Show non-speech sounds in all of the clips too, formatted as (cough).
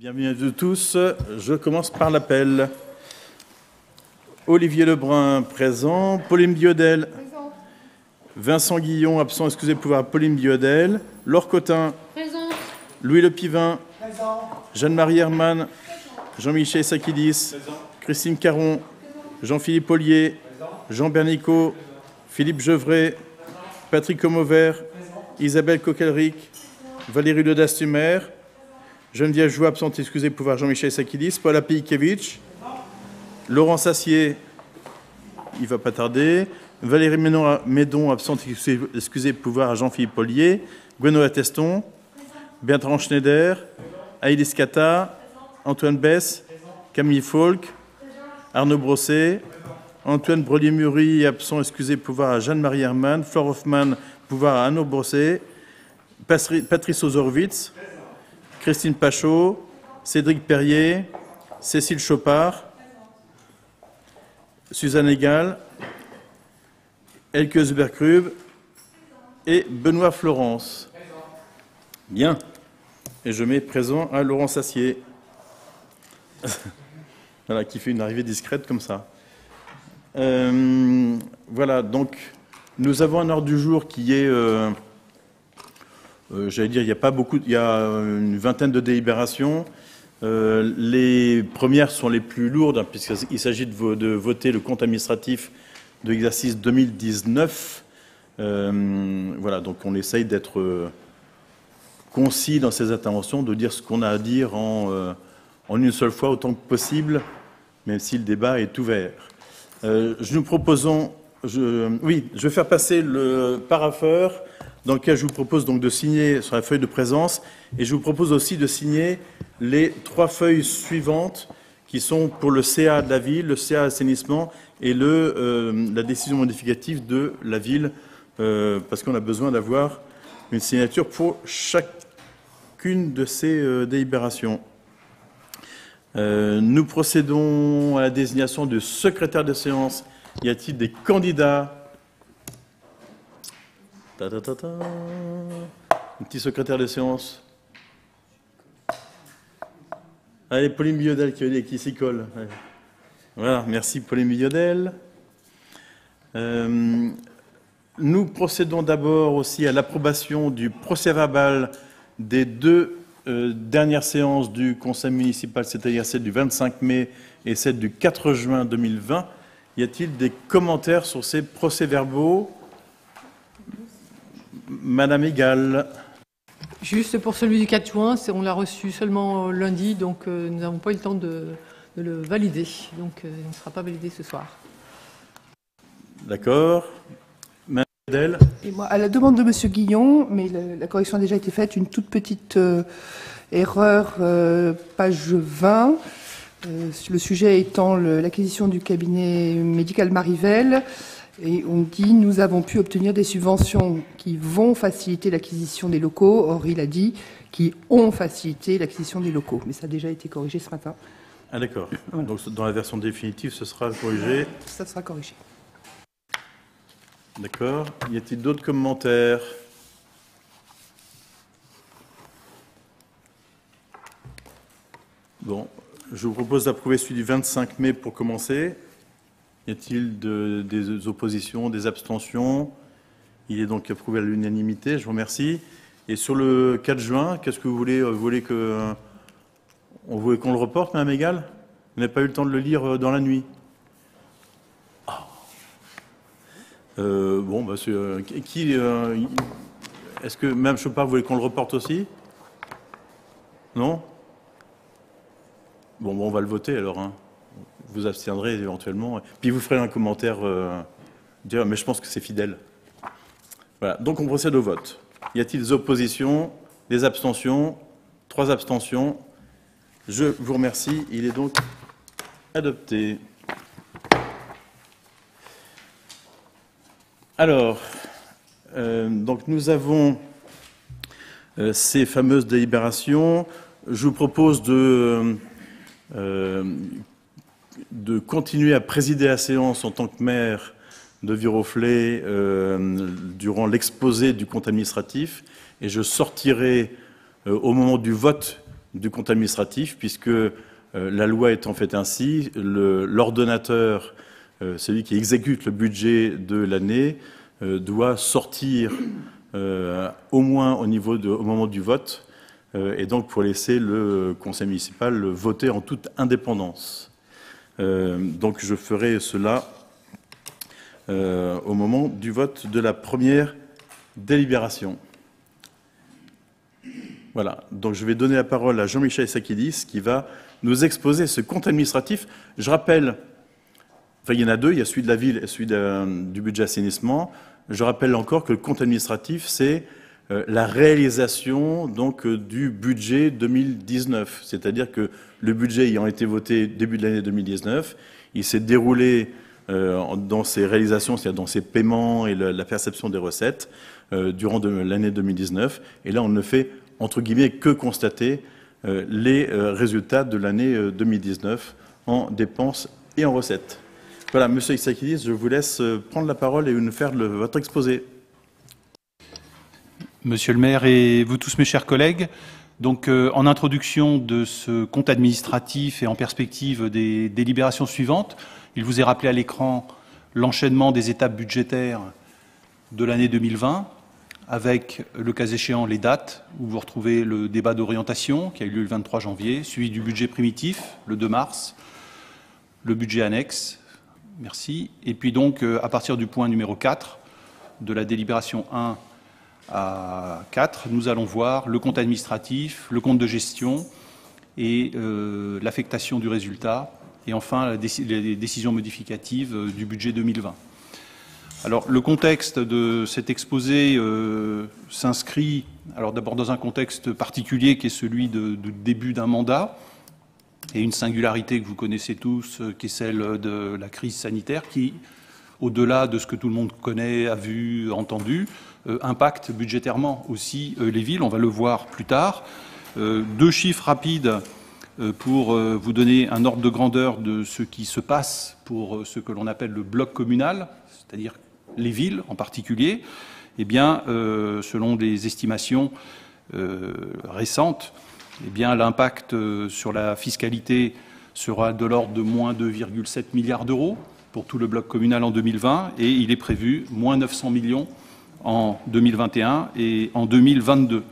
Bienvenue à vous tous. Je commence par l'appel. Olivier Lebrun, présent. Pauline Biodel. Vincent Guillon, absent, excusez pouvoir. Pauline Biodel. Laure Cotin. Présent. Louis Le Pivin. Jeanne-Marie Hermann. Jean-Michel Sakidis. Christine Caron. Jean-Philippe Ollier. Jean Bernicot. Philippe Gevray. Patrick Homauvert. Isabelle Coquelric. Valérie Le Dastumer. Geneviève Joux, absente, excusez pouvoir Jean-Michel Sakidis. Paul Apikevitch. Laurent Sassier, il va pas tarder. Valérie Médon, absente, excusez- pouvoir Jean-Philippe Ollier. Gweno Atteston. Bertrand Schneider. Aïlis Kata. Antoine Bess. Camille Falk. Arnaud Brosset. Antoine Brelier-Murie, absent, excusez pouvoir Jeanne-Marie Hermann. Flore Hoffmann, pouvoir Arnaud Brosset. Patri- Patrice Ozorowitz. Christine Pachot. Cédric Perrier. Cécile Chopard. Suzanne Egal, Elke Zuberkrub et Benoît Florence. Bien. Et je mets présent à Laurent Sassier. (laughs) voilà, qui fait une arrivée discrète comme ça. Euh, voilà, donc nous avons un ordre du jour qui est, euh, j'allais dire, il n'y a pas beaucoup, il y a une vingtaine de délibérations. Euh, les premières sont les plus lourdes, hein, puisqu'il s'agit de, de voter le compte administratif de l'exercice 2019. Euh, voilà, donc on essaye d'être euh, concis dans ces interventions, de dire ce qu'on a à dire en, euh, une seule fois autant que possible, même si le débat est ouvert. Euh, je nous proposons, oui, je vais faire passer le parapheur dans lequel je vous propose donc de signer sur la feuille de présence et je vous propose aussi de signer les trois feuilles suivantes qui sont pour le CA de la ville, le CA assainissement et le, euh, la décision modificative de la ville euh, parce qu'on a besoin d'avoir une signature pour chacune de ces euh, délibérations. Nous procédons à la désignation du secrétaire de séance. Y a-t-il des candidats Un petit secrétaire de séance. Allez, Pauline Biodel qui, s'y colle. Voilà, merci Pauline Biodel. Euh, nous procédons d'abord aussi à l'approbation du procès-verbal des deux euh, dernières séances du Conseil municipal, c'est-à-dire celle du 25 mai et celle du 4 juin 2020. Y a-t-il des commentaires sur ces procès-verbaux Madame Egal. Juste pour celui du 4 juin, on l'a reçu seulement euh, lundi, donc euh, nous n'avons pas eu le temps de, de le valider. Donc euh, il ne sera pas validé ce soir. D'accord. Madame Adèle Et moi, à la demande de Monsieur Guillon, mais la, la correction a déjà été faite, une toute petite euh, erreur, euh, page 20. euh, le sujet étant l'acquisition du cabinet médical Marivel. Et on dit nous avons pu obtenir des subventions qui vont faciliter l'acquisition des locaux. Or, il a dit qui ont facilité l'acquisition des locaux. Mais ça a déjà été corrigé ce matin. Ah d'accord. Donc dans la version définitive, ce sera corrigé. Ça sera corrigé. D'accord. Y a-t-il d'autres commentaires? Bon, je vous propose d'approuver celui du 25 mai pour commencer. Y a-t-il de- des oppositions, des abstentions? Il est donc approuvé à l'unanimité, je vous remercie. Et sur le 4 juin, qu'est-ce que vous voulez Vous voulez que on qu'on le reporte, Madame Égal Vous n'avez pas eu le temps de le lire euh, dans la nuit? Euh, bon, bah, euh, euh, est-ce que Mme Chopard voulait qu'on le reporte aussi? Non? Bon, bon, on va le voter alors. hein. Vous abstiendrez éventuellement. Puis vous ferez un commentaire. euh, dire, mais je pense que c'est fidèle. Voilà. Donc on procède au vote. Y a-t-il des oppositions, des abstentions Trois abstentions? Je vous remercie. Il est donc adopté. Alors, euh, donc nous avons euh, ces fameuses délibérations. Je vous propose de, de continuer à présider la séance en tant que maire de Viroflay euh, durant l'exposé du compte administratif et je sortirai euh, au moment du vote du compte administratif, puisque euh, la loi est en fait ainsi, l'ordonnateur, celui qui exécute le budget de l'année, doit sortir au moins au moment du vote, et donc pour laisser le conseil municipal voter en toute indépendance. Donc je ferai cela au moment du vote de la première délibération. Voilà, donc je vais donner la parole à Jean-Michel Sakidis qui va nous exposer ce compte administratif. Je rappelle, enfin il y en a deux, il y a celui de la ville et celui du budget assainissement. Je rappelle encore que le compte administratif, c'est euh, la réalisation donc euh, du budget 2019, c'est-à-dire que le budget ayant été voté début de l'année 2019, il s'est déroulé euh, dans ses réalisations, c'est-à-dire dans ses paiements et la perception des recettes durant l'année 2019. Et là, on ne fait entre guillemets, que constater euh, les euh, résultats de l'année 2019 euh, en dépenses et en recettes. Voilà, Monsieur Issakidis, je vous laisse prendre la parole et nous faire votre exposé. Monsieur le maire et vous tous mes chers collègues, donc en introduction de ce compte administratif et en perspective des délibérations suivantes, il vous est rappelé à l'écran l'enchaînement des étapes budgétaires de l'année 2020 avec, le cas échéant, les dates, où vous retrouvez le débat d'orientation qui a eu lieu le 23 janvier, suivi du budget primitif, le 2 mars, le budget annexe, merci, et puis donc, euh, à partir du point numéro 4, de la délibération 1 à 4, nous allons voir le compte administratif, le compte de gestion et euh, l'affectation du résultat, et enfin les décisions modificatives euh, du budget 2020. Alors le contexte de cet exposé euh, s'inscrit alors d'abord dans un contexte particulier qui est celui de, du début d'un mandat et une singularité que vous connaissez tous qui est celle de la crise sanitaire qui, au-delà de ce que tout le monde connaît, a vu, entendu, euh, impacte budgétairement aussi les villes. On va le voir plus tard. deux chiffres rapides pour vous donner un ordre de grandeur de ce qui se passe pour ce que l'on appelle le bloc communal, c'est-à-dire les villes en particulier, eh bien, euh, selon des estimations euh, récentes, eh bien, l'impact euh, sur la fiscalité sera de l'ordre de moins 2,7 milliards d'euros pour tout le bloc communal en 2020 et il est prévu moins 900 millions en 2021 et en 2022.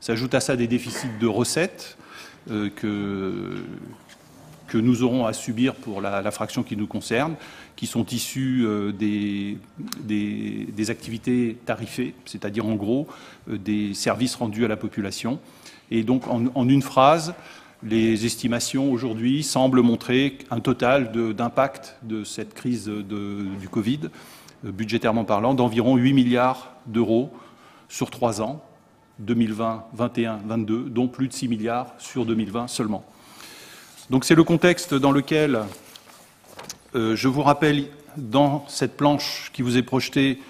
S'ajoute à ça des déficits de recettes que, que nous aurons à subir pour la fraction qui nous concerne qui sont issus euh, des, des, activités tarifées, c'est-à-dire en gros euh, des services rendus à la population. Et donc en, une phrase, les estimations aujourd'hui semblent montrer un total d'impact de, cette crise du Covid, euh, budgétairement parlant, d'environ 8 milliards d'euros sur trois ans, 2020, 2021, 2022, dont plus de 6 milliards sur 2020 seulement. Donc c'est le contexte dans lequel euh, je vous rappelle dans cette planche qui vous est projetée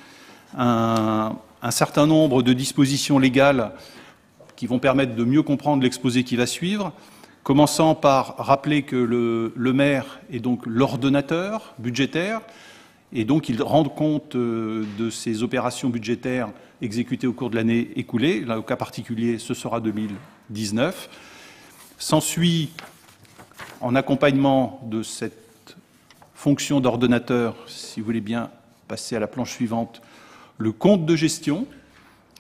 un, certain nombre de dispositions légales qui vont permettre de mieux comprendre l'exposé qui va suivre, commençant par rappeler que le, maire est donc l'ordonnateur budgétaire et donc il rend compte euh, de ces opérations budgétaires exécutées au cours de l'année écoulée. Là, au cas particulier, ce sera 2019. S'ensuit, en accompagnement de cette fonction d'ordonnateur, si vous voulez bien passer à la planche suivante, le compte de gestion,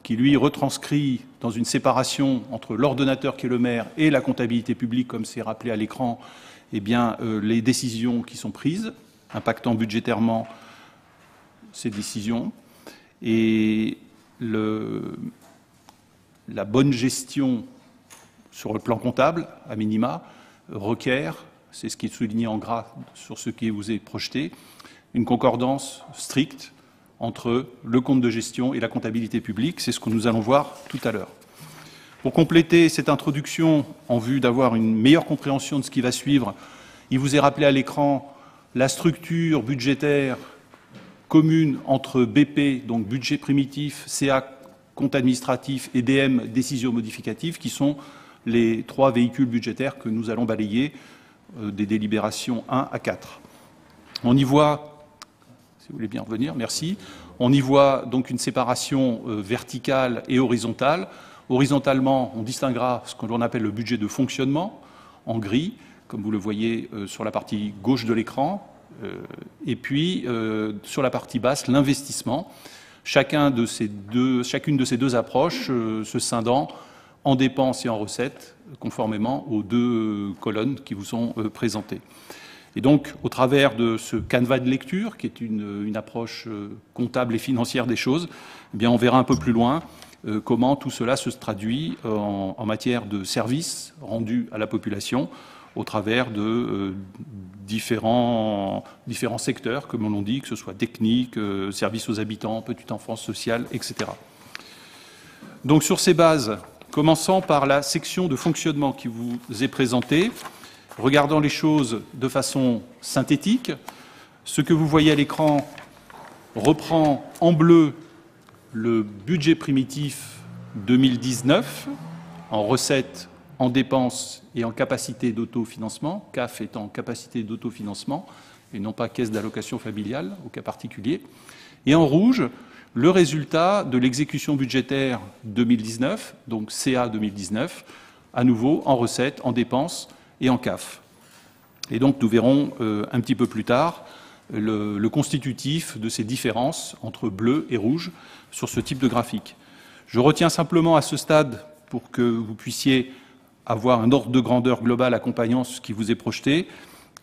qui lui retranscrit dans une séparation entre l'ordonnateur qui est le maire et la comptabilité publique, comme c'est rappelé à l'écran, eh euh, les décisions qui sont prises, impactant budgétairement ces décisions, et la bonne gestion sur le plan comptable, à minima, requiert c'est ce qui est souligné en gras sur ce qui vous est projeté, une concordance stricte entre le compte de gestion et la comptabilité publique. C'est ce que nous allons voir tout à l'heure. Pour compléter cette introduction, en vue d'avoir une meilleure compréhension de ce qui va suivre, il vous est rappelé à l'écran la structure budgétaire commune entre BP, donc budget primitif, CA, compte administratif, et DM, décision modificative, qui sont les trois véhicules budgétaires que nous allons balayer euh, des délibérations 1 à 4. On y voit, si vous voulez bien revenir, merci, on y voit donc une séparation euh, verticale et horizontale. Horizontalement, on distinguera ce que l'on appelle le budget de fonctionnement, en gris, comme vous le voyez euh, sur la partie gauche de l'écran, euh, et puis euh, sur la partie basse, l'investissement. Chacune de ces deux approches se scindant en dépenses et en recettes, conformément aux deux colonnes qui vous sont présentées. Et donc, au travers de ce canevas de lecture, qui est une, approche comptable et financière des choses, eh bien, on verra un peu plus loin comment tout cela se traduit en, en matière de services rendus à la population, au travers de euh, différents, différents secteurs, comme on l'a dit, que ce soit technique, euh, services aux habitants, petite enfance sociale, etc. Donc sur ces bases, commençant par la section de fonctionnement qui vous est présentée, regardant les choses de façon synthétique, ce que vous voyez à l'écran reprend en bleu le budget primitif 2019 en recettes en dépenses et en capacité d'autofinancement, CAF étant capacité d'autofinancement et non pas caisse d'allocation familiale au cas particulier, et en rouge, le résultat de l'exécution budgétaire 2019, donc CA 2019, à nouveau en recettes, en dépenses et en CAF. Et donc nous verrons euh, un petit peu plus tard le, constitutif de ces différences entre bleu et rouge sur ce type de graphique. Je retiens simplement à ce stade, pour que vous puissiez avoir un ordre de grandeur global accompagnant ce qui vous est projeté,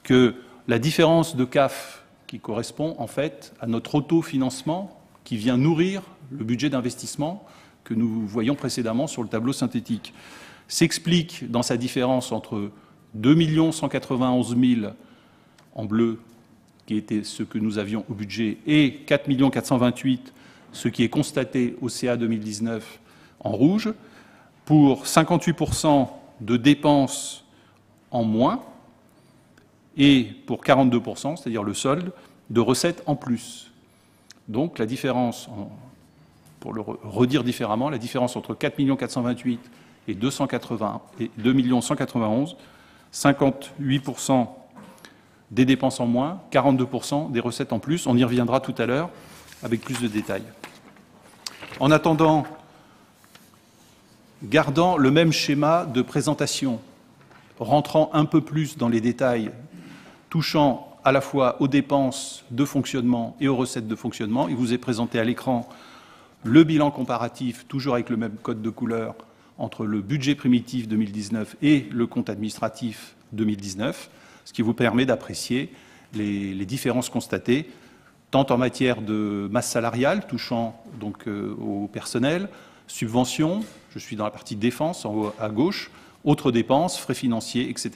que la différence de CAF qui correspond en fait à notre autofinancement qui vient nourrir le budget d'investissement que nous voyons précédemment sur le tableau synthétique, s'explique dans sa différence entre 2 191 000 en bleu, qui était ce que nous avions au budget, et 4 428 ce qui est constaté au CA 2019 en rouge, pour 58 de dépenses en moins et pour 42%, c'est-à-dire le solde, de recettes en plus. Donc la différence, pour le redire différemment, la différence entre 4 428 et 280 et 2 191, 58% des dépenses en moins, 42% des recettes en plus. On y reviendra tout à l'heure avec plus de détails. En attendant gardant le même schéma de présentation, rentrant un peu plus dans les détails, touchant à la fois aux dépenses de fonctionnement et aux recettes de fonctionnement. Il vous est présenté à l'écran le bilan comparatif, toujours avec le même code de couleur, entre le budget primitif 2019 et le compte administratif 2019, ce qui vous permet d'apprécier les, différences constatées, tant en matière de masse salariale, touchant donc euh, au personnel, subventions, je suis dans la partie défense en haut à gauche, autres dépenses, frais financiers, etc.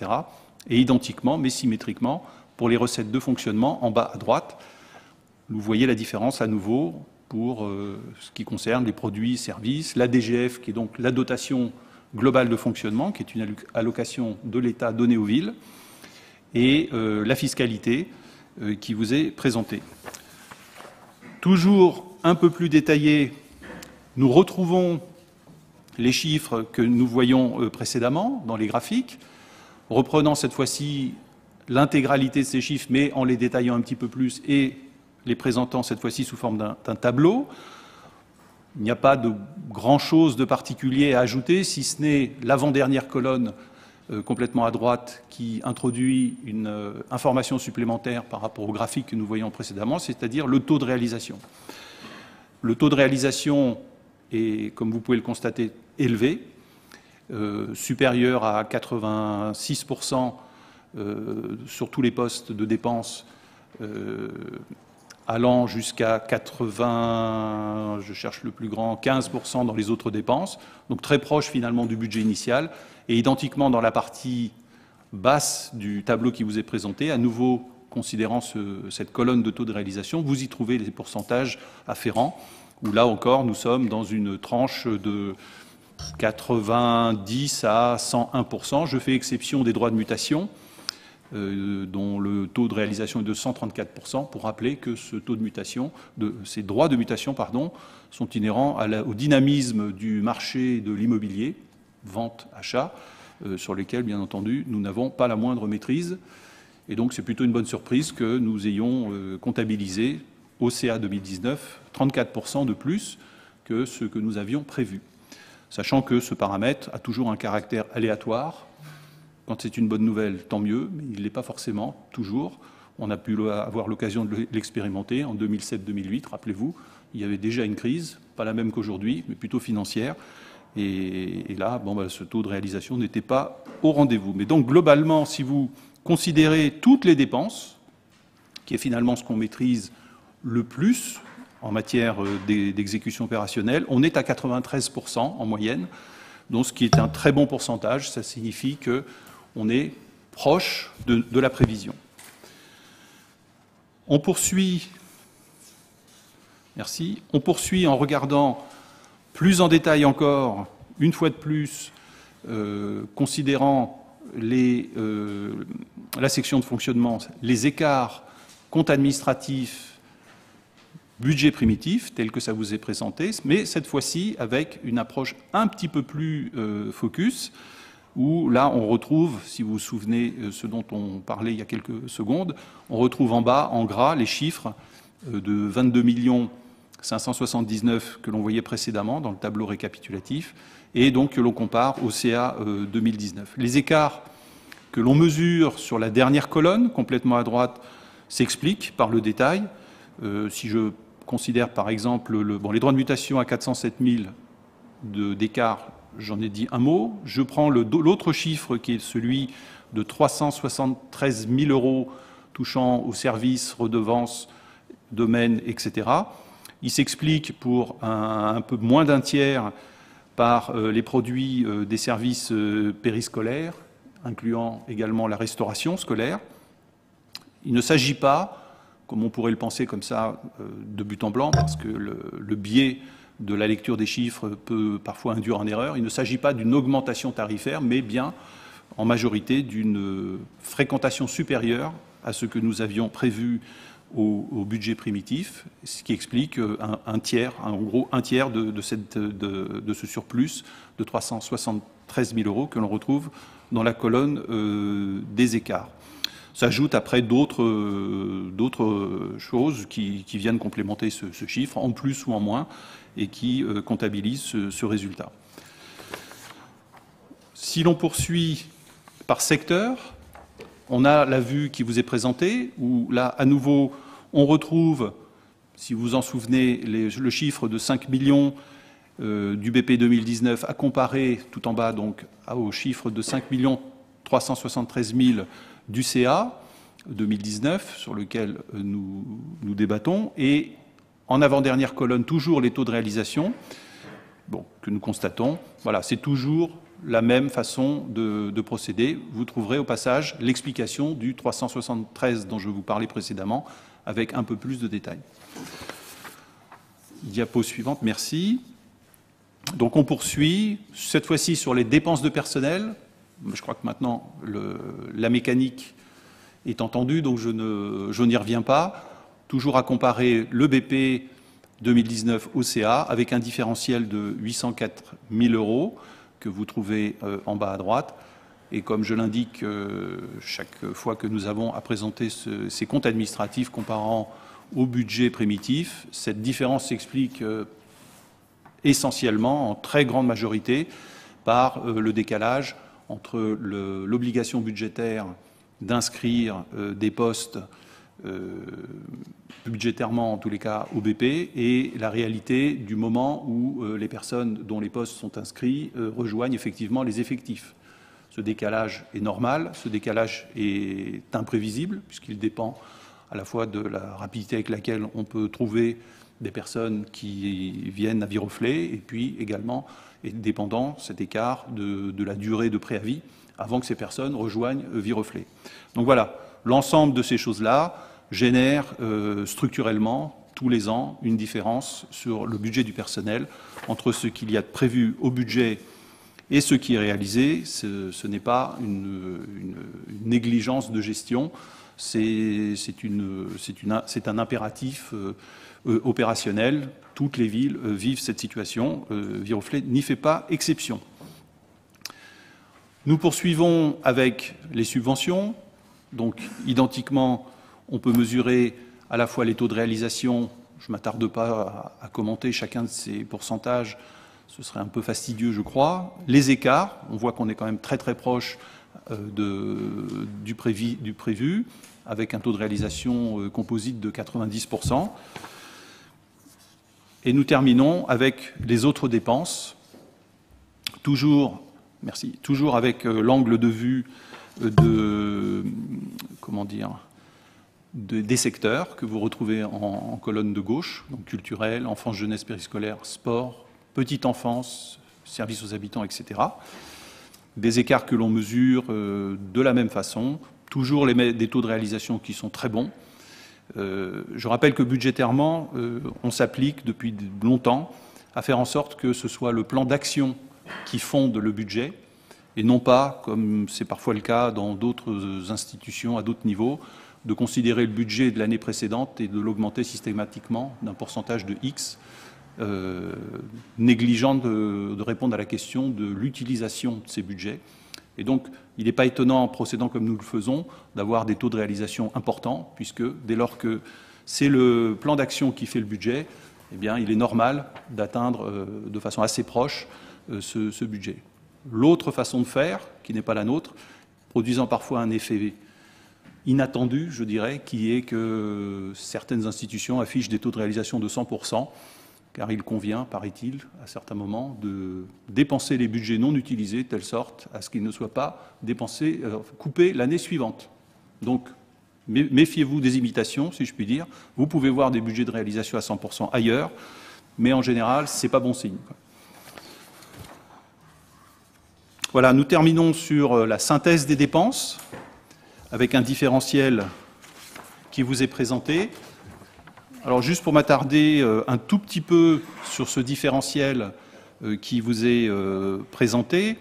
Et identiquement, mais symétriquement, pour les recettes de fonctionnement en bas à droite, vous voyez la différence à nouveau pour euh, ce qui concerne les produits et services, la DGF qui est donc la dotation globale de fonctionnement, qui est une allocation de l'État donnée aux villes, et euh, la fiscalité euh, qui vous est présentée. Toujours un peu plus détaillé, nous retrouvons les chiffres que nous voyons euh, précédemment dans les graphiques, reprenant cette fois-ci l'intégralité de ces chiffres, mais en les détaillant un petit peu plus et les présentant cette fois-ci sous forme d'un tableau. Il n'y a pas de grand-chose de particulier à ajouter, si ce n'est l'avant-dernière colonne euh, complètement à droite qui introduit une euh, information supplémentaire par rapport au graphique que nous voyons précédemment, c'est-à-dire le taux de réalisation. Le taux de réalisation est, comme vous pouvez le constater, élevé, euh, supérieur à 86% euh, sur tous les postes de dépenses, euh, allant jusqu'à 80, je cherche le plus grand, 15% dans les autres dépenses, donc très proche finalement du budget initial, et identiquement dans la partie basse du tableau qui vous est présenté, à nouveau considérant cette colonne de taux de réalisation, vous y trouvez les pourcentages afférents, où là encore nous sommes dans une tranche de 90 à 101% Je fais exception des droits de mutation, euh, dont le taux de réalisation est de 134% pour rappeler que ce taux de mutation, ces droits de mutation, sont inhérents au dynamisme du marché de l'immobilier, vente, achat, euh, sur lesquels, bien entendu, nous n'avons pas la moindre maîtrise. Et donc, c'est plutôt une bonne surprise que nous ayons euh, comptabilisé au CA 2019 34% de plus que ce que nous avions prévu. sachant que ce paramètre a toujours un caractère aléatoire. Quand c'est une bonne nouvelle, tant mieux, mais il ne l'est pas forcément toujours. On a pu avoir l'occasion de l'expérimenter en 2007-2008, rappelez-vous. Il y avait déjà une crise, pas la même qu'aujourd'hui, mais plutôt financière. Et, là, bon, bah, ce taux de réalisation n'était pas au rendez-vous. Mais donc, globalement, si vous considérez toutes les dépenses, qui est finalement ce qu'on maîtrise le plus en matière euh, d'exécution opérationnelle, on est à 93% en moyenne, donc ce qui est un très bon pourcentage. Ça signifie qu'on est proche de, la prévision. On poursuit, merci, on poursuit en regardant plus en détail encore, une fois de plus, euh, considérant euh, la section de fonctionnement, les écarts compte administratif, budget primitif, tel que ça vous est présenté, mais cette fois-ci avec une approche un petit peu plus euh, focus, où là on retrouve, si vous vous souvenez ce dont on parlait il y a quelques secondes, on retrouve en bas, en gras, les chiffres de 22 millions 579 que l'on voyait précédemment dans le tableau récapitulatif, et donc que l'on compare au CA 2019. Les écarts que l'on mesure sur la dernière colonne, complètement à droite, s'expliquent par le détail. Euh, si je considère par exemple les droits de mutation à 407 000 d'écart j'en ai dit un mot. Je prends l'autre chiffre qui est celui de 373 000 euros touchant aux services, redevances, domaines, etc. Il s'explique pour un, peu moins d'un tiers par euh, les produits euh, des services euh, périscolaires, incluant également la restauration scolaire. Il ne s'agit pas, comme on pourrait le penser comme ça, de but en blanc, parce que le biais de la lecture des chiffres peut parfois induire en erreur. Il ne s'agit pas d'une augmentation tarifaire, mais bien en majorité d'une fréquentation supérieure à ce que nous avions prévu au, budget primitif, ce qui explique un, tiers, en gros un tiers de, ce surplus de 373 000 euros que l'on retrouve dans la colonne euh, des écarts. S'ajoutent après d'autres choses qui, viennent complémenter ce, chiffre, en plus ou en moins, et qui euh, comptabilisent ce, résultat. Si l'on poursuit par secteur, on a la vue qui vous est présentée, où là, à nouveau, on retrouve, si vous vous en souvenez, le chiffre de 5 millions euh, du BP 2019 à comparer tout en bas donc au chiffre de 5 millions 373 000 du CA 2019 sur lequel euh, nous, débattons et en avant-dernière colonne toujours les taux de réalisation que nous constatons. Voilà, c'est toujours la même façon de, procéder. Vous trouverez au passage l'explication du 373 dont je vous parlais précédemment, avec un peu plus de détails. Diapo suivante, merci. Donc on poursuit, cette fois-ci sur les dépenses de personnel. Je crois que maintenant la mécanique est entendue, donc je n'y reviens pas. Toujours à comparer le BP 2019 au CA avec un différentiel de 804 000 euros que vous trouvez euh, en bas à droite. Et comme je l'indique euh, chaque fois que nous avons à présenter ces comptes administratifs comparant au budget primitif, cette différence s'explique euh, essentiellement, en très grande majorité, par le décalage entre l'obligation budgétaire d'inscrire des postes budgétairement en tous les cas au BP et la réalité du moment où euh, les personnes dont les postes sont inscrits euh, rejoignent effectivement les effectifs. Ce décalage est normal, ce décalage est imprévisible puisqu'il dépend à la fois de la rapidité avec laquelle on peut trouver des personnes qui viennent à Viroflay et puis également dépendant cet écart de, la durée de préavis avant que ces personnes rejoignent Viroflay. Donc voilà, l'ensemble de ces choses-là génère euh, structurellement tous les ans une différence sur le budget du personnel entre ce qu'il y a de prévu au budget et ce qui est réalisé. Ce, n'est pas une, négligence de gestion, c'est un impératif euh, euh, opérationnel. Toutes les villes vivent cette situation. Viroflay n'y fait pas exception. Nous poursuivons avec les subventions. Donc, identiquement, on peut mesurer à la fois les taux de réalisation, je ne m'attarde pas à, commenter chacun de ces pourcentages, ce serait un peu fastidieux, je crois. Les écarts, on voit qu'on est quand même très très proche prévu, du, prévu, avec un taux de réalisation composite de 90%. Et nous terminons avec les autres dépenses, toujours, merci, toujours avec l'angle de vue de, comment dire, des secteurs que vous retrouvez en, colonne de gauche, donc culturel, enfance, jeunesse, périscolaire, sport, petite enfance, services aux habitants, etc. Des écarts que l'on mesure euh, de la même façon, toujours des taux de réalisation qui sont très bons. Euh, je rappelle que budgétairement, euh, on s'applique depuis longtemps à faire en sorte que ce soit le plan d'action qui fonde le budget, et non pas, comme c'est parfois le cas dans d'autres institutions à d'autres niveaux, de considérer le budget de l'année précédente et de l'augmenter systématiquement d'un pourcentage de X, euh, négligeant de, répondre à la question de l'utilisation de ces budgets. Et donc, il n'est pas étonnant, en procédant comme nous le faisons, d'avoir des taux de réalisation importants, puisque dès lors que c'est le plan d'action qui fait le budget, eh il est normal d'atteindre euh, de façon assez proche euh, ce, ce budget. L'autre façon de faire, qui n'est pas la nôtre, produisant parfois un effet inattendu, je dirais, qui est que certaines institutions affichent des taux de réalisation de 100%, car il convient, paraît-il, à certains moments, de dépenser les budgets non utilisés de telle sorte à ce qu'ils ne soient pas dépensés, euh, coupés l'année suivante. Donc, méfiez-vous des imitations, si je puis dire. Vous pouvez voir des budgets de réalisation à 100% ailleurs, mais en général, ce n'est pas bon signe. Voilà, nous terminons sur euh, la synthèse des dépenses avec un différentiel qui vous est présenté. Alors juste pour m'attarder euh, un tout petit peu sur ce différentiel euh, qui vous est euh, présenté,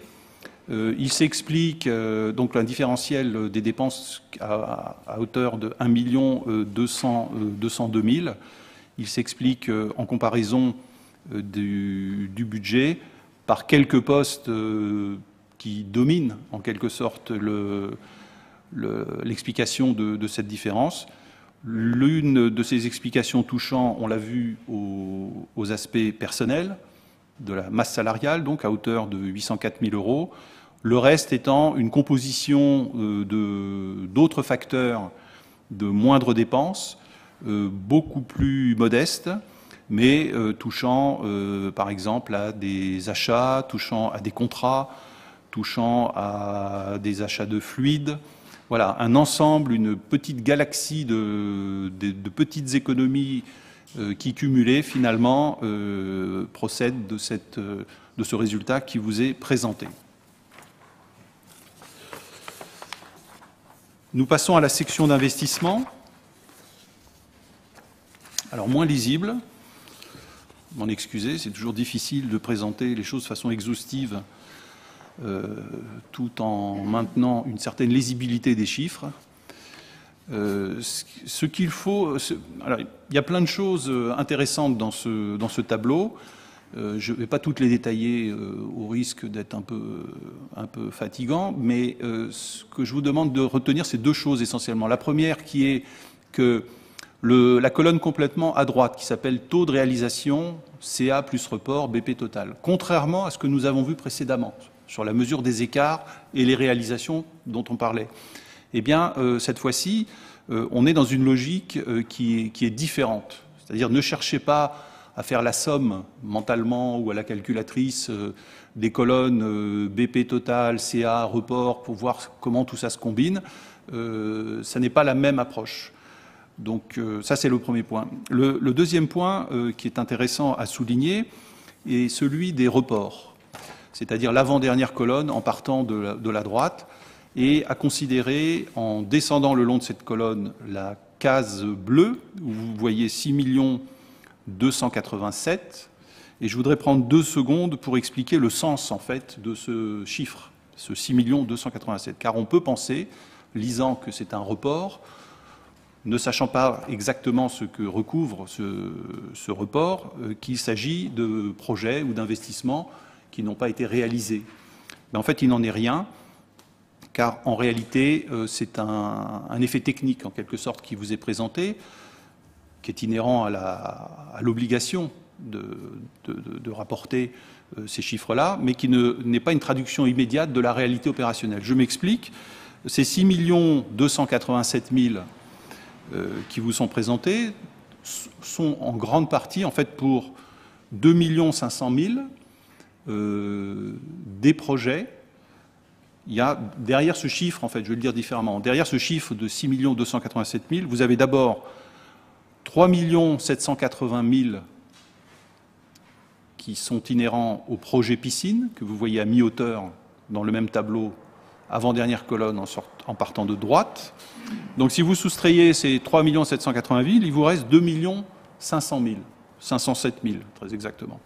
il s'explique donc un différentiel des dépenses à, hauteur de 1 200, 202 000. Il s'explique en comparaison du, budget par quelques postes qui dominent en quelque sorte le, l'explication de, cette différence. L'une de ces explications touchant, on l'a vu, aux, aspects personnels, de la masse salariale, donc à hauteur de 804 000 euros. Le reste étant une composition euh, d'autres facteurs de moindres dépenses, euh, beaucoup plus modestes, mais euh, touchant par exemple à des achats, touchant à des contrats, touchant à des achats de fluides, voilà, un ensemble, une petite galaxie de, petites économies euh, qui, cumulées, finalement, euh, procèdent de, cette, de ce résultat qui vous est présenté. Nous passons à la section d'investissement. Alors, moins lisible. M'en excuser, c'est toujours difficile de présenter les choses de façon exhaustive euh, tout en maintenant une certaine lisibilité des chiffres. Euh, ce qu'il faut, il y a plein de choses euh, intéressantes dans ce, tableau. je ne vais pas toutes les détailler au risque d'être un peu, un fatigant, mais ce que je vous demande de retenir, c'est deux choses essentiellement. La première qui est que la colonne complètement à droite, qui s'appelle taux de réalisation, CA plus report, BP total, contrairement à ce que nous avons vu précédemment sur la mesure des écarts et les réalisations dont on parlait. Eh bien, euh, cette fois-ci, euh, on est dans une logique euh, qui, est, différente. C'est-à-dire, ne cherchez pas à faire la somme mentalement ou à la calculatrice des colonnes BP total, CA, report, pour voir comment tout ça se combine. ça n'est pas la même approche. Donc ça, c'est le premier point. Le, le deuxième point qui est intéressant à souligner est celui des reports c'est-à-dire l'avant-dernière colonne en partant de la, droite, et à considérer, en descendant le long de cette colonne, la case bleue, où vous voyez 6 287, et je voudrais prendre deux secondes pour expliquer le sens, en fait, de ce chiffre, ce 6 287, car on peut penser, lisant que c'est un report, ne sachant pas exactement ce que recouvre ce, report, euh, qu'il s'agit de projets ou d'investissements qui n'ont pas été réalisés. Mais en fait, il n'en est rien, car en réalité, euh, c'est un, effet technique, en quelque sorte, qui vous est présenté, qui est inhérent à l'obligation de, de rapporter ces chiffres-là, mais qui n'est pas une traduction immédiate de la réalité opérationnelle. Je m'explique. Ces 6 287 000 qui vous sont présentés sont en grande partie, en fait, pour 2 500 000 euh, des projets. Il y a derrière ce chiffre, en fait, je vais le dire différemment, derrière ce chiffre de 6 287 000, vous avez d'abord 3 780 000 qui sont inhérents au projet piscine, que vous voyez à mi-hauteur dans le même tableau, avant-dernière colonne en, en, partant de droite. Donc si vous soustrayez ces 3 780 000, il vous reste 2 500 000, 507 000 très exactement.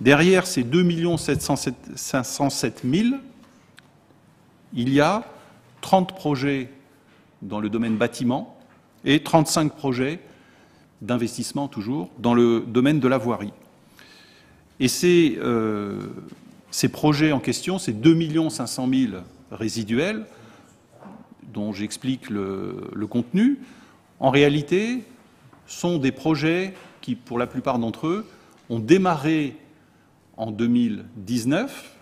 Derrière ces 2 507 000, il y a 30 projets dans le domaine bâtiment et 35 projets d'investissement toujours dans le domaine de la voirie. Et ces, euh, ces projets en question, ces 2 500 000 résiduels, dont j'explique le, le, contenu, en réalité, sont des projets qui, pour la plupart d'entre eux, ont démarré en 2019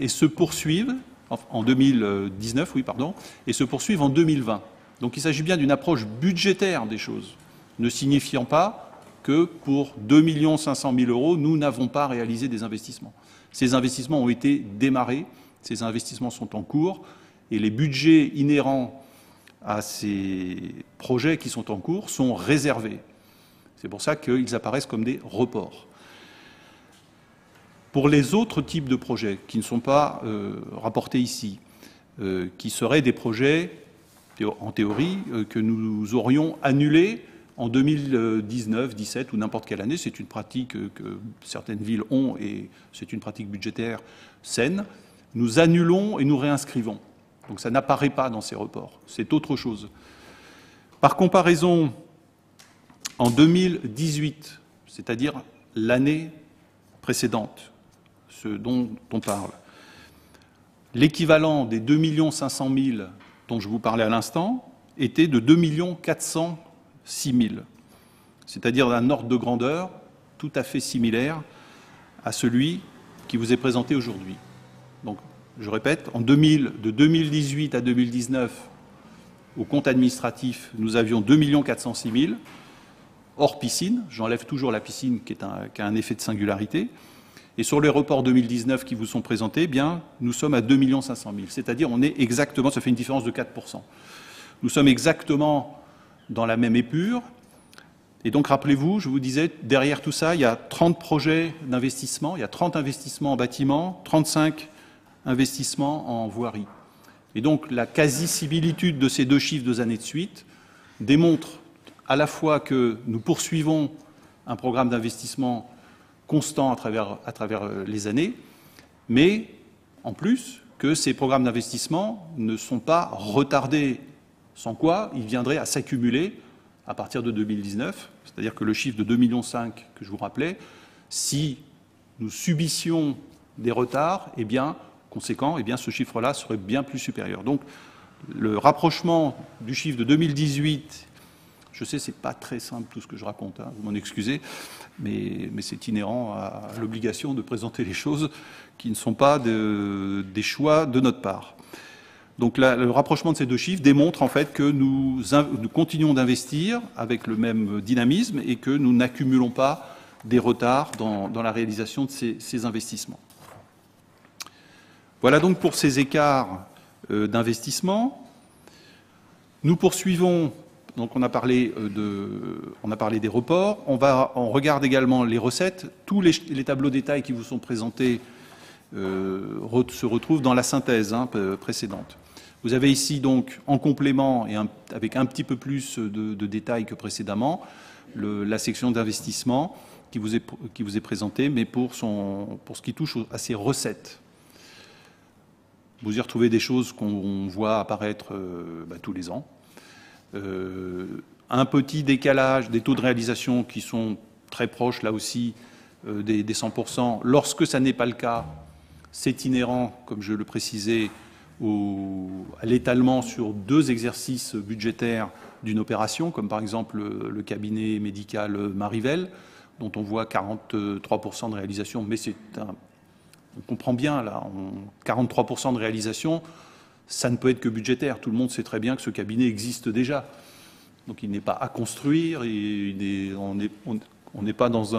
et se poursuivent en 2019, oui, pardon, et se poursuivent en 2020. Donc il s'agit bien d'une approche budgétaire des choses, ne signifiant pas que pour 2 500 000 euros, nous n'avons pas réalisé des investissements. Ces investissements ont été démarrés, ces investissements sont en cours, et les budgets inhérents à ces projets qui sont en cours sont réservés. C'est pour ça qu'ils apparaissent comme des reports. Pour les autres types de projets qui ne sont pas euh, rapportés ici, euh, qui seraient des projets, en théorie, euh, que nous aurions annulés en 2019, 2017 ou n'importe quelle année, c'est une pratique que certaines villes ont et c'est une pratique budgétaire saine, nous annulons et nous réinscrivons. Donc ça n'apparaît pas dans ces reports, c'est autre chose. Par comparaison, en 2018, c'est-à-dire l'année précédente, ce dont on parle. L'équivalent des 2 500 000 dont je vous parlais à l'instant était de 2 406 000, c'est-à-dire d'un ordre de grandeur tout à fait similaire à celui qui vous est présenté aujourd'hui. Donc, je répète, en 2000, de 2018 à 2019, au compte administratif, nous avions 2 406 000, hors piscine, j'enlève toujours la piscine qui a un effet de singularité, et sur les reports 2019 qui vous sont présentés, eh nous sommes à 2 500 000. C'est-à-dire, on est exactement, ça fait une différence de 4% Nous sommes exactement dans la même épure. Et donc, rappelez-vous, je vous disais, derrière tout ça, il y a 30 projets d'investissement, il y a 30 investissements en bâtiment, 35 investissements en voirie. Et donc, la quasi-similitude de ces deux chiffres deux années de suite démontre à la fois que nous poursuivons un programme d'investissement constant à travers, euh, les années, mais en plus que ces programmes d'investissement ne sont pas retardés, sans quoi ils viendraient à s'accumuler à partir de 2019, c'est-à-dire que le chiffre de 2,5 millions que je vous rappelais, si nous subissions des retards, eh bien, conséquent, eh bien, ce chiffre-là serait bien plus supérieur. Donc, le rapprochement du chiffre de 2018 je sais, c'est pas très simple tout ce que je raconte, hein, vous m'en excusez, mais, c'est inhérent à l'obligation de présenter les choses qui ne sont pas des choix de notre part. Donc le rapprochement de ces deux chiffres démontre en fait que nous, continuons d'investir avec le même dynamisme et que nous n'accumulons pas des retards dans, la réalisation de ces, investissements. Voilà donc pour ces écarts euh, d'investissement. Nous poursuivons donc on a parlé euh, on a parlé des reports. On regarde également les recettes. Tous les, tableaux détails qui vous sont présentés euh, se retrouvent dans la synthèse hein, précédente. Vous avez ici donc en complément et avec un petit peu plus de, détails que précédemment la section d'investissement qui vous est présentée, mais pour ce qui touche à ces recettes. Vous y retrouvez des choses qu'on voit apparaître euh, bah, tous les ans. Euh, un petit décalage des taux de réalisation qui sont très proches, là aussi, euh, des, 100%. Lorsque ça n'est pas le cas, c'est inhérent, comme je le précisais, à l'étalement sur deux exercices budgétaires d'une opération, comme par exemple le, cabinet médical Marivelle, dont on voit 43% de réalisation, mais. On comprend bien, là, 43% de réalisation, ça ne peut être que budgétaire. Tout le monde sait très bien que ce cabinet existe déjà. Donc il n'est pas à construire, on n'est pas dans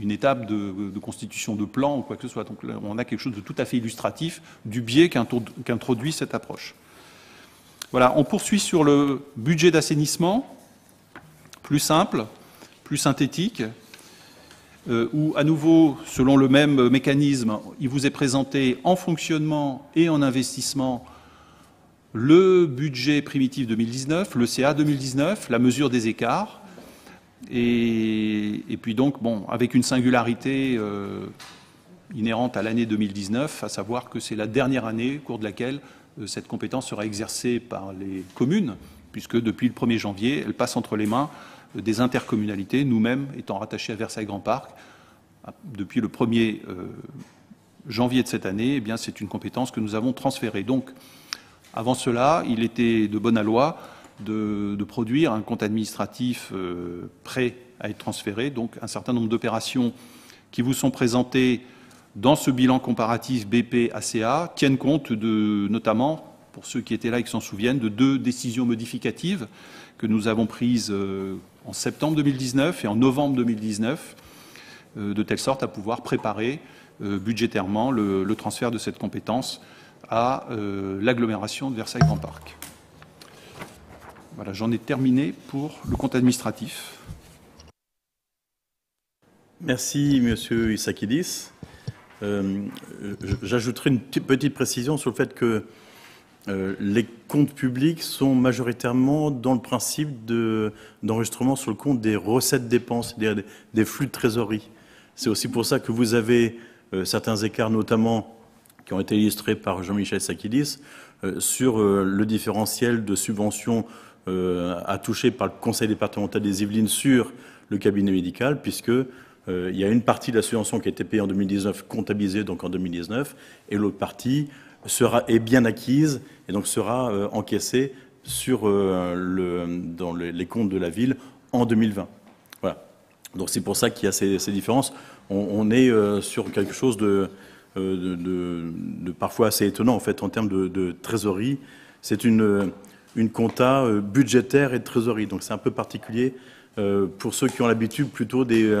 une étape de, constitution de plan ou quoi que ce soit. Donc on a quelque chose de tout à fait illustratif du biais qu'introduit cette approche. Voilà, on poursuit sur le budget d'assainissement, plus simple, plus synthétique, où à nouveau, selon le même mécanisme, il vous est présenté en fonctionnement et en investissement le budget primitif 2019, le CA 2019, la mesure des écarts, et, puis donc, bon, avec une singularité euh, inhérente à l'année 2019, à savoir que c'est la dernière année au cours de laquelle euh, cette compétence sera exercée par les communes, puisque depuis le 1er janvier, elle passe entre les mains des intercommunalités, nous-mêmes étant rattachés à Versailles Grand Parc. Depuis le 1er euh, janvier de cette année, eh bien, c'est une compétence que nous avons transférée. Donc, avant cela, il était de bonne loi de, produire un compte administratif euh, prêt à être transféré. Donc, un certain nombre d'opérations qui vous sont présentées dans ce bilan comparatif BP-ACA tiennent compte de, notamment, pour ceux qui étaient là et qui s'en souviennent, de deux décisions modificatives que nous avons prises euh, en septembre 2019 et en novembre 2019, euh, de telle sorte à pouvoir préparer budgétairement le, transfert de cette compétence à euh, l'agglomération de Versailles-Grand Parc. Voilà, j'en ai terminé pour le compte administratif. Merci, Monsieur Isakidis. Euh, j'ajouterai une petite précision sur le fait que euh, les comptes publics sont majoritairement dans le principe d'enregistrement sur le compte des recettes dépenses, c'est-à-dire des, flux de trésorerie. C'est aussi pour ça que vous avez certains écarts, notamment qui ont été illustrés par Jean-Michel Sakidis euh, sur euh, le différentiel de subventions euh, à toucher par le Conseil départemental des Yvelines sur le cabinet médical, puisque il y a une partie de la subvention qui a été payée en 2019 comptabilisée donc en 2019, et l'autre partie sera est bien acquise et donc sera encaissée sur le, dans les comptes de la ville en 2020. Voilà. Donc c'est pour ça qu'il y a ces, différences. on est sur quelque chose de euh, de, parfois assez étonnant en fait en termes de, trésorerie. C'est une, une compta euh, budgétaire et de trésorerie, donc c'est un peu particulier euh, pour ceux qui ont l'habitude plutôt des,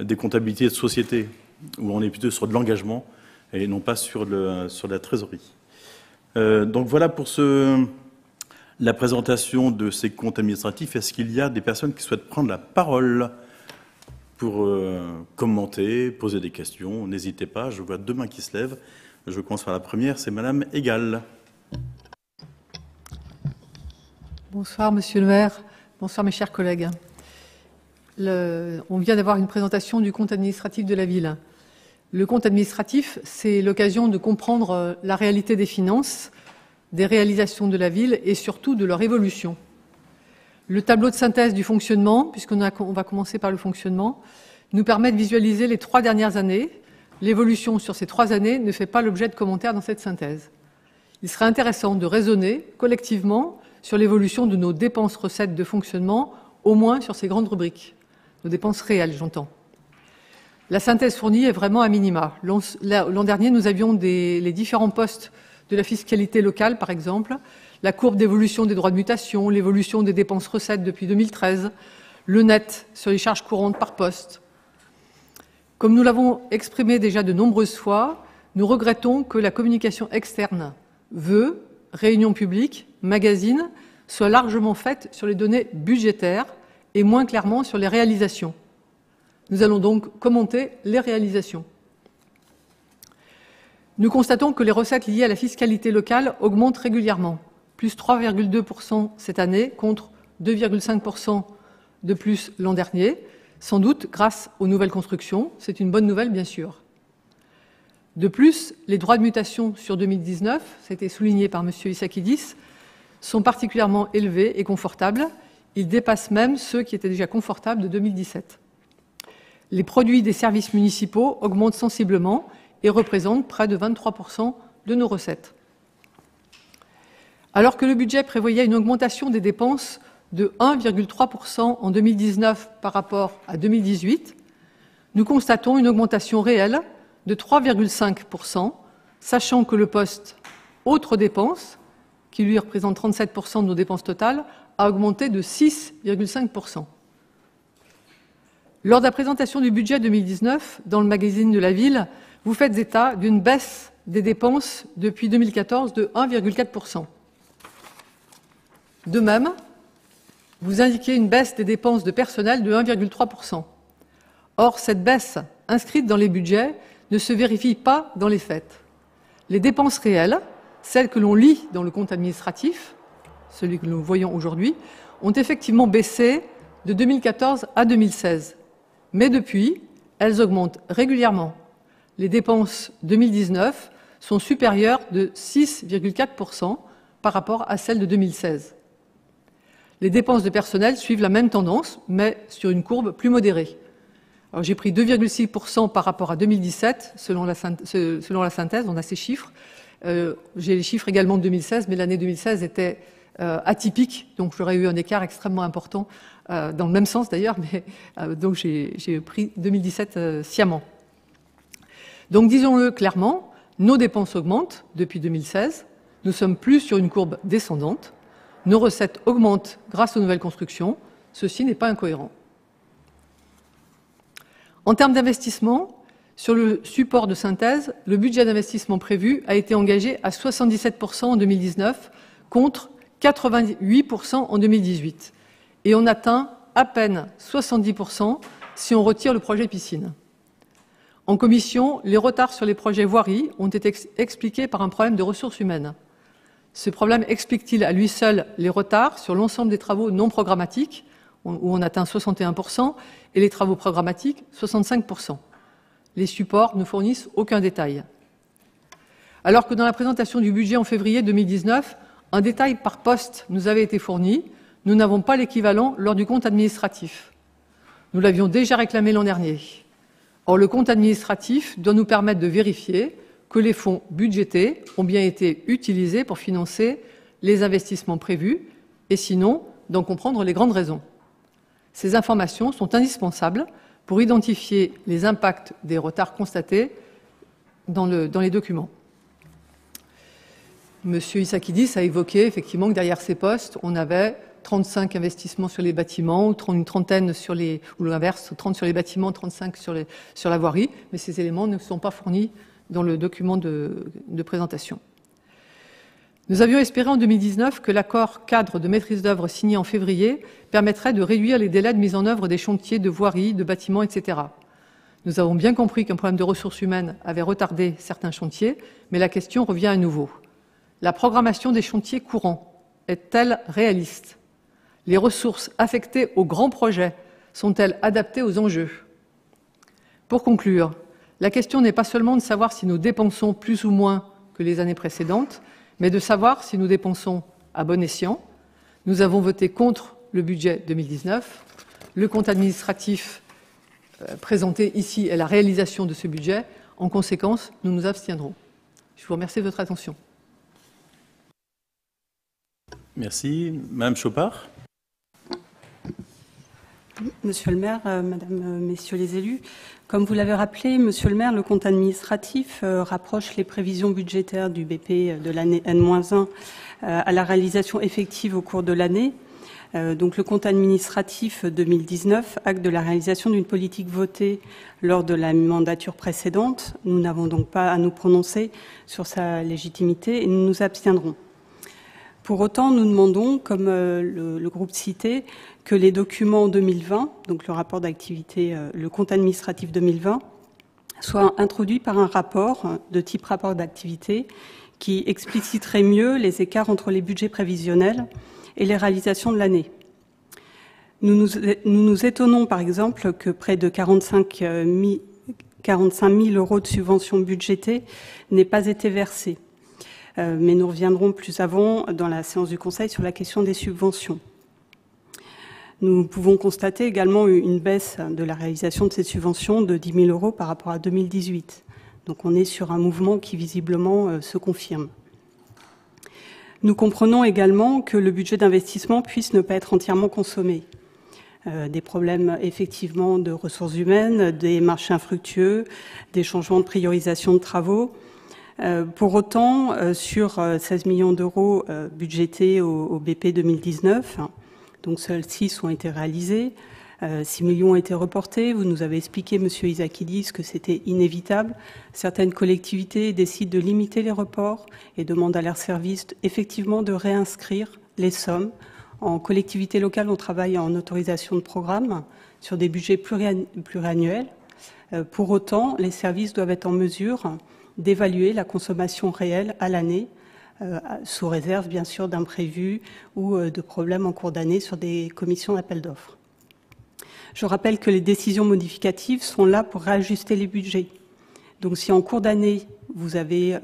des comptabilités de société, où on est plutôt sur de l'engagement et non pas sur, le, sur la trésorerie. donc voilà pour ce, la présentation de ces comptes administratifs. Est-ce qu'il y a des personnes qui souhaitent prendre la parole pour euh, commenter, poser des questions? N'hésitez pas, je vois deux mains qui se lèvent. Je commence par la première, c'est Madame Egal. Bonsoir Monsieur le maire, bonsoir mes chers collègues. on vient d'avoir une présentation du compte administratif de la ville. Le compte administratif, c'est l'occasion de comprendre euh, la réalité des finances, des réalisations de la ville et surtout de leur évolution. Le tableau de synthèse du fonctionnement, puisqu'on va commencer par le fonctionnement, nous permet de visualiser les trois dernières années. L'évolution sur ces trois années ne fait pas l'objet de commentaires dans cette synthèse. Il serait intéressant de raisonner collectivement sur l'évolution de nos dépenses-recettes de fonctionnement, au moins sur ces grandes rubriques. Nos dépenses réelles, j'entends. La synthèse fournie est vraiment à minima. L'an dernier, nous avions les différents postes de la fiscalité locale, par exemple, la courbe d'évolution des droits de mutation, l'évolution des dépenses recettes depuis 2013, le net sur les charges courantes par poste. Comme nous l'avons exprimé déjà de nombreuses fois, nous regrettons que la communication externe, vœux, réunions publiques, magazines, soit largement faite sur les données budgétaires et moins clairement sur les réalisations. Nous allons donc commenter les réalisations. Nous constatons que les recettes liées à la fiscalité locale augmentent régulièrement plus 3,2% cette année contre 2,5% de plus l'an dernier, sans doute grâce aux nouvelles constructions. C'est une bonne nouvelle, bien sûr. De plus, les droits de mutation sur 2019, c'était souligné par M. Issakidis, sont particulièrement élevés et confortables. Ils dépassent même ceux qui étaient déjà confortables de 2017. Les produits des services municipaux augmentent sensiblement et représentent près de 23% de nos recettes. Alors que le budget prévoyait une augmentation des dépenses de 1,3% en 2019 par rapport à 2018, nous constatons une augmentation réelle de 3,5%, sachant que le poste autres dépenses, qui lui représente 37% de nos dépenses totales, a augmenté de 6,5%. Lors de la présentation du budget 2019, dans le magazine de la ville, vous faites état d'une baisse des dépenses depuis 2014 de 1,4%. De même, vous indiquez une baisse des dépenses de personnel de 1,3%. Or, cette baisse inscrite dans les budgets ne se vérifie pas dans les faits. Les dépenses réelles, celles que l'on lit dans le compte administratif, celui que nous voyons aujourd'hui, ont effectivement baissé de 2014 à 2016. Mais depuis, elles augmentent régulièrement. Les dépenses 2019 sont supérieures de 6,4% par rapport à celles de 2016. Les dépenses de personnel suivent la même tendance, mais sur une courbe plus modérée. J'ai pris 2,6% par rapport à 2017, selon la, synthèse, on a ces chiffres. Euh, j'ai les chiffres également de 2016, mais l'année 2016 était atypique, donc j'aurais eu un écart extrêmement important, euh, dans le même sens d'ailleurs, mais donc j'ai pris 2017 sciemment. Donc disons-le clairement, nos dépenses augmentent depuis 2016, nous sommes plus sur une courbe descendante, nos recettes augmentent grâce aux nouvelles constructions, ceci n'est pas incohérent. En termes d'investissement, sur le support de synthèse, le budget d'investissement prévu a été engagé à 77% en 2019 contre 88% en 2018. Et on atteint à peine 70% si on retire le projet piscine. En commission, les retards sur les projets voirie ont été expliqués par un problème de ressources humaines. Ce problème explique-t-il à lui seul les retards sur l'ensemble des travaux non programmatiques, où on atteint 61%, et les travaux programmatiques, 65%. Les supports ne fournissent aucun détail. Alors que dans la présentation du budget en février 2019, un détail par poste nous avait été fourni, nous n'avons pas l'équivalent lors du compte administratif. Nous l'avions déjà réclamé l'an dernier. Or, le compte administratif doit nous permettre de vérifier que les fonds budgétés ont bien été utilisés pour financer les investissements prévus et sinon d'en comprendre les grandes raisons. Ces informations sont indispensables pour identifier les impacts des retards constatés dans, les documents. Monsieur Issakidis a évoqué effectivement que derrière ces postes, on avait 35 investissements sur les bâtiments, ou une trentaine sur les, ou l'inverse, 30 sur les bâtiments, 35 sur, sur la voirie, mais ces éléments ne sont pas fournis dans le document de, de présentation. Nous avions espéré en 2019 que l'accord cadre de maîtrise d'œuvre signé en février permettrait de réduire les délais de mise en œuvre des chantiers de voirie, de bâtiments, etc. Nous avons bien compris qu'un problème de ressources humaines avait retardé certains chantiers, mais la question revient à nouveau. La programmation des chantiers courants est-elle réaliste? Les ressources affectées aux grands projets sont-elles adaptées aux enjeux? Pour conclure, la question n'est pas seulement de savoir si nous dépensons plus ou moins que les années précédentes, mais de savoir si nous dépensons à bon escient. Nous avons voté contre le budget 2019. Le compte administratif euh, présenté ici est la réalisation de ce budget. En conséquence, nous nous abstiendrons. Je vous remercie de votre attention. Merci. Madame Chopard. Monsieur le maire, euh, Madame, euh, Messieurs les élus, comme vous l'avez rappelé, Monsieur le maire, le compte administratif euh, rapproche les prévisions budgétaires du BP de l'année N-1 à la réalisation effective au cours de l'année. Donc le compte administratif 2019 acte de la réalisation d'une politique votée lors de la mandature précédente. Nous n'avons donc pas à nous prononcer sur sa légitimité et nous nous abstiendrons. Pour autant, nous demandons, comme le, le groupe cité, que les documents 2020, donc le rapport d'activité, euh, le compte administratif 2020, soient introduits par un rapport euh, de type rapport d'activité qui expliciterait mieux les écarts entre les budgets prévisionnels et les réalisations de l'année. Nous nous, étonnons par exemple que près de 45 000, 45 000 euros de subventions budgétées n'aient pas été versés. Euh, mais nous reviendrons plus avant dans la séance du Conseil sur la question des subventions. Nous pouvons constater également une baisse de la réalisation de ces subventions de 10 000 euros par rapport à 2018. Donc on est sur un mouvement qui visiblement euh, se confirme. Nous comprenons également que le budget d'investissement puisse ne pas être entièrement consommé. Euh, des problèmes effectivement de ressources humaines, des marchés infructueux, des changements de priorisation de travaux. Euh, pour autant, euh, sur 16 millions d'euros budgétés au, BP 2019, donc seuls 6 ont été réalisés, 6 millions ont été reportés. Vous nous avez expliqué, Monsieur Isakidis, que c'était inévitable. Certaines collectivités décident de limiter les reports et demandent à leurs services effectivement de réinscrire les sommes en collectivité locale, on travaille en autorisation de programme sur des budgets pluriannuels. Euh, pour autant, les services doivent être en mesure d'évaluer la consommation réelle à l'année, euh, sous réserve bien sûr d'imprévus ou euh, de problèmes en cours d'année sur des commissions d'appel d'offres. Je rappelle que les décisions modificatives sont là pour réajuster les budgets. Donc si en cours d'année, vous avez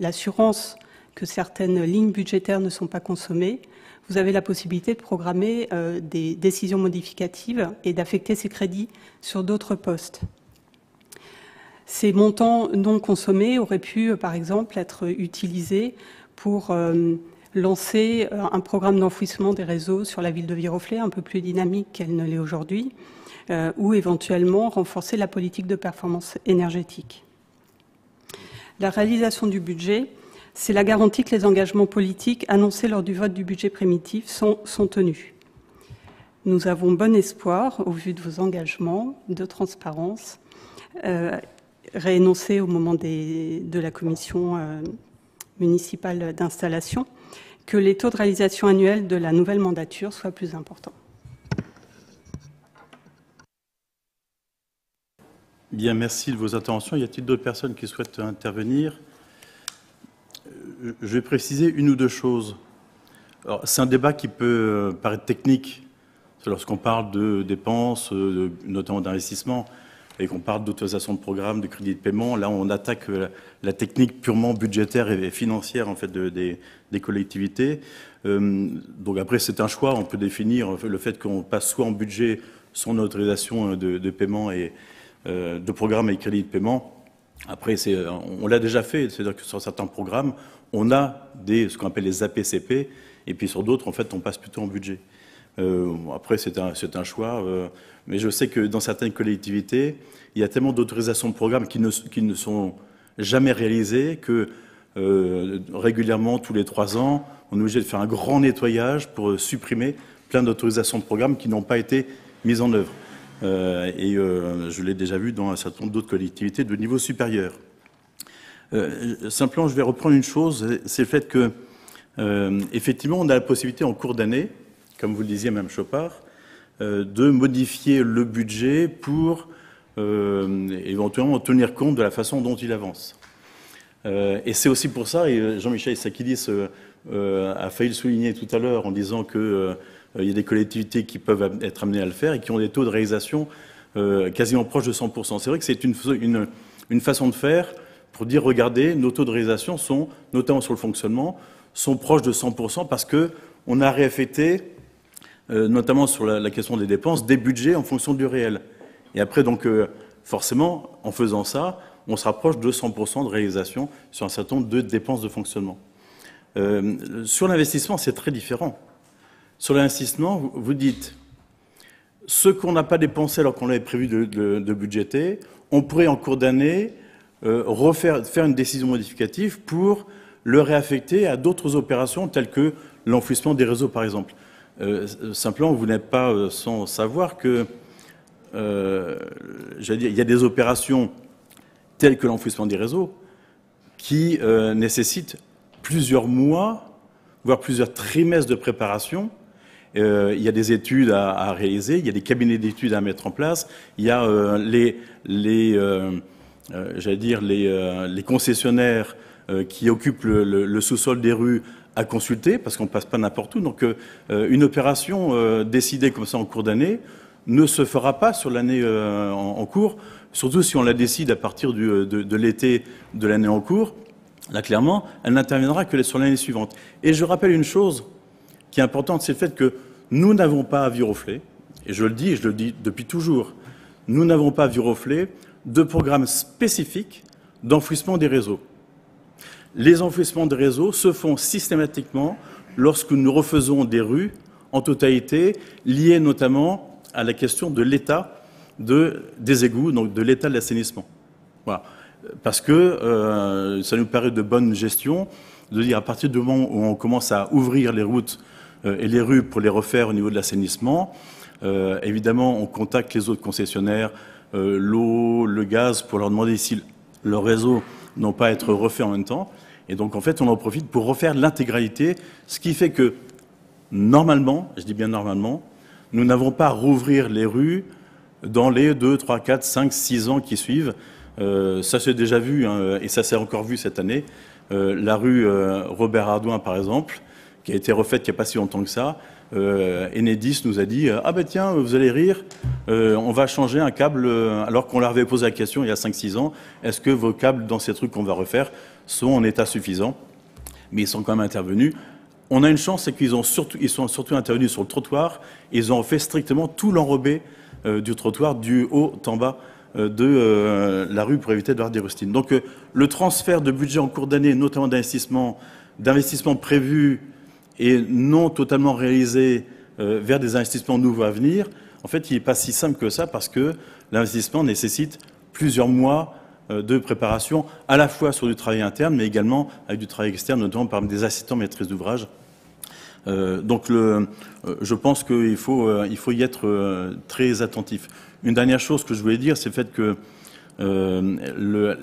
l'assurance que certaines lignes budgétaires ne sont pas consommées, vous avez la possibilité de programmer euh, des décisions modificatives et d'affecter ces crédits sur d'autres postes. Ces montants non consommés auraient pu, euh, par exemple, être utilisés pour euh, lancer un programme d'enfouissement des réseaux sur la ville de Viroflay, un peu plus dynamique qu'elle ne l'est aujourd'hui, ou éventuellement renforcer la politique de performance énergétique. La réalisation du budget c'est la garantie que les engagements politiques annoncés lors du vote du budget primitif sont, tenus. Nous avons bon espoir, au vu de vos engagements de transparence, euh, réénoncés au moment de la commission euh, municipale d'installation, que les taux de réalisation annuels de la nouvelle mandature soient plus importants. Bien, merci de vos interventions. Y a-t-il d'autres personnes qui souhaitent intervenir? Je vais préciser une ou deux choses. C'est un débat qui peut euh, paraître technique lorsqu'on parle de dépenses, euh, notamment d'investissement, et qu'on parle d'autorisation de programme, de crédit de paiement. Là, on attaque euh, la, technique purement budgétaire et financière en fait des, collectivités. donc après, c'est un choix. On peut définir le fait qu'on passe soit en budget, soit en autorisation de, paiement et de programme et crédit de paiement. Après, on l'a déjà fait, c'est-à-dire que sur certains programmes, on a des, ce qu'on appelle les APCP, et puis sur d'autres, en fait, on passe plutôt en budget. Euh, après, c'est un, un, choix, euh, mais je sais que dans certaines collectivités, il y a tellement d'autorisations de programmes qui ne, sont jamais réalisées que euh, régulièrement, tous les trois ans, on est obligé de faire un grand nettoyage pour supprimer plein d'autorisations de programmes qui n'ont pas été mises en œuvre. et je l'ai déjà vu dans un certain nombre d'autres collectivités de niveau supérieur. Euh, simplement, je vais reprendre une chose, c'est le fait que, euh, effectivement, on a la possibilité en cours d'année, comme vous le disiez, Mme Chopard, euh, de modifier le budget pour éventuellement tenir compte de la façon dont il avance. et c'est aussi pour ça, et Jean-Michel Sakidis a failli le souligner tout à l'heure en disant qu'il y a des collectivités qui peuvent être amenées à le faire et qui ont des taux de réalisation quasiment proches de 100%. C'est vrai que c'est une, une, une, façon de faire pour dire, regardez, nos taux de réalisation sont, notamment sur le fonctionnement, sont proches de 100% parce qu'on a réaffecté, euh, notamment sur la, question des dépenses, des budgets en fonction du réel. Et après, donc, euh, forcément, en faisant ça, on se rapproche de 100% de réalisation sur un certain nombre de dépenses de fonctionnement. Euh, sur l'investissement, c'est très différent. Sur l'investissement, vous dites, ce qu'on n'a pas dépensé alors qu'on avait prévu de, budgéter, on pourrait en cours d'année refaire, faire une décision modificative pour le réaffecter à d'autres opérations telles que l'enfouissement des réseaux, par exemple. Euh, simplement, vous n'êtes pas euh, sans savoir que, dire, il y a des opérations telles que l'enfouissement des réseaux qui nécessitent plusieurs mois, voire plusieurs trimestres de préparation. il y a des études à, réaliser, il y a des cabinets d'études à mettre en place, il y a les, euh, dire, les, euh, concessionnaires euh, qui occupent le, sous-sol des rues à consulter, parce qu'on ne passe pas n'importe où. Donc une opération décidée comme ça en cours d'année ne se fera pas sur l'année en, cours, surtout si on la décide à partir de, l'été de l'année en cours. Là, clairement, elle n'interviendra que sur l'année suivante. Et je rappelle une chose qui est importante, c'est le fait que nous n'avons pas à Viroflay, et je le dis, et je le dis depuis toujours, nous n'avons pas à Viroflay de programmes spécifiques d'enfouissement des réseaux. Les enfouissements de réseaux se font systématiquement lorsque nous refaisons des rues en totalité, liées notamment à la question de l'état de, des égouts, donc de l'état de l'assainissement. Voilà. Parce que euh, ça nous paraît de bonne gestion de dire à partir du moment où on commence à ouvrir les routes euh, et les rues pour les refaire au niveau de l'assainissement, euh, évidemment on contacte les autres concessionnaires, l'eau, le gaz, pour leur demander si leur réseau n'ont pas à être refait en même temps. Et donc en fait on en profite pour refaire l'intégralité, ce qui fait que normalement, je dis bien normalement, nous n'avons pas à rouvrir les rues dans les 2, 3, 4, 5, 6 ans qui suivent. Euh, ça s'est déjà vu, hein, et ça s'est encore vu cette année. Euh, la rue euh, Robert Ardouin, par exemple, qui a été refaite il n'y a pas si longtemps que ça, Enedis nous a dit Ah ben tiens, vous allez rire, on va changer un câble, alors qu'on leur avait posé la question il y a 5-6 ans est-ce que vos câbles dans ces trucs qu'on va refaire sont en état suffisant Mais ils sont quand même intervenus. On a une chance, c'est qu'ils ont surtout, sont surtout intervenus sur le trottoir. Ils ont fait strictement tout l'enrobé euh, du trottoir, du haut en bas euh, de euh, la rue pour éviter d'avoir des rustines. Donc le transfert de budget en cours d'année, notamment d'investissement, d'investissements prévus et non totalement réalisés vers des investissements nouveaux à venir, en fait, il n'est pas si simple que ça parce que l'investissement nécessite plusieurs mois de préparation, à la fois sur du travail interne, mais également avec du travail externe, notamment par des assistants maîtrises d'ouvrage. Euh, donc euh, je pense qu'il faut, euh, y être euh, très attentif. Une dernière chose que je voulais dire, c'est le fait que euh,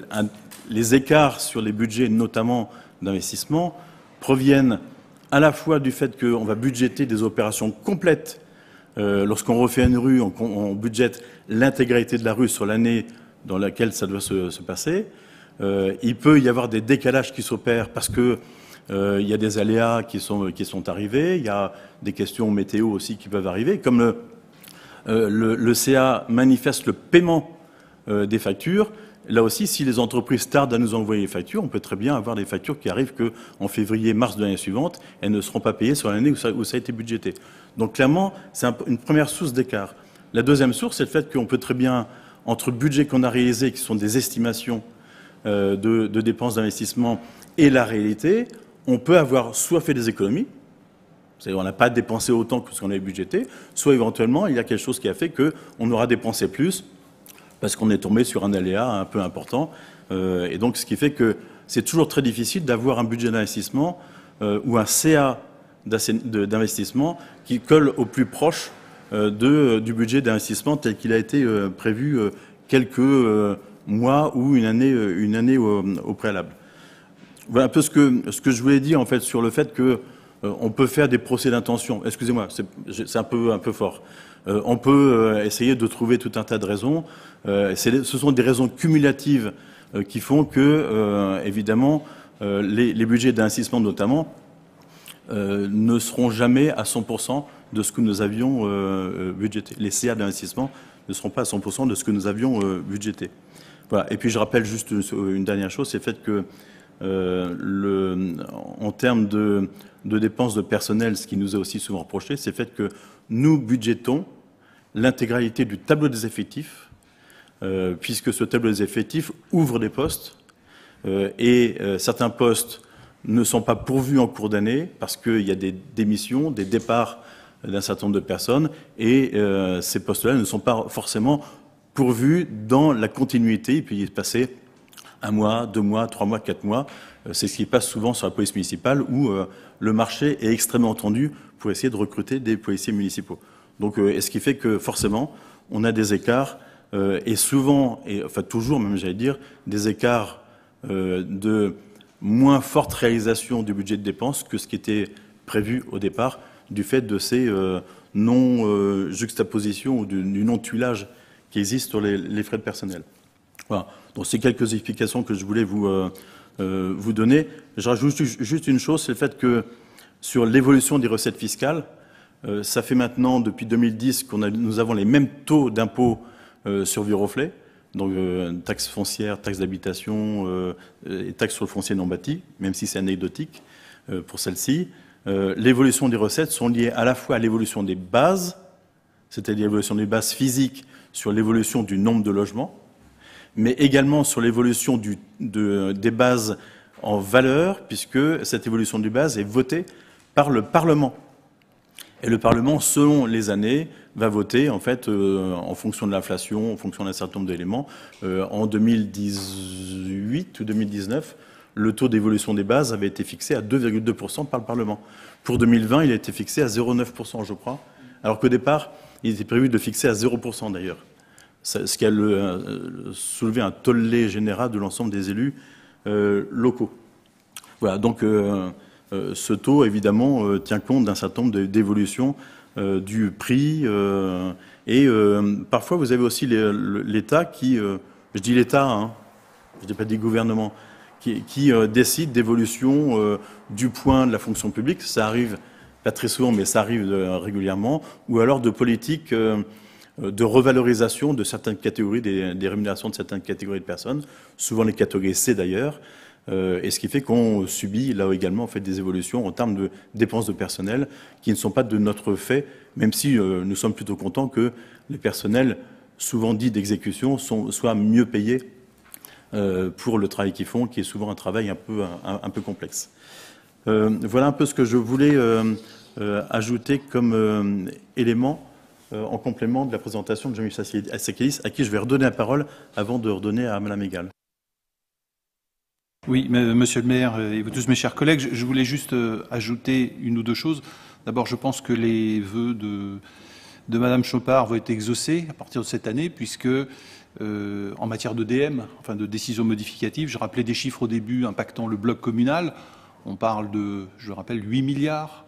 les écarts sur les budgets, notamment d'investissement, proviennent à la fois du fait qu'on va budgéter des opérations complètes. Euh, Lorsqu'on refait une rue, on, on budgète l'intégralité de la rue sur l'année dans laquelle ça doit se, se passer. Euh, il peut y avoir des décalages qui s'opèrent parce que euh, il y a des aléas qui sont, qui sont arrivés, il y a des questions météo aussi qui peuvent arriver. Comme le, euh, le, CA manifeste le paiement des factures, là aussi, si les entreprises tardent à nous envoyer les factures, on peut très bien avoir des factures qui arrivent qu'en février, mars de l'année suivante, elles ne seront pas payées sur l'année où ça, a été budgété. Donc clairement, c'est un- une première source d'écart. La deuxième source, c'est le fait qu'on peut très bien, entre le budget qu'on a réalisé, qui sont des estimations euh, de, dépenses d'investissement, et la réalité, on peut avoir soit fait des économies, c'est-à-dire on n'a pas dépensé autant que ce qu'on avait budgété, soit éventuellement il y a quelque chose qui a fait qu'on aura dépensé plus parce qu'on est tombé sur un aléa un peu important. Euh, et donc ce qui fait que c'est toujours très difficile d'avoir un budget d'investissement euh, ou un CA d'investissement qui colle au plus proche de, du budget d'investissement tel qu'il a été euh, prévu euh, quelques euh, mois ou une année, euh, une année au, préalable. Voilà un peu ce que, ce que je voulais dire en fait sur le fait que euh, on peut faire des procès d'intention. Excusez-moi, c'est un peu, un peu fort. Euh, on peut euh, essayer de trouver tout un tas de raisons. Euh, ce sont des raisons cumulatives euh, qui font que, euh, évidemment, euh, les, les budgets d'investissement notamment euh, ne seront jamais à 100% de ce que nous avions euh, euh, budgété. Les CA d'investissement ne seront pas à 100% de ce que nous avions euh, budgété. Voilà. Et puis je rappelle juste une, dernière chose, c'est le fait que en termes de, dépenses de personnel, ce qui nous est aussi souvent reproché, c'est le fait que nous budgétons l'intégralité du tableau des effectifs, puisque ce tableau des effectifs ouvre des postes, et certains postes ne sont pas pourvus en cours d'année parce qu'il y a des démissions, des départs d'un certain nombre de personnes, et euh, ces postes-là ne sont pas forcément pourvus dans la continuité. Il peut y passer un mois, deux mois, trois mois, quatre mois. Euh, C'est ce qui passe souvent sur la police municipale où euh, le marché est extrêmement tendu pour essayer de recruter des policiers municipaux. Donc, ce qui fait que forcément, on a des écarts et souvent, et enfin toujours même, j'allais dire, des écarts de moins forte réalisation du budget de dépenses que ce qui était prévu au départ du fait de ces euh, non-juxtapositions ou du, non-tuilage qui existe sur les, frais de personnel. Voilà. Donc c'est quelques explications que je voulais vous, euh, euh, vous donner. Je rajoute ju- juste une chose, c'est le fait que sur l'évolution des recettes fiscales, euh, ça fait maintenant depuis 2010 qu'on nous avons les mêmes taux d'impôt euh, sur Viroflay, donc euh, taxe foncière, taxe d'habitation euh, et taxe sur le foncier non bâti, même si c'est anecdotique euh, pour celle-ci. Euh, l'évolution des recettes sont liées à la fois à l'évolution des bases, c'est-à-dire l'évolution des bases physiques sur l'évolution du nombre de logements, mais également sur l'évolution des bases en valeur puisque cette évolution du base est votée par le Parlement. Et le Parlement, selon les années, va voter en fait euh, en fonction de l'inflation, en fonction d'un certain nombre d'éléments. Euh, en 2018 ou 2019, le taux d'évolution des bases avait été fixé à 2,2% par le Parlement. Pour 2020, il a été fixé à 0,9%, je crois, alors qu'au départ, il était prévu de fixer à 0% d'ailleurs. Ce qui a euh, soulevé un tollé général de l'ensemble des élus locaux. Voilà, donc euh, ce taux, évidemment, euh, tient compte d'un certain nombre d'évolutions euh, du prix. et parfois, vous avez aussi l'État qui, je dis l'État, hein, je ne dis pas des gouvernements, qui, qui décide d'évolution du point de la fonction publique. Ça arrive pas très souvent, mais ça arrive régulièrement. Ou alors de politique de revalorisation de certaines catégories, des, des, rémunérations de certaines catégories de personnes, souvent les catégories C d'ailleurs, euh, et ce qui fait qu'on subit là également en fait, des évolutions en termes de dépenses de personnel qui ne sont pas de notre fait, même si euh, nous sommes plutôt contents que les personnels, souvent dits d'exécution, soient mieux payés euh, pour le travail qu'ils font, qui est souvent un travail un peu, un, peu complexe. voilà un peu ce que je voulais ajouter comme élément en complément de la présentation de Jean-Michel à qui je vais redonner la parole avant de redonner à Mme Egal. Oui, monsieur le maire et vous tous mes chers collègues, je voulais juste euh, ajouter une ou deux choses. D'abord, je pense que les vœux de, de Madame Chopard vont être exaucés à partir de cette année, puisque euh, en matière de DM, enfin de décision modificative, je rappelais des chiffres au début impactant le bloc communal. On parle de, je rappelle, 8 milliards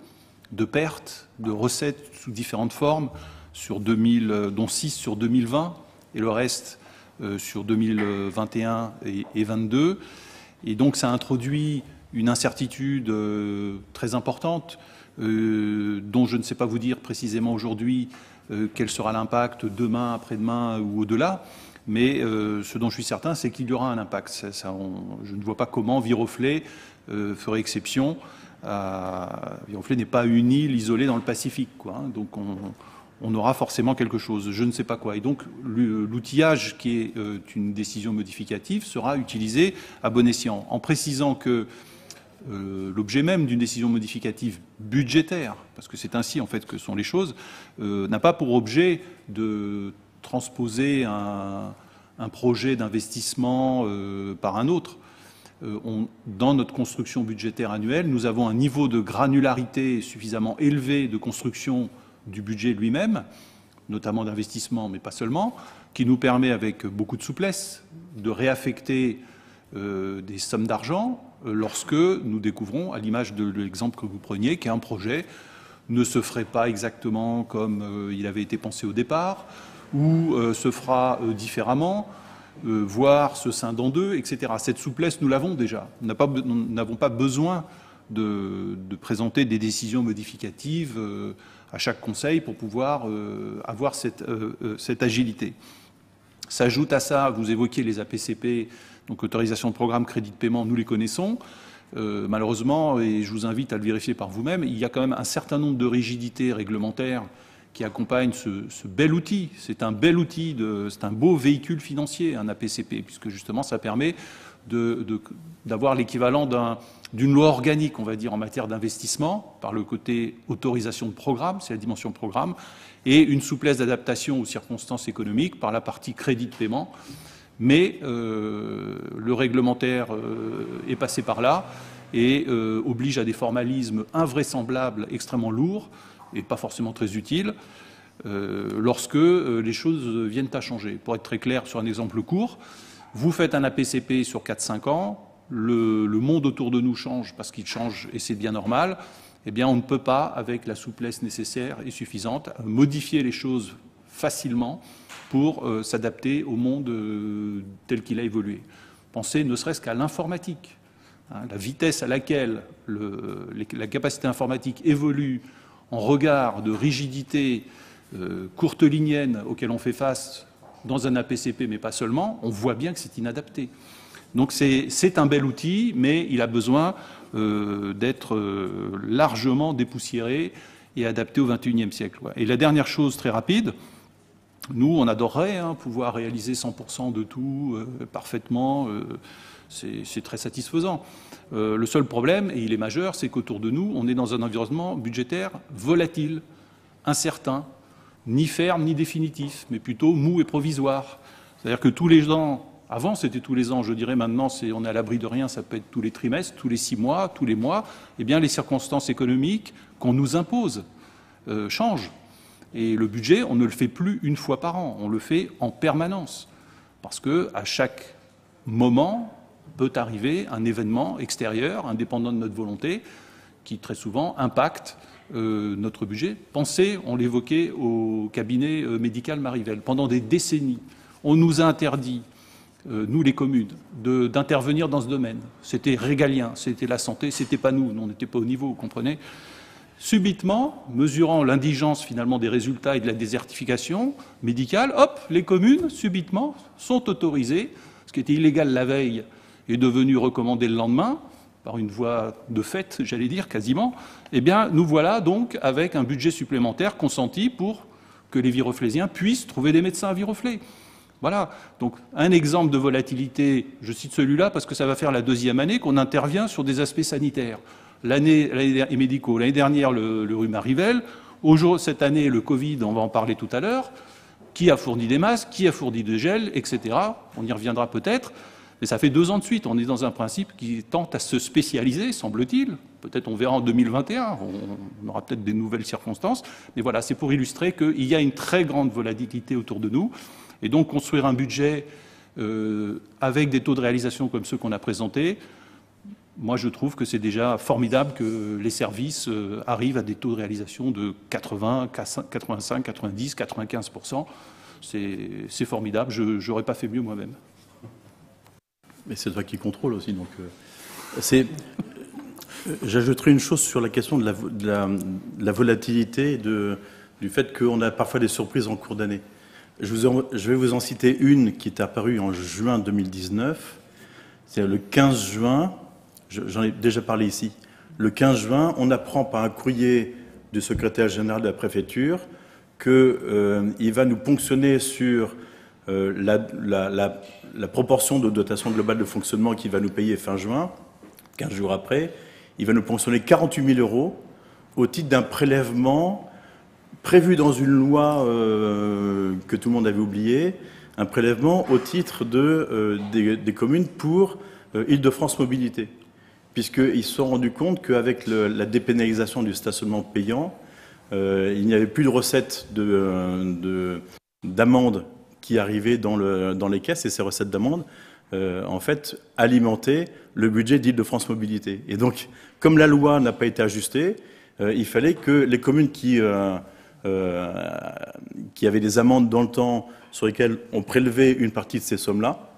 de pertes, de recettes sous différentes formes, sur 2000, euh, dont 6 sur 2020, et le reste sur 2021 et, et 2022. Et donc ça introduit une incertitude euh, très importante, euh, dont je ne sais pas vous dire précisément aujourd'hui euh, quel sera l'impact demain, après-demain ou au-delà. Mais ce dont je suis certain, c'est qu'il y aura un impact. Je ne vois pas comment Viroflay ferait exception. Viroflay n'est pas une île isolée dans le Pacifique. Quoi, hein. donc on, aura forcément quelque chose, je ne sais pas quoi. Et donc l'outillage qui est euh, une décision modificative sera utilisé à bon escient, en précisant que euh, l'objet même d'une décision modificative budgétaire, parce que c'est ainsi en fait que sont les choses, euh, n'a pas pour objet de transposer un, projet d'investissement par un autre. dans notre construction budgétaire annuelle, nous avons un niveau de granularité suffisamment élevé de construction du budget lui-même, notamment d'investissement, mais pas seulement, qui nous permet avec beaucoup de souplesse de réaffecter euh, des sommes d'argent euh, lorsque nous découvrons, à l'image de l'exemple que vous preniez, qu'un projet ne se ferait pas exactement comme euh, il avait été pensé au départ, ou se fera différemment, voire se scinde en deux, etc. Cette souplesse, nous l'avons déjà. Nous n'avons pas besoin de, présenter des décisions modificatives à chaque conseil pour pouvoir euh, avoir euh, euh, cette, agilité. S'ajoute à ça, vous évoquiez les APCP, donc autorisation de programme, crédit de paiement, nous les connaissons. malheureusement, et je vous invite à le vérifier par vous-même, il y a quand même un certain nombre de rigidités réglementaires qui accompagnent ce, bel outil. C'est un bel outil, c'est un beau véhicule financier, un APCP, puisque justement ça permet d'avoir l'équivalent d'une loi organique, on va dire, en matière d'investissement, par le côté autorisation de programme, c'est la dimension programme, et une souplesse d'adaptation aux circonstances économiques par la partie crédit de paiement. Mais euh, le réglementaire euh, est passé par là et euh, oblige à des formalismes invraisemblables, extrêmement lourds et pas forcément très utiles, lorsque les choses viennent à changer. Pour être très clair sur un exemple court, vous faites un APCP sur 4-5 ans, le, monde autour de nous change parce qu'il change et c'est bien normal. Eh bien, on ne peut pas, avec la souplesse nécessaire et suffisante, modifier les choses facilement pour euh, s'adapter au monde euh, tel qu'il a évolué. Pensez ne serait-ce qu'à l'informatique. Hein, la vitesse à laquelle la capacité informatique évolue en regard de rigidité euh, courtelinienne auquel on fait face dans un APCP, mais pas seulement, on voit bien que c'est inadapté. Donc c'est un bel outil, mais il a besoin euh, d'être euh, largement dépoussiéré et adapté au XXIe siècle. Et la dernière chose très rapide, nous, on adorerait hein, pouvoir réaliser 100% de tout euh, parfaitement. c'est très satisfaisant. Euh, le seul problème, et il est majeur, c'est qu'autour de nous, on est dans un environnement budgétaire volatile, incertain, ni ferme ni définitif, mais plutôt mou et provisoire. C'est-à-dire que tous les ans, avant c'était tous les ans, je dirais maintenant c'est on est à l'abri de rien, ça peut être tous les trimestres, tous les six mois, tous les mois, eh bien les circonstances économiques qu'on nous impose euh, changent. Et le budget, on ne le fait plus une fois par an, on le fait en permanence. Parce que à chaque moment peut arriver un événement extérieur, indépendant de notre volonté, qui très souvent impacte euh, notre budget. Pensez, on l'évoquait au cabinet euh, médical Marivel, pendant des décennies, on nous a interdit, euh, nous les communes, d'intervenir dans ce domaine. C'était régalien, c'était la santé, c'était pas nous, on n'était pas au niveau, vous comprenez Subitement, mesurant l'indigence finalement des résultats et de la désertification médicale, hop, les communes, subitement, sont autorisées, ce qui était illégal la veille est devenu recommandé le lendemain, par une voie de fait, j'allais dire, quasiment, eh bien, nous voilà donc avec un budget supplémentaire consenti pour que les viroflésiens puissent trouver des médecins à viroflés. Voilà. Donc, un exemple de volatilité, je cite celui-là parce que ça va faire la deuxième année qu'on intervient sur des aspects sanitaires. L'année et médicaux. L'année dernière, le, le rhume arrivelle. Cette année, le Covid, on va en parler tout à l'heure. Qui a fourni des masques Qui a fourni des gels Etc. On y reviendra peut-être. Mais ça fait deux ans de suite. On est dans un principe qui tente à se spécialiser, semble-t-il. Peut-être on verra en 2021. On aura peut-être des nouvelles circonstances. Mais voilà, c'est pour illustrer qu'il y a une très grande volatilité autour de nous. Et donc construire un budget euh, avec des taux de réalisation comme ceux qu'on a présentés, moi je trouve que c'est déjà formidable que les services euh, arrivent à des taux de réalisation de 80, 85, 90, 95% C'est formidable. Je n'aurais pas fait mieux moi-même. Mais c'est toi qui contrôle aussi. Donc, euh, c'est. Euh, j'ajouterai une chose sur la question de la, volatilité, de, du fait qu'on a parfois des surprises en cours d'année. Je, vais vous en citer une qui est apparue en juin 2019. C'est le 15 juin, j'en ai déjà parlé ici. Le 15 juin, on apprend par un courrier du secrétaire général de la préfecture qu'il euh, va nous ponctionner sur la, la, la proportion de dotation globale de fonctionnement qu'il va nous payer fin juin, 15 jours après, il va nous ponctionner 48 000 euros au titre d'un prélèvement prévu dans une loi euh, que tout le monde avait oublié, un prélèvement au titre euh, des, communes pour euh, Île-de-France Mobilité, puisqu'ils se sont rendus compte qu'avec la dépénalisation du stationnement payant, il n'y avait plus de recettes d'amende de, qui arrivaient dans, le, dans les caisses et ces recettes d'amende, euh, en fait, alimentaient le budget d'Île-de-France Mobilité. Et donc, comme la loi n'a pas été ajustée, euh, il fallait que les communes qui, euh, qui avaient des amendes dans le temps sur lesquelles on prélevait une partie de ces sommes-là,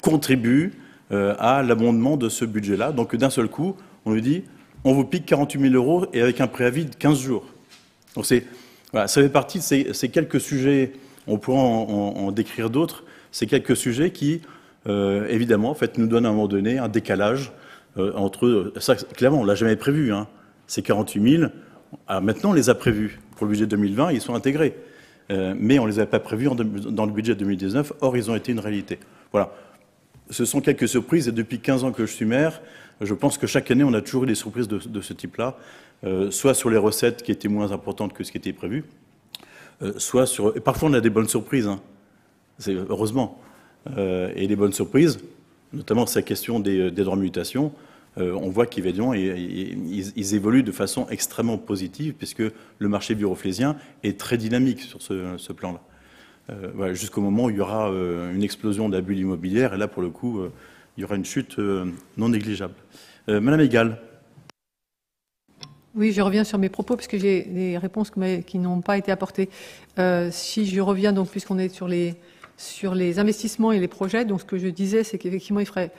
contribuent à l'abondement de ce budget-là. Donc, d'un seul coup, on lui dit, on vous pique 48 000 euros et avec un préavis de 15 jours. Donc, ça fait partie de ces quelques sujets on pourra en, décrire d'autres. C'est quelques sujets qui, euh, évidemment, en fait, nous donnent à un moment donné un décalage euh, entre. Ça, clairement, on l'a jamais prévu. Hein. Ces 48 000, ah, maintenant, on les a prévus. Pour le budget 2020, ils sont intégrés. Euh, mais on ne les avait pas prévus dans le budget 2019. Or, ils ont été une réalité. Voilà. Ce sont quelques surprises. Et depuis 15 ans que je suis maire, je pense que chaque année, on a toujours eu des surprises de, ce type-là. soit sur les recettes qui étaient moins importantes que ce qui était prévu, euh, soit sur. Parfois, on a des bonnes surprises, hein. heureusement. Euh, et des bonnes surprises, notamment la question des, euh, droits de mutation, on voit qu'évidemment, ils, évoluent de façon extrêmement positive, puisque le marché bureauflésien est très dynamique sur ce, plan-là. Voilà, Jusqu'au moment où il y aura une explosion d'abus immobilières, et là, pour le coup, il y aura une chute non négligeable. Madame Egal. Oui, je reviens sur mes propos puisque j'ai des réponses qui n'ont pas été apportées. Euh, si je reviens donc, puisqu'on est sur les, sur les investissements et les projets, donc ce que je disais, c'est qu'effectivement, il ferait,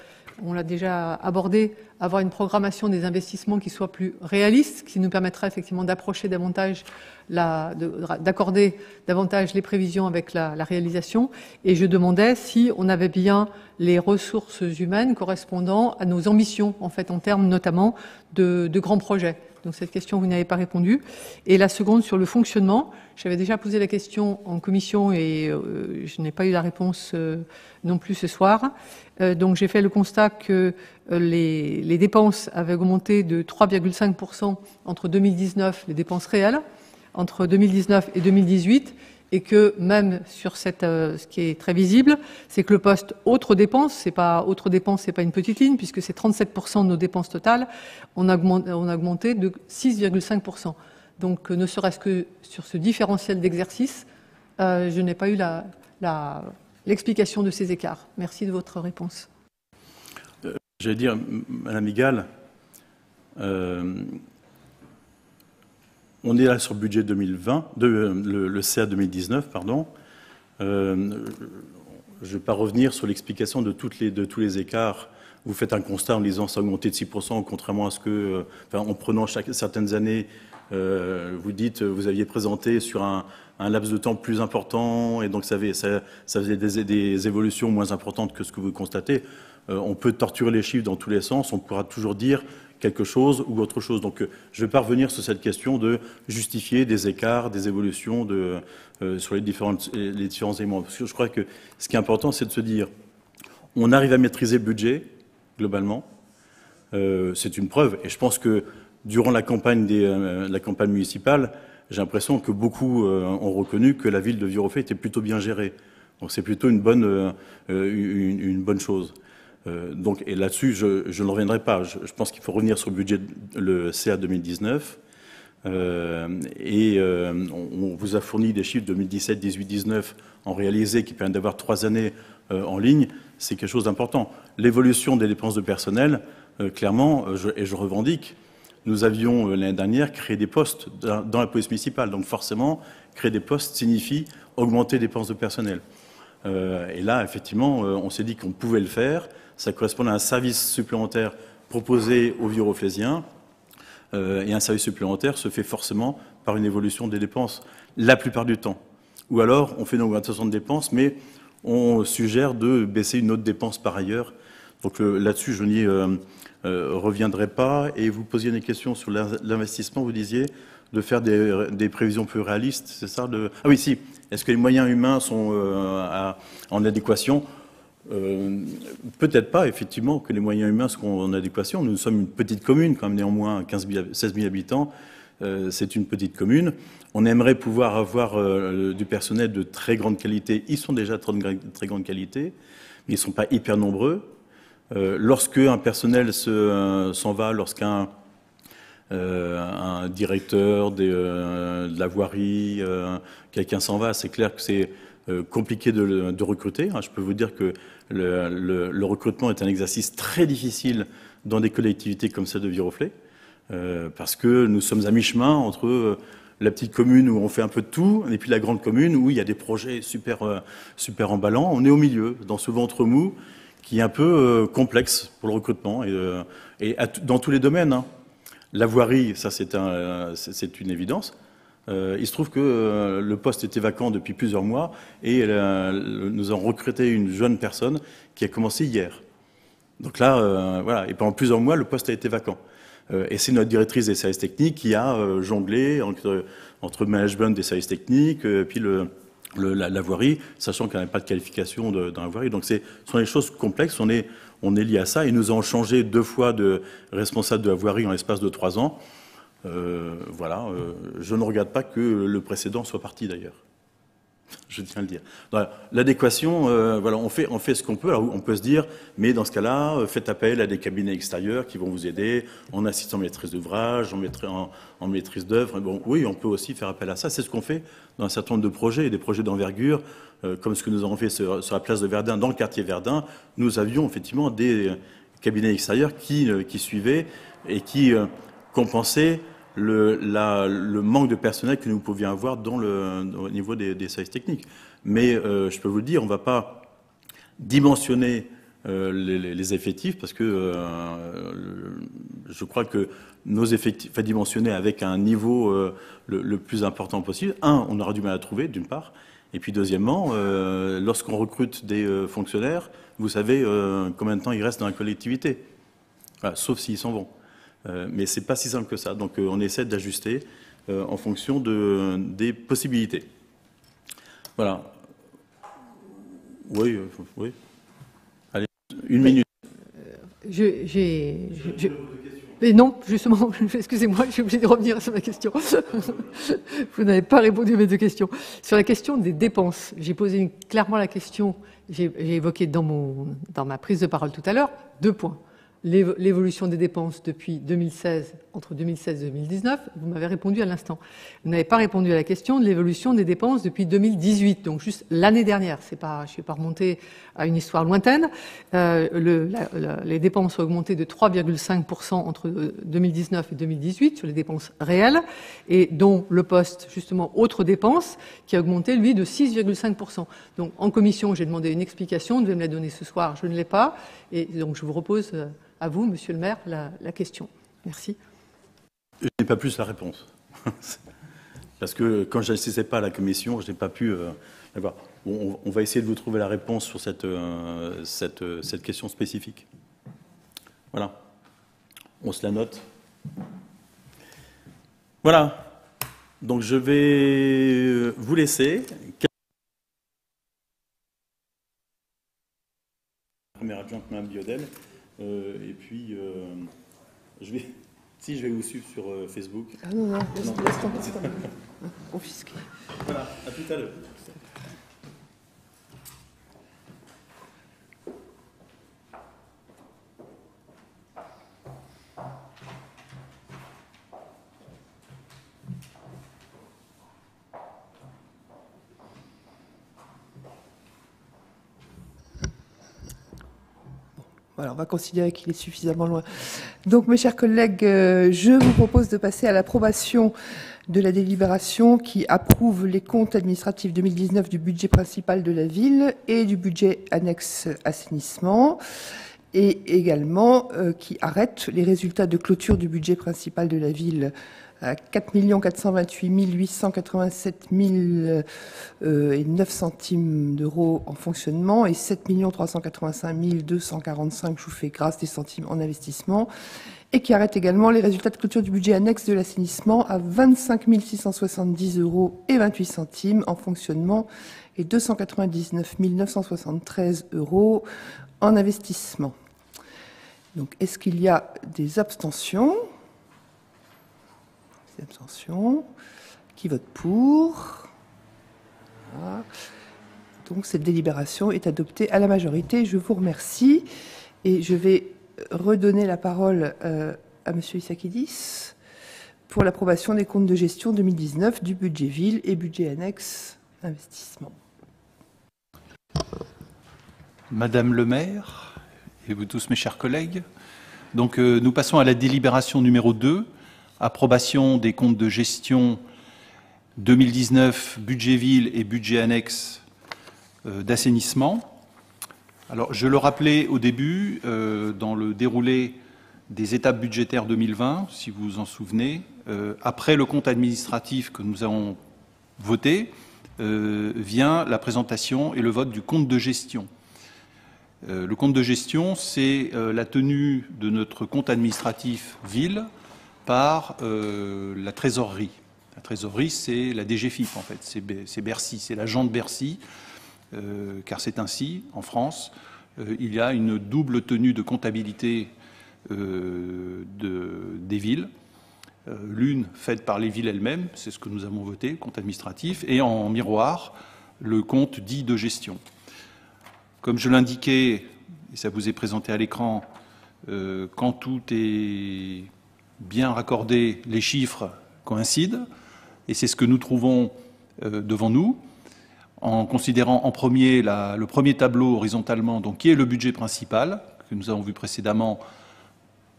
on l'a déjà abordé, avoir une programmation des investissements qui soit plus réaliste, qui nous permettrait effectivement d'approcher davantage, d'accorder davantage les prévisions avec la, la, réalisation. Et je demandais si on avait bien les ressources humaines correspondant à nos ambitions, en fait, en termes notamment de, de grands projets. Donc cette question, vous n'avez pas répondu. Et la seconde sur le fonctionnement. J'avais déjà posé la question en commission et euh, je n'ai pas eu la réponse euh, non plus ce soir. Euh, donc j'ai fait le constat que les, les dépenses avaient augmenté de 3,5% entre 2019, les dépenses réelles, entre 2019 et 2018 et que même sur cette, euh, ce qui est très visible, c'est que le poste autres dépenses, c'est pas autres dépenses, c'est pas une petite ligne puisque c'est 37% de nos dépenses totales, on a augmenté, de 6,5%. Donc, euh, ne serait-ce que sur ce différentiel d'exercice, euh, je n'ai pas eu l'explication de ces écarts. Merci de votre réponse. J'allais dire, Madame Igal, on est là sur le budget 2020, de, le, CA 2019, pardon. Euh, je ne vais pas revenir sur l'explication de, tous les écarts. Vous faites un constat en disant ça a augmenté de 6%, contrairement à ce que, enfin, en prenant certaines années, euh, vous dites, vous aviez présenté sur un, laps de temps plus important, et donc ça, ça, faisait des, évolutions moins importantes que ce que vous constatez. Euh, on peut torturer les chiffres dans tous les sens, on pourra toujours dire quelque chose ou autre chose. Donc euh, je vais pas revenir sur cette question de justifier des écarts, des évolutions euh, sur les, différentes, les différents éléments. Parce que je crois que ce qui est important, c'est de se dire, on arrive à maîtriser le budget, globalement. Euh, c'est une preuve. Et je pense que durant la campagne, des, euh, municipale, j'ai l'impression que beaucoup euh, ont reconnu que la ville de Viroflay était plutôt bien gérée. Donc c'est plutôt euh, une bonne chose. Euh, donc, là-dessus, je, ne reviendrai pas. Je, pense qu'il faut revenir sur le budget, le CA 2019. Euh, et euh, on, vous a fourni des chiffres 2017, 18, 19 en réalisé qui permettent d'avoir trois années en ligne. C'est quelque chose d'important. L'évolution des dépenses de personnel, clairement, et je revendique, nous avions l'année dernière créé des postes dans la police municipale. Donc forcément, créer des postes signifie augmenter les dépenses de personnel. et là, effectivement, on s'est dit qu'on pouvait le faire ça correspond à un service supplémentaire proposé aux viroflésiens. Euh, et un service supplémentaire se fait forcément par une évolution des dépenses, la plupart du temps. Ou alors, on fait une augmentation de dépenses, mais on suggère de baisser une autre dépense par ailleurs. Donc euh, là-dessus, je n'y euh, euh, reviendrai pas. Et vous posiez des questions sur l'investissement, vous disiez de faire des, des prévisions plus réalistes, c'est ça de... Ah oui, si. Est-ce que les moyens humains sont à, en adéquation euh, Peut-être pas, effectivement, que les moyens humains seront en adéquation. Nous sommes une petite commune, quand même néanmoins 15 000, 16 000 habitants. Euh, c'est une petite commune. On aimerait pouvoir avoir euh, du personnel de très grande qualité. Ils sont déjà de très grande qualité, mais ils ne sont pas hyper nombreux. Lorsque un personnel s'en se, va, lorsqu'un un directeur de la voirie, quelqu'un s'en va, c'est clair que c'est compliqué de, recruter. Je peux vous dire que le, recrutement est un exercice très difficile dans des collectivités comme celle de Viroflay, euh, parce que nous sommes à mi-chemin entre euh, la petite commune où on fait un peu de tout, et puis la grande commune où il y a des projets super, euh, super emballants. On est au milieu, dans ce ventre mou qui est un peu euh, complexe pour le recrutement, et, euh, dans tous les domaines. Hein. La voirie, ça c'est un, une évidence. Euh, il se trouve que euh, le poste était vacant depuis plusieurs mois et euh, nous avons recruté une jeune personne qui a commencé hier. Donc là, voilà, et pendant plusieurs mois, le poste a été vacant. Et c'est notre directrice des services techniques qui a jonglé entre, entre management des services techniques, puis le, la, voirie, sachant qu'elle n'a pas de qualification dans la voirie. Donc ce sont des choses complexes, on est, on est lié à ça, et nous avons changé deux fois de responsable de la voirie en l'espace de trois ans. Euh, voilà, euh, je ne regarde pas que le précédent soit parti d'ailleurs. (laughs) Je tiens à le dire. L'adéquation, euh, voilà, on fait, on fait ce qu'on peut. On peut se dire, mais dans ce cas-là, faites appel à des cabinets extérieurs qui vont vous aider en assistant maîtrise d'ouvrage, en, maîtrise d'œuvre. Bon, oui, on peut aussi faire appel à ça. C'est ce qu'on fait dans un certain nombre de projets, des projets d'envergure, comme ce que nous avons fait sur, la place de Verdun, dans le quartier Verdun. Nous avions effectivement des cabinets extérieurs qui suivaient et qui compensaient le, manque de personnel que nous pouvions avoir au niveau des, des services techniques. Mais euh, je peux vous le dire, on ne va pas dimensionner euh, les, effectifs parce que euh, je crois que nos effectifs, enfin dimensionner avec un niveau le, plus important possible. Un, on aura du mal à trouver, d'une part. Et puis deuxièmement, lorsqu'on recrute des fonctionnaires, vous savez combien de temps ils restent dans la collectivité, sauf s'ils s'en vont. Euh, mais c'est pas si simple que ça. Donc euh, on essaie d'ajuster euh, en fonction de, des possibilités. Voilà. Oui, oui. Allez, une minute. Je- j'ai- je- non, justement, (laughs) excusez-moi, je suis obligée de revenir sur ma question. (laughs) Vous n'avez pas répondu à mes deux questions. Sur la question des dépenses, j'ai posé une- clairement la question, j'ai j'ai évoqué dans, mon, dans ma prise de parole tout à l'heure, deux points. L'évo- L'évolution des dépenses depuis 2016, entre 2016 et 2019, vous m'avez répondu à l'instant. Vous n'avez pas répondu à la question de l'évolution des dépenses depuis 2018, donc juste l'année dernière. C'est pas, je ne suis pas remontée à une histoire lointaine. Euh, les dépenses ont augmenté de 3,5% entre euh, 2019 et 2018 sur les dépenses réelles, et dont le poste, justement, autres dépenses, qui a augmenté, lui, de 6,5%. Donc, en commission, j'ai demandé une explication, vous devez me la donner ce soir, je ne l'ai pas, et donc je vous repose euh, à vous, monsieur le maire, la, question. Merci. Je n'ai pas plus la réponse. (laughs) Parce que quand je n'assistais pas à la commission, je n'ai pas pu euh, on, va essayer de vous trouver la réponse sur cette, euh, euh, cette question spécifique. Voilà. On se la note. Voilà. Donc je vais vous laisser. Première adjointe, Mme Biodel. Euh, et puis, euh, je vais, (laughs) si je vais vous suivre sur euh, Facebook. Ah non, non, laisse, tomber, tomber. (laughs) Confisqué. Voilà, à tout à l'heure. On va considérer qu'il est suffisamment loin. Donc, mes chers collègues, euh, je vous propose de passer à l'approbation de la délibération qui approuve les comptes administratifs 2019 du budget principal de la ville et du budget annexe assainissement et également euh, qui arrête les résultats de clôture du budget principal de la ville à 4 428 887 000 euh, et 9 centimes d'euros en fonctionnement et 7 385 245, je vous fais grâce des centimes en investissement, et qui arrête également les résultats de clôture du budget annexe de l'assainissement à 25 670 euros et 28 centimes en fonctionnement et 299 973 euros en investissement. Donc, est-ce qu'il y a des abstentions? Des abstentions. Qui vote pour? Voilà. Donc, cette délibération est adoptée à la majorité. Je vous remercie. Et je vais redonner la parole euh, à Monsieur Issakidis pour l'approbation des comptes de gestion 2019 du budget ville et budget annexe investissement. Madame le maire et vous tous mes chers collègues, donc euh, nous passons à la délibération numéro 2, approbation des comptes de gestion 2019, budget ville et budget annexe euh, d'assainissement. Alors je le rappelais au début, euh, dans le déroulé des étapes budgétaires 2020, si vous vous en souvenez, euh, après le compte administratif que nous avons voté, vient la présentation et le vote du compte de gestion. Le compte de gestion, c'est la tenue de notre compte administratif ville par euh, la trésorerie. La trésorerie, c'est la DGFIP, en fait, c'est Be- c'est Bercy, c'est l'agent de Bercy, euh, car c'est ainsi, en France, euh, il y a une double tenue de comptabilité de- des villes. L'une faite par les villes elles-mêmes, c'est ce que nous avons voté, compte administratif, et en miroir, le compte dit de gestion. Comme je l'indiquais, et ça vous est présenté à l'écran, quand tout est bien raccordé, les chiffres coïncident, et c'est ce que nous trouvons euh, devant nous, en considérant en premier le premier tableau horizontalement, donc qui est le budget principal, que nous avons vu précédemment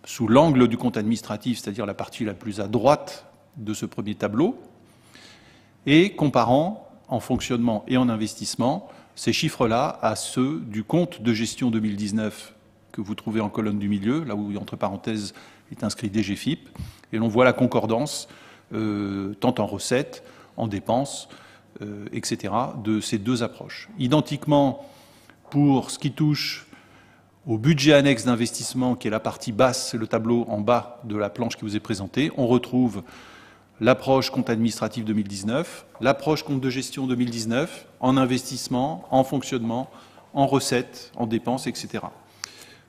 sous l'angle du compte administratif, c'est-à-dire la partie la plus à droite de ce premier tableau, et comparant en fonctionnement et en investissement ces chiffres-là à ceux du compte de gestion 2019 que vous trouvez en colonne du milieu, là où entre parenthèses est inscrit DGFIP, et l'on voit la concordance euh, tant en recettes, en dépenses, euh, etc., de ces deux approches. Identiquement, pour ce qui touche au budget annexe d'investissement, qui est la partie basse, c'est le tableau en bas de la planche qui vous est présentée, on retrouve l'approche compte administratif 2019, l'approche compte de gestion 2019, en investissement, en fonctionnement, en recettes, en dépenses, etc.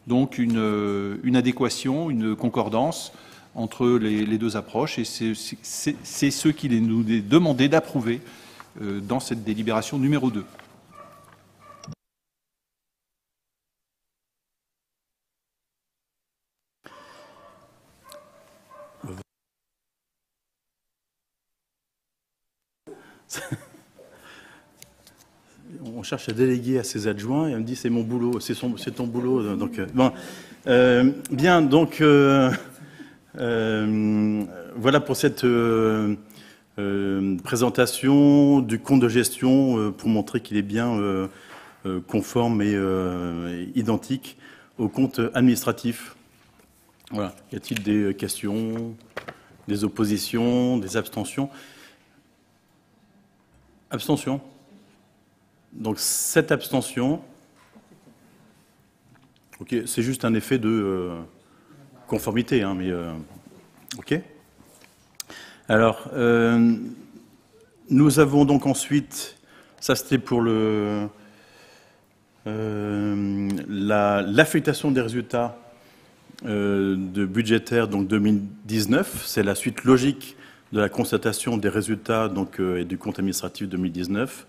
Donc une, une adéquation, une concordance entre les, deux approches, et c'est ce qu'il nous est demandé d'approuver euh, dans cette délibération numéro 2. (laughs) on cherche à déléguer à ses adjoints et on me dit c'est mon boulot, c'est ton boulot. Donc, euh, euh, bien, donc euh, voilà pour cette présentation du compte de gestion pour montrer qu'il est bien conforme et identique au compte administratif. Voilà. Y a-t-il des questions, des oppositions, des abstentions? Abstention? Donc cette abstention, ok, c'est juste un effet de euh, conformité, hein, mais euh, ok. Alors, euh, nous avons donc ensuite, ça c'était pour le l'affectation des résultats de budgétaire donc 2019, c'est la suite logique de la constatation des résultats donc et du compte administratif 2019.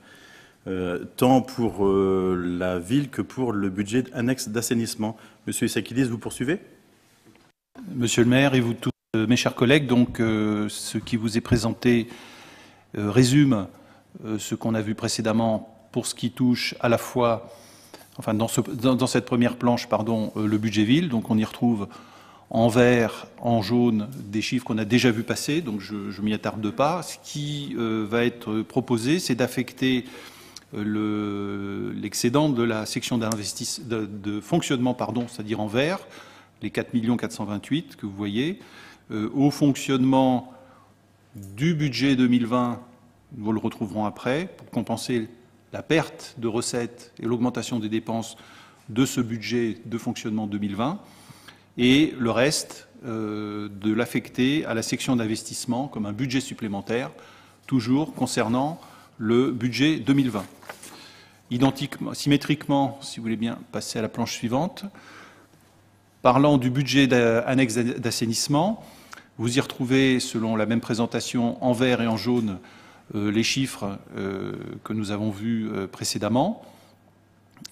Euh, tant pour euh, la ville que pour le budget annexe d'assainissement. Monsieur Issakidis, vous poursuivez? Monsieur le maire et vous tous, euh, mes chers collègues, donc ce qui vous est présenté résume ce qu'on a vu précédemment pour ce qui touche à la fois, enfin dans, cette première planche, pardon, le budget ville. Donc on y retrouve en vert, en jaune, des chiffres qu'on a déjà vu passer, donc je ne m'y attarde pas. Ce qui va être proposé, c'est d'affecter l'excédent de la section de, de, fonctionnement, pardon, c'est-à-dire en vert, les 4 428 que vous voyez, euh, au fonctionnement du budget 2020, nous le retrouverons après, pour compenser la perte de recettes et l'augmentation des dépenses de ce budget de fonctionnement 2020, et le reste euh, de l'affecter à la section d'investissement comme un budget supplémentaire, toujours concernant le budget 2020 identiquement, symétriquement, si vous voulez bien passer à la planche suivante. Parlant du budget annexe d'assainissement, vous y retrouvez, selon la même présentation, en vert et en jaune, euh, les chiffres euh, que nous avons vus euh, précédemment.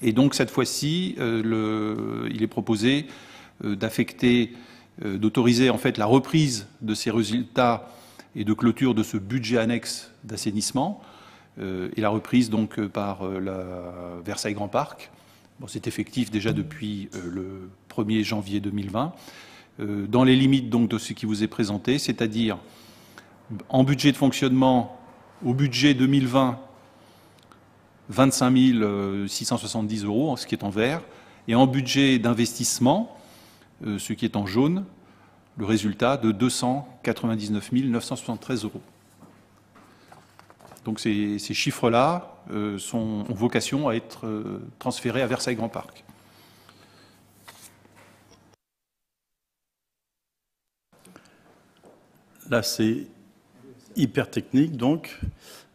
Et donc, cette fois-ci, il est proposé d'affecter, d'autoriser en fait la reprise de ces résultats et de clôture de ce budget annexe d'assainissement et la reprise donc euh, par euh, la Versailles Grand Parc. C'est effectif déjà depuis le 1er janvier 2020, dans les limites donc de ce qui vous est présenté, c'est-à-dire en budget de fonctionnement au budget 2020, 25 670 euros, ce qui est en vert, et en budget d'investissement, ce qui est en jaune, le résultat de 299 973 euros. Donc ces, chiffres-là euh, ont vocation à être euh, transférés à Versailles Grand Parc. Là, c'est hyper technique, donc.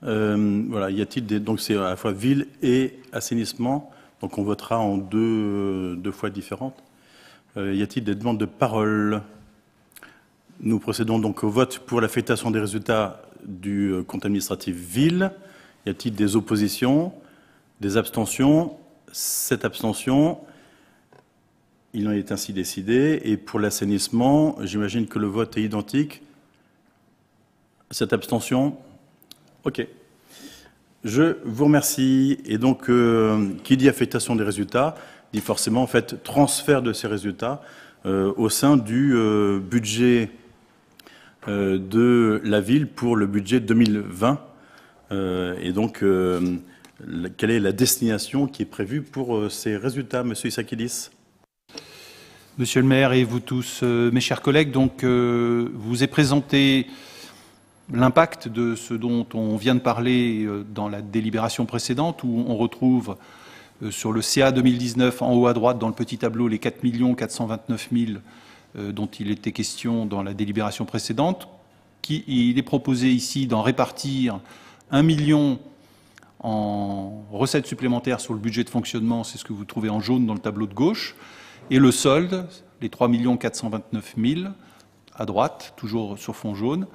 Euh, voilà, y a-t-il des. Donc, c'est à la fois ville et assainissement. Donc, on votera en deux, deux fois différentes. y a-t-il des demandes de parole? Nous procédons donc au vote pour l'affectation des résultats du euh, compte administratif ville. Y a-t-il des oppositions Des abstentions? Cette abstention, il en est ainsi décidé. Et pour l'assainissement, j'imagine que le vote est identique. Cette abstention? OK. Je vous remercie. Et donc, euh, qui dit affectation des résultats dit forcément en fait transfert de ces résultats euh, au sein du budget de la ville pour le budget 2020. Euh, et donc, euh, quelle est la destination qui est prévue pour ces résultats, Monsieur Isakidis? Monsieur le maire et vous tous, mes chers collègues, donc vous ai présenté l'impact de ce dont on vient de parler dans la délibération précédente, où on retrouve sur le CA 2019, en haut à droite, dans le petit tableau, les 4 429 000 dont il était question dans la délibération précédente. Qui, il est proposé ici d'en répartir 1 million en recettes supplémentaires sur le budget de fonctionnement, c'est ce que vous trouvez en jaune dans le tableau de gauche, et le solde, les 3 429 000 à droite, toujours sur fond jaune,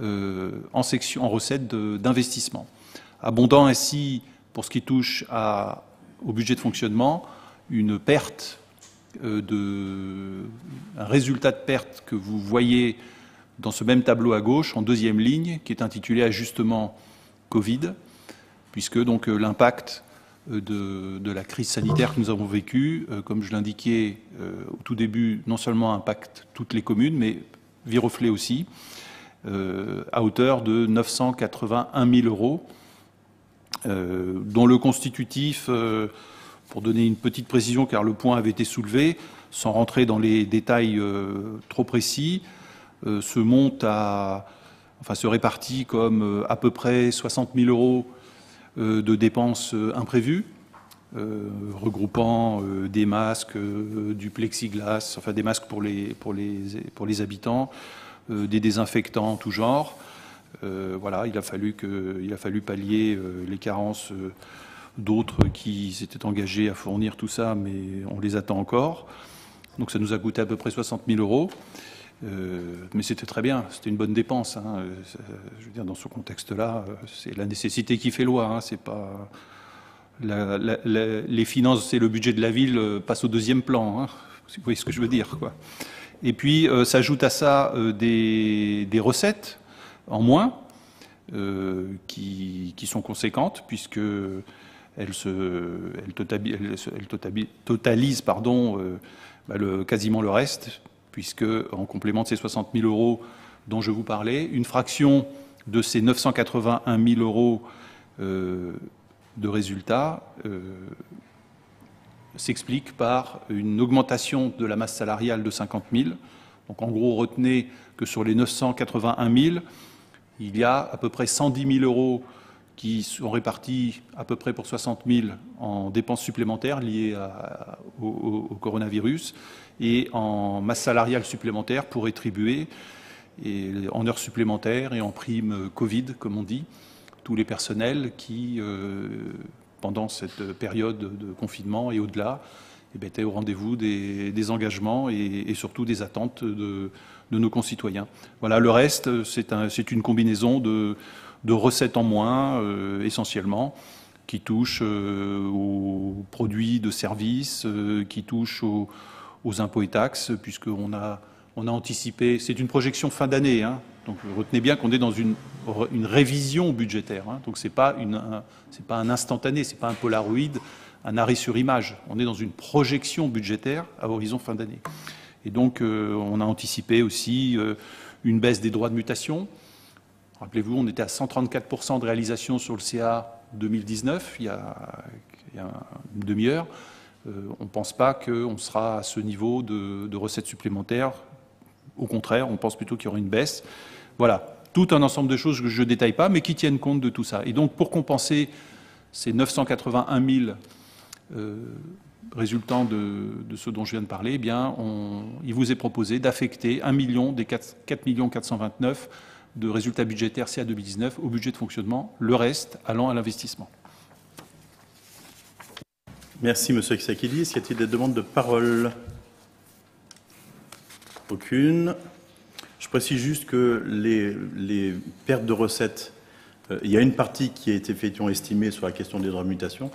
euh, en, recettes d'investissement. Abondant ainsi, pour ce qui touche au budget de fonctionnement, une perte euh, de, un résultat de perte que vous voyez dans ce même tableau à gauche, en deuxième ligne, qui est intitulé Ajustement Covid, puisque donc euh, l'impact euh, de, la crise sanitaire que nous avons vécue, euh, comme je l'indiquais au tout début, non seulement impacte toutes les communes, mais Viroflay aussi, à hauteur de 981 000 euros, dont le constitutif, pour donner une petite précision, car le point avait été soulevé, sans rentrer dans les détails trop précis, se monte à, enfin se répartit comme à peu près 60 000 euros euh, de dépenses euh, imprévues, euh, regroupant des masques, du plexiglas, enfin des masques pour les, pour les, pour les habitants, des désinfectants tout genre. voilà, il a fallu, que, il a fallu pallier les carences d'autres qui s'étaient engagés à fournir tout ça, mais on les attend encore. Donc ça nous a coûté à peu près 60 000 euros. Euh, mais c'était très bien, c'était une bonne dépense. Hein. Euh, je veux dire, dans ce contexte-là, euh, c'est la nécessité qui fait loi. Hein. C'est pas les finances et le budget de la ville passent au deuxième plan. Hein. Vous voyez ce que je veux dire, quoi. Et puis s'ajoute à ça des, des, recettes en moins qui, qui, sont conséquentes puisque elles, se, elles, totalisent, pardon, bah, le, quasiment le reste puisque en complément de ces 60 000 euros dont je vous parlais, une fraction de ces 981 000 euros euh, de résultats euh, s'explique par une augmentation de la masse salariale de 50 000. Donc en gros, retenez que sur les 981 000, il y a à peu près 110 000 euros qui sont répartis à peu près pour 60 000 en dépenses supplémentaires liées au, coronavirus et en masse salariale supplémentaire pour rétribuer et en heures supplémentaires et en primes Covid, comme on dit, tous les personnels qui, euh, pendant cette période de confinement et au-delà, eh ben, étaient au rendez-vous des, engagements et, surtout des attentes de, nos concitoyens. Voilà, le reste, c'est une combinaison de, recettes en moins, euh, essentiellement, qui touchent euh, aux produits de services, qui touchent aux impôts et taxes, puisqu'on a, on a anticipé, c'est une projection fin d'année, hein, donc retenez bien qu'on est dans une, une révision budgétaire, hein, donc ce n'est pas, un, pas un instantané, ce n'est pas un polaroid, un arrêt sur image, on est dans une projection budgétaire à horizon fin d'année. Et donc euh, on a anticipé aussi euh, une baisse des droits de mutation. Rappelez-vous, on était à 134% de réalisation sur le CA 2019, il y a, une demi-heure. Euh, on ne pense pas qu'on sera à ce niveau de, recettes supplémentaires. Au contraire, on pense plutôt qu'il y aura une baisse. Voilà, tout un ensemble de choses que je ne détaille pas, mais qui tiennent compte de tout ça. Et donc, pour compenser ces 981 000 euh, résultants de, ce dont je viens de parler, eh bien, il vous est proposé d'affecter 1 million des 4, 4 429 de résultats budgétaires CA 2019 au budget de fonctionnement, le reste allant à l'investissement. Merci, Monsieur Xakidis. Y a-t-il des demandes de parole? Aucune. Je précise juste que les, pertes de recettes, euh, il y a une partie qui a été effectivement estimée sur la question des droits de mutation,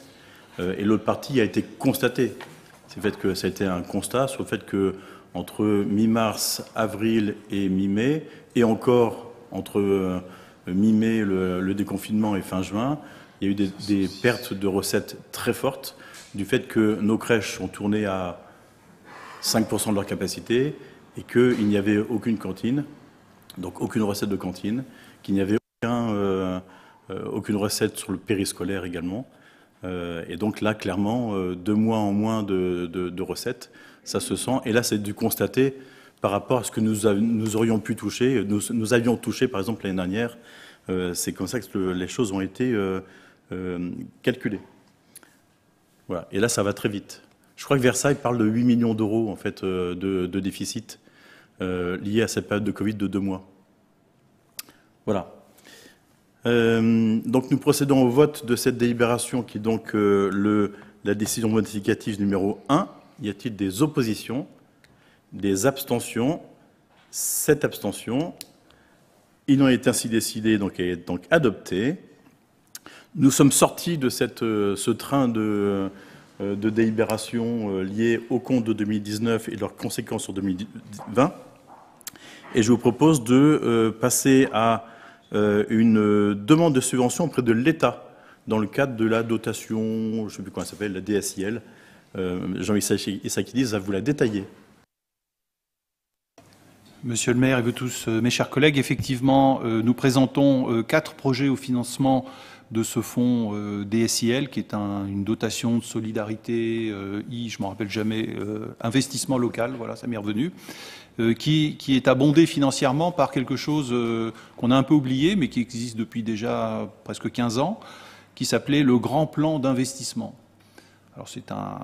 euh, et l'autre partie a été constatée. C'est le fait que ça a été un constat sur le fait que entre mi-mars, avril et mi-mai, et encore entre euh, mi-mai, le, déconfinement et fin juin, il y a eu des pertes de recettes très fortes du fait que nos crèches ont tourné à 5% de leur capacité et qu'il n'y avait aucune cantine, donc aucune recette de cantine, qu'il n'y avait euh, euh, aucune recette sur le périscolaire également. Et donc là, clairement, deux mois en moins de, recettes, ça se sent. Et là, c'est dû constater par rapport à ce que nous, aurions pu toucher, nous, avions touché par exemple l'année dernière. c'est comme ça que les choses ont été calculées. Voilà. Et là, ça va très vite. Je crois que Versailles parle de 8 millions d'euros en fait euh, de, déficit euh, lié à cette période de Covid de deux mois. Voilà. Euh, donc nous procédons au vote de cette délibération qui est donc la décision modificative numéro 1. Y a-t-il des oppositions? Des abstentions Sept abstentions. Il en est ainsi décidé, donc elle est donc adopté. Nous sommes sortis de cette, ce train de euh, délibération euh, liées au compte de 2019 et leurs conséquences sur 2020. Et je vous propose de euh, passer à une demande de subvention auprès de l'État dans le cadre de la dotation, je ne sais plus comment ça s'appelle, la DSIL. Jean-Yves Issakidis va vous la détailler. Monsieur le maire et vous tous, mes chers collègues, effectivement, nous présentons quatre projets au financement de ce fonds euh, DSIL, qui est une dotation de solidarité euh, I, je ne me rappelle jamais, euh, investissement local, voilà, ça m'est revenu, qui, qui, est abondé financièrement par quelque chose qu'on a un peu oublié, mais qui existe depuis déjà presque 15 ans, qui s'appelait le Grand Plan d'investissement. Alors c'est un,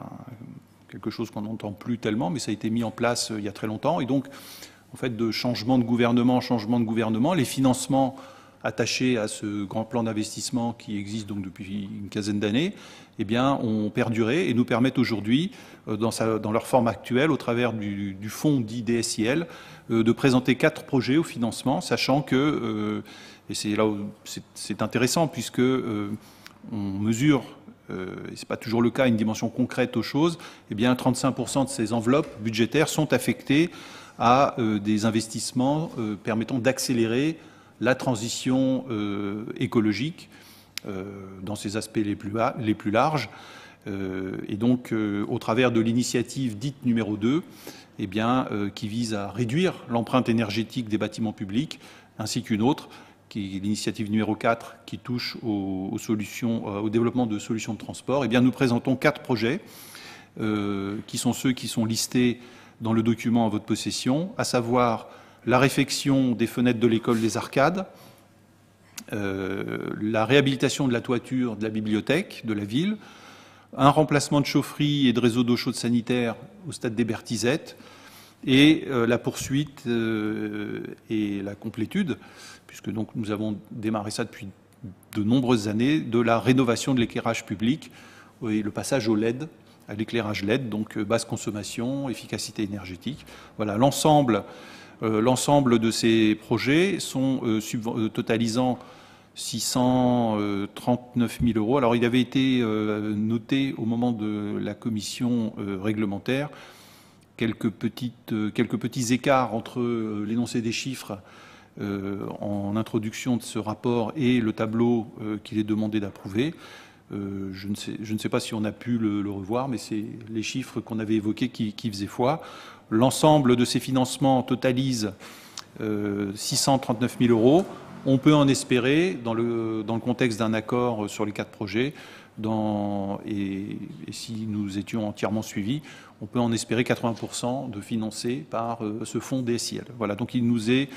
quelque chose qu'on n'entend plus tellement, mais ça a été mis en place il y a très longtemps, et donc, en fait, de changement de gouvernement en changement de gouvernement, les financements attachés à ce grand plan d'investissement qui existe donc depuis une quinzaine d'années, eh bien, ont perduré et nous permettent aujourd'hui, euh, dans, leur forme actuelle, au travers du, fonds dit DSIL, euh, de présenter quatre projets au financement, sachant que, euh, et c'est là où c'est intéressant, puisque on mesure et ce n'est pas toujours le cas, une dimension concrète aux choses, eh bien 35% de ces enveloppes budgétaires sont affectées à des investissements permettant d'accélérer la transition euh, écologique euh, dans ses aspects les plus, larges. Euh, et donc, au travers de l'initiative dite numéro 2, eh qui vise à réduire l'empreinte énergétique des bâtiments publics, ainsi qu'une autre, qui est l'initiative numéro 4, qui touche au développement de solutions de transport, eh nous présentons quatre projets, qui sont ceux qui sont listés dans le document à votre possession, à savoir la réfection des fenêtres de l'école des Arcades, euh, la réhabilitation de la toiture de la bibliothèque de la ville, un remplacement de chaufferie et de réseau d'eau chaude sanitaire au stade des Bertisettes, et euh, la poursuite euh, et la complétude, puisque donc nous avons démarré ça depuis de nombreuses années, de la rénovation de l'éclairage public et le passage au LED, à l'éclairage LED, donc basse consommation, efficacité énergétique. Voilà, l'ensemble euh, de ces projets sont euh, euh, totalisant 639 000 euros. Alors, il avait été noté au moment de la commission réglementaire quelques petits écarts entre l'énoncé des chiffres en introduction de ce rapport et le tableau qu'il est demandé d'approuver. Je, ne sais, je, ne sais, pas si on a pu le, revoir, mais c'est les chiffres qu'on avait évoqués qui, faisaient foi. L'ensemble de ces financements totalise 639 euh, 000 euros. On peut en espérer, dans le, contexte d'un accord sur les quatre projets, et, si nous étions entièrement suivis, on peut en espérer 80% de financés par euh, ce fonds DSIL. Voilà, donc il nous est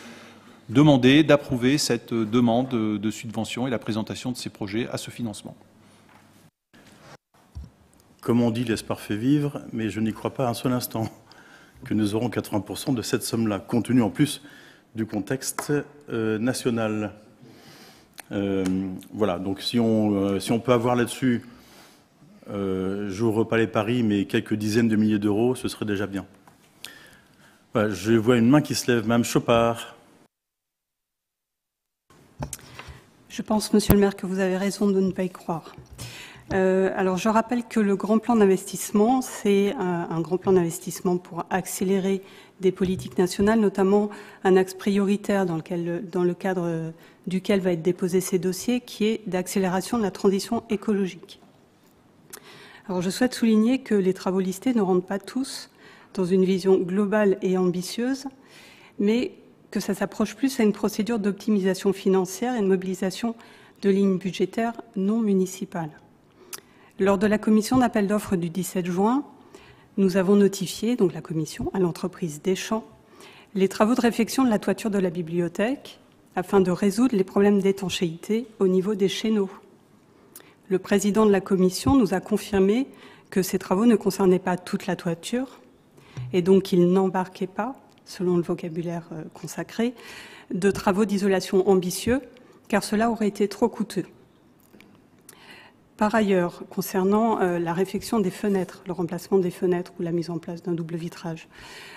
demandé d'approuver cette demande de subvention et la présentation de ces projets à ce financement. Comme on dit, l'espoir fait vivre, mais je n'y crois pas un seul instant que nous aurons 80% de cette somme-là, compte tenu en plus du contexte euh, national. Euh, voilà, donc si on, euh, si on peut avoir là-dessus, j'ouvre pas les paris, mais quelques dizaines de milliers d'euros, ce serait déjà bien. je vois une main qui se lève, Mme Chopard. Je pense, Monsieur le maire, que vous avez raison de ne pas y croire. Euh, alors, je rappelle que le grand plan d'investissement, c'est un, grand plan d'investissement pour accélérer des politiques nationales, notamment un axe prioritaire dans, lequel, dans le cadre duquel va être déposé ces dossiers, qui est d'accélération de la transition écologique. Alors, je souhaite souligner que les travaux listés ne rentrent pas tous dans une vision globale et ambitieuse, mais que ça s'approche plus à une procédure d'optimisation financière et de mobilisation de lignes budgétaires non municipales. Lors de la commission d'appel d'offres du 17 juin, nous avons notifié, donc la commission, à l'entreprise Deschamps, les travaux de réfection de la toiture de la bibliothèque afin de résoudre les problèmes d'étanchéité au niveau des chéneaux. Le président de la commission nous a confirmé que ces travaux ne concernaient pas toute la toiture et donc qu'ils n'embarquaient pas, selon le vocabulaire euh, consacré, de travaux d'isolation ambitieux, car cela aurait été trop coûteux. Par ailleurs, concernant euh, la réfection des fenêtres, le remplacement des fenêtres ou la mise en place d'un double vitrage,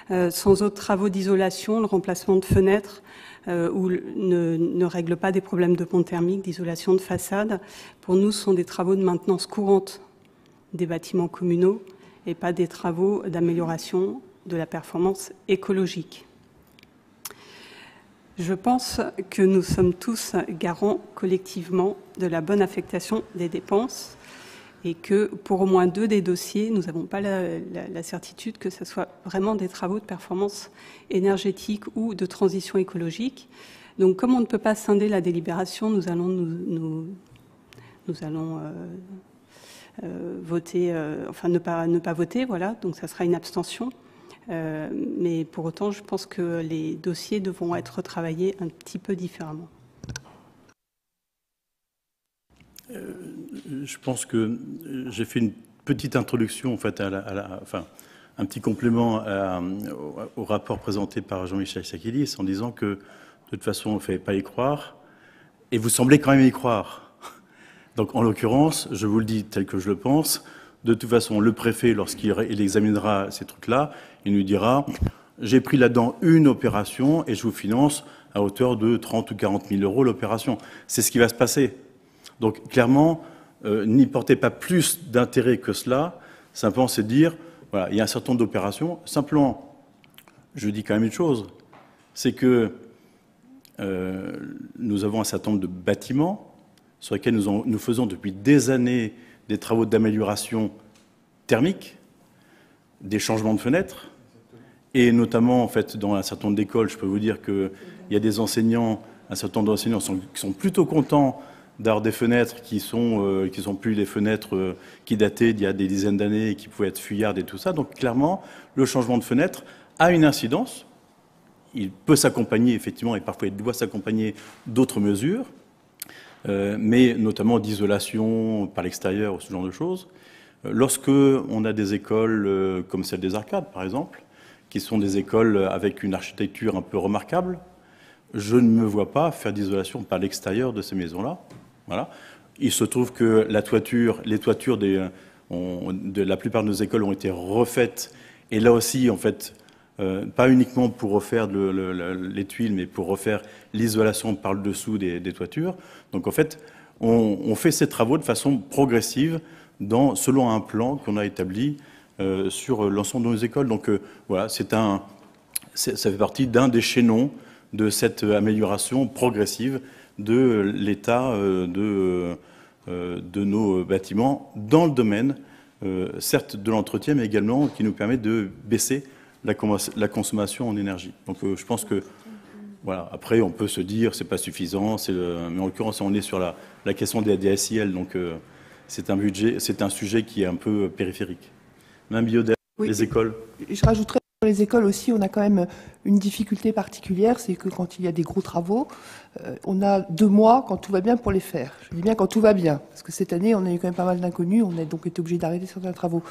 euh, sans autres travaux d'isolation, le remplacement de fenêtres euh, ne, ne, règle pas des problèmes de pont thermique, d'isolation de façade, pour nous, ce sont des travaux de maintenance courante des bâtiments communaux et pas des travaux d'amélioration de la performance écologique. Je pense que nous sommes tous garants collectivement de la bonne affectation des dépenses et que pour au moins deux des dossiers, nous n'avons pas la, certitude que ce soit vraiment des travaux de performance énergétique ou de transition écologique. Donc comme on ne peut pas scinder la délibération, nous allons, nous allons euh, euh, voter, euh, enfin ne pas, ne pas voter, voilà, donc ça sera une abstention. Euh, mais pour autant, je pense que les dossiers devront être travaillés un petit peu différemment. Euh, je pense que j'ai fait une petite introduction, en fait, à la, enfin, un petit complément au, rapport présenté par Jean-Michel Sakilis en disant que de toute façon, on ne fait pas y croire, et vous semblez quand même y croire. Donc, en l'occurrence, je vous le dis tel que je le pense, de toute façon, le préfet, lorsqu'il examinera ces trucs-là, il nous dira j'ai pris là-dedans une opération et je vous finance à hauteur de 30 ou 40 000 euros l'opération. C'est ce qui va se passer. Donc, clairement, euh, n'y portez pas plus d'intérêt que cela. Simplement, c'est dire voilà, il y a un certain nombre d'opérations. Simplement, je dis quand même une chose c'est que euh, nous avons un certain nombre de bâtiments sur lesquels nous faisons depuis des années des travaux d'amélioration thermique, des changements de fenêtres, et notamment en fait dans un certain nombre d'écoles, je peux vous dire qu'il y a des enseignants, un certain nombre d'enseignants qui sont plutôt contents d'avoir des fenêtres qui sont euh, sont plus des fenêtres euh, qui dataient d'il y a des dizaines d'années et qui pouvaient être fuyardes et tout ça. Donc clairement, le changement de fenêtre a une incidence. Il peut s'accompagner effectivement et parfois il doit s'accompagner d'autres mesures. Euh, mais notamment d'isolation par l'extérieur ou ce genre de choses. Euh, lorsque on a des écoles euh, comme celle des Arcades, par exemple, qui sont des écoles avec une architecture un peu remarquable, je ne me vois pas faire d'isolation par l'extérieur de ces maisons-là. Voilà. Il se trouve que les toitures des, on, de la plupart de nos écoles ont été refaites, et là aussi, en fait, euh, pas uniquement pour refaire le, le, les tuiles, mais pour refaire l'isolation par le dessous des, toitures. Donc en fait, on, fait ces travaux de façon progressive, selon un plan qu'on a établi euh, sur l'ensemble de nos écoles. Donc euh, voilà, c'est un, ça fait partie d'un des chaînons de cette amélioration progressive de l'état euh, de, de nos bâtiments dans le domaine, certes de l'entretien, mais également qui nous permet de baisser la, consommation en énergie. Donc euh, je pense que voilà. Après, on peut se dire c'est pas suffisant, mais en l'occurrence, on est sur la, la question des, des SIL, donc euh, c'est un budget, c'est un sujet qui est un peu périphérique. Même Biodel, oui. les écoles. Je rajouterais sur les écoles aussi, on a quand même une difficulté particulière, c'est que quand il y a des gros travaux, euh, on a deux mois quand tout va bien pour les faire. Je dis bien quand tout va bien, parce que cette année, on a eu quand même pas mal d'inconnus, on a donc été obligé d'arrêter certains travaux.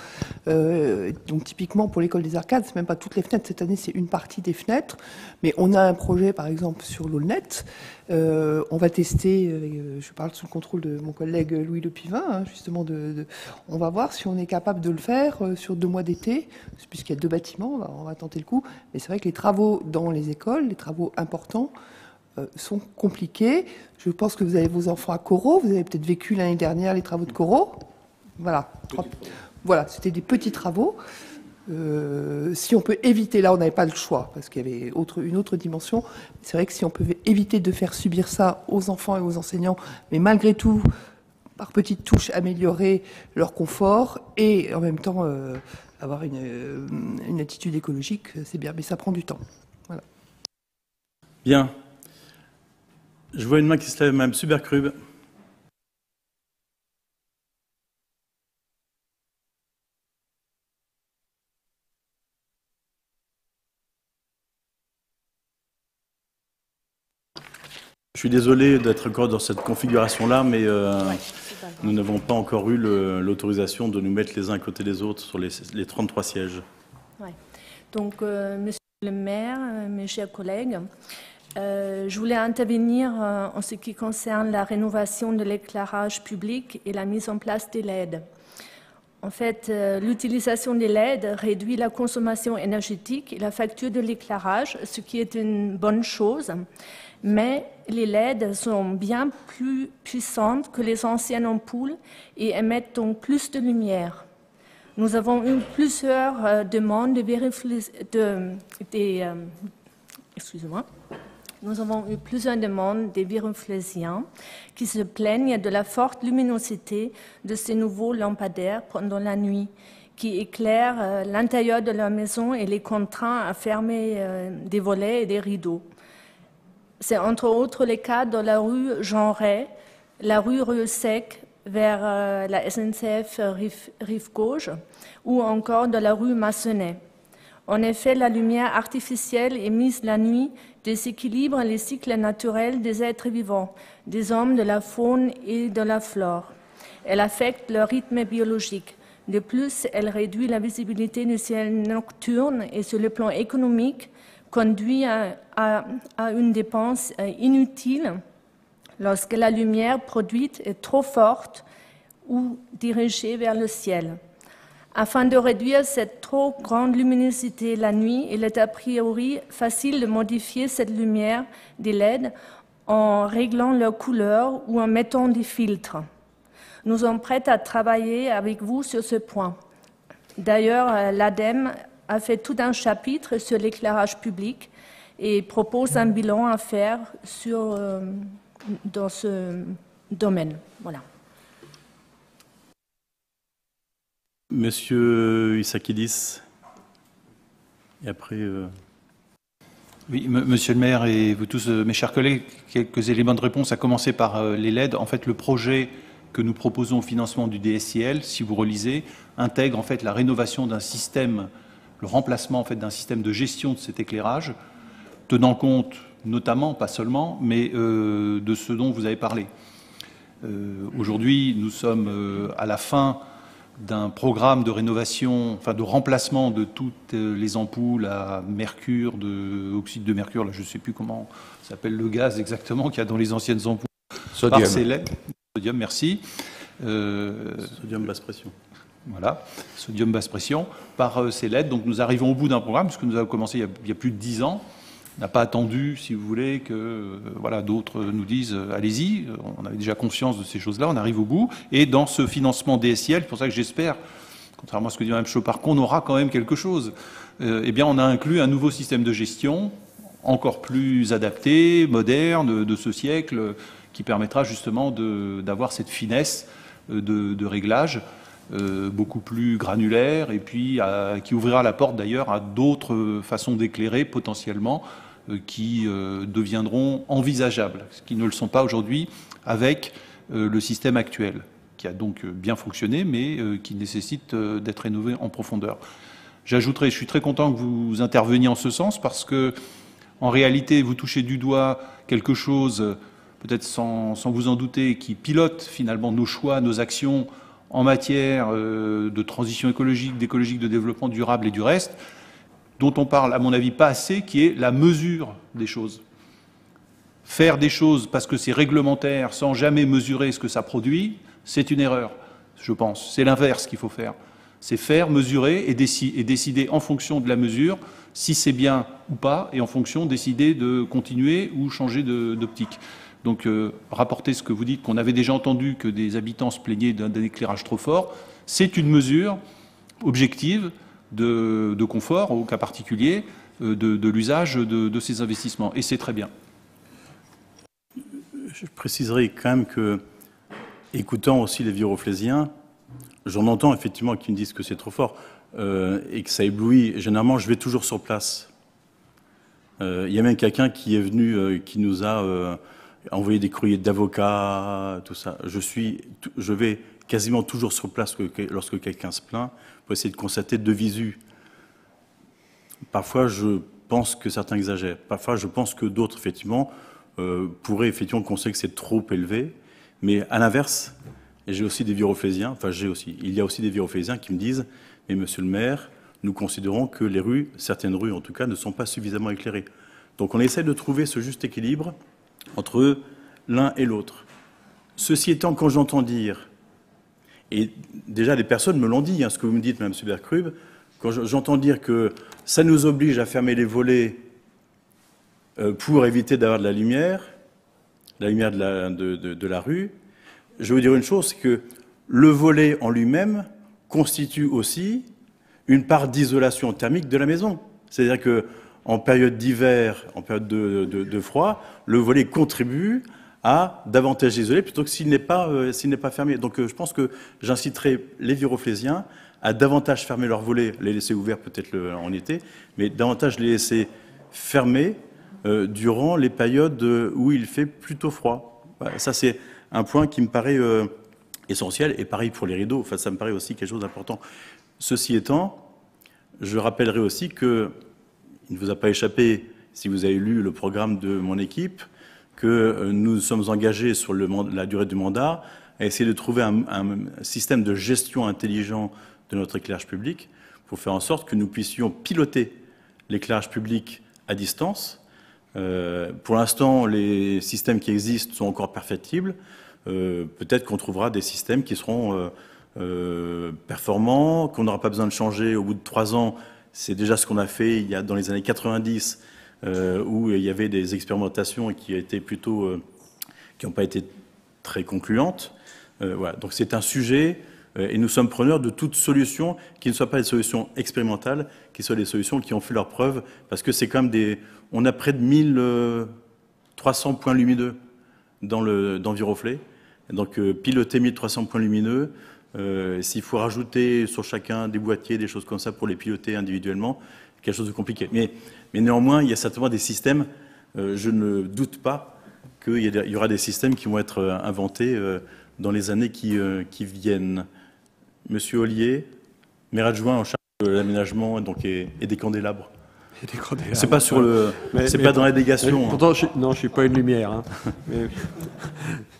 Euh, donc typiquement pour l'école des arcades, c'est même pas toutes les fenêtres, cette année c'est une partie des fenêtres, mais on a un projet par exemple sur l'Aulnet, euh, on va tester, euh, je parle sous le contrôle de mon collègue Louis Le Pivin, hein, justement, on va voir si on est capable de le faire sur deux mois d'été, puisqu'il y a deux bâtiments, on va, on va tenter le coup, mais c'est vrai que les travaux dans les écoles, les travaux importants, euh, sont compliqués. Je pense que vous avez vos enfants à Corot, vous avez peut-être vécu l'année dernière les travaux de Corot. Voilà, voilà, c'était des petits travaux. Euh, si on peut éviter, là on n'avait pas le choix parce qu'il y avait autre, une autre dimension. C'est vrai que si on peut éviter de faire subir ça aux enfants et aux enseignants, mais malgré tout, par petites touches, améliorer leur confort et en même temps euh, avoir une, euh, une, attitude écologique, c'est bien, mais ça prend du temps. Voilà. Bien. Je vois une main qui se lève, Mme Supercrube. Je suis désolé d'être encore dans cette configuration-là, mais euh, ouais, nous n'avons pas encore eu l'autorisation de nous mettre les uns à côté des autres sur les, les 33 sièges. Ouais. Donc, euh, monsieur le maire, euh, mes chers collègues, euh, je voulais intervenir en ce qui concerne la rénovation de l'éclairage public et la mise en place des LED. En fait, l'utilisation des LED réduit la consommation énergétique et la facture de l'éclairage, ce qui est une bonne chose. Mais les LED sont bien plus puissantes que les anciennes ampoules et émettent donc plus de lumière. Nous avons eu plusieurs euh, demandes de, de euh, demandes des qui se plaignent de la forte luminosité de ces nouveaux lampadaires pendant la nuit, qui éclairent euh, l'intérieur de leur maison et les contraint à fermer euh, des volets et des rideaux. C'est entre autres le cas dans la rue Jean la rue Rue Sec vers euh, la SNCF Rive, Rive Gauche ou encore dans la rue Massonnet. En effet, la lumière artificielle émise la nuit déséquilibre les cycles naturels des êtres vivants, des hommes, de la faune et de la flore. Elle affecte leur rythme biologique. De plus, elle réduit la visibilité du ciel nocturne et sur le plan économique conduit à, une dépense euh, inutile lorsque la lumière produite est trop forte ou dirigée vers le ciel. Afin de réduire cette trop grande luminosité la nuit, il est a priori facile de modifier cette lumière des LED en réglant leur couleur ou en mettant des filtres. Nous sommes prêts à travailler avec vous sur ce point. D'ailleurs, l'ADEME a fait tout un chapitre sur l'éclairage public et propose un bilan à faire sur, euh, dans ce domaine. Voilà. Monsieur Isakidis. Et après. Euh... Oui, monsieur le maire et vous tous, euh, mes chers collègues, quelques éléments de réponse, à commencer par les LED. En fait, le projet que nous proposons au financement du DSIL, si vous relisez, intègre en fait la rénovation d'un système, le remplacement en fait d'un système de gestion de cet éclairage, tenant compte notamment, pas seulement, mais euh, de ce dont vous avez parlé. Euh, Aujourd'hui, nous sommes euh, à la fin d'un programme de rénovation, enfin de remplacement de toutes les ampoules à mercure, de oxyde de mercure, là je ne sais plus comment s'appelle le gaz exactement qu'il y a dans les anciennes ampoules. Sodium. Par. Sodium, merci. Euh, Sodium basse pression. Voilà, sodium basse pression, par euh, ces LED. Donc nous arrivons au bout d'un programme, puisque nous avons commencé il y a, plus de dix ans. On n'a pas attendu, si vous voulez, que euh, voilà, d'autres nous disent euh, allez-y. On avait déjà conscience de ces choses-là, on arrive au bout. Et dans ce financement DSIL, c'est pour ça que j'espère, contrairement à ce que dit Mme Chopard, qu'on aura quand même quelque chose. Eh bien, on a inclus un nouveau système de gestion, encore plus adapté, moderne, de ce siècle, qui permettra justement d'avoir cette finesse de réglage euh, beaucoup plus granulaire et puis à, qui ouvrira la porte d'ailleurs à d'autres façons d'éclairer potentiellement euh, qui euh, deviendront envisageables, ce qui ne le sont pas aujourd'hui avec euh, le système actuel, qui a donc bien fonctionné mais euh, qui nécessite euh, d'être rénové en profondeur. J'ajouterai, je suis très content que vous interveniez en ce sens parce que en réalité vous touchez du doigt quelque chose peut-être sans, sans vous en douter, qui pilote finalement nos choix, nos actions en matière euh, de transition écologique, d'écologique, de développement durable et du reste, dont on parle, à mon avis, pas assez, qui est la mesure des choses. Faire des choses parce que c'est réglementaire sans jamais mesurer ce que ça produit, c'est une erreur, je pense. C'est l'inverse qu'il faut faire. C'est faire, mesurer et, déci et décider en fonction de la mesure si c'est bien ou pas, et en fonction décider de continuer ou changer d'optique. Donc euh, rapporter ce que vous dites, qu'on avait déjà entendu que des habitants se plaignaient d'un éclairage trop fort, c'est une mesure objective de, confort, au cas particulier, euh, de, l'usage de, ces investissements. Et c'est très bien. Je préciserai quand même que, écoutant aussi les viroflésiens, j'en entends effectivement qui me disent que c'est trop fort euh, et que ça éblouit. Généralement, je vais toujours sur place. Il y a même quelqu'un qui est venu, euh, qui nous a envoyé des courriers d'avocats, tout ça. Je, suis, je vais quasiment toujours sur place que, lorsque quelqu'un se plaint pour essayer de constater de visu. Parfois, je pense que certains exagèrent. Parfois, je pense que d'autres, effectivement, euh, pourraient effectivement considérer que c'est trop élevé. Mais à l'inverse, j'ai aussi des viroflésiens, enfin j'ai aussi, il y a aussi des viroflésiens qui me disent, mais monsieur le maire, nous considérons que les rues, certaines rues en tout cas, ne sont pas suffisamment éclairées. Donc on essaie de trouver ce juste équilibre entre l'un et l'autre. Ceci étant, quand j'entends dire, et déjà les personnes me l'ont dit, hein, ce que vous me dites, Mme Supercrub, quand j'entends dire que ça nous oblige à fermer les volets euh, pour éviter d'avoir de la lumière, la lumière de la, de la rue, je veux dire une chose, c'est que le volet en lui-même constitue aussi une part d'isolation thermique de la maison. C'est-à-dire que en période d'hiver, en période de, froid, le volet contribue à davantage isoler plutôt que s'il n'est pas, euh, pas fermé. Donc euh, je pense que j'inciterai les viroflésiens à davantage fermer leurs volets, les laisser ouverts peut-être en été, mais davantage les laisser fermés euh, durant les périodes où il fait plutôt froid. ça c'est un point qui me paraît essentiel, et pareil pour les rideaux, ça me paraît aussi quelque chose d'important. Ceci étant, je rappellerai aussi que il ne vous a pas échappé, si vous avez lu le programme de mon équipe, que euh, nous sommes engagés sur la durée du mandat à essayer de trouver un, système de gestion intelligent de notre éclairage public pour faire en sorte que nous puissions piloter l'éclairage public à distance. Euh, pour l'instant, les systèmes qui existent sont encore perfectibles. Euh, peut-être qu'on trouvera des systèmes qui seront performants, qu'on n'aura pas besoin de changer au bout de trois ans c'est déjà ce qu'on a fait il y a, dans les années 90, euh, où il y avait des expérimentations euh, qui n'ont pas été très concluantes. Euh. Donc c'est un sujet, et nous sommes preneurs de toutes solutions qui ne soient pas des solutions expérimentales, qui soient des solutions qui ont fait leur preuve, parce que c'est quand même des, on a près de 1300 points lumineux dans le dans Viroflay. Donc piloter 1300 points lumineux, euh, s'il faut rajouter sur chacun des boîtiers, des choses comme ça pour les piloter individuellement, quelque chose de compliqué. Mais, mais néanmoins, il y a certainement des systèmes, euh, je ne doute pas qu'il y, aura des systèmes qui vont être euh, inventés dans les années qui, qui viennent. Monsieur Ollier, maire adjoint en charge de l'aménagement et, et des candélabres. C'est pas sur le, c'est pas dans la délégation. pourtant, je, non, je suis pas une lumière. Hein. mais, (laughs)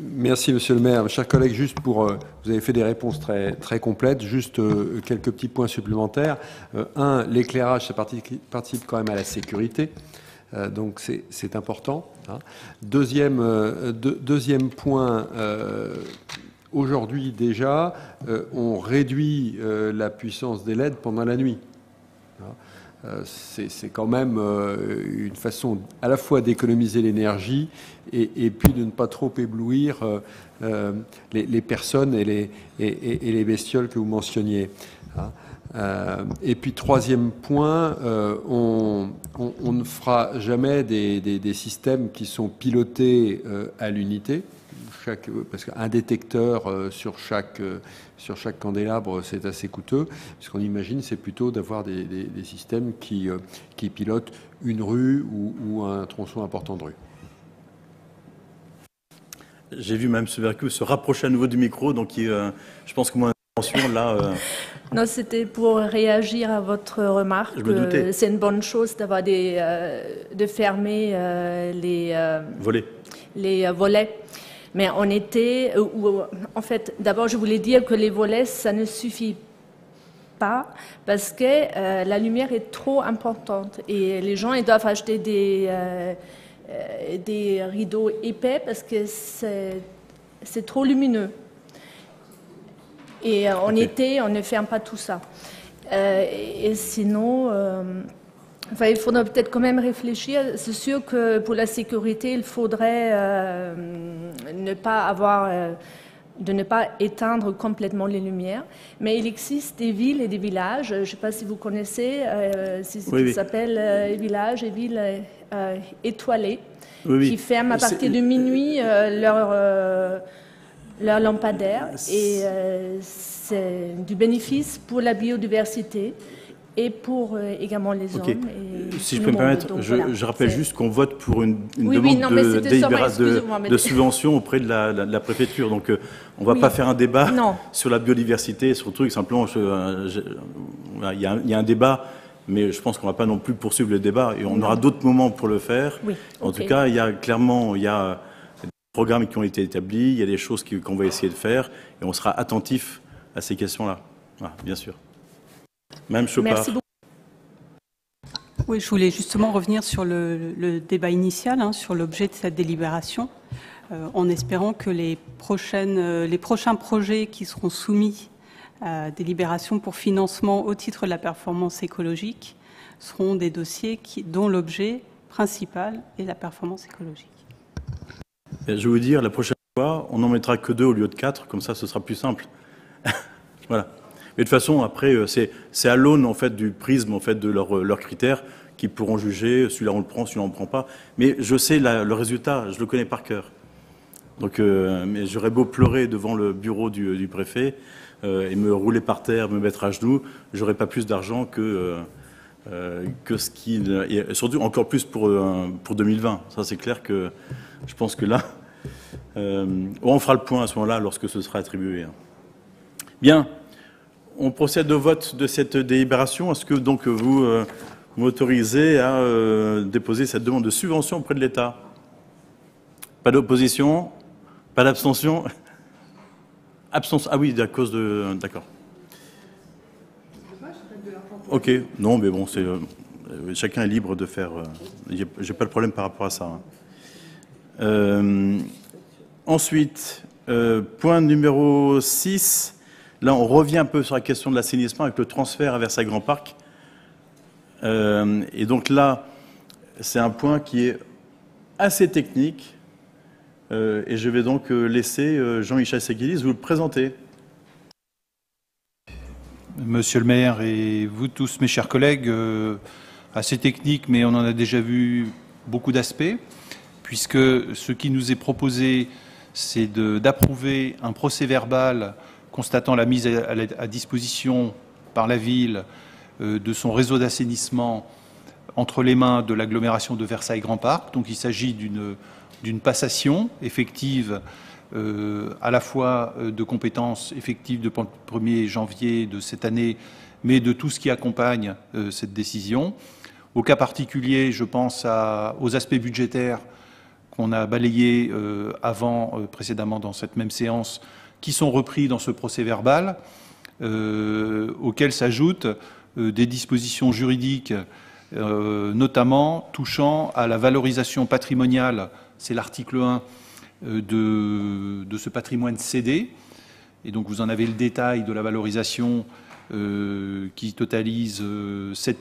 Merci, monsieur le maire. Chers collègues, juste pour. Euh, vous avez fait des réponses très, complètes. Juste euh, quelques petits points supplémentaires. Euh, un, l'éclairage, ça participe, quand même à la sécurité. donc, c'est important. Hein. Deuxième, deuxième point. Aujourd'hui déjà, on réduit la puissance des LED pendant la nuit. Euh, c'est quand même euh, une façon à la fois d'économiser l'énergie et, puis de ne pas trop éblouir euh, les, personnes et les, bestioles que vous mentionniez. Hein. et puis troisième point, on, ne fera jamais des systèmes qui sont pilotés à l'unité parce qu'un détecteur euh, sur chaque, euh, sur chaque candélabre, c'est assez coûteux. Ce qu'on imagine, c'est plutôt d'avoir des, systèmes qui, euh, qui pilotent une rue ou, un tronçon important de rue. J'ai vu Mme Severcu se rapprocher à nouveau du micro, donc je pense que mon intervention, là... (laughs) Non, c'était pour réagir à votre remarque. C'est une bonne chose d'avoir des, de fermer les volets. Les volets. Mais on était, euh, en fait, d'abord, je voulais dire que les volets, ça ne suffit pas parce que euh, la lumière est trop importante et les gens ils doivent acheter des, euh, des rideaux épais parce que c'est trop lumineux. Et en été, on ne ferme pas tout ça. et sinon, il faudrait peut-être quand même réfléchir. C'est sûr que pour la sécurité, il faudrait euh, ne pas avoir, euh, de ne pas éteindre complètement les lumières. Mais il existe des villes et des villages. Je ne sais pas si vous connaissez, euh, ce qui s'appelle villages et villes étoilées, qui ferment à partir de minuit leur leur lampadaire et c'est du bénéfice pour la biodiversité et pour euh, également les hommes. si je peux me permettre, je, rappelle juste qu'on vote pour une, demande de, de, subvention auprès de la, préfecture. Donc euh, on ne va pas faire un débat sur la biodiversité, sur le truc. Simplement, euh, il y, a un débat. Mais je pense qu'on ne va pas non plus poursuivre le débat et on aura d'autres moments pour le faire. en tout cas, il y a clairement il y a programmes qui ont été établis, il y a des choses qu'on va essayer de faire, et on sera attentif à ces questions-là. bien sûr. Même Chopard. Merci beaucoup. Oui, je voulais justement revenir sur le, débat initial, hein, sur l'objet de cette délibération, euh, en espérant que les, prochaines, euh, les prochains projets qui seront soumis à délibération pour financement au titre de la performance écologique seront des dossiers qui, dont l'objet principal est la performance écologique. Je vais vous dire, la prochaine fois, on n'en mettra que deux au lieu de quatre, comme ça ce sera plus simple. (laughs) voilà. Mais de façon, après, euh, c'est à l'aune en fait du prisme en fait de leurs leur critères qui pourront juger celui-là on le prend, celui-là on le prend pas. Mais je sais le résultat, je le connais par cœur. Donc, euh, mais j'aurais beau pleurer devant le bureau du, préfet euh, et me rouler par terre, me mettre à genoux, j'aurais pas plus d'argent que euh, que ce qui, et surtout encore plus pour pour 2020. Ça, c'est clair que je pense que là, on fera le point à ce moment-là lorsque ce sera attribué. Hein. Bien, on procède au vote de cette délibération. Est-ce que donc vous m'autoriser à euh, déposer cette demande de subvention auprès de l'État? Pas d'opposition? Pas d'abstention? Abstention. Ah oui, à cause de. D'accord. Ok, non, mais bon, c'est. Euh, chacun est libre de faire. Euh, j'ai pas de problème par rapport à ça. Hein. ensuite, point numéro 6. Là, on revient un peu sur la question de l'assainissement avec le transfert à Versailles Grand Parc. Euh, et donc là, c'est un point qui est assez technique. Euh, et je vais donc euh, laisser Jean-Michel Seguilis vous le présenter. Monsieur le maire et vous tous, mes chers collègues, assez technique, mais on en a déjà vu beaucoup d'aspects, puisque ce qui nous est proposé, c'est d'approuver un procès verbal constatant la mise à disposition par la ville euh, de son réseau d'assainissement entre les mains de l'agglomération de Versailles-Grand Parc. Donc il s'agit d'une passation effective euh, à la fois euh, de compétences effectives le 1er janvier de cette année, mais de tout ce qui accompagne cette décision. Au cas particulier, je pense aux aspects budgétaires qu'on a balayés avant, précédemment dans cette même séance, qui sont repris dans ce procès verbal, auquel s'ajoute euh, des dispositions juridiques, euh, notamment touchant à la valorisation patrimoniale, c'est l'article 1 euh, de, ce patrimoine cédé. Et donc vous en avez le détail de la valorisation qui totalise 7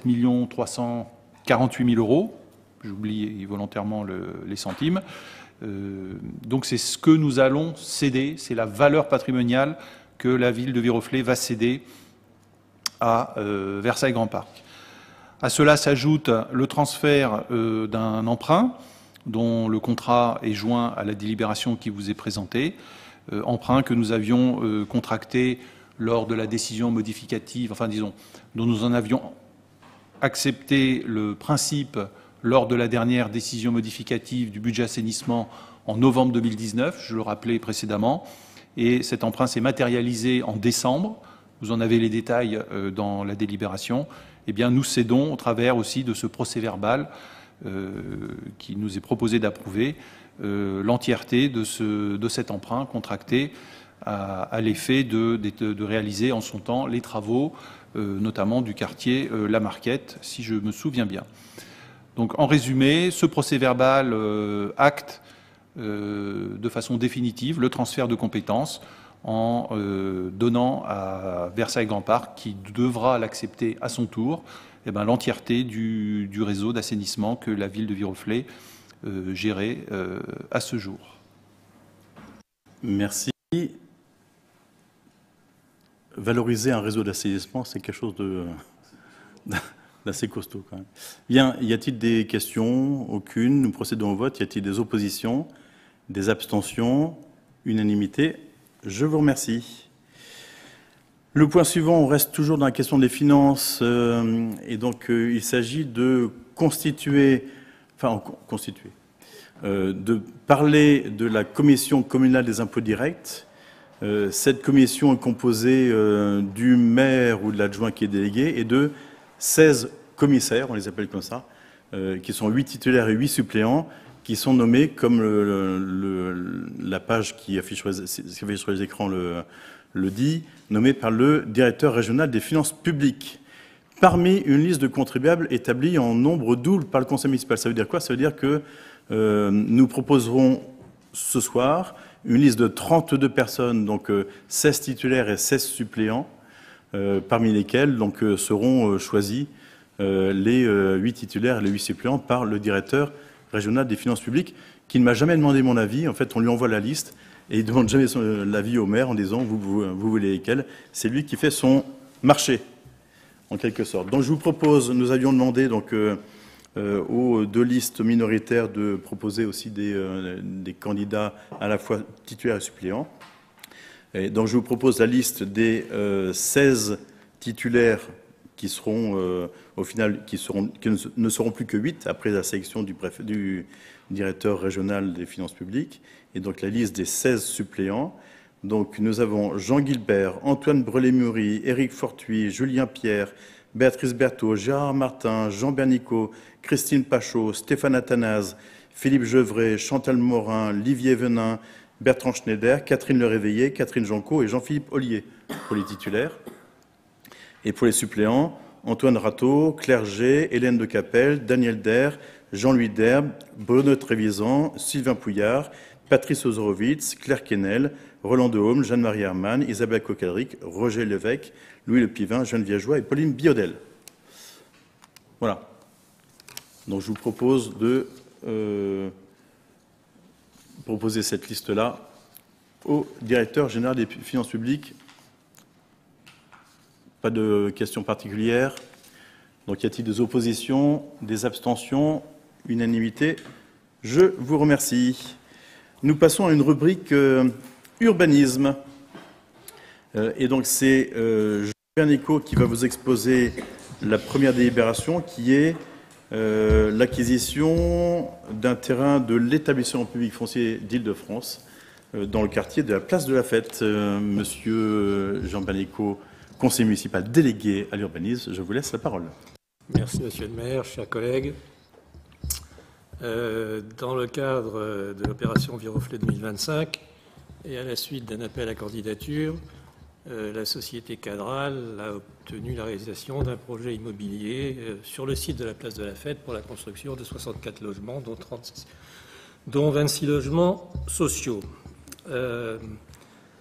348 000 euros. J'oublie volontairement les centimes. Donc c'est ce que nous allons céder, c'est la valeur patrimoniale que la ville de Viroflay va céder à euh, Versailles Grand Parc. À cela s'ajoute le transfert euh, d'un emprunt dont le contrat est joint à la délibération qui vous est présentée, euh, emprunt que nous avions contracté lors de la décision modificative, enfin disons, dont nous en avions accepté le principe lors de la dernière décision modificative du budget assainissement en novembre 2019, je le rappelais précédemment, et cet emprunt s'est matérialisé en décembre vous en avez les détails euh, dans la délibération, eh bien, nous cédons au travers aussi de ce procès verbal euh, qui nous est proposé d'approuver euh, l'entièreté de, cet emprunt contracté à, l'effet de, réaliser en son temps les travaux, notamment du quartier La Marquette, si je me souviens bien. Donc, en résumé, ce procès verbal acte de façon définitive le transfert de compétences en euh, donnant à Versailles Grand Parc, qui devra l'accepter à son tour, eh ben, l'entièreté du, réseau d'assainissement que la ville de Viroflay euh, gérait euh, à ce jour. Merci. Valoriser un réseau d'assainissement, c'est quelque chose costaud quand même. Bien, y a-t-il des questions? Aucune. Nous procédons au vote. Y a-t-il des oppositions? Des abstentions? Unanimité? Je vous remercie. Le point suivant, on reste toujours dans la question des finances, euh, et donc euh, il s'agit de constituer, enfin constituer, euh, de parler de la commission communale des impôts directs. cette commission est composée du maire ou de l'adjoint qui est délégué et de 16 commissaires, on les appelle comme ça, qui sont 8 titulaires et 8 suppléants, qui sont nommés, comme la page qui affiche, sur les écrans le, dit, nommés par le directeur régional des finances publiques parmi une liste de contribuables établie en nombre double par le conseil municipal. Ça veut dire quoi? Ça veut dire que euh, nous proposerons ce soir une liste de 32 personnes, donc 16 euh, titulaires et 16 suppléants, euh, parmi lesquels donc, seront choisis les 8 titulaires et les 8 suppléants par le directeur régional des finances publiques, qui ne m'a jamais demandé mon avis. En fait, on lui envoie la liste et il ne demande jamais l'avis au maire en disant vous, vous, voulez lesquels? C'est lui qui fait son marché en quelque sorte. Donc je vous propose, nous avions demandé donc euh, euh, aux deux listes minoritaires de proposer aussi des, euh, candidats à la fois titulaires et suppléants. Donc je vous propose la liste des 16 titulaires qui seront au final qui, ne seront plus que 8 après la sélection du, directeur régional des finances publiques, et donc la liste des 16 suppléants. Donc nous avons Jean Gilbert, Antoine Brelet-Murie, Éric Fortuit, Julien Pierre, Béatrice Berthaud, Gérard Martin, Jean Bernicot, Christine Pachot, Stéphane Athanase, Philippe Gevray, Chantal Morin, Livier Venin, Bertrand Schneider, Catherine Le Réveillé, Catherine Janco et Jean-Philippe Ollier pour les titulaires. Et pour les suppléants, Antoine Rateau, Claire G, Hélène de Capelle, Daniel Der, Jean-Louis Derbe, Bruno Trévisan, Sylvain Pouillard, Patrice Ozorowitz, Claire Quesnel, Roland Dehaume, Jeanne-Marie Hermann, Isabelle Coquelric, Roger Lévesque, Louis Le Pivin, Geneviève Joie et Pauline Biodel. Voilà. Donc je vous propose de euh, proposer cette liste-là au directeur général des finances publiques. Pas de questions particulières. Donc y a-t-il des oppositions, des abstentions, unanimité? Je vous remercie. Nous passons à une rubrique euh, urbanisme. Euh, et donc c'est euh, Jean Nico qui va vous exposer la première délibération qui est euh, l'acquisition d'un terrain de l'établissement public foncier d'Île-de-France dans le quartier de la place de la Fête. Monsieur Jean Banico, conseiller municipal délégué à l'urbanisme, je vous laisse la parole. Merci Monsieur le maire, chers collègues. dans le cadre de l'opération Viroflé 2025, et à la suite d'un appel à candidature, euh, la société Cadral a obtenu la réalisation d'un projet immobilier euh, sur le site de la place de la Fête pour la construction de 64 logements, dont, 26 logements sociaux.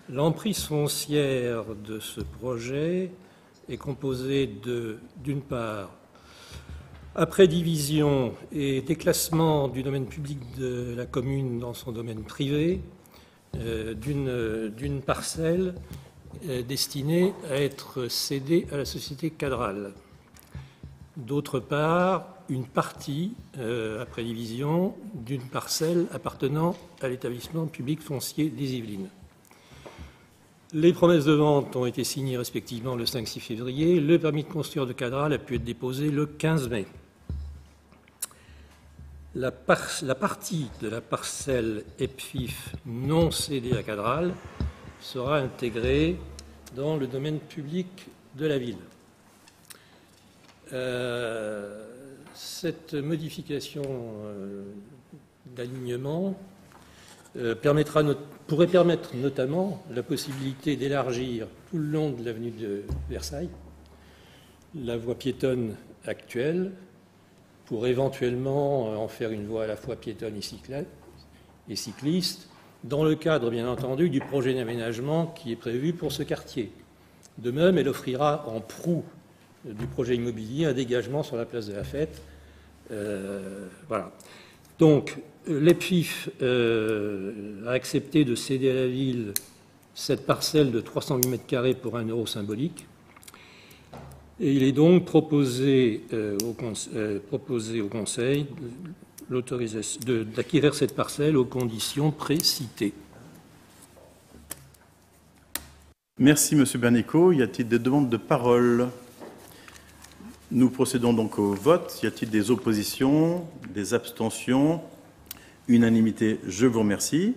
L'emprise foncière de ce projet est composée de, d'une part, après division et déclassement du domaine public de la commune dans son domaine privé, euh, d'une parcelle euh, destinée à être cédée à la société Cadral. D'autre part, une partie, euh, après division, d'une parcelle appartenant à l'établissement public foncier des Yvelines. Les promesses de vente ont été signées respectivement le 5-6 février. Le permis de construire de Cadral a pu être déposé le 15 mai la, partie de la parcelle EPFIF non cédée à Cadral sera intégrée dans le domaine public de la ville. Euh, cette modification euh, d'alignement euh, pourrait permettre notamment la possibilité d'élargir tout le long de l'avenue de Versailles la voie piétonne actuelle pour éventuellement euh, en faire une voie à la fois piétonne et cycliste, dans le cadre, bien entendu, du projet d'aménagement qui est prévu pour ce quartier. De même, elle offrira en proue du projet immobilier un dégagement sur la place de la Fête. Euh, voilà. Donc, l'EPFIF euh, a accepté de céder à la ville cette parcelle de 308 m2 pour un euro symbolique. Et il est donc proposé, euh, au, euh, proposé Conseil d'acquérir cette parcelle aux conditions précitées. Merci, Monsieur Bernico. Y a-t-il des demandes de parole? Nous procédons donc au vote. Y a-t-il des oppositions, des abstentions? Unanimité, je vous remercie.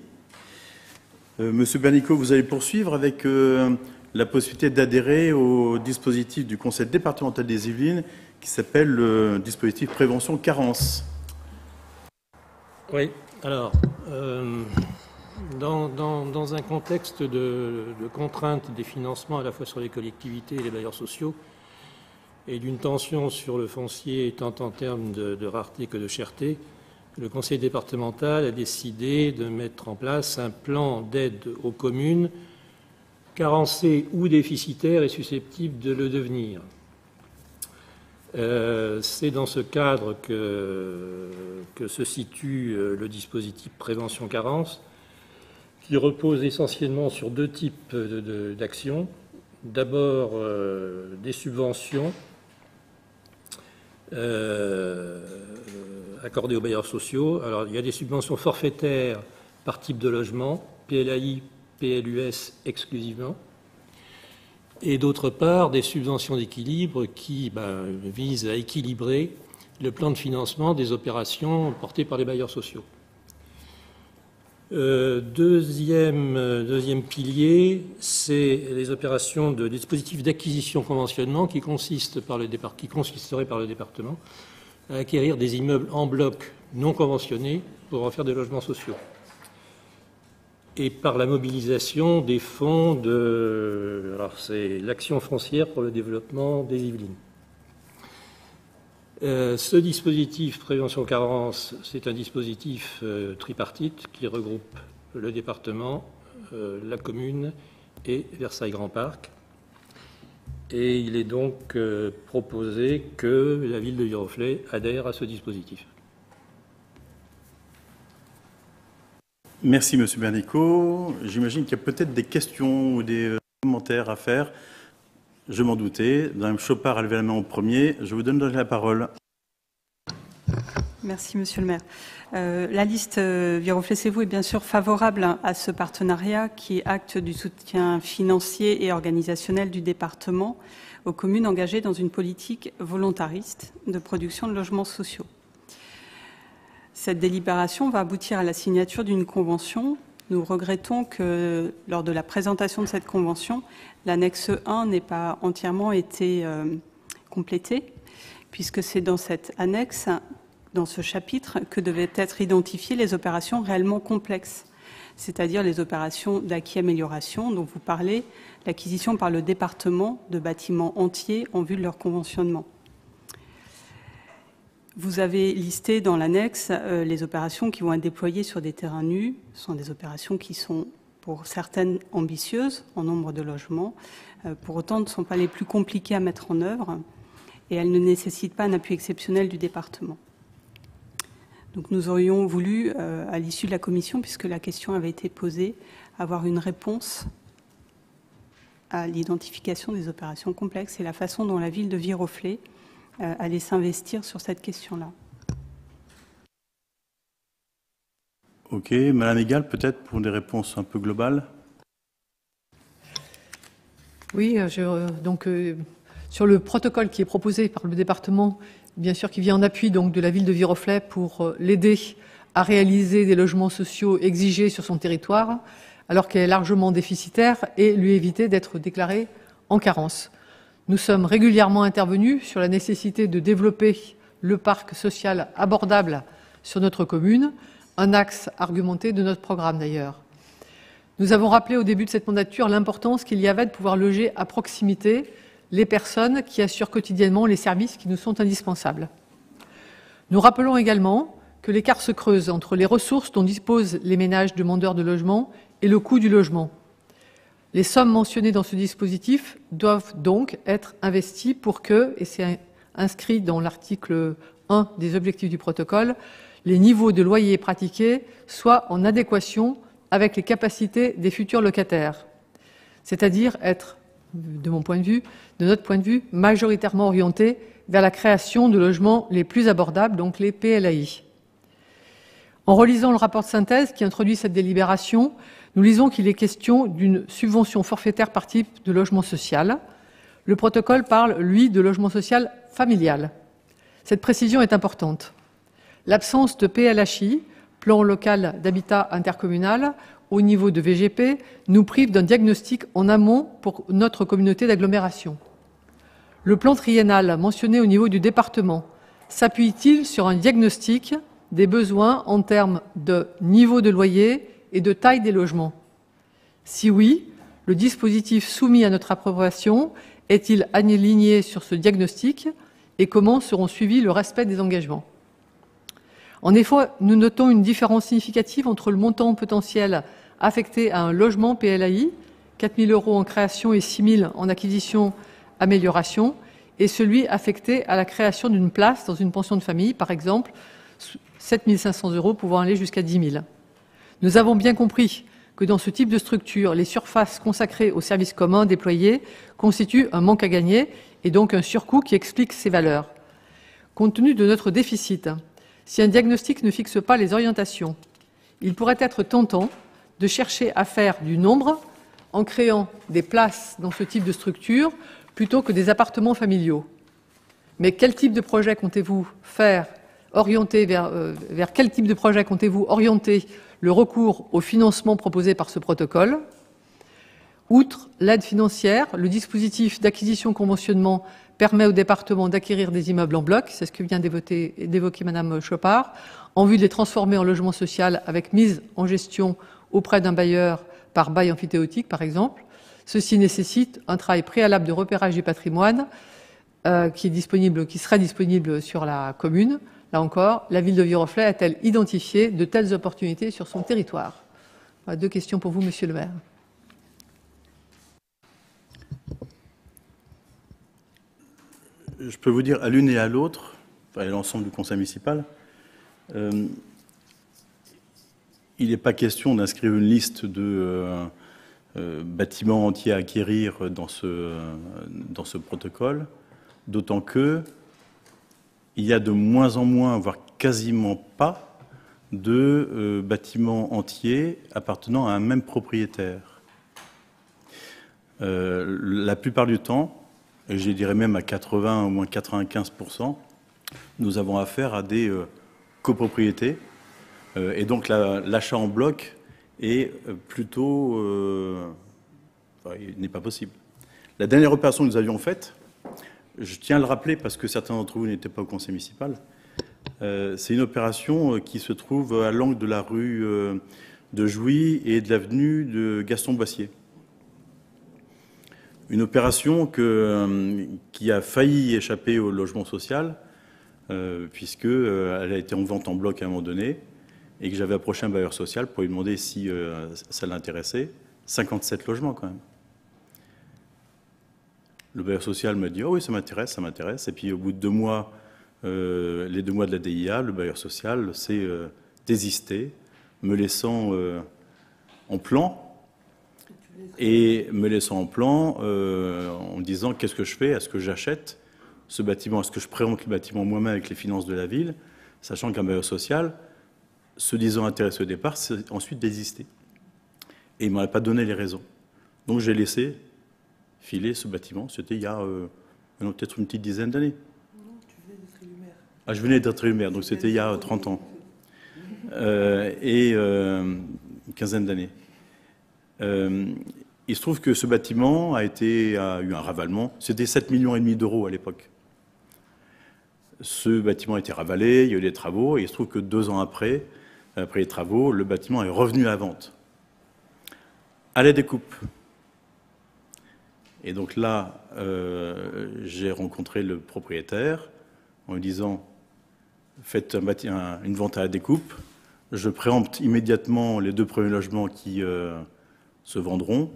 Euh, Monsieur Bernico, vous allez poursuivre avec la possibilité d'adhérer au dispositif du Conseil départemental des Yvelines qui s'appelle le dispositif prévention carence. Oui, alors, euh, dans, un contexte de, contrainte des financements à la fois sur les collectivités et les bailleurs sociaux, et d'une tension sur le foncier tant en termes de, rareté que de cherté, le Conseil départemental a décidé de mettre en place un plan d'aide aux communes carencées ou déficitaires et susceptibles de le devenir. Euh, c'est dans ce cadre que, se situe euh, le dispositif prévention carence, qui repose essentiellement sur deux types d'actions. D'abord, euh, des subventions accordées aux bailleurs sociaux. Alors, il y a des subventions forfaitaires par type de logement, PLAI, PLUS exclusivement et d'autre part des subventions d'équilibre qui ben, visent à équilibrer le plan de financement des opérations portées par les bailleurs sociaux. Euh, deuxième, deuxième, pilier, c'est les opérations de dispositifs d'acquisition conventionnement qui, consistent par le qui consisteraient par le département à acquérir des immeubles en bloc non conventionnés pour en faire des logements sociaux et par la mobilisation des fonds de. Alors, c'est l'action foncière pour le développement des Yvelines. Euh, ce dispositif prévention carence, c'est un dispositif euh, tripartite qui regroupe le département, euh, la commune et Versailles Grand Parc. Et il est donc proposé que la ville de Viroflay adhère à ce dispositif. Merci, Monsieur Bernico. J'imagine qu'il y a peut-être des questions ou des commentaires à faire. Je m'en doutais. Madame Chopard a levé la main en premier. Je vous donne la parole. Merci, Monsieur le maire. Euh, la liste euh, vous est bien sûr favorable à ce partenariat qui est acte du soutien financier et organisationnel du département aux communes engagées dans une politique volontariste de production de logements sociaux. Cette délibération va aboutir à la signature d'une convention. Nous regrettons que lors de la présentation de cette convention, l'annexe 1 n'ait pas entièrement été euh, complétée, puisque c'est dans cette annexe, dans ce chapitre, que devaient être identifiées les opérations réellement complexes, c'est-à-dire les opérations d'acquis-amélioration dont vous parlez, l'acquisition par le département de bâtiments entiers en vue de leur conventionnement. Vous avez listé dans l'annexe euh, les opérations qui vont être déployées sur des terrains nus. Ce sont des opérations qui sont pour certaines ambitieuses en nombre de logements. Euh, pour autant, ne sont pas les plus compliquées à mettre en œuvre et elles ne nécessitent pas un appui exceptionnel du département. Nous aurions voulu, euh, à l'issue de la commission, puisque la question avait été posée, avoir une réponse à l'identification des opérations complexes et la façon dont la ville de Viroflay aller s'investir sur cette question-là. Ok, Madame Egal, peut-être pour des réponses un peu globales. Oui, euh, euh, donc sur le protocole qui est proposé par le département, bien sûr, qui vient en appui donc de la ville de Viroflay pour l'aider à réaliser des logements sociaux exigés sur son territoire, alors qu'elle est largement déficitaire, et lui éviter d'être déclarée en carence. Nous sommes régulièrement intervenus sur la nécessité de développer le parc social abordable sur notre commune, un axe argumenté de notre programme d'ailleurs. Nous avons rappelé au début de cette mandature l'importance qu'il y avait de pouvoir loger à proximité les personnes qui assurent quotidiennement les services qui nous sont indispensables. Nous rappelons également que l'écart se creuse entre les ressources dont disposent les ménages demandeurs de logement et le coût du logement. Les sommes mentionnées dans ce dispositif doivent donc être investies pour que, et c'est inscrit dans l'article 1 des objectifs du protocole, les niveaux de loyer pratiqués soient en adéquation avec les capacités des futurs locataires, c'est-à-dire être, de mon point de vue, de notre point de vue, majoritairement orientés vers la création de logements les plus abordables, donc les PLAI. En relisant le rapport de synthèse qui introduit cette délibération, nous lisons qu'il est question d'une subvention forfaitaire par type de logement social. Le protocole parle, lui, de logement social familial. Cette précision est importante. L'absence de PLHI, plan local d'habitat intercommunal, au niveau de VGP, nous prive d'un diagnostic en amont pour notre communauté d'agglomération. Le plan triennal mentionné au niveau du département s'appuie-t-il sur un diagnostic des besoins en termes de niveau de loyer et de taille des logements Si oui, le dispositif soumis à notre approbation est-il aligné sur ce diagnostic et comment seront suivis le respect des engagements? En effet, nous notons une différence significative entre le montant potentiel affecté à un logement PLAI, 4 000 euros en création et 6 000 en acquisition amélioration, et celui affecté à la création d'une place dans une pension de famille, par exemple 7 500 euros pouvant aller jusqu'à 10 000. Nous avons bien compris que dans ce type de structure, les surfaces consacrées aux services communs déployés constituent un manque à gagner et donc un surcoût qui explique ces valeurs. Compte tenu de notre déficit, si un diagnostic ne fixe pas les orientations, il pourrait être tentant de chercher à faire du nombre en créant des places dans ce type de structure plutôt que des appartements familiaux. Mais quel type de projet comptez-vous faire orienter vers, euh, vers quel type de projet comptez-vous orienter le recours au financement proposé par ce protocole. Outre l'aide financière, le dispositif d'acquisition-conventionnement permet au département d'acquérir des immeubles en bloc, c'est ce que vient d'évoquer Madame Chopard, en vue de les transformer en logement social avec mise en gestion auprès d'un bailleur par bail amphithéotique, par exemple. Ceci nécessite un travail préalable de repérage du patrimoine euh, qui, est disponible, qui serait disponible sur la commune, Là encore, la ville de Viroflay a-t-elle identifié de telles opportunités sur son territoire? Deux questions pour vous, monsieur le maire. Je peux vous dire à l'une et à l'autre, à l'ensemble du conseil municipal, euh, il n'est pas question d'inscrire une liste de euh, euh, bâtiments entiers à acquérir dans ce, dans ce protocole, d'autant que il y a de moins en moins, voire quasiment pas, de euh, bâtiments entiers appartenant à un même propriétaire. Euh, la plupart du temps, et je dirais même à 80 au moins 95%, nous avons affaire à des euh, copropriétés. et donc l'achat en bloc est plutôt... n'est pas possible. La dernière opération que nous avions faite, je tiens à le rappeler parce que certains d'entre vous n'étaient pas au conseil municipal. Euh, c'est une opération euh, qui se trouve à l'angle de la rue euh, de Jouy et de l'avenue de Gaston Boissier. Une opération qui a failli échapper au logement social, puisqu'elle a été en vente en bloc à un moment donné, et que j'avais approché un bailleur social pour lui demander si ça l'intéressait. 57 logements quand même. Le bailleur social me dit oh oui, ça m'intéresse, ça m'intéresse. Et puis au bout de deux mois, euh, les deux mois de la DIA, le bailleur social s'est euh, désisté, me laissant euh, en plan. Et me laissant en plan en me disant qu'est-ce que je fais? Est-ce que j'achète ce bâtiment? Est-ce que je présente le bâtiment moi-même avec les finances de la ville? Sachant qu'un bailleur social, se disant intéressé au départ, s'est ensuite désisté. Et il ne m'aurait pas donné les raisons. Donc j'ai laissé filer ce bâtiment. C'était il y a euh, peut-être une petite dizaine d'années. Ah, je venais d'être élu maire, donc c'était il y a 30 ans. Euh, et euh, une quinzaine d'années. il se trouve que ce bâtiment a, été, a eu un ravalement. C'était 7,5 millions d'euros à l'époque. Ce bâtiment a été ravalé, il y a eu des travaux, et il se trouve que deux ans après, après les travaux, le bâtiment est revenu à vente. À la découpe. Et donc là, euh, j'ai rencontré le propriétaire en lui disant faites une vente à la découpe. Je préempte immédiatement les deux premiers logements qui euh, se vendront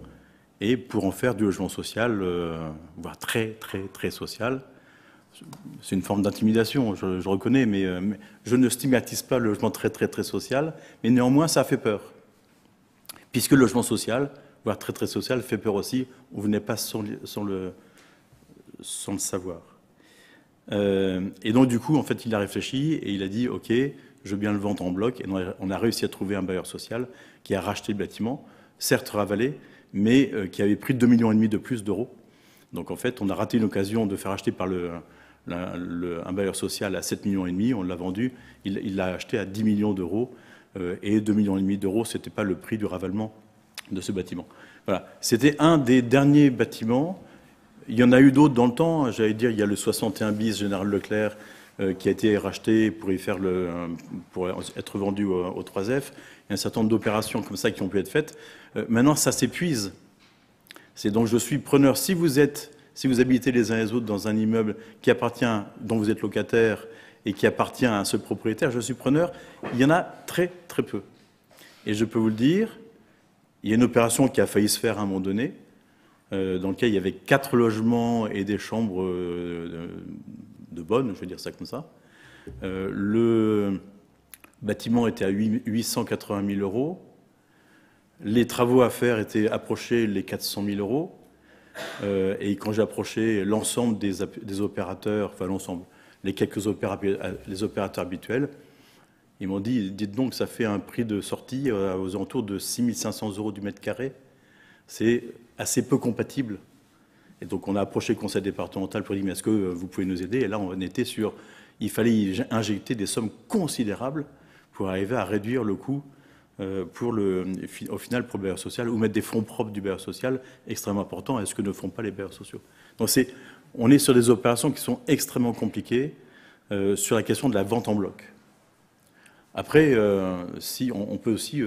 et pour en faire du logement social, euh, voire très, très, très social. C'est une forme d'intimidation, je, reconnais, mais, je ne stigmatise pas le logement très, très, très social, mais néanmoins, ça fait peur. Puisque le logement social, voire très très social, fait peur aussi. Vous n'êtes pas sans, le, savoir. Euh, et donc du coup, en fait, il a réfléchi et il a dit, OK, je veux bien le vendre en bloc. Et on a réussi à trouver un bailleur social qui a racheté le bâtiment, certes ravalé, mais euh, qui avait pris 2,5 millions et demi de plus d'euros. Donc en fait, on a raté une occasion de faire acheter par le, un bailleur social à 7 millions et demi. On l'a vendu, il l'a acheté à 10 millions d'euros. Euh, et 2 millions et demi d'euros, c'était pas le prix du ravalement de ce bâtiment. Voilà. C'était un des derniers bâtiments. Il y en a eu d'autres dans le temps. J'allais dire, il y a le 61 bis Général Leclerc qui a été racheté pour y faire le, pour être vendu au, 3F. Il y a un certain nombre d'opérations comme ça qui ont pu être faites. maintenant, ça s'épuise. C'est donc je suis preneur. Si vous êtes, si vous habitez les uns les autres dans un immeuble qui appartient, dont vous êtes locataire et qui appartient à un seul propriétaire, je suis preneur. Il y en a très très peu. Et je peux vous le dire, il y a une opération qui a failli se faire à un moment donné, euh, dans laquelle il y avait quatre logements et des chambres euh, de, bonnes, je vais dire ça comme ça. Euh, le bâtiment était à 880 000 euros. Les travaux à faire étaient approchés les 400 000 euros. et quand j'ai approché l'ensemble des, opérateurs, enfin l'ensemble, les quelques opérateurs habituels, ils m'ont dit, dites donc, ça fait un prix de sortie aux alentours de 6500 euros du mètre carré. C'est assez peu compatible. Et donc on a approché le conseil départemental pour dire, mais est-ce que vous pouvez nous aider? Et là, on était sur, il fallait injecter des sommes considérables pour arriver à réduire le coût euh, pour le, au final pour le bailleur social ou mettre des fonds propres du bailleur social extrêmement important. Est-ce que ne font pas les bailleurs sociaux? Donc c'est, on est sur des opérations qui sont extrêmement compliquées euh, sur la question de la vente en bloc. Après, euh, si on, peut aussi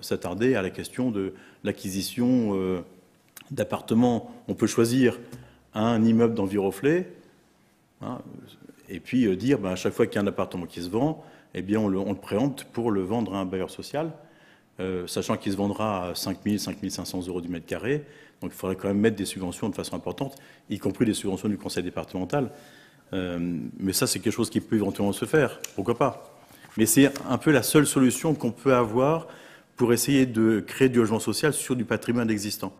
s'attarder à la question de l'acquisition d'appartements. On peut choisir un immeuble dans Viroflay hein, et puis dire ben, à chaque fois qu'il y a un appartement qui se vend, eh bien, on le, préempte pour le vendre à un bailleur social, euh, sachant qu'il se vendra à 5 000, 5 500 euros du mètre carré. Donc, il faudrait quand même mettre des subventions de façon importante, y compris des subventions du conseil départemental. Euh, mais ça, c'est quelque chose qui peut éventuellement se faire. Pourquoi pas Mais c'est un peu la seule solution qu'on peut avoir pour essayer de créer du logement social sur du patrimoine existant.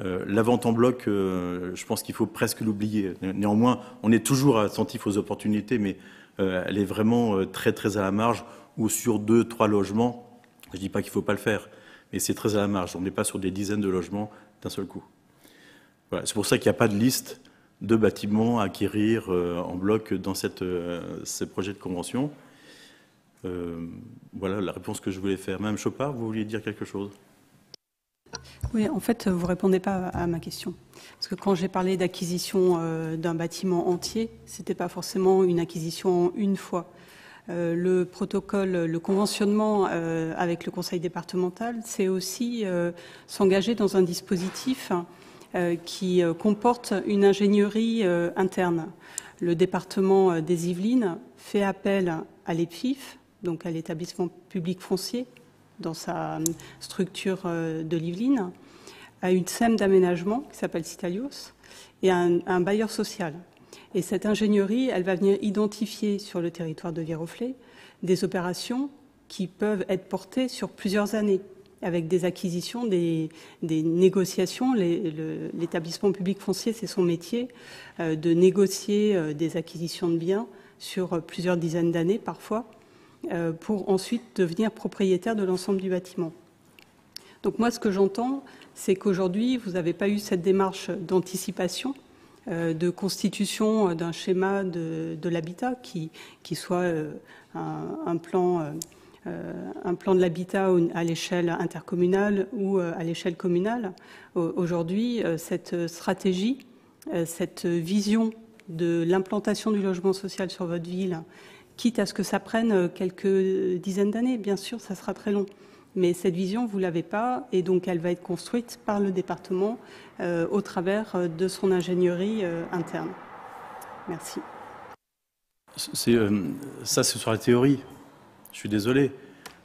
Euh, la vente en bloc, je pense qu'il faut presque l'oublier. Néanmoins, on est toujours attentif aux opportunités, mais euh, elle est vraiment euh, très très à la marge, ou sur deux, trois logements, je ne dis pas qu'il ne faut pas le faire, mais c'est très à la marge. On n'est pas sur des dizaines de logements d'un seul coup. C'est pour ça qu'il n'y a pas de liste de bâtiments à acquérir euh, en bloc dans cette, ces projets de convention. Voilà la réponse que je voulais faire. Madame Chopard, vous vouliez dire quelque chose? Oui, en fait, vous ne répondez pas à ma question. Parce que quand j'ai parlé d'acquisition euh, d'un bâtiment entier, ce n'était pas forcément une acquisition une fois. Euh, le protocole, le conventionnement euh, avec le conseil départemental, c'est aussi s'engager dans un dispositif qui comporte une ingénierie interne. Le département des Yvelines fait appel à l'EPFIF, donc à l'établissement public foncier, dans sa structure de l'Yvelines, à une SEM d'aménagement qui s'appelle Citalios et à un, bailleur social. Et cette ingénierie, elle va venir identifier sur le territoire de Viroflay des opérations qui peuvent être portées sur plusieurs années, avec des acquisitions, des, négociations. L'établissement public foncier, c'est son métier, euh, de négocier euh, des acquisitions de biens sur plusieurs dizaines d'années parfois, euh, pour ensuite devenir propriétaire de l'ensemble du bâtiment. Donc moi, ce que j'entends, c'est qu'aujourd'hui, vous n'avez pas eu cette démarche d'anticipation, euh, de constitution d'un schéma de, l'habitat qui, soit euh, un, plan, euh, un plan de l'habitat à l'échelle intercommunale ou à l'échelle communale. Aujourd'hui, cette stratégie, cette vision de l'implantation du logement social sur votre ville, quitte à ce que ça prenne quelques dizaines d'années, bien sûr, ça sera très long. Mais cette vision, vous ne l'avez pas, et donc elle va être construite par le département euh, au travers euh, de son ingénierie euh, interne. Merci. ça, c'est sur la théorie. Je suis désolé.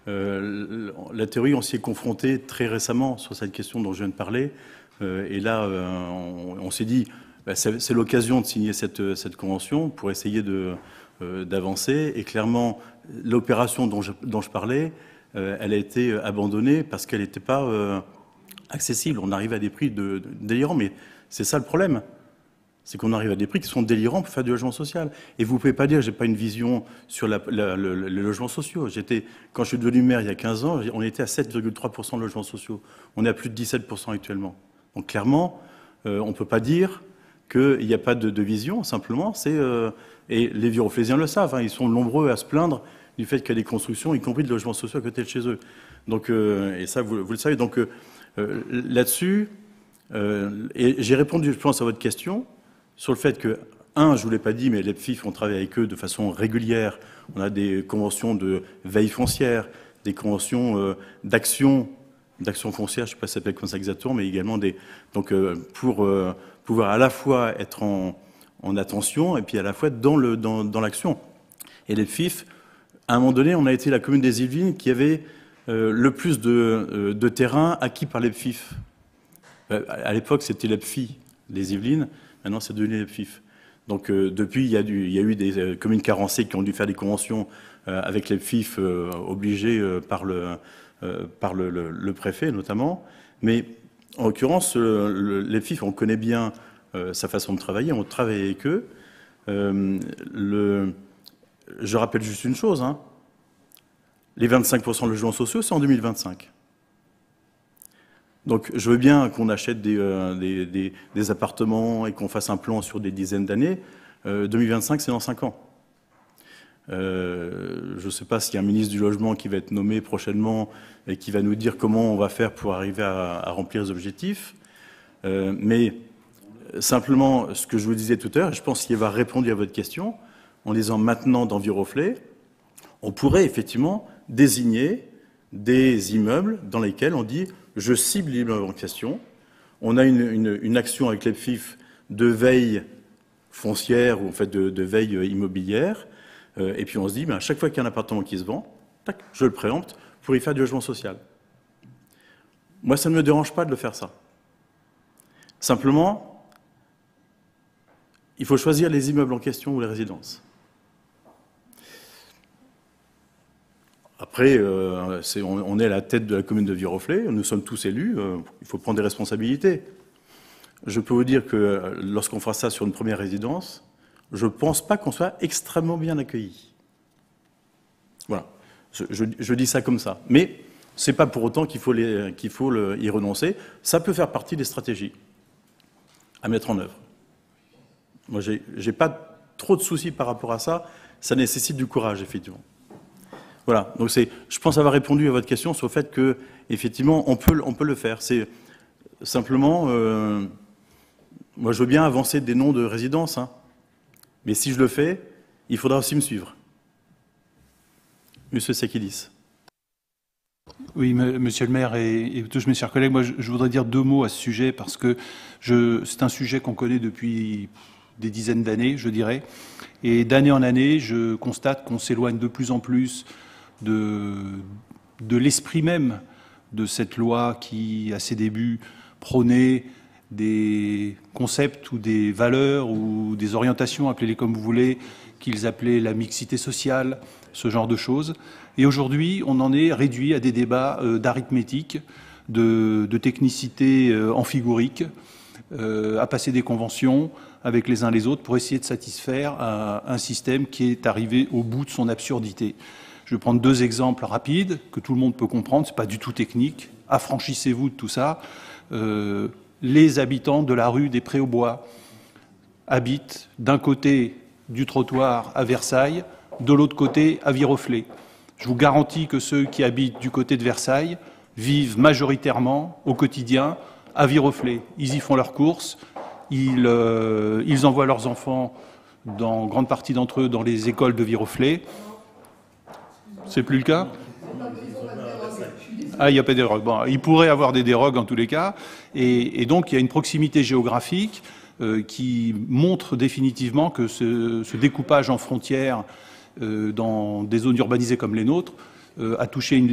la théorie, on s'y est confronté très récemment sur cette question dont je viens de parler. et là, on, s'est dit, bah, c'est l'occasion de signer cette, convention pour essayer d'avancer. Et clairement, l'opération dont je parlais, euh, elle a été euh, abandonnée parce qu'elle n'était pas euh, accessible. On arrive à des prix délirants, mais c'est ça le problème. C'est qu'on arrive à des prix qui sont délirants pour faire du logement social. Et vous ne pouvez pas dire, j'ai pas une vision sur le, les logements sociaux. J'étais, quand je suis devenu maire il y a 15 ans, on était à 7,3% de logements sociaux. On est à plus de 17% actuellement. Donc clairement, on ne peut pas dire qu'il n'y a pas de, vision, simplement. C'est, et les viroflésiens le savent, hein. ils sont nombreux à se plaindre du fait qu'il y a des constructions, y compris de logements sociaux à côté de chez eux. Donc, euh, et ça, vous, le savez. Donc, euh, euh, là-dessus, j'ai répondu, je pense, à votre question sur le fait que un, je vous l'ai pas dit, mais les PFIF, on travaille avec eux de façon régulière. On a des conventions de veille foncière, des conventions d'action, d'action foncière, je ne sais pas si ça s'appelle comme ça exactement, mais également des. Donc, pour pouvoir à la fois être en, en, attention et puis à la fois dans l'action. Et les PFIF, à un moment donné, on a été la commune des Yvelines qui avait le plus de, de terrain acquis par les PFIF. À l'époque, c'était les PFI, les Yvelines. Maintenant, c'est devenu les PFIF. Donc euh, depuis, il y, a eu des euh, communes carencées qui ont dû faire des conventions euh, avec les FIF obligés par, le, préfet notamment. Mais en l'occurrence, les FIF, on connaît bien sa façon de travailler, on travaille avec eux. Le, je rappelle juste une chose, hein. les 25% de logements sociaux, c'est en 2025. Donc je veux bien qu'on achète des, euh, des, appartements et qu'on fasse un plan sur des dizaines d'années. 2025, euh, c'est dans 5 ans. Euh, je ne sais pas s'il y a un ministre du Logement qui va être nommé prochainement et qui va nous dire comment on va faire pour arriver à, à remplir les objectifs. mais simplement, ce que je vous disais tout à l'heure, je pense qu'il va répondre à votre question, en disant maintenant dans on pourrait effectivement désigner des immeubles dans lesquels on dit je cible l'immeuble en question. On a une, action avec l'EPFIF de veille foncière ou en fait de, veille immobilière. Euh, et puis on se dit, ben, à chaque fois qu'il y a un appartement qui se vend, je le préempte pour y faire du logement social. Moi, ça ne me dérange pas de le faire ça. Simplement, il faut choisir les immeubles en question ou les résidences. Après, euh, on, est à la tête de la commune de Viroflay, nous sommes tous élus, euh, il faut prendre des responsabilités. Je peux vous dire que euh, lorsqu'on fera ça sur une première résidence, je ne pense pas qu'on soit extrêmement bien accueilli. Voilà, je, dis ça comme ça. Mais ce n'est pas pour autant qu'il faut, faut y renoncer. Ça peut faire partie des stratégies à mettre en œuvre. Moi, je n'ai pas trop de soucis par rapport à ça. Ça nécessite du courage, effectivement. Voilà. Donc je pense avoir répondu à votre question sur le fait que effectivement on peut, on peut le faire. C'est simplement, euh, moi je veux bien avancer des noms de résidence, hein. mais si je le fais, il faudra aussi me suivre. Monsieur Sekilis. Oui, monsieur le maire et, tous mes chers collègues, moi je, voudrais dire deux mots à ce sujet parce que c'est un sujet qu'on connaît depuis des dizaines d'années, je dirais. Et d'année en année, je constate qu'on s'éloigne de plus en plus de, l'esprit même de cette loi qui, à ses débuts, prônait des concepts ou des valeurs ou des orientations, appelez-les comme vous voulez, qu'ils appelaient la mixité sociale, ce genre de choses. Et aujourd'hui, on en est réduit à des débats euh, d'arithmétique, de, de, technicité euh, amphigorique, euh, à passer des conventions avec les uns les autres pour essayer de satisfaire un système qui est arrivé au bout de son absurdité. Je vais prendre deux exemples rapides que tout le monde peut comprendre, ce n'est pas du tout technique. Affranchissez-vous de tout ça. Euh, les habitants de la rue des Prés aux Bois habitent d'un côté du trottoir à Versailles, de l'autre côté à Viroflay. Je vous garantis que ceux qui habitent du côté de Versailles vivent majoritairement au quotidien à Viroflay. Ils y font leurs courses, ils, euh, ils envoient leurs enfants, dans grande partie d'entre eux, dans les écoles de Viroflay. C'est plus le cas? Ah, il n'y a pas de dérogue. Bon, il pourrait avoir des dérogues en tous les cas. Et, donc, il y a une proximité géographique euh, qui montre définitivement que ce, découpage en frontières euh, dans des zones urbanisées comme les nôtres a touché une,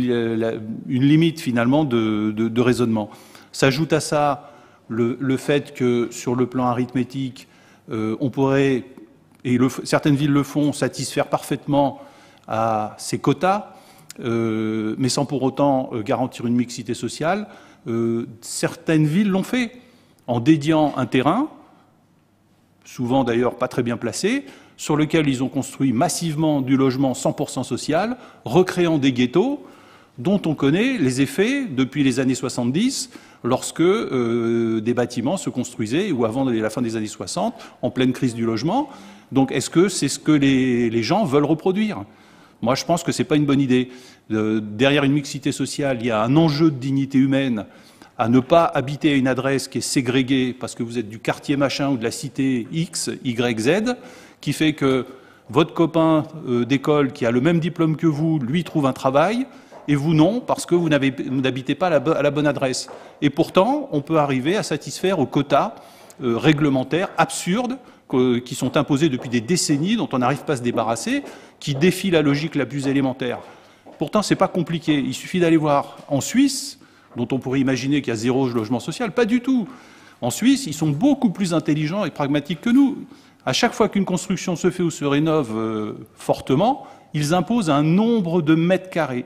limite finalement de, raisonnement. S'ajoute à ça le, fait que sur le plan arithmétique, on pourrait, et certaines villes le font, satisfaire parfaitement à ces quotas, euh, mais sans pour autant euh, garantir une mixité sociale. Euh, certaines villes l'ont fait en dédiant un terrain, souvent d'ailleurs pas très bien placé, sur lequel ils ont construit massivement du logement 100% social, recréant des ghettos dont on connaît les effets depuis les années 70, lorsque des bâtiments se construisaient, ou avant la fin des années 60, en pleine crise du logement. Donc est-ce que c'est ce que les gens veulent reproduire? Moi, je pense que ce n'est pas une bonne idée. derrière une mixité sociale, il y a un enjeu de dignité humaine à ne pas habiter à une adresse qui est ségrégée parce que vous êtes du quartier machin ou de la cité X, Y, Z, qui fait que votre copain euh, d'école qui a le même diplôme que vous, lui trouve un travail, et vous non, parce que vous n'habitez pas à la, bonne adresse. Et pourtant, on peut arriver à satisfaire aux quotas euh, réglementaires absurdes qui sont imposés depuis des décennies, dont on n'arrive pas à se débarrasser, qui défient la logique la plus élémentaire. Pourtant, ce n'est pas compliqué. Il suffit d'aller voir en Suisse, dont on pourrait imaginer qu'il y a zéro logement social. Pas du tout. En Suisse, ils sont beaucoup plus intelligents et pragmatiques que nous. À chaque fois qu'une construction se fait ou se rénove euh, fortement, ils imposent un nombre de mètres carrés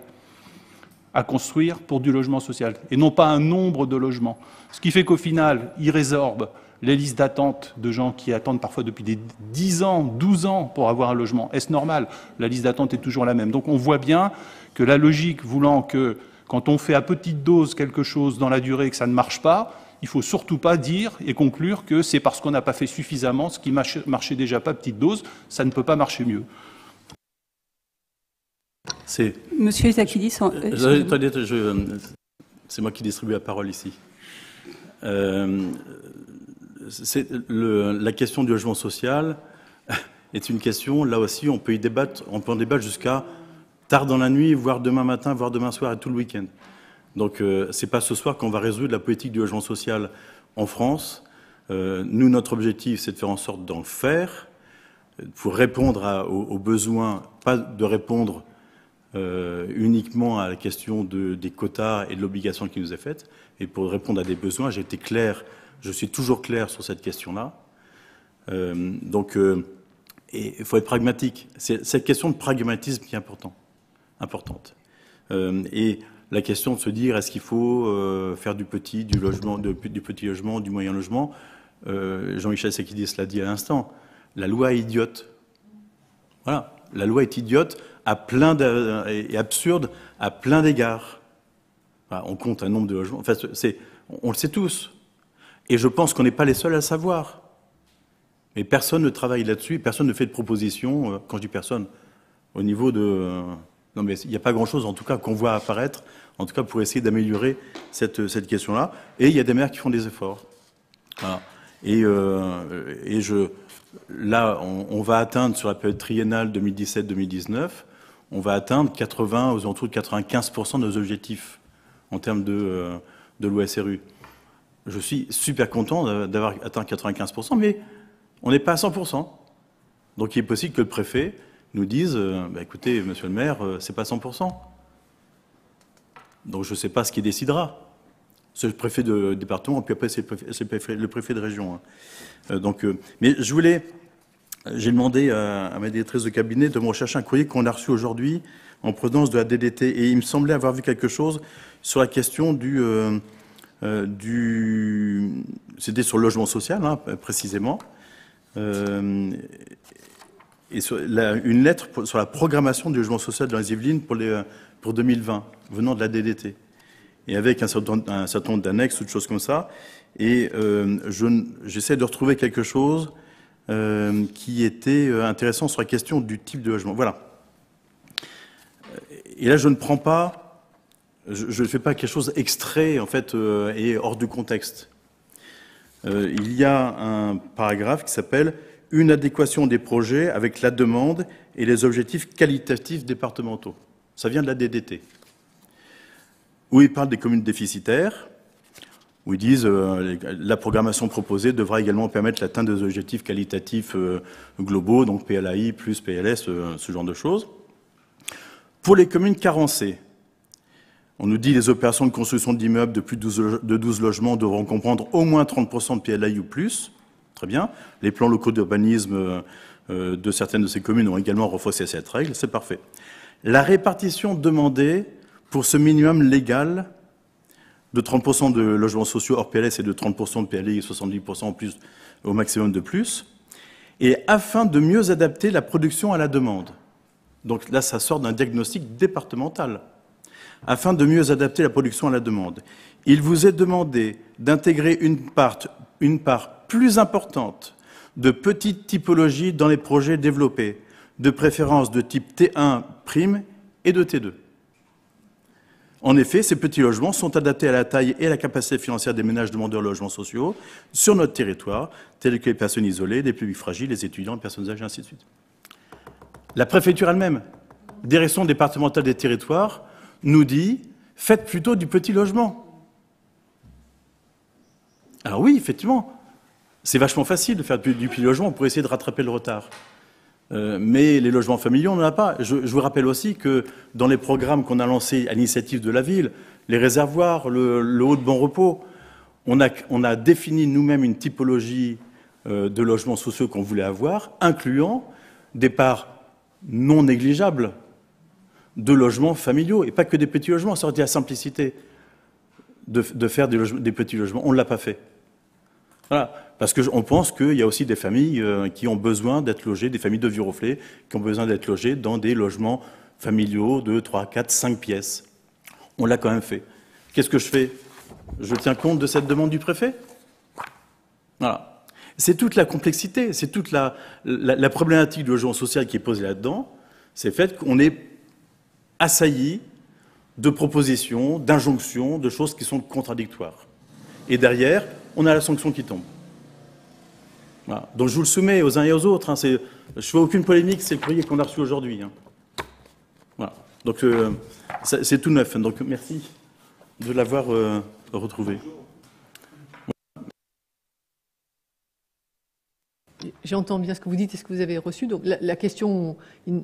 à construire pour du logement social, et non pas un nombre de logements. Ce qui fait qu'au final, ils résorbent les listes d'attente de gens qui attendent parfois depuis des 10 ans, 12 ans pour avoir un logement. Est-ce normal? La liste d'attente est toujours la même. Donc on voit bien que la logique voulant que quand on fait à petite dose quelque chose dans la durée que ça ne marche pas, il ne faut surtout pas dire et conclure que c'est parce qu'on n'a pas fait suffisamment ce qui marchait déjà pas à petite dose, ça ne peut pas marcher mieux. C'est Monsieur Zakidis, c'est moi qui distribue la parole ici. Euh, la question du logement social (laughs) est une question, là aussi, on peut y débattre, on peut en débattre jusqu'à tard dans la nuit, voire demain matin, voire demain soir et tout le week-end. Donc, euh, c'est pas ce soir qu'on va résoudre la politique du logement social en France. Euh, nous, notre objectif, c'est de faire en sorte d'en faire, pour répondre aux, besoins, pas de répondre euh, uniquement à la question des quotas et de l'obligation qui nous est faite, et pour répondre à des besoins, j'ai été clair je suis toujours clair sur cette question-là. Euh, donc, euh, il faut être pragmatique. C'est cette question de pragmatisme qui est important, importante. Euh, et la question de se dire est-ce qu'il faut faire du petit, logement, du petit logement, du moyen logement? Jean-Michel Sekidis l'a dit à l'instant. La loi est idiote. Voilà, la loi est idiote à plein et absurde à plein d'égards. on compte un nombre de logements. On le sait tous. Et je pense qu'on n'est pas les seuls à le savoir. Mais personne ne travaille là-dessus, personne ne fait de proposition, euh, quand je dis personne, au niveau de... Euh, non mais il n'y a pas grand-chose, en tout cas, qu'on voit apparaître, en tout cas pour essayer d'améliorer cette, cette question-là. Et il y a des maires qui font des efforts. Et, euh, et je, là, on, va atteindre sur la période triennale 2017-2019, on va atteindre 80, aux alentours de 95% de nos objectifs en termes de, euh, de l'OSRU je suis super content d'avoir atteint 95%, mais on n'est pas à 100%. Donc il est possible que le préfet nous dise, euh, bah, écoutez, monsieur le maire, euh, c'est pas 100%. Donc je ne sais pas ce qu'il décidera. C'est le préfet de département, puis après c'est le, préfet de région. Hein. Donc, mais je voulais, j'ai demandé à, ma directrice de cabinet de me rechercher un courrier qu'on a reçu aujourd'hui en provenance de la DDT, et il me semblait avoir vu quelque chose sur la question du euh, du... C'était sur le logement social, hein, précisément. Euh, et sur une lettre sur la programmation du logement social dans les Yvelines pour, les, pour 2020, venant de la DDT. Et avec un certain, un certain nombre d'annexes, toutes choses comme ça. Et euh, j'essaie de retrouver quelque chose euh, qui était intéressant sur la question du type de logement. Voilà. Et là, je ne prends pas je ne fais pas quelque chose extrait en fait euh, et hors du contexte. Euh, il y a un paragraphe qui s'appelle une adéquation des projets avec la demande et les objectifs qualitatifs départementaux. Ça vient de la DDT. Où ils parlent des communes déficitaires, où ils disent euh, la programmation proposée devra également permettre l'atteinte des objectifs qualitatifs globaux, donc PLAI plus PLS, ce genre de choses. Pour les communes carencées, on nous dit les opérations de construction d'immeubles de plus de 12 logements devront comprendre au moins 30% de PLAI ou plus. Très bien. Les plans locaux d'urbanisme euh, de certaines de ces communes ont également renforcé cette règle. C'est parfait. La répartition demandée pour ce minimum légal de 30% de logements sociaux hors PLS et de 30% de PLAI et 70% en au maximum de plus, et afin de mieux adapter la production à la demande. Donc là, ça sort d'un diagnostic départemental afin de mieux adapter la production à la demande. Il vous est demandé d'intégrer une part, une part plus importante de petites typologies dans les projets développés, de préférence de type T1 prime et de T2. En effet, ces petits logements sont adaptés à la taille et à la capacité financière des ménages demandeurs de logements sociaux sur notre territoire, tels que les personnes isolées, les publics fragiles, les étudiants, les personnes âgées, ainsi de suite. La préfecture elle-même, direction départementale des territoires, nous dit faites plutôt du petit logement. Alors oui, effectivement, c'est vachement facile de faire du, petit logement pour essayer de rattraper le retard. Euh, mais les logements familiaux, on n'en a pas. Je, vous rappelle aussi que dans les programmes qu'on a lancés à l'initiative de la ville, les réservoirs, le, haut de bon repos, on a, défini nous-mêmes une typologie euh, de logements sociaux qu'on voulait avoir, incluant des parts non négligeables de logements familiaux, et pas que des petits logements. Été la simplicité de, faire des, petits logements. On ne l'a pas fait. Voilà. Parce qu'on pense qu'il y a aussi des familles euh, qui ont besoin d'être logées, des familles de vieux reflets, qui ont besoin d'être logées dans des logements familiaux de 3, 4, 5 pièces. On l'a quand même fait. Qu'est-ce que je fais? Je tiens compte de cette demande du préfet? Voilà. C'est toute la complexité, c'est toute la, la, problématique du logement social qui est posée là-dedans. C'est le fait qu'on est assailli de propositions, d'injonctions, de choses qui sont contradictoires. Et derrière, on a la sanction qui tombe. Donc je vous le soumets aux uns et aux autres. Hein. je ne fais aucune polémique, c'est le courrier qu'on a reçu aujourd'hui. Hein. Voilà. Donc euh, c'est tout neuf. Donc merci de l'avoir euh, retrouvé. J'entends bien ce que vous dites et ce que vous avez reçu. Donc la, question euh,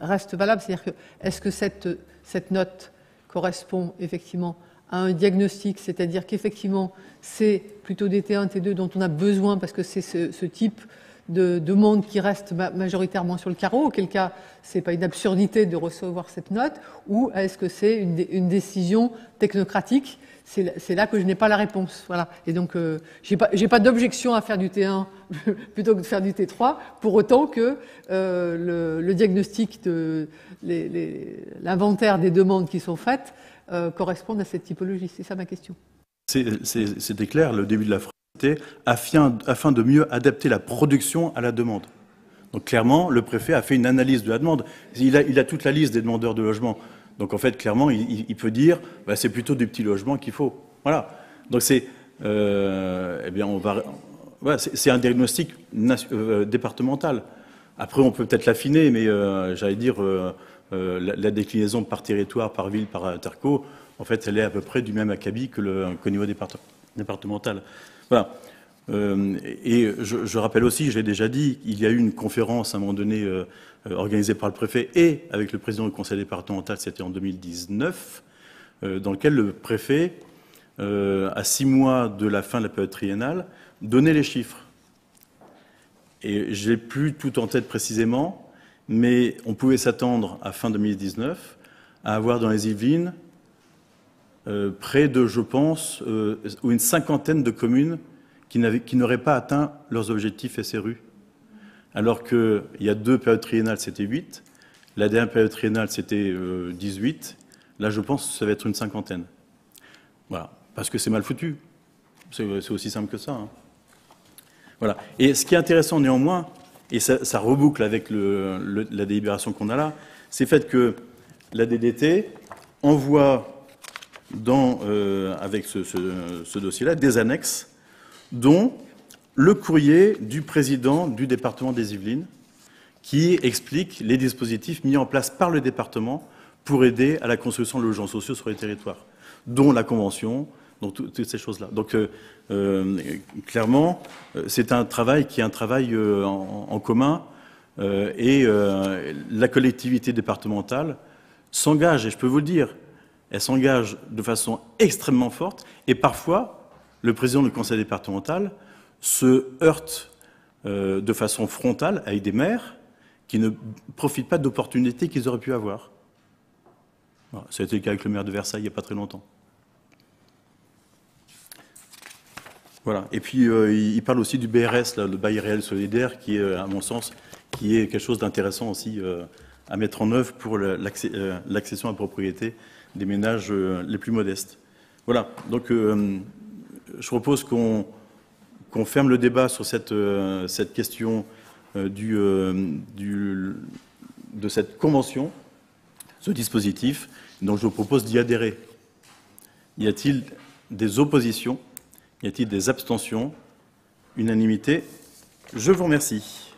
reste valable, c'est-à-dire que est-ce que cette, cette note correspond effectivement à un diagnostic, c'est-à-dire qu'effectivement, c'est plutôt des T1, T2 dont on a besoin parce que c'est ce, type de demande qui reste majoritairement sur le carreau, auquel cas c'est pas une absurdité de recevoir cette note, ou est-ce que c'est une, décision technocratique? C'est là que je n'ai pas la réponse. Voilà. Et donc, euh, j'ai pas, d'objection à faire du T1 (laughs) plutôt que de faire du T3, pour autant que euh, le, diagnostic de l'inventaire des demandes qui sont faites euh, correspondent à cette typologie. C'est ça ma question. C'était clair, le début de la phrase était afin, afin de mieux adapter la production à la demande. Donc clairement, le préfet a fait une analyse de la demande. Il a, il a toute la liste des demandeurs de logement. Donc en fait, clairement, il, peut dire, bah, c'est plutôt des petits logements qu'il faut. Voilà. Donc c'est, euh, eh bien, on va, c'est un diagnostic euh, départemental. Après, on peut peut-être l'affiner, mais j'allais dire, euh, la, déclinaison par territoire, par ville, par interco, en fait, elle est à peu près du même acabit que le, qu'au niveau départemental. Voilà. Euh, et je, rappelle aussi, j'ai déjà dit, il y a eu une conférence à un moment donné euh, organisée par le préfet et avec le président du conseil départemental, c'était en 2019, dans lequel le préfet, à six mois de la fin de la période triennale, donnait les chiffres. Et je plus tout en tête précisément, mais on pouvait s'attendre à fin 2019 à avoir dans les Yvelines euh, près de, je pense, euh, une cinquantaine de communes qui n'auraient pas atteint leurs objectifs SRU. Alors qu'il y a deux périodes triennales, c'était 8. La dernière période triennale, c'était 18. Euh, Là, je pense que ça va être une cinquantaine. Voilà. Parce que c'est mal foutu. C'est aussi simple que ça. Hein. Voilà. Et ce qui est intéressant néanmoins, et ça, reboucle avec la délibération qu'on a là, c'est le fait que la DDT envoie euh, avec ce, dossier-là des annexes, dont le courrier du président du département des Yvelines, qui explique les dispositifs mis en place par le département pour aider à la construction de logements sociaux sur les territoires, dont la convention, donc toutes ces choses-là. Donc euh, euh, clairement, euh, c'est un travail qui est un travail en, commun et la collectivité départementale s'engage, et je peux vous le dire, elle s'engage de façon extrêmement forte et parfois le président du conseil départemental se heurte de façon frontale avec des maires qui ne profitent pas d'opportunités qu'ils auraient pu avoir. ça a été le cas avec le maire de Versailles il n'y a pas très longtemps. Voilà. Et puis, euh, il parle aussi du BRS, le bail réel solidaire, qui est, à mon sens, qui est quelque chose d'intéressant aussi euh, à mettre en œuvre pour euh, l'accession à la propriété des ménages les plus modestes. Voilà. Donc, je propose qu'on ferme le débat sur cette, cette question du, du, de cette convention. ce dispositif. Donc je vous propose d'y adhérer. Y a-t-il des oppositions Y a-t-il des abstentions? Unanimité Je vous remercie.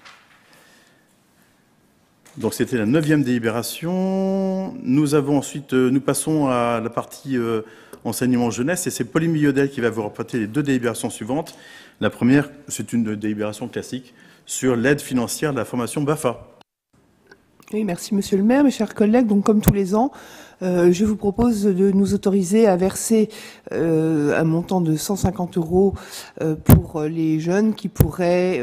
Donc c'était la neuvième délibération. Nous avons ensuite, euh, nous passons à la partie euh, enseignement jeunesse et c'est Pauline Millodel qui va vous rapporter les deux délibérations suivantes. La première, c'est une délibération classique sur l'aide financière de la formation BAFA. Oui, merci Monsieur le maire, mes chers collègues. Donc, comme tous les ans, euh, je vous propose de nous autoriser à verser euh, un montant de 150 euros euh, pour les jeunes qui pourraient,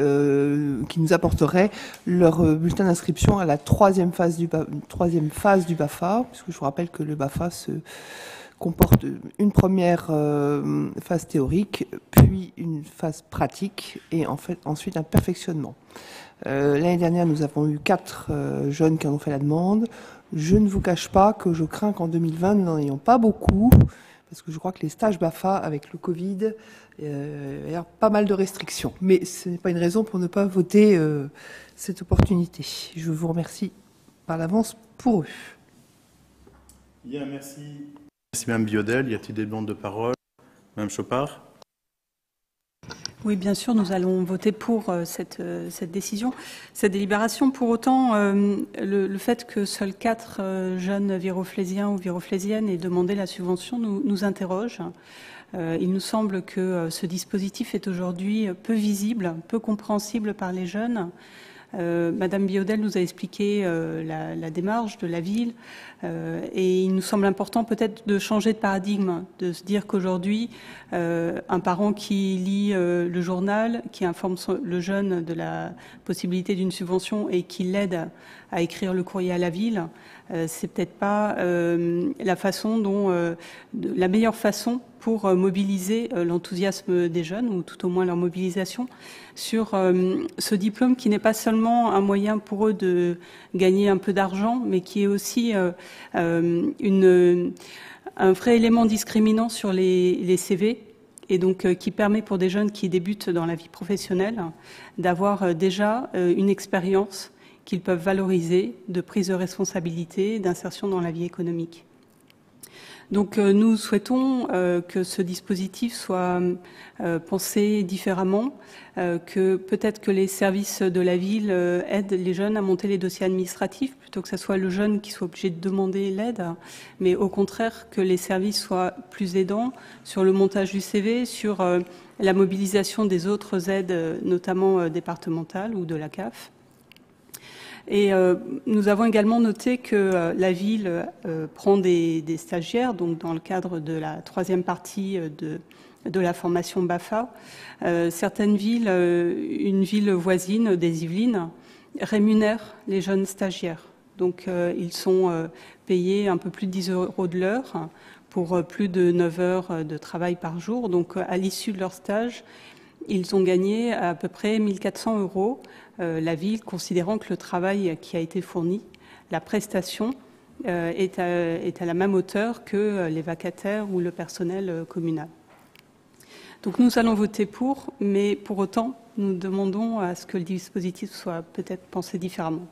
qui nous apporteraient leur bulletin d'inscription à la troisième phase du troisième phase du Bafa, puisque je vous rappelle que le Bafa se comporte une première phase théorique, puis une phase pratique et en fait ensuite un perfectionnement. Euh, l'année dernière, nous avons eu quatre euh, jeunes qui en ont fait la demande. Je ne vous cache pas que je crains qu'en 2020, nous n'en ayons pas beaucoup, parce que je crois que les stages BAFA avec le Covid, euh, il y a pas mal de restrictions. Mais ce n'est pas une raison pour ne pas voter cette opportunité. Je vous remercie par l'avance pour eux. Bien, merci. Merci Mme Biodel. Y a-t-il des demandes de parole? Mme Chopard? Oui, bien sûr, nous allons voter pour euh, cette, euh, cette décision, cette délibération. Pour autant, euh, le, fait que seuls quatre jeunes viroflésiens ou viroflésiennes aient demandé la subvention nous interroge. il nous semble que ce dispositif est aujourd'hui peu visible, peu compréhensible par les jeunes. Euh, Madame Biodel nous a expliqué euh, la, démarche de la ville euh, et il nous semble important peut-être de changer de paradigme, de se dire qu'aujourd'hui, un parent qui lit le journal, qui informe le jeune de la possibilité d'une subvention et qui l'aide à écrire le courrier à la ville, c'est peut-être pas la façon dont la meilleure façon pour euh, mobiliser euh, l'enthousiasme des jeunes, ou tout au moins leur mobilisation, sur euh, ce diplôme qui n'est pas seulement un moyen pour eux de gagner un peu d'argent, mais qui est aussi un vrai élément discriminant sur les CV et donc qui permet pour des jeunes qui débutent dans la vie professionnelle d'avoir déjà une expérience qu'ils peuvent valoriser de prise de responsabilité, d'insertion dans la vie économique. Donc euh, nous souhaitons euh, que ce dispositif soit euh, pensé différemment, que peut-être que les services de la ville aident les jeunes à monter les dossiers administratifs plutôt que ce soit le jeune qui soit obligé de demander l'aide, mais au contraire que les services soient plus aidants sur le montage du CV, sur la mobilisation des autres aides, notamment départementales ou de la CAF. Et euh, nous avons également noté que euh, la ville euh, prend des, stagiaires, donc dans le cadre de la troisième partie de, la formation BAFA. certaines villes, une ville voisine des Yvelines, rémunèrent les jeunes stagiaires. Donc ils sont payés un peu plus de 10 euros de l'heure pour plus de 9 heures de travail par jour. Donc à l'issue de leur stage, ils ont gagné à peu près 1400 euros la ville, considérant que le travail qui a été fourni, la prestation, euh, est à, la même hauteur que euh, les vacataires ou le personnel communal. Donc nous allons voter pour, mais pour autant, nous demandons à ce que le dispositif soit peut-être pensé différemment.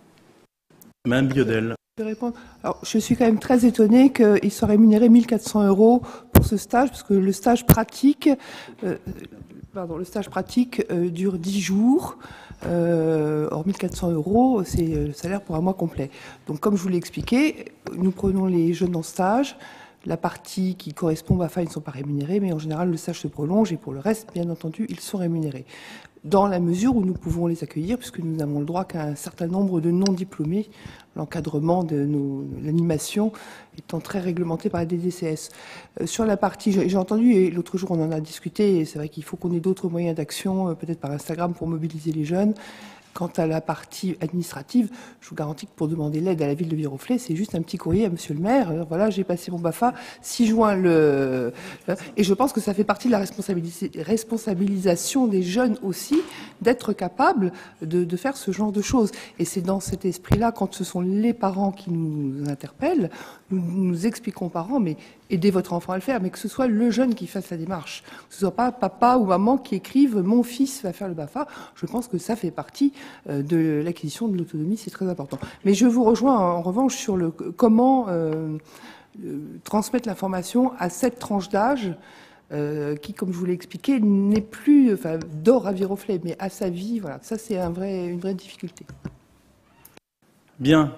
Madame Biodel. Je, Alors, je suis quand même très étonnée qu'il soit rémunéré 1400 euros pour ce stage, parce que le stage pratique, pardon, le stage pratique dure 10 jours. Euh, or 1400 euros, c'est le salaire pour un mois complet. Donc comme je vous l'ai expliqué, nous prenons les jeunes en stage. La partie qui correspond à ils ne sont pas rémunérés, mais en général, le stage se prolonge et pour le reste, bien entendu, ils sont rémunérés. Dans la mesure où nous pouvons les accueillir, puisque nous n'avons le droit qu'à un certain nombre de non-diplômés l'encadrement de l'animation étant très réglementé par la DDCS. Euh, sur la partie, j'ai entendu, et l'autre jour on en a discuté, et c'est vrai qu'il faut qu'on ait d'autres moyens d'action, euh, peut-être par Instagram pour mobiliser les jeunes. Quant à la partie administrative, je vous garantis que pour demander l'aide à la ville de Viroflay, c'est juste un petit courrier à monsieur le maire. Alors voilà, j'ai passé mon BAFA, 6 juin le... Et je pense que ça fait partie de la responsabilisation des jeunes aussi, d'être capables de, faire ce genre de choses. Et c'est dans cet esprit-là, quand ce sont les parents qui nous interpellent, nous, nous expliquons aux parents, mais aidez votre enfant à le faire, mais que ce soit le jeune qui fasse la démarche. Que ce soit pas papa ou maman qui écrivent « mon fils va faire le BAFA ». Je pense que ça fait partie euh, de l'acquisition de l'autonomie, c'est très important. Mais je vous rejoins en revanche sur le comment euh, euh, transmettre l'information à cette tranche d'âge euh, qui, comme je vous l'ai expliqué, n'est plus enfin, d'or à Viroflay, mais à sa vie. Voilà, ça c'est une vraie difficulté. Bien,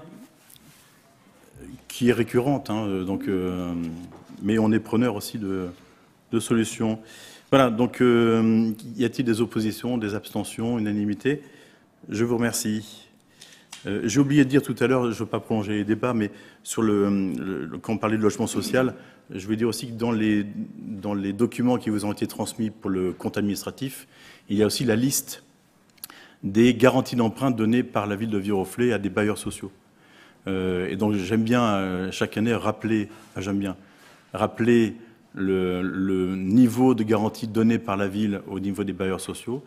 qui est récurrente, hein, donc, euh, mais on est preneur aussi de, solutions. Voilà, donc euh, y a-t-il des oppositions, des abstentions, unanimité? Je vous remercie. Euh, J'ai oublié de dire tout à l'heure, je ne veux pas prolonger les débats, mais sur le, quand on parlait de logement social, je veux dire aussi que dans les, dans les documents qui vous ont été transmis pour le compte administratif, il y a aussi la liste des garanties d'emprunt données par la ville de Viroflay à des bailleurs sociaux. Euh, et donc j'aime bien euh, chaque année rappeler, j'aime bien rappeler le, le niveau de garantie donné par la ville au niveau des bailleurs sociaux.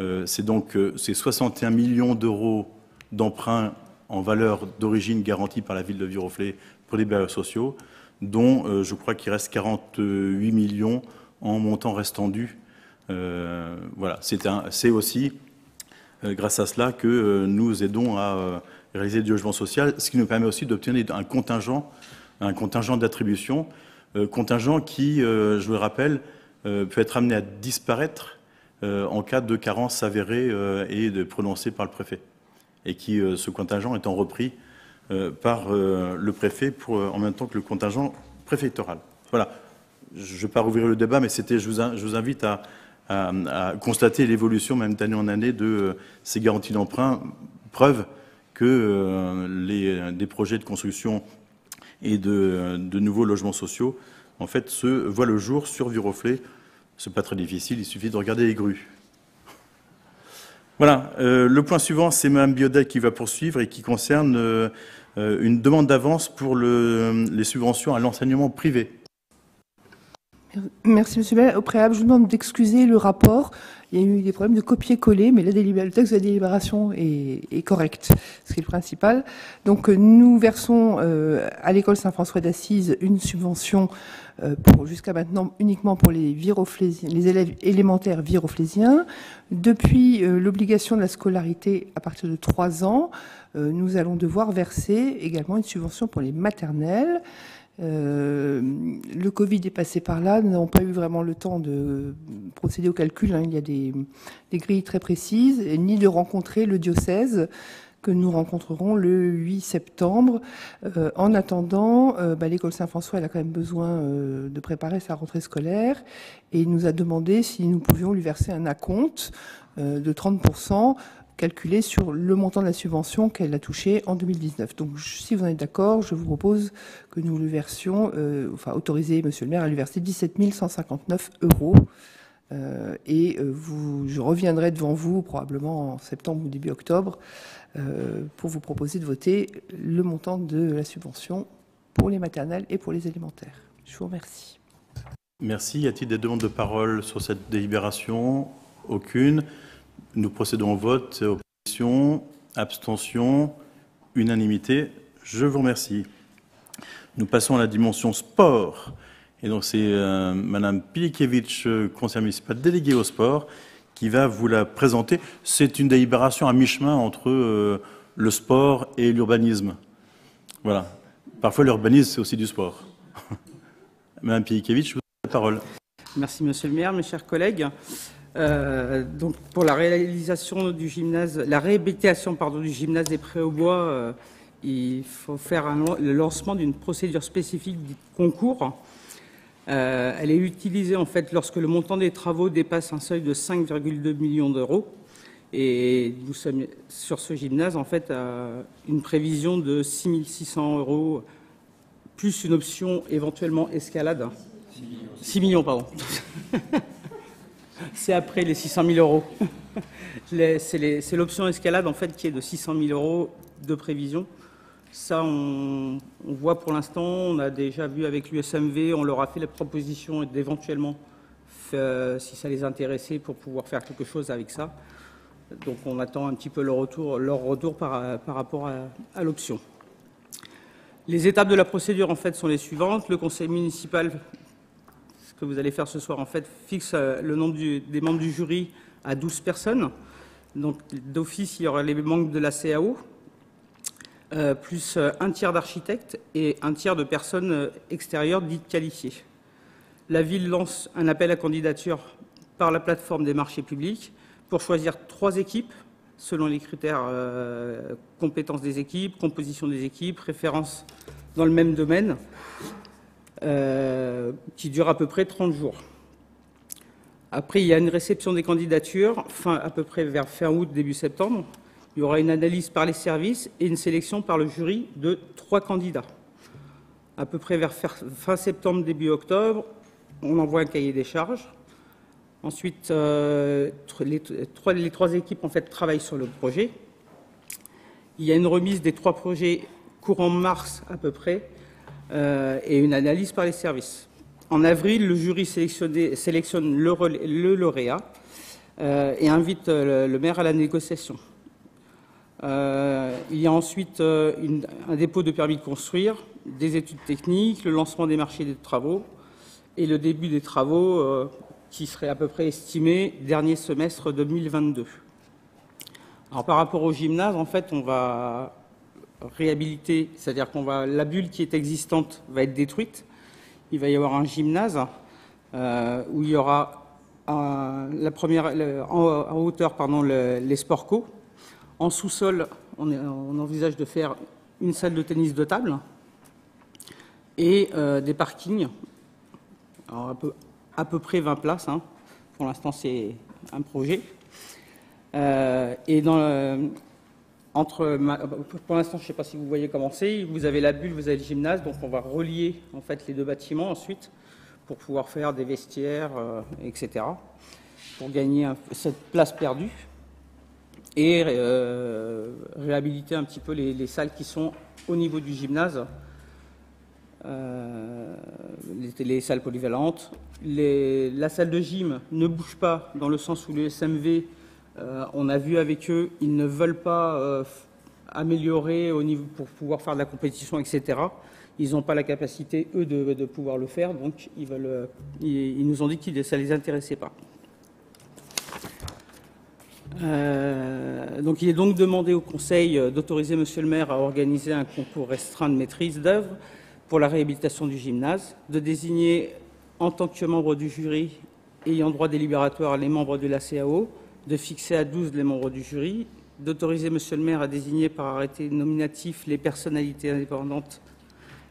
Euh, c'est donc euh, c'est 61 millions d'euros d'emprunts en valeur d'origine garantie par la ville de Viroflay pour les bailleurs sociaux, dont euh, je crois qu'il reste 48 millions en montant restant dû. Voilà, c'est aussi grâce à cela que nous aidons à réaliser du logement social, ce qui nous permet aussi d'obtenir un contingent, un contingent d'attribution, contingent qui, je le rappelle, peut être amené à disparaître en cas de carence avérée euh, et de prononcée par le préfet, et qui, euh, ce contingent étant repris euh, par euh, le préfet pour, euh, en même temps que le contingent préfectoral. Voilà. Je ne vais pas rouvrir le débat, mais c'était, je vous, invite à, constater l'évolution, même d'année en année, de euh, ces garanties d'emprunt, preuve que euh, des projets de construction et de, de nouveaux logements sociaux, en fait, se voient le jour sur Viroflay. C'est pas très difficile, il suffit de regarder les grues. Voilà, euh, le point suivant, c'est Mme Biodel qui va poursuivre et qui concerne euh, euh, une demande d'avance pour le- les subventions à l'enseignement privé. Merci, Monsieur maire. Au préalable, je vous demande d'excuser le rapport. Il y a eu des problèmes de copier-coller, mais le texte de la délibération est, correct, ce qui est le principal. Donc, nous versons à l'école Saint-François d'Assise une subvention jusqu'à maintenant uniquement pour les, les élèves élémentaires viroflésiens. Depuis euh, l'obligation de la scolarité à partir de 3 ans, euh, nous allons devoir verser également une subvention pour les maternelles. Euh, le Covid est passé par là, nous n'avons pas eu vraiment le temps de procéder au calcul. hein. Il y a des, des grilles très précises, ni de rencontrer le diocèse que nous rencontrerons le 8 septembre. Euh, en attendant, euh, bah, l'école Saint-François a quand même besoin euh, de préparer sa rentrée scolaire et nous a demandé si nous pouvions lui verser un acompte euh, de 30% calculé sur le montant de la subvention qu'elle a touché en 2019. Donc, si vous en êtes d'accord, je vous propose que nous lui versions, enfin, autoriser Monsieur le maire à lui verser 17 159 euros. Et vous, je reviendrai devant vous probablement en septembre ou début octobre pour vous proposer de voter le montant de la subvention pour les maternelles et pour les élémentaires. Je vous remercie. Merci. Y a-t-il des demandes de parole sur cette délibération? Aucune. Nous procédons au vote. Opposition, abstention, unanimité. Je vous remercie. Nous passons à la dimension sport. Et donc c'est euh, Madame Pilikevich, euh, conseillère municipale déléguée au sport, qui va vous la présenter. C'est une délibération à mi-chemin entre euh, le sport et l'urbanisme. Voilà. Parfois l'urbanisme, c'est aussi du sport. (laughs) Madame Pilikevich, vous avez la parole. Merci Monsieur le maire, mes chers collègues. Euh, donc pour la réalisation du gymnase, la réhabilitation du gymnase des Prés au Bois, euh, il faut faire le lancement d'une procédure spécifique dite concours. Euh, elle est utilisée en fait lorsque le montant des travaux dépasse un seuil de 5,2 millions d'euros. Et nous sommes sur ce gymnase en fait à une prévision de 6 600 euros plus une option éventuellement escalade. 6 millions, pardon. (laughs) c'est après les 600 000 euros. (laughs) C'est l'option escalade en fait qui est de 600 000 euros de prévision. Ça, on, voit pour l'instant, on a déjà vu avec l'USMV, on leur a fait la proposition d'éventuellement, euh, si ça les intéressait, pour pouvoir faire quelque chose avec ça. Donc on attend un petit peu leur retour, leur retour par, rapport à, l'option. Les étapes de la procédure en fait sont les suivantes. Le conseil municipal, ce que vous allez faire ce soir en fait, fixe euh, le nombre des membres du jury à 12 personnes. Donc d'office, il y aura les membres de la CAO, euh, plus euh, un tiers d'architectes et un tiers de personnes euh, extérieures dites qualifiées. La ville lance un appel à candidature par la plateforme des marchés publics pour choisir trois équipes selon les critères compétences des équipes, composition des équipes, référence dans le même domaine, qui dure à peu près 30 jours. Après, il y a une réception des candidatures, à peu près vers fin août, début septembre. Il y aura une analyse par les services et une sélection par le jury de trois candidats. À peu près vers fin septembre, début octobre, on envoie un cahier des charges. Ensuite, euh, les, trois, équipes en fait, travaillent sur le projet. Il y a une remise des trois projets courant mars à peu près euh, et une analyse par les services. En avril, le jury sélectionne le, lauréat euh, et invite le, maire à la négociation. Euh, il y a ensuite euh, un dépôt de permis de construire, des études techniques, le lancement des marchés des travaux et le début des travaux euh, qui serait à peu près estimé dernier semestre 2022. Alors par rapport au gymnase, en fait, on va réhabiliter, c'est-à-dire qu'on va la bulle qui est existante va être détruite. Il va y avoir un gymnase où il y aura la première, en, hauteur pardon, le, les sports. En sous-sol, on, envisage de faire une salle de tennis de table et euh, des parkings. Alors, à peu près 20 places. Hein. Pour l'instant, c'est un projet. Euh, et dans entre pour l'instant, je ne sais pas si vous voyez comment c'est. Vous avez la bulle, vous avez le gymnase, donc on va relier en fait les deux bâtiments ensuite pour pouvoir faire des vestiaires, euh, etc. Pour gagner cette place perdue et euh, réhabiliter un petit peu les, les, salles qui sont au niveau du gymnase euh, les, les, salles polyvalentes. Les, la salle de gym ne bouge pas dans le sens où le SMV, euh, on a vu avec eux, ils ne veulent pas améliorer au niveau pour pouvoir faire de la compétition, etc. Ils n'ont pas la capacité, eux, de, pouvoir le faire, donc ils, veulent, ils nous ont dit que ça ne les intéressait pas. Euh, donc il est donc demandé au Conseil d'autoriser Monsieur le maire à organiser un concours restreint de maîtrise d'œuvre pour la réhabilitation du gymnase, de désigner en tant que membre du jury ayant droit délibératoire les membres de la CAO, de fixer à 12 les membres du jury, d'autoriser Monsieur le maire à désigner par arrêté nominatif les personnalités indépendantes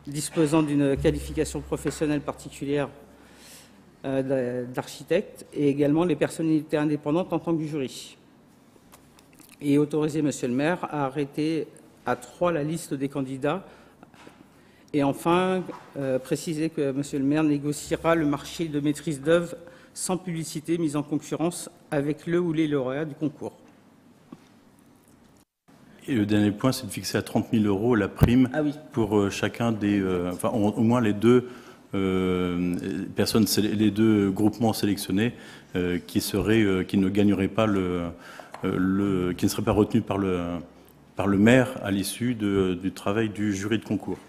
disposant d'une qualification professionnelle particulière euh, d'architecte et également les personnalités indépendantes en tant que jury. Et autoriser Monsieur le maire à arrêter à trois la liste des candidats et enfin, euh, préciser que M. le maire négociera le marché de maîtrise d'œuvre sans publicité mise en concurrence avec le ou les lauréats du concours. Et le dernier point, c'est de fixer à 30 000 euros la prime ah oui. pour euh, chacun des, euh, enfin au, au, moins les deux personnes, les deux groupements sélectionnés qui seraient, qui ne gagneraient pas le, le, qui ne seraient pas retenus par le, par le maire à l'issue du travail du jury de concours.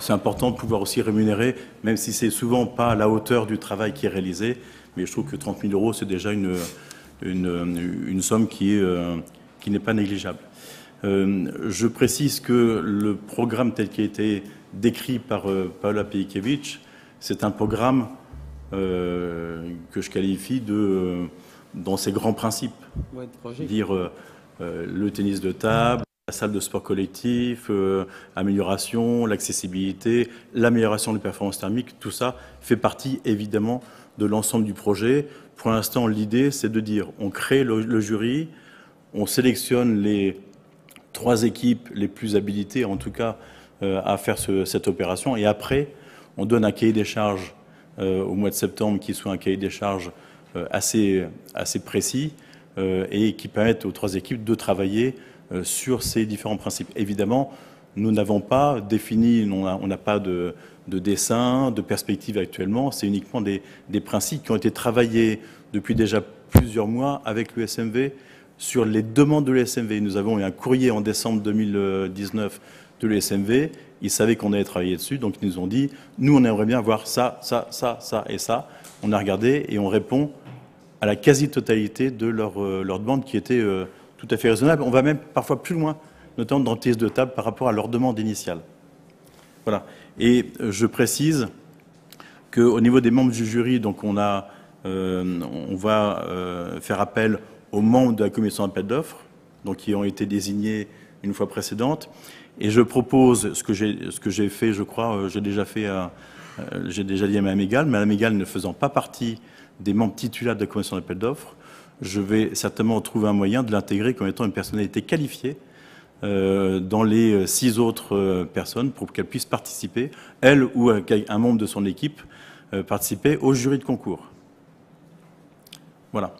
C'est important de pouvoir aussi rémunérer, même si c'est souvent pas à la hauteur du travail qui est réalisé. Mais je trouve que 30 000 euros, c'est déjà une, une, somme qui est, euh, qui n'est pas négligeable. Euh, je précise que le programme tel qu'il a été décrit par euh, Paola c'est un programme euh, que je qualifie de dans ses grands principes. Ouais, dire le tennis de table, la salle de sport collectif, euh, amélioration, l'accessibilité, l'amélioration des performances thermiques, tout ça fait partie évidemment de l'ensemble du projet. Pour l'instant, l'idée, c'est de dire, on crée le, le, jury, on sélectionne les trois équipes les plus habilitées, en tout cas, euh, à faire ce, cette opération, et après, on donne un cahier des charges euh, au mois de septembre qui soit un cahier des charges euh, assez, assez précis euh, et qui permette aux trois équipes de travailler euh, sur ces différents principes. Évidemment, nous n'avons pas défini, on n'a pas de, de, dessin, de perspective actuellement, c'est uniquement des, des, principes qui ont été travaillés depuis déjà plusieurs mois avec l'USMV sur les demandes de l'USMV. Nous avons eu un courrier en décembre 2019 de l'USMV, ils savaient qu'on allait travailler dessus, donc ils nous ont dit, nous on aimerait bien voir ça, ça, ça, ça et ça. On a regardé et on répond à la quasi-totalité de leur, euh, leur demande qui était euh, tout à fait raisonnable. On va même parfois plus loin, notamment dans le test de table par rapport à leur demande initiale. Voilà. Et euh, je précise qu'au niveau des membres du jury, donc on, a, on va faire appel aux membres de la commission d'appel d'offres, qui ont été désignés une fois précédente. Et je propose ce que j'ai fait, je crois, j'ai déjà fait, j'ai déjà dit à Mme Egal, Mme Egal ne faisant pas partie des membres titulaires de la commission d'appel d'offres, je vais certainement trouver un moyen de l'intégrer comme étant une personnalité qualifiée euh, dans les euh, six autres euh, personnes pour qu'elle puisse participer, elle ou un membre de son équipe, participer au jury de concours. Voilà.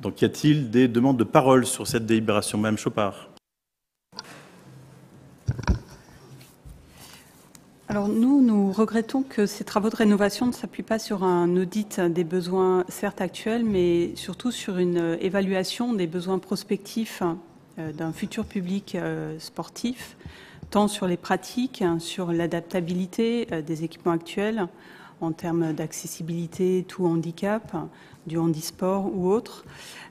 Donc y a-t-il des demandes de parole sur cette délibération Madame Chopard? Alors nous, nous regrettons que ces travaux de rénovation ne s'appuient pas sur un audit des besoins certes actuels, mais surtout sur une évaluation des besoins prospectifs euh, d'un futur public euh, sportif, tant sur les pratiques, sur l'adaptabilité euh, des équipements actuels en termes d'accessibilité, tout handicap, du handisport ou autre.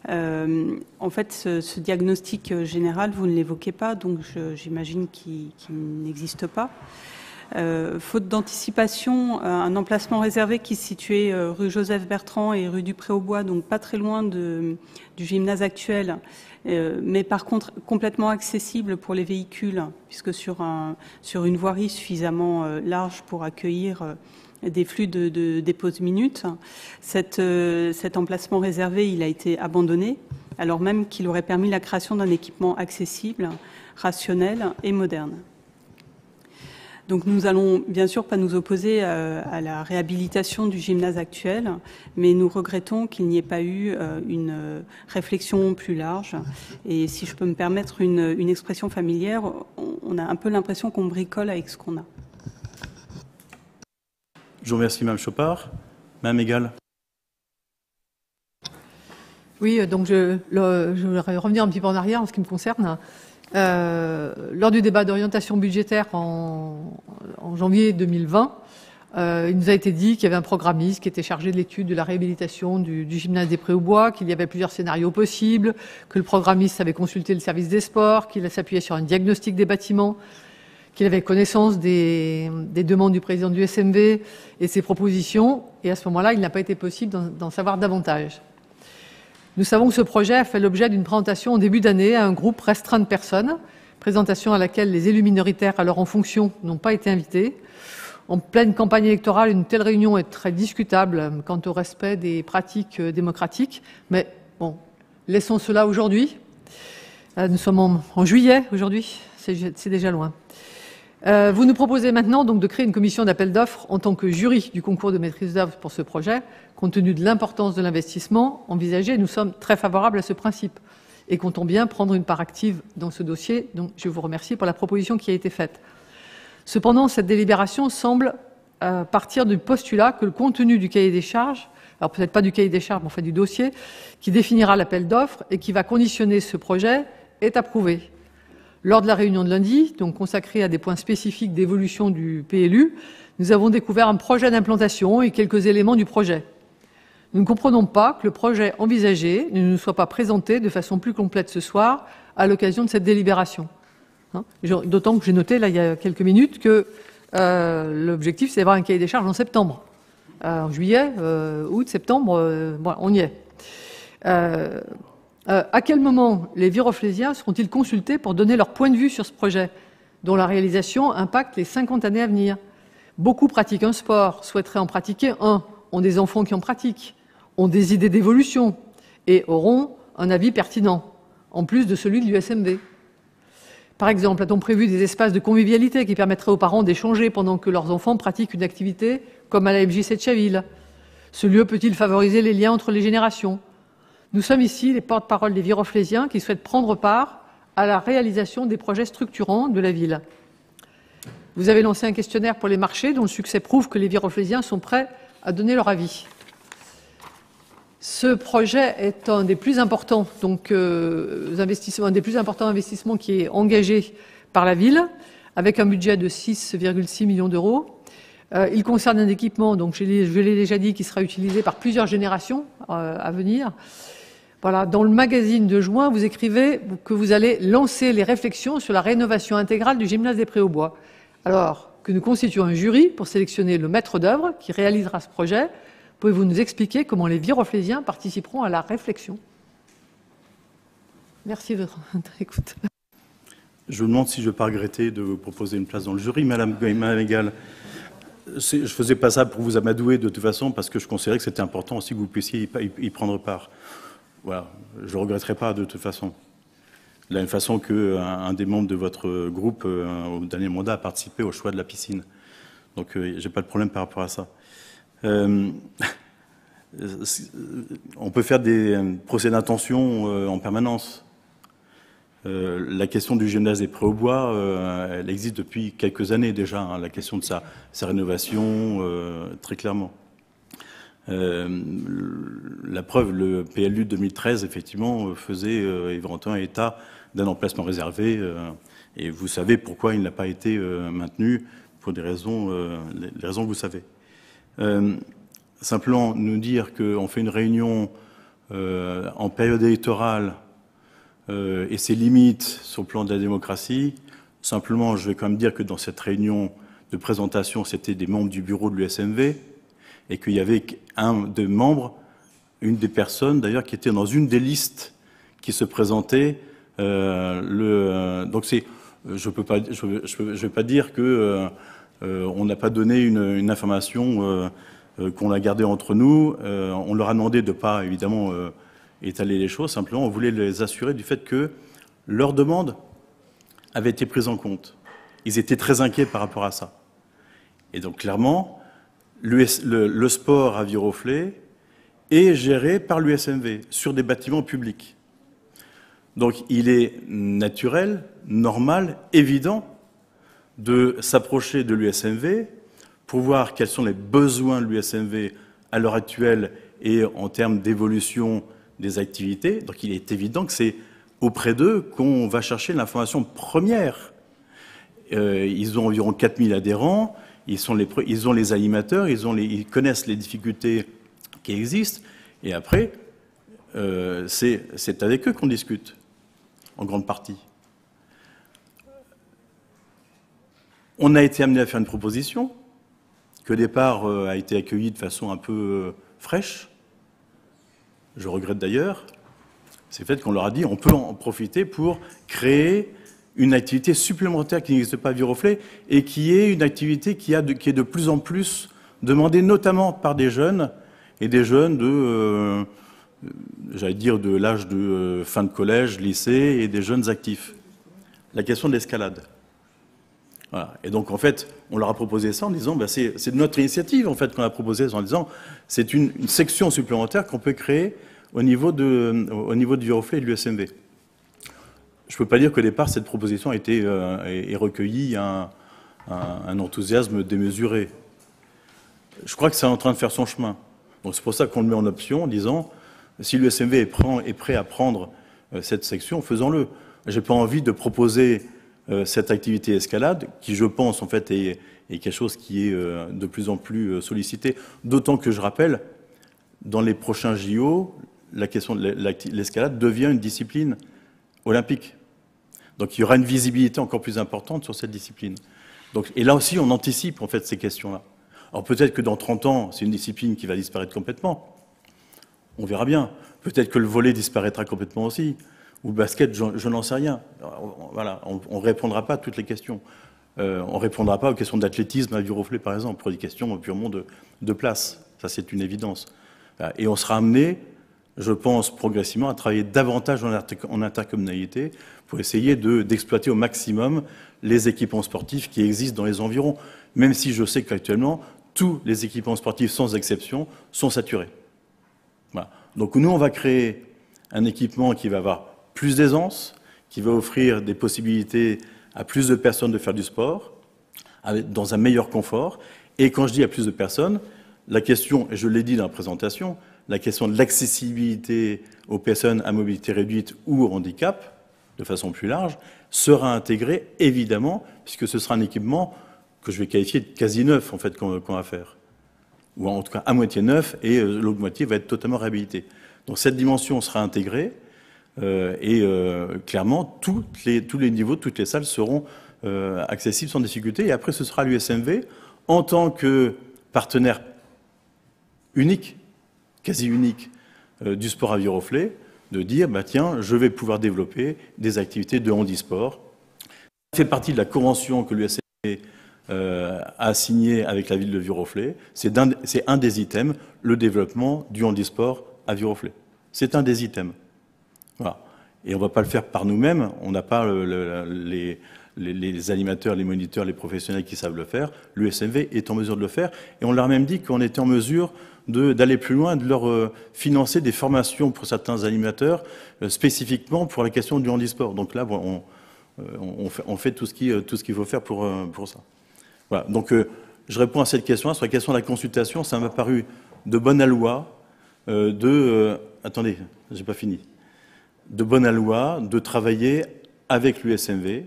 en fait, ce, diagnostic général, vous ne l'évoquez pas, donc j'imagine qu'il n'existe pas. Euh, faute d'anticipation, euh, un emplacement réservé qui se situait euh, rue Joseph Bertrand et rue du Pré-aux-Bois, donc pas très loin du gymnase actuel, mais par contre complètement accessible pour les véhicules, puisque sur, un, sur une voirie suffisamment large pour accueillir des flux de, de dépose minutes. Cet, emplacement réservé, a été abandonné, alors même qu'il aurait permis la création d'un équipement accessible, rationnel et moderne. Donc nous allons bien sûr pas nous opposer euh, à, la réhabilitation du gymnase actuel, mais nous regrettons qu'il n'y ait pas eu euh, une euh, réflexion plus large. Et si je peux me permettre une, expression familière, on, a un peu l'impression qu'on bricole avec ce qu'on a. Je vous remercie, Mme Chopard. Mme Egal. Oui, donc je, je voudrais revenir un petit peu en arrière en ce qui me concerne. Euh, lors du débat d'orientation budgétaire en, janvier 2020, euh, il nous a été dit qu'il y avait un programmiste qui était chargé de l'étude de la réhabilitation du, gymnase des Prés-aux-Bois, qu'il y avait plusieurs scénarios possibles, que le programmiste avait consulté le service des sports, qu'il s'appuyait sur un diagnostic des bâtiments, qu'il avait connaissance des, demandes du président du SMV et ses propositions. Et à ce moment-là, il n'a pas été possible d'en savoir davantage. Nous savons que ce projet a fait l'objet d'une présentation en début d'année à un groupe restreint de personnes, présentation à laquelle les élus minoritaires alors en fonction n'ont pas été invités. En pleine campagne électorale, une telle réunion est très discutable quant au respect des pratiques démocratiques. Mais bon, laissons cela aujourd'hui. Euh, nous sommes en, juillet aujourd'hui, c'est déjà loin. Euh, vous nous proposez maintenant donc de créer une commission d'appel d'offres en tant que jury du concours de maîtrise d'œuvre pour ce projet. Compte tenu de l'importance de l'investissement envisagé, nous sommes très favorables à ce principe et comptons bien prendre une part active dans ce dossier. Donc, je vous remercie pour la proposition qui a été faite. Cependant, cette délibération semble euh, partir du postulat que le contenu du cahier des charges, alors peut-être pas du cahier des charges, mais fait du dossier, qui définira l'appel d'offres et qui va conditionner ce projet, est approuvé. Lors de la réunion de lundi, donc consacrée à des points spécifiques d'évolution du PLU, nous avons découvert un projet d'implantation et quelques éléments du projet. Nous ne comprenons pas que le projet envisagé ne nous soit pas présenté de façon plus complète ce soir à l'occasion de cette délibération. Hein d'autant que j'ai noté, là, il y a quelques minutes, que euh, l'objectif, c'est d'avoir un cahier des charges en septembre. Euh, en juillet, euh, août, septembre, on y est. à quel moment les viroflésiens seront-ils consultés pour donner leur point de vue sur ce projet, dont la réalisation impacte les 50 années à venir? Beaucoup pratiquent un sport, souhaiteraient en pratiquer un, ont des enfants qui en pratiquent ont des idées d'évolution et auront un avis pertinent, en plus de celui de l'USMV. Par exemple, a-t-on prévu des espaces de convivialité qui permettraient aux parents d'échanger pendant que leurs enfants pratiquent une activité comme à la MJC de Chaville? Ce lieu peut-il favoriser les liens entre les générations? Nous sommes ici les porte-parole des viroflésiens qui souhaitent prendre part à la réalisation des projets structurants de la ville. Vous avez lancé un questionnaire pour les marchés dont le succès prouve que les viroflésiens sont prêts à donner leur avis. Ce projet est un des plus importants, donc, euh, investissements, un des plus importants investissements qui est engagé par la ville, avec un budget de 6,6 millions d'euros. Euh, il concerne un équipement, donc je l'ai déjà dit, qui sera utilisé par plusieurs générations euh, à venir. Dans le magazine de juin, vous écrivez que vous allez lancer les réflexions sur la rénovation intégrale du gymnase des Prés au Bois. Alors que nous constituons un jury pour sélectionner le maître d'œuvre qui réalisera ce projet, pouvez-vous nous expliquer comment les viroflésiens participeront à la réflexion? Merci de votre (laughs) écoute. Je vous demande si je ne veux pas regretter de vous proposer une place dans le jury, Madame Egal. Je ne faisais pas ça pour vous amadouer de toute façon, parce que je considérais que c'était important aussi que vous puissiez y prendre part. Voilà, je ne regretterai pas de toute façon. De la même façon qu'un un des membres de votre groupe, euh, au dernier mandat, a participé au choix de la piscine. Donc, euh, je n'ai pas de problème par rapport à ça. Euh, (laughs) on peut faire des procès d'intention en permanence. la question du gymnase des Prés au Bois, elle existe depuis quelques années déjà, hein, la question de sa, rénovation, très clairement. Euh, la preuve, le PLU 2013, effectivement, faisait euh, éventuellement état d'un emplacement réservé, euh, et vous savez pourquoi il n'a pas été maintenu, pour des raisons, les raisons que vous savez. Simplement, nous dire qu'on fait une réunion en période électorale et ses limites sur le plan de la démocratie. Simplement, je vais quand même dire que dans cette réunion de présentation, c'était des membres du bureau de l'USMV, et qu'il y avait un des membres, une des personnes d'ailleurs, qui était dans une des listes qui se présentait. Euh, euh, donc c'est, je peux je, je, vais pas dire que euh, euh on n'a pas donné une, information euh, euh, qu'on a gardée entre nous. on leur a demandé de pas évidemment étaler les choses. Simplement, on voulait les assurer du fait que leur demande avait été prise en compte. Ils étaient très inquiets par rapport à ça. Et donc clairement, le, sport à Viroflay est géré par l'USMV sur des bâtiments publics. Donc il est naturel, normal, évident de s'approcher de l'USMV pour voir quels sont les besoins de l'USMV à l'heure actuelle et en termes d'évolution des activités. Donc il est évident que c'est auprès d'eux qu'on va chercher l'information première. Euh, ils ont environ 4000 adhérents. Ils, sont les, ils ont les animateurs, ils, connaissent les difficultés qui existent, et après, euh, c'est avec eux qu'on discute, en grande partie. On a été amené à faire une proposition, qui au départ euh, a été accueillie de façon un peu euh, fraîche. Je regrette d'ailleurs. C'est le fait qu'on leur a dit on peut en profiter pour créer une activité supplémentaire qui n'existe pas à Viroflay et qui est une activité qui, est de plus en plus demandée notamment par des jeunes et des jeunes de, euh, j'allais dire, de l'âge de fin de collège, lycée et des jeunes actifs. La question de l'escalade. Et donc, en fait, on leur a proposé ça en disant, bah, c'est notre initiative, en fait, qu'on a proposé en disant, c'est une, section supplémentaire qu'on peut créer au niveau de, au niveau du Viroflay et de l'USMV je ne peux pas dire qu'au départ, cette proposition a été euh, et, recueilli un, un, enthousiasme démesuré. Je crois que c'est en train de faire son chemin. Donc c'est pour ça qu'on le met en option en disant si l'USMV est, est, prêt à prendre euh, cette section, faisons-le. J'ai pas envie de proposer cette activité escalade, qui je pense en fait est, est quelque chose qui est euh, de plus en plus euh, sollicité. D'autant que je rappelle, dans les prochains JO, la question de l'escalade devient une discipline olympique. Donc il y aura une visibilité encore plus importante sur cette discipline. Donc, et là aussi, on anticipe en fait ces questions-là. Alors peut-être que dans 30 ans, c'est une discipline qui va disparaître complètement. On verra bien. Peut-être que le volet disparaîtra complètement aussi. Ou basket, je, n'en sais rien. voilà, on ne répondra pas à toutes les questions. Euh, on ne répondra pas aux questions d'athlétisme à Viroflay, par exemple, pour des questions purement de, place. Ça, c'est une évidence. Et on sera amené je pense, progressivement à travailler davantage en, intercommunalité pour essayer d'exploiter au maximum les équipements sportifs qui existent dans les environs, même si je sais qu'actuellement, tous les équipements sportifs, sans exception, sont saturés. Donc nous, on va créer un équipement qui va avoir plus d'aisance, qui va offrir des possibilités à plus de personnes de faire du sport, dans un meilleur confort. Et quand je dis à plus de personnes, la question, et je l'ai dit dans la présentation, la question de l'accessibilité aux personnes à mobilité réduite ou au handicap, de façon plus large, sera intégrée, évidemment, puisque ce sera un équipement que je vais qualifier de quasi neuf, en fait, qu'on va faire. Ou en tout cas à moitié neuf, et l'autre moitié va être totalement réhabilitée. Donc cette dimension sera intégrée, et clairement, les, tous les niveaux, toutes les salles seront accessibles sans difficulté. Et après, ce sera l'USMV, en tant que partenaire unique, quasi unique, du sport à viroflé, de dire, bah, tiens, je vais pouvoir développer des activités de handisport. Ça fait partie de la convention que l'USMV euh, a signée avec la ville de Viroflay. C'est un, des items, le développement du handisport à Viroflay. C'est un des items. Et on ne va pas le faire par nous-mêmes. On n'a pas les, les, animateurs, les moniteurs, les professionnels qui savent le faire. L'USMV est en mesure de le faire. Et on leur a même dit qu'on était en mesure d'aller plus loin, de leur euh, financer des formations pour certains animateurs, euh, spécifiquement pour la question du handisport. Donc là, on, euh, fait, tout ce qu'il faut faire pour, ça. Voilà. Donc je réponds à cette question. Sur la question de la consultation, ça m'a paru de bonne loi de... attendez, j'ai pas fini. De bonne loi de travailler avec l'USMV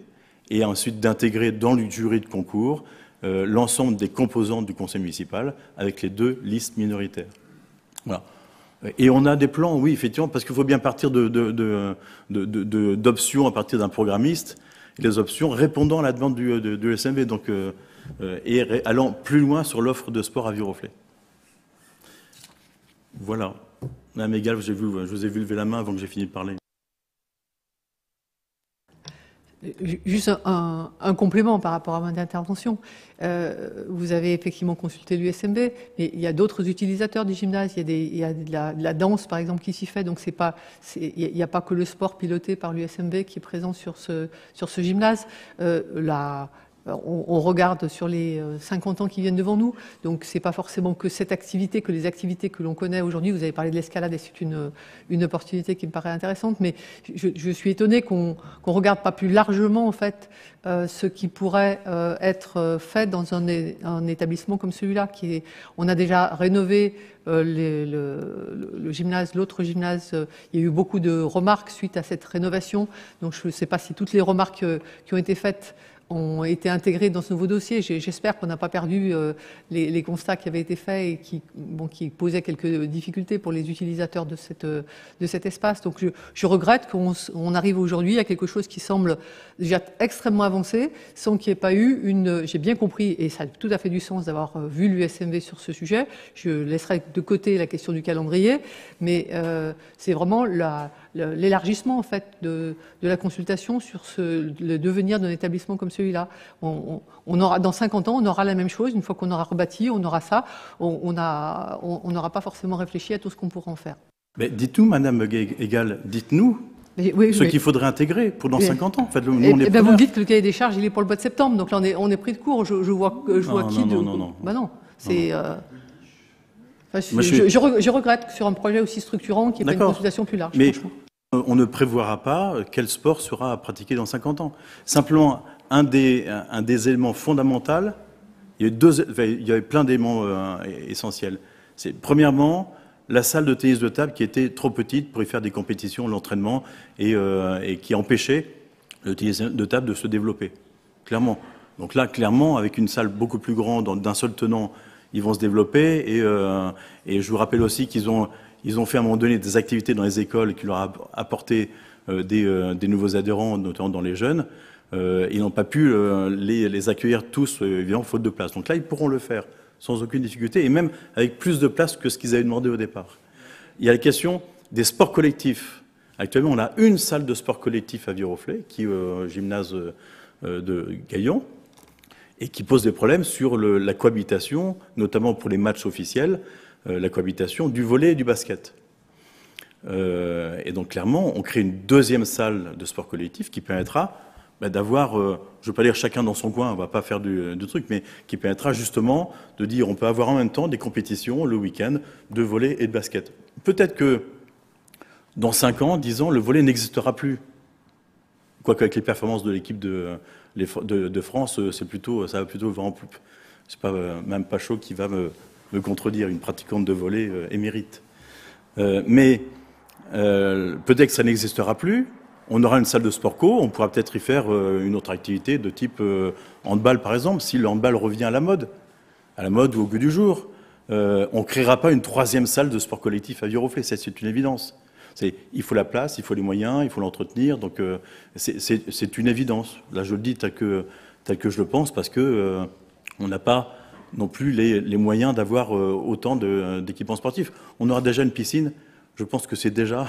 et ensuite d'intégrer dans le jury de concours euh, l'ensemble des composantes du conseil municipal avec les deux listes minoritaires. Voilà. Et on a des plans, oui, effectivement, parce qu'il faut bien partir d'options à partir d'un programmiste, et les options répondant à la demande du, de, SMV, donc, euh, euh, et allant plus loin sur l'offre de sport à Viroflay. Voilà. Madame Égal, je vous ai vu lever la main avant que j'ai fini de parler. Juste un, complément par rapport à mon intervention. Euh, vous avez effectivement consulté l'USMB, mais il y a d'autres utilisateurs du gymnase. Il y a, de, la, danse, par exemple, qui s'y fait. Donc, c'est pas, il n'y a pas que le sport piloté par l'USMB qui est présent sur ce, sur ce gymnase. Euh, la, on, regarde sur les 50 euh, ans qui viennent devant nous. Donc, c'est pas forcément que cette activité, que les activités que l'on connaît aujourd'hui. Vous avez parlé de l'escalade et c'est une, une opportunité qui me paraît intéressante. Mais je, suis étonnée qu'on ne regarde pas plus largement, en fait, euh, ce qui pourrait euh, être fait dans un, établissement comme celui-là. On a déjà rénové le, gymnase, l'autre gymnase. il y a eu beaucoup de remarques suite à cette rénovation. Donc, je ne sais pas si toutes les remarques qui ont été faites ont été intégrés dans ce nouveau dossier. J'espère qu'on n'a pas perdu euh, les, constats qui avaient été faits et qui, bon, qui posaient quelques difficultés pour les utilisateurs de, cette, de cet espace. Donc je, regrette qu'on arrive aujourd'hui à quelque chose qui semble déjà extrêmement avancé, sans qu'il n'y ait pas eu une... J'ai bien compris, et ça a tout à fait du sens d'avoir euh, vu l'USMV sur ce sujet. Je laisserai de côté la question du calendrier, mais euh, c'est vraiment la l'élargissement en fait de, la consultation sur ce, le devenir d'un établissement comme celui-là. On, aura dans 50 ans, on aura la même chose. Une fois qu'on aura rebâti, on aura ça. On n'aura pas forcément réfléchi à tout ce qu'on pourrait en faire. Mais dites-nous, Madame Egal, dites-nous ce qu'il faudrait intégrer pour dans 50 ans. En fait, nous, on est ben vous me dites que le cahier des charges, il est pour le mois de septembre. Donc là, on est, on est pris de court. Je, vois, je vois qui non, non, non, bah non, c'est. Euh, je, regrette sur un projet aussi structurant qu'il n'y ait pas une consultation plus large. Mais on ne prévoira pas quel sport sera pratiqué dans 50 ans. Simplement, un des, un des éléments fondamentaux, il y a, deux, il y avait plein d'éléments euh, essentiels. C'est premièrement la salle de tennis de table qui était trop petite pour y faire des compétitions, l'entraînement, et, euh, et qui empêchait le tennis de table de se développer. Clairement. Donc là, clairement, avec une salle beaucoup plus grande, d'un seul tenant, ils vont se développer. Et, euh, et je vous rappelle aussi qu'ils ont ils ont fait à un moment donné des activités dans les écoles qui leur a apporté euh, euh, des, nouveaux adhérents, notamment dans les jeunes. Ils n'ont pas pu les, accueillir tous, évidemment, faute de place. Donc là, ils pourront le faire sans aucune difficulté, et même avec plus de place que ce qu'ils avaient demandé au départ. Il y a la question des sports collectifs. Actuellement, on a une salle de sport collectif à Viroflay, qui est au gymnase de Gaillon, et qui pose des problèmes sur la cohabitation, notamment pour les matchs officiels, euh, la cohabitation du volet et du basket. Euh, et donc clairement, on crée une deuxième salle de sport collectif qui permettra bah, d'avoir, euh, je ne veux pas dire chacun dans son coin, on ne va pas faire du, truc, mais qui permettra justement de dire on peut avoir en même temps des compétitions le week-end de volet et de basket. Peut-être que dans 5 ans, 10 ans, le volet n'existera plus. Quoique avec les performances de l'équipe de, de, France, c'est plutôt, ça va plutôt vraiment plus. C'est pas même pas chaud qui va me, contredire, une pratiquante de volet euh, émérite. Euh, mais euh, peut-être que ça n'existera plus, on aura une salle de sport co, on pourra peut-être y faire euh, une autre activité de type euh, handball par exemple, si le handball revient à la mode, à la mode ou au goût du jour. Euh, on ne créera pas une troisième salle de sport collectif à Viroflay, c'est une évidence. Il faut la place, il faut les moyens, il faut l'entretenir, donc c'est une évidence. Là, je le dis tel que, tel que je le pense, parce que on n'a pas non plus les, moyens d'avoir autant d'équipements sportifs. On aura déjà une piscine, je pense que c'est déjà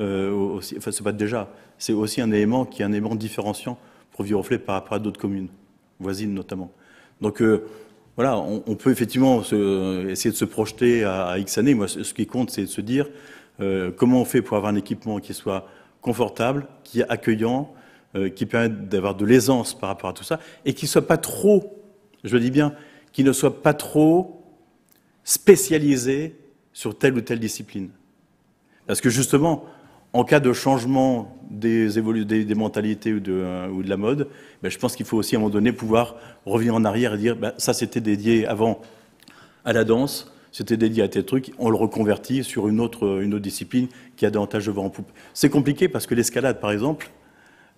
euh, aussi, enfin, c'est pas déjà, c'est aussi un élément qui est un élément différenciant pour Viroflay par rapport à d'autres communes, voisines notamment. Donc euh, voilà, on, peut effectivement essayer de se projeter à, X années. Moi, ce qui compte, c'est de se dire euh, comment on fait pour avoir un équipement qui soit confortable, qui est accueillant, qui permette d'avoir de l'aisance par rapport à tout ça, et qui ne soit pas trop, je le dis bien, qui ne soit pas trop spécialisé sur telle ou telle discipline. Parce que justement, en cas de changement des, des, mentalités ou de, euh, ou de, la mode, ben, je pense qu'il faut aussi à un moment donné pouvoir revenir en arrière et dire ben, ça c'était dédié avant à la danse, c'était dédié à tel truc, on le reconvertit sur une autre, une autre discipline qui a davantage de vent en poupe. C'est compliqué parce que l'escalade, par exemple,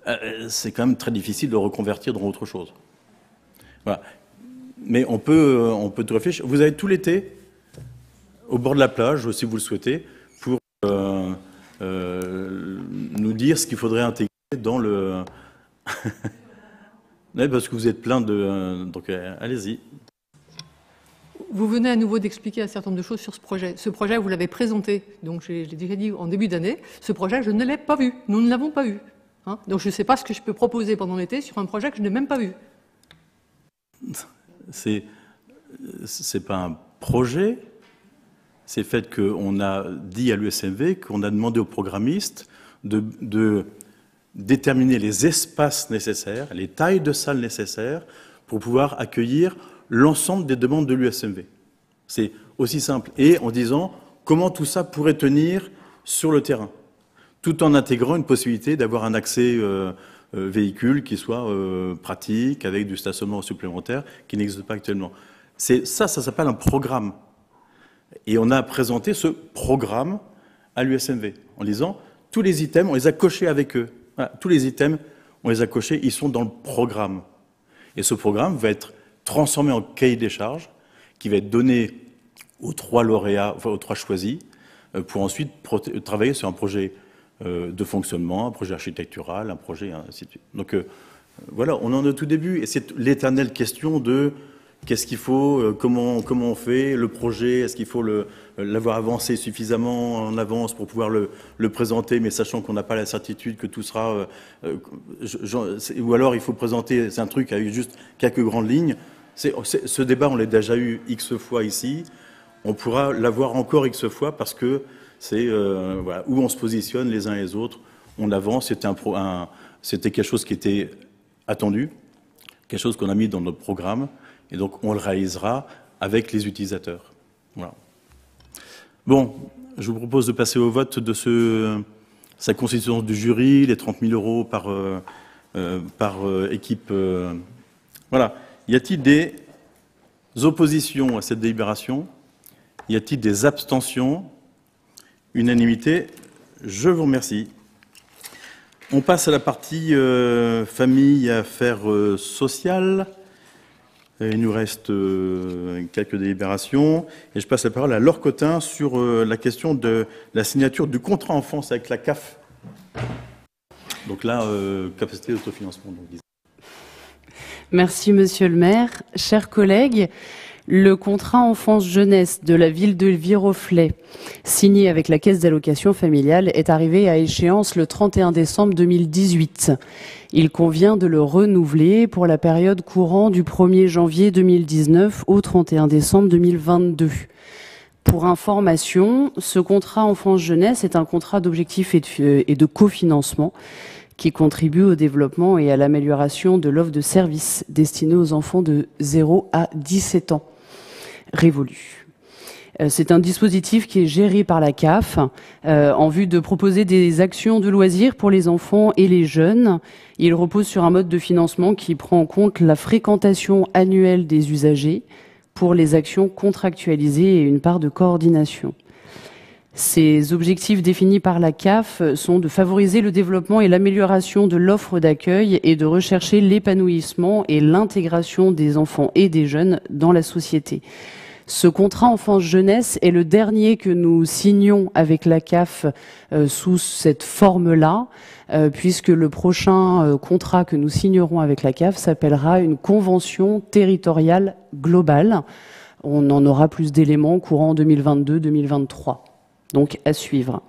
euh, c'est quand même très difficile de reconvertir dans autre chose. Voilà. Mais on peut, euh, on peut tout réfléchir. Vous avez tout l'été, au bord de la plage, si vous le souhaitez, pour euh, nous dire ce qu'il faudrait intégrer dans le... (laughs) parce que vous êtes plein de... Euh, donc euh, allez-y. Vous venez à nouveau d'expliquer un certain nombre de choses sur ce projet. Ce projet, vous l'avez présenté, donc j'ai déjà dit en début d'année. Ce projet, je ne l'ai pas vu. Nous ne l'avons pas vu. Hein. donc je ne sais pas ce que je peux proposer pendant l'été sur un projet que je n'ai même pas vu. C'est c'est pas un projet, c'est le fait qu'on a dit à l'USMV qu'on a demandé aux programmistes de, déterminer les espaces nécessaires, les tailles de salles nécessaires pour pouvoir accueillir l'ensemble des demandes de l'USMV. C'est aussi simple. Et en disant comment tout ça pourrait tenir sur le terrain, tout en intégrant une possibilité d'avoir un accès euh, euh, véhicule qui soit euh, pratique, avec du stationnement supplémentaire, qui n'existe pas actuellement. Ça, ça s'appelle un programme. Et on a présenté ce programme à l'USMV en disant tous les items, on les a cochés avec eux. tous les items, on les a cochés, ils sont dans le programme. Et ce programme va être transformé en cahier des charges qui va être donné aux trois lauréats, enfin aux trois choisis, euh, pour ensuite travailler sur un projet euh, de fonctionnement, un projet architectural, un projet ainsi de suite. Donc euh, voilà, on en est au tout début, et c'est l'éternelle question de Qu'est-ce qu'il faut comment, comment on fait Le projet, est-ce qu'il faut l'avoir avancé suffisamment en avance pour pouvoir le, présenter, mais sachant qu'on n'a pas la certitude que tout sera... Ou alors il faut présenter, un truc avec juste quelques grandes lignes. Ce débat, on l'a déjà eu X fois ici. On pourra l'avoir encore X fois parce que c'est voilà, où on se positionne les uns et les autres. On avance, c'était quelque chose qui était attendu, quelque chose qu'on a mis dans notre programme. Et donc, on le réalisera avec les utilisateurs. Voilà. Bon, je vous propose de passer au vote de sa constitution du jury, les 30 000 euros par, euh, euh, euh, équipe. voilà. Y a-t-il des oppositions à cette délibération? Y a-t-il des abstentions? Unanimité Je vous remercie. On passe à la partie famille et affaires sociales. Il nous reste euh, quelques délibérations. Et je passe la parole à Laure Cotin sur euh, la question de la signature du contrat enfance avec la CAF. Donc là, euh, capacité d'autofinancement. Merci, monsieur le maire. Chers collègues, le contrat enfance-jeunesse de la ville de Viroflay, signé avec la Caisse d'allocation familiale, est arrivé à échéance le 31 décembre 2018. Il convient de le renouveler pour la période courant du 1er janvier 2019 au 31 décembre 2022. Pour information, ce contrat enfance-jeunesse est un contrat d'objectif et de cofinancement qui contribue au développement et à l'amélioration de l'offre de services destinée aux enfants de 0 à 17 ans révolue. Euh, c'est un dispositif qui est géré par la CAF euh, en vue de proposer des actions de loisirs pour les enfants et les jeunes. Il repose sur un mode de financement qui prend en compte la fréquentation annuelle des usagers pour les actions contractualisées et une part de coordination. Ces objectifs définis par la CAF sont de favoriser le développement et l'amélioration de l'offre d'accueil et de rechercher l'épanouissement et l'intégration des enfants et des jeunes dans la société. Ce contrat enfance-jeunesse est le dernier que nous signons avec la CAF euh, sous cette forme-là, euh, puisque le prochain euh, contrat que nous signerons avec la CAF s'appellera une convention territoriale globale. On en aura plus d'éléments courant 2022-2023. Donc à suivre.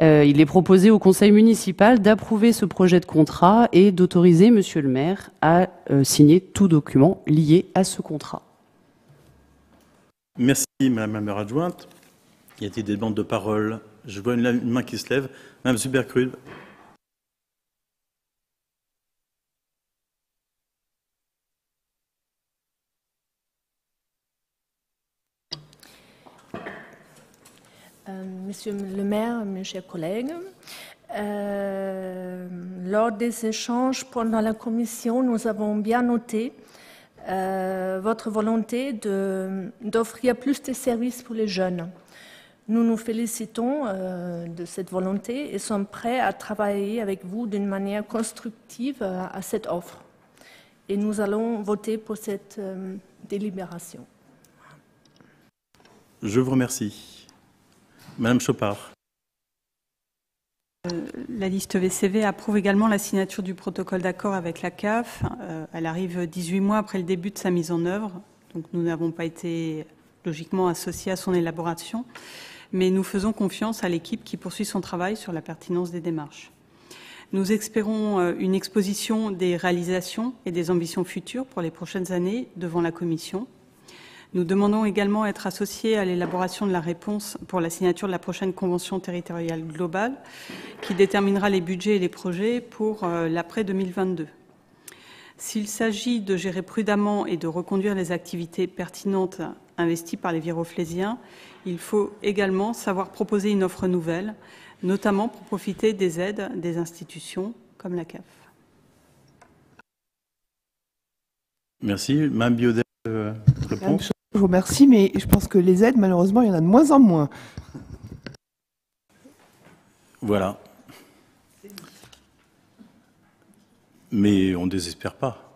il est proposé au conseil municipal d'approuver ce projet de contrat et d'autoriser monsieur le maire à signer tout document lié à ce contrat. Merci, Madame la maire adjointe. Y a-t-il des demandes de parole? Je vois une, main qui se lève. Madame Supercrude. Monsieur le maire, mes chers collègues, euh, lors des échanges pendant la commission, nous avons bien noté euh, votre volonté d'offrir plus de services pour les jeunes. Nous nous félicitons euh, de cette volonté et sommes prêts à travailler avec vous d'une manière constructive euh, à cette offre. Et nous allons voter pour cette délibération. Je vous remercie. Madame Chopard. Euh, la liste VCV approuve également la signature du protocole d'accord avec la CAF. Euh, elle arrive 18 mois après le début de sa mise en œuvre, donc nous n'avons pas été logiquement associés à son élaboration, mais nous faisons confiance à l'équipe qui poursuit son travail sur la pertinence des démarches. Nous espérons euh, une exposition des réalisations et des ambitions futures pour les prochaines années devant la Commission. Nous demandons également à être associés à l'élaboration de la réponse pour la signature de la prochaine convention territoriale globale qui déterminera les budgets et les projets pour euh, l'après 2022. S'il s'agit de gérer prudemment et de reconduire les activités pertinentes investies par les viroflésiens, il faut également savoir proposer une offre nouvelle, notamment pour profiter des aides des institutions comme la CAF. Merci. Mme Biodet, euh, réponse je vous remercie, mais je pense que les aides, malheureusement, il y en a de moins en moins. Voilà. Mais on ne désespère pas.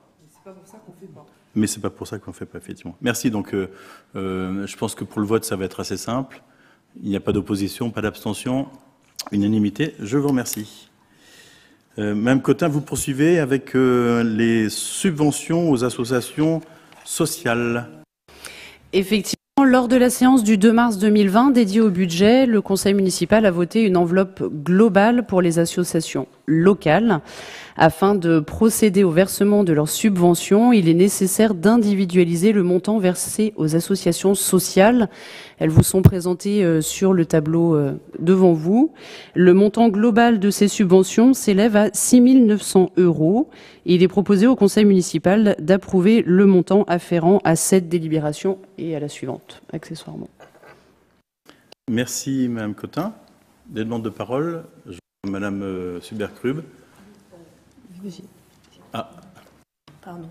Mais c'est pas pour ça qu'on fait pas, effectivement. Merci. Donc, euh, euh, je pense que pour le vote, ça va être assez simple. Il n'y a pas d'opposition, pas d'abstention, unanimité. Je vous remercie. Euh, Madame Cotin, vous poursuivez avec les subventions aux associations sociales. Effectivement, lors de la séance du 2 mars 2020 dédiée au budget, le Conseil municipal a voté une enveloppe globale pour les associations locales. Afin de procéder au versement de leurs subventions, il est nécessaire d'individualiser le montant versé aux associations sociales. Elles vous sont présentées euh, sur le tableau euh, devant vous. Le montant global de ces subventions s'élève à 6 900 euros. Il est proposé au conseil municipal d'approuver le montant afférent à cette délibération et à la suivante, accessoirement. Merci, Madame Cotin. Des demandes de parole. Madame euh, Subercrub. Ah. Pardon.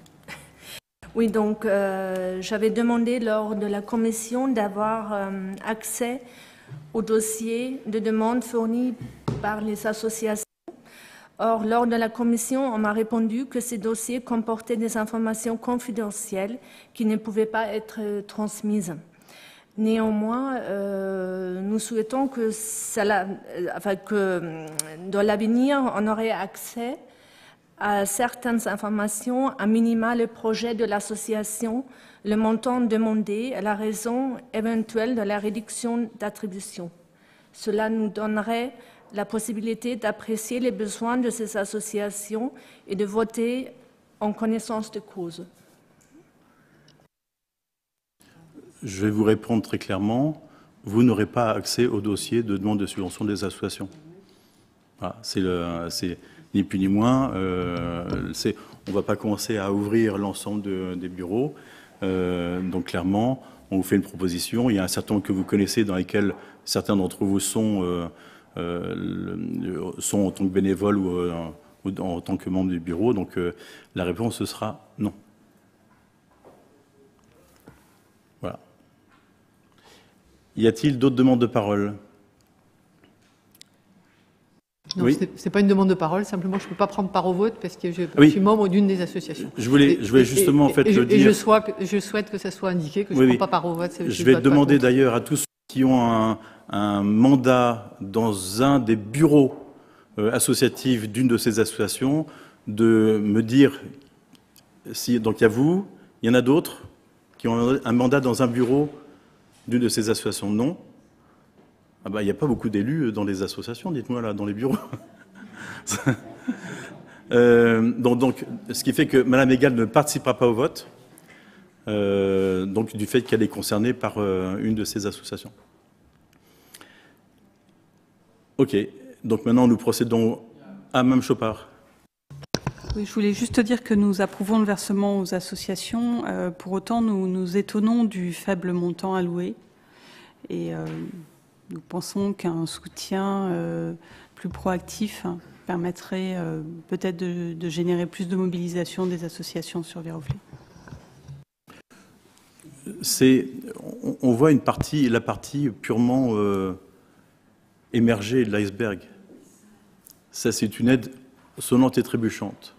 Oui, donc euh, j'avais demandé lors de la commission d'avoir euh, accès aux dossiers de demande fournis par les associations. Or, lors de la commission, on m'a répondu que ces dossiers comportaient des informations confidentielles qui ne pouvaient pas être euh, transmises. Néanmoins, nous souhaitons que, ça, enfin, que dans l'avenir, on aurait accès à certaines informations, à minima le projet de l'association, le montant demandé la raison éventuelle de la réduction d'attribution. Cela nous donnerait la possibilité d'apprécier les besoins de ces associations et de voter en connaissance de cause. Je vais vous répondre très clairement. Vous n'aurez pas accès au dossier de demande de subvention des associations. c'est ni plus ni moins. Euh, on ne va pas commencer à ouvrir l'ensemble des bureaux. Euh, donc clairement, on vous fait une proposition. Il y a un certain nombre que vous connaissez dans lesquels certains d'entre vous sont, euh, sont en tant que bénévoles ou, en tant que membres du bureau. Donc la réponse sera non. Voilà. Y a-t-il d'autres demandes de parole? Non, Oui. ce n'est pas une demande de parole, simplement je ne peux pas prendre part au vote parce que je, Oui. je suis membre d'une des associations. Je voulais, je voulais et- justement en fait et le et dire. souhaite, que- je souhaite que ça soit indiqué, que je ne oui. prends pas part au vote. Je vais demander d'ailleurs à tous ceux qui ont un, un mandat dans un des bureaux euh, associatifs d'une de ces associations de me dire si donc il y a vous, il y en a d'autres qui ont un mandat dans un bureau d'une de ces associations. Non. Ah bah il n'y a pas beaucoup d'élus dans les associations, dites-moi là, dans les bureaux. (laughs) Euh, donc, ce qui fait que Madame Egal ne participera pas au vote. Euh, donc du fait qu'elle est concernée par euh, une de ces associations. Ok, donc maintenant nous procédons à Mme Chopard. Oui, je voulais juste dire que nous approuvons le versement aux associations. Euh, pour autant, nous nous étonnons du faible montant alloué. Et euh, nous pensons qu'un soutien euh, plus proactif hein, permettrait peut-être de, de générer plus de mobilisation des associations sur Viroflay. C'est, on, on voit une partie, la partie purement euh, émergée de l'iceberg. Ça, c'est une aide sonnante et trébuchante.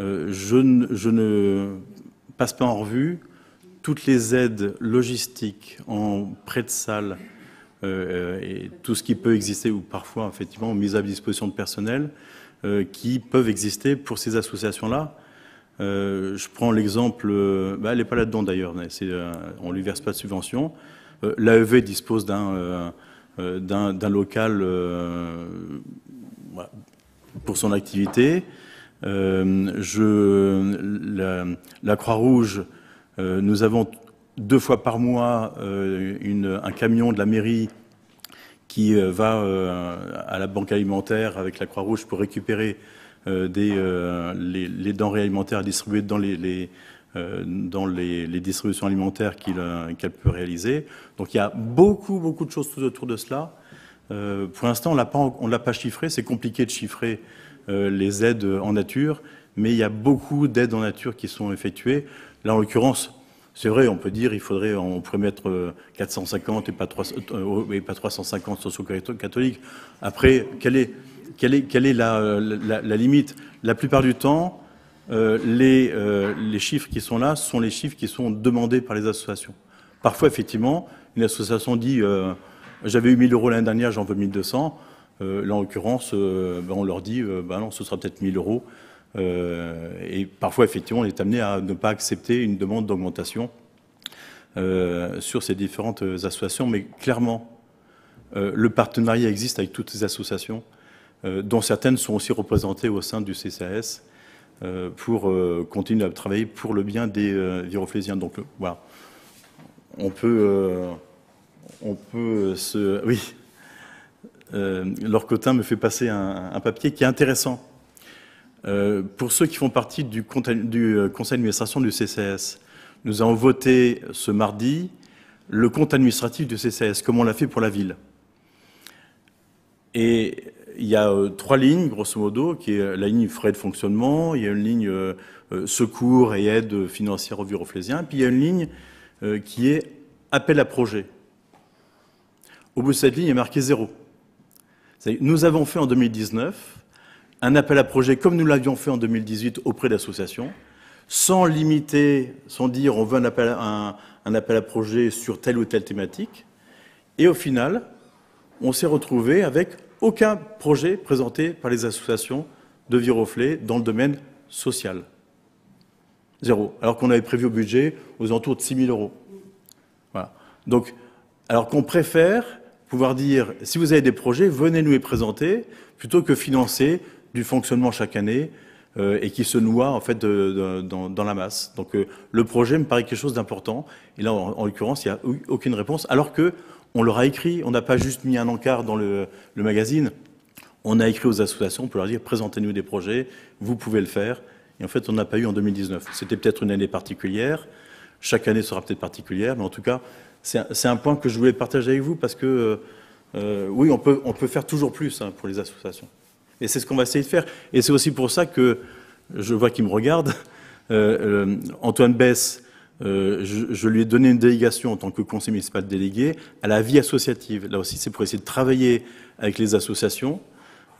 Euh, je, ne, passe pas en revue toutes les aides logistiques en prêt de salle euh, et tout ce qui peut exister, ou parfois, effectivement, mise à disposition de personnel, euh, qui peuvent exister pour ces associations-là. Euh, je prends l'exemple, euh, bah, elle n'est pas là-dedans d'ailleurs, euh, on ne lui verse pas de subvention. Euh, L'AEV dispose d'un euh, euh, d'un d'un local euh, pour son activité. Euh, la, Croix-Rouge, euh, nous avons deux fois par mois euh, un camion de la mairie qui euh, va euh, à la banque alimentaire avec la Croix-Rouge pour récupérer euh, euh, les, denrées alimentaires à distribuer dans les, euh, dans les, distributions alimentaires euh, qu'elle peut réaliser. Donc il y a beaucoup, beaucoup de choses tout autour de cela. Euh, pour l'instant, on on l'a pas chiffré. C'est compliqué de chiffrer euh, les aides en nature, mais il y a beaucoup d'aides en nature qui sont effectuées. Là, en l'occurrence, c'est vrai, on peut dire, il faudrait, on pourrait mettre euh, 450 et pas, 300, euh, et pas 350 socio-catholiques. Après, quelle est, quelle est, quelle est la, la limite? La plupart du temps, euh, les, euh, les chiffres qui sont là sont les chiffres qui sont demandés par les associations. Parfois, effectivement, une association dit euh, j'avais eu 1000 euros l'année dernière, j'en veux 1200. Euh, là, en l'occurrence, ben, on leur dit ben non, ce sera peut-être 1000 euros. Et parfois, effectivement, on est amené à ne pas accepter une demande d'augmentation sur ces différentes associations. Mais clairement, le partenariat existe avec toutes ces associations, dont certaines sont aussi représentées au sein du CCAS, pour euh, continuer à travailler pour le bien des euh, viroflésiens. Donc euh, voilà, on peut, euh, se... Oui, euh, Laure Cotin me fait passer un, papier qui est intéressant. Euh, pour ceux qui font partie du, euh, conseil d'administration du CCS, nous avons voté ce mardi le compte administratif du CCS, comme on l'a fait pour la ville. Et il y a euh, trois lignes, grosso modo, qui est la ligne frais de fonctionnement, il y a une ligne euh, secours et aide financière aux viroflésiens, puis il y a une ligne euh, qui est appel à projet. Au bout de cette ligne, il est marqué zéro. Nous avons fait en 2019 un appel à projet comme nous l'avions fait en 2018 auprès d'associations, sans limiter, sans dire on veut un appel à projet sur telle ou telle thématique. Et au final, on s'est retrouvé avec aucun projet présenté par les associations de Viroflay dans le domaine social. Zéro. Alors qu'on avait prévu au budget aux alentours de 6 000 euros. Voilà. Donc, alors qu'on préfère pouvoir dire, si vous avez des projets, venez nous les présenter, plutôt que financer du fonctionnement chaque année euh, et qui se noie en fait dans, la masse. Donc euh, le projet me paraît quelque chose d'important. Et là, en, en l'occurrence, il n'y a aucune réponse, alors que on leur a écrit, on n'a pas juste mis un encart dans le, le, magazine, on a écrit aux associations pour leur dire présentez-nous des projets, vous pouvez le faire. Et en fait, on n'a pas eu en 2019. C'était peut-être une année particulière. Chaque année sera peut-être particulière, mais en tout cas, c'est un, point que je voulais partager avec vous parce que euh, oui, on peut, on peut faire toujours plus hein, pour les associations. Et c'est ce qu'on va essayer de faire. Et c'est aussi pour ça que je vois qu'il me regarde. Euh, euh, Antoine Bess, euh, je, lui ai donné une délégation en tant que conseiller municipal délégué à la vie associative. Là aussi, c'est pour essayer de travailler avec les associations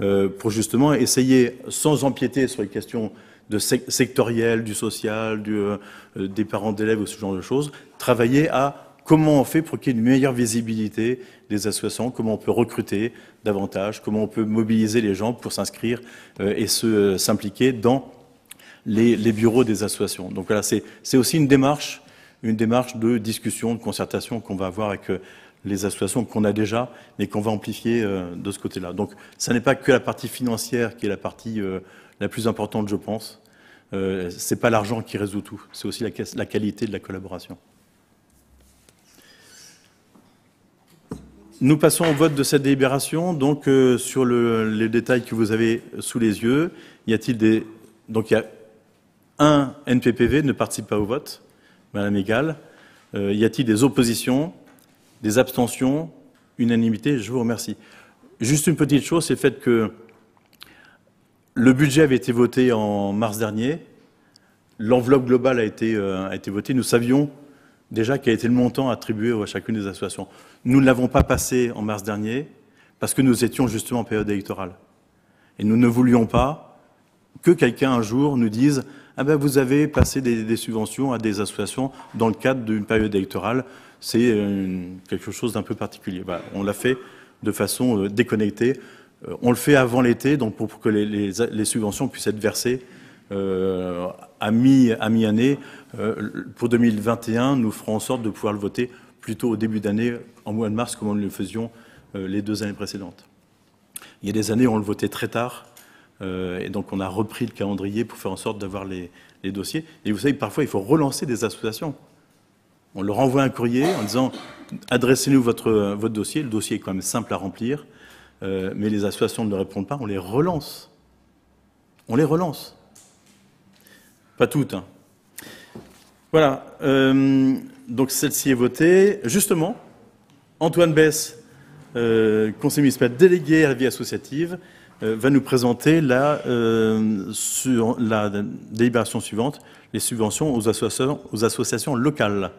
euh, pour justement essayer, sans empiéter sur les questions de sectorielles, du social, euh, des parents d'élèves ou ce genre de choses, travailler à comment on fait pour qu'il y ait une meilleure visibilité des associations, comment on peut recruter davantage, comment on peut mobiliser les gens pour s'inscrire et se s'impliquer dans les, bureaux des associations. Donc voilà, c'est aussi une démarche, une démarche de discussion, de concertation qu'on va avoir avec les associations qu'on a déjà, mais qu'on va amplifier euh, de ce côté-là. Donc, ce n'est pas que la partie financière qui est la partie euh, la plus importante, je pense. Euh, ce n'est pas l'argent qui résout tout, c'est aussi la, la, qualité de la collaboration. Nous passons au vote de cette délibération. Donc, sur le, les détails que vous avez sous les yeux, y a-t-il des... Donc, il y a un NPPV ne participe pas au vote, Madame Égal. y a-t-il des oppositions des abstentions, unanimité, je vous remercie. Juste une petite chose, c'est le fait que le budget avait été voté en mars dernier, l'enveloppe globale a été, euh, a été votée, nous savions déjà quel était le montant attribué à chacune des associations. Nous ne l'avons pas passé en mars dernier parce que nous étions justement en période électorale. Et nous ne voulions pas que quelqu'un un jour nous dise ah ben vous avez passé des, subventions à des associations dans le cadre d'une période électorale c'est euh, quelque chose d'un peu particulier. on l'a fait de façon euh, déconnectée. Euh, on le fait avant l'été, donc pour, que les, subventions puissent être versées à mi-année. pour 2021, nous ferons en sorte de pouvoir le voter plutôt au début d'année, en mois de mars, comme nous le faisions les deux années précédentes. Il y a des années on le votait très tard, et donc on a repris le calendrier pour faire en sorte d'avoir les, dossiers. Et vous savez, parfois, il faut relancer des associations. On leur envoie un courrier en disant adressez-nous votre, dossier. Le dossier est quand même simple à remplir, euh, mais les associations ne répondent pas. On les relance. On les relance. Pas toutes. Hein. Voilà. Euh, donc celle-ci est votée. Justement, Antoine Bess, euh, conseiller municipal délégué à la vie associative, va nous présenter la, sur la délibération suivante, les subventions aux associations, aux associations locales.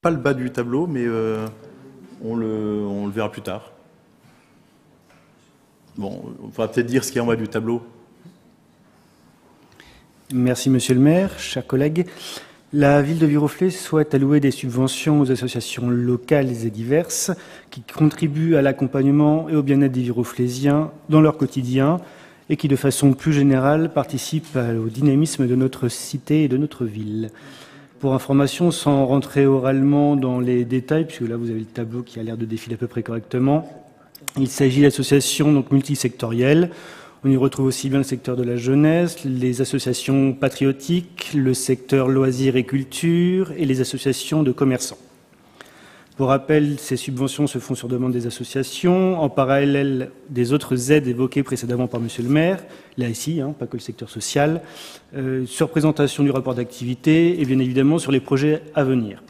Pas le bas du tableau, mais euh, on, le, on, le, verra plus tard. Bon, on va peut-être dire ce qu'il y a en bas du tableau. Merci Monsieur le maire, chers collègues. La ville de Viroflay souhaite allouer des subventions aux associations locales et diverses qui contribuent à l'accompagnement et au bien-être des Viroflaysiens dans leur quotidien et qui, de façon plus générale, participent au dynamisme de notre cité et de notre ville. Pour information, sans rentrer oralement dans les détails, puisque là vous avez le tableau qui a l'air de défiler à peu près correctement, il s'agit d'associations donc multisectorielles. On y retrouve aussi bien le secteur de la jeunesse, les associations patriotiques, le secteur loisirs et culture et les associations de commerçants. Pour rappel, ces subventions se font sur demande des associations, en parallèle des autres aides évoquées précédemment par Monsieur le maire, là ici, hein, pas que le secteur social, euh, sur présentation du rapport d'activité et bien évidemment sur les projets à venir.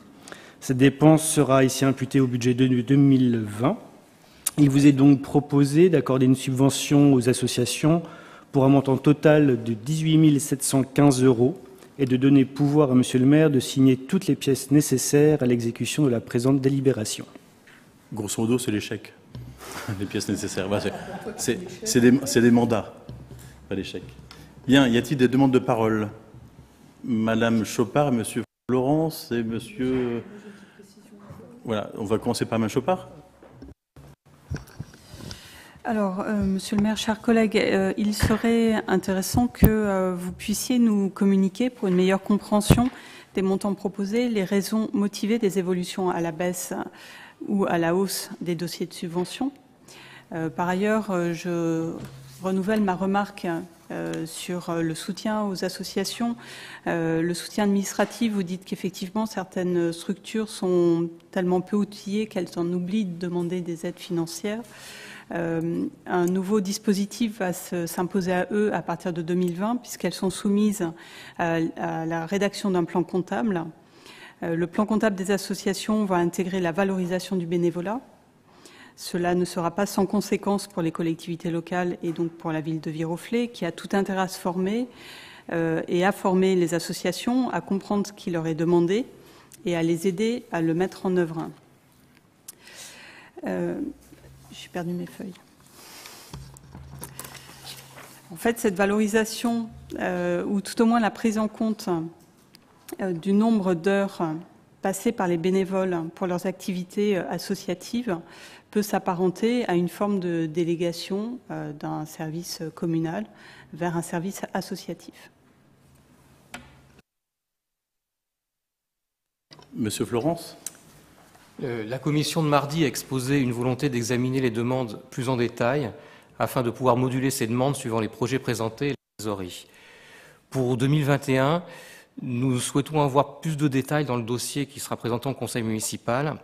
Cette dépense sera ici imputée au budget de 2020. Il vous est donc proposé d'accorder une subvention aux associations pour un montant total de 18 715 euros et de donner pouvoir à Monsieur le maire de signer toutes les pièces nécessaires à l'exécution de la présente délibération. Grosso modo, c'est l'échec. (laughs) les pièces nécessaires. c'est des, des, mandats, pas l'échec. Bien, y a-t-il des demandes de parole? Madame Chopard, Monsieur Florence et Monsieur... Voilà, on va commencer par Madame Chopard. Alors, euh, Monsieur le maire, chers collègues, euh, il serait intéressant que euh, vous puissiez nous communiquer pour une meilleure compréhension des montants proposés, les raisons motivées des évolutions à la baisse ou à la hausse des dossiers de subvention. par ailleurs, je renouvelle ma remarque sur le soutien aux associations, le soutien administratif. Vous dites qu'effectivement, certaines structures sont tellement peu outillées qu'elles en oublient de demander des aides financières. Euh, un nouveau dispositif va s'imposer à eux à partir de 2020, puisqu'elles sont soumises à, la rédaction d'un plan comptable. Euh, le plan comptable des associations va intégrer la valorisation du bénévolat. Cela ne sera pas sans conséquence pour les collectivités locales et donc pour la ville de Viroflay, qui a tout intérêt à se former euh, et à former les associations, à comprendre ce qui leur est demandé et à les aider à le mettre en œuvre. J'ai perdu mes feuilles. fait, cette valorisation, ou tout au moins la prise en compte du nombre d'heures passées par les bénévoles pour leurs activités associatives, peut s'apparenter à une forme de délégation d'un service communal vers un service associatif. Monsieur Florence? euh, La commission de mardi a exposé une volonté d'examiner les demandes plus en détail afin de pouvoir moduler ces demandes suivant les projets présentés et les trésoreries. Pour 2021, nous souhaitons avoir plus de détails dans le dossier qui sera présenté au conseil municipal,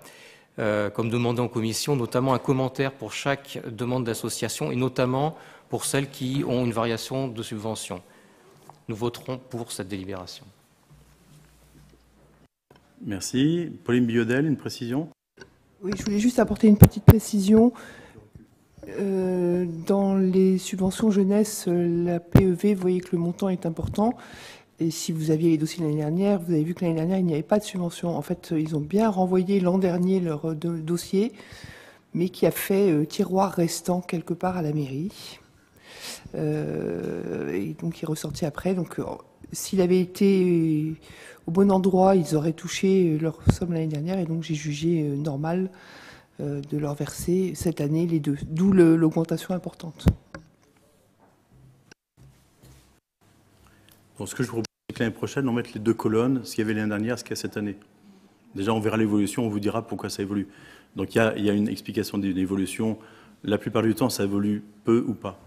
euh, comme demandé en commission, notamment un commentaire pour chaque demande d'association et notamment pour celles qui ont une variation de subvention. Nous voterons pour cette délibération. Merci. Pauline Biodel, une précision Oui, je voulais juste apporter une petite précision. Euh, dans les subventions jeunesse, la PEV, vous voyez que le montant est important. Et si vous aviez les dossiers l'année dernière, vous avez vu que l'année dernière, il n'y avait pas de subvention. En fait, ils ont bien renvoyé l'an dernier leur euh, dossier, mais qui a fait euh, tiroir restant quelque part à la mairie. et donc, il est ressorti après. Donc, s'il avait été au bon endroit, ils auraient touché leur somme l'année dernière et donc j'ai jugé euh, normal euh, de leur verser cette année les deux, d'où l'augmentation importante. Bon, ce que je vous propose, c'est que l'année prochaine, on mette les deux colonnes, ce qu'il y avait l'année dernière, ce qu'il y a cette année. Déjà, on verra l'évolution, on vous dira pourquoi ça évolue. Donc il y a, il y a une explication d'évolution. La plupart du temps, ça évolue peu ou pas.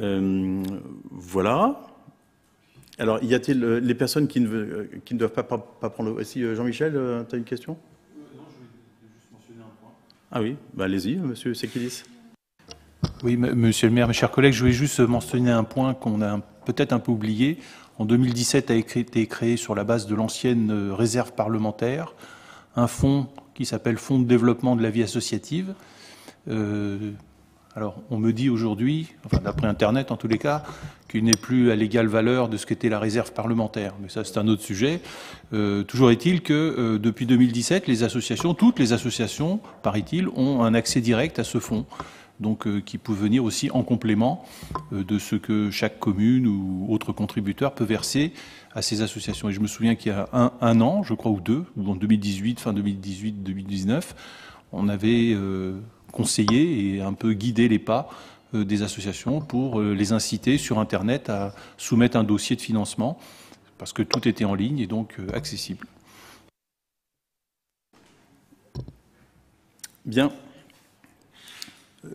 Euh, voilà. Alors, y a-t-il euh, les personnes qui ne, euh, doivent pas, prendre... Si Jean-Michel, tu as une question? Non, je voulais juste mentionner un point. Ah oui, bah, allez-y, monsieur Sekilis. Oui, monsieur le maire, mes chers collègues, je voulais juste mentionner un point qu'on a peut-être un peu oublié. En 2017 a été créé sur la base de l'ancienne réserve parlementaire un fonds qui s'appelle Fonds de développement de la vie associative. Alors, on me dit aujourd'hui, enfin d'après Internet en tous les cas, qu'il n'est plus à l'égale valeur de ce qu'était la réserve parlementaire. Mais ça, c'est un autre sujet. Euh, toujours est-il que euh, depuis 2017, les associations, toutes les associations, paraît-il, ont un accès direct à ce fonds. Donc, euh, qui peut venir aussi en complément de ce que chaque commune ou autre contributeur peut verser à ces associations. Et je me souviens qu'il y a un, an, je crois, ou deux, ou en 2018, fin 2018-2019, on avait conseiller et un peu guider les pas euh, des associations pour euh, les inciter sur Internet à soumettre un dossier de financement, parce que tout était en ligne et donc euh, accessible. Bien.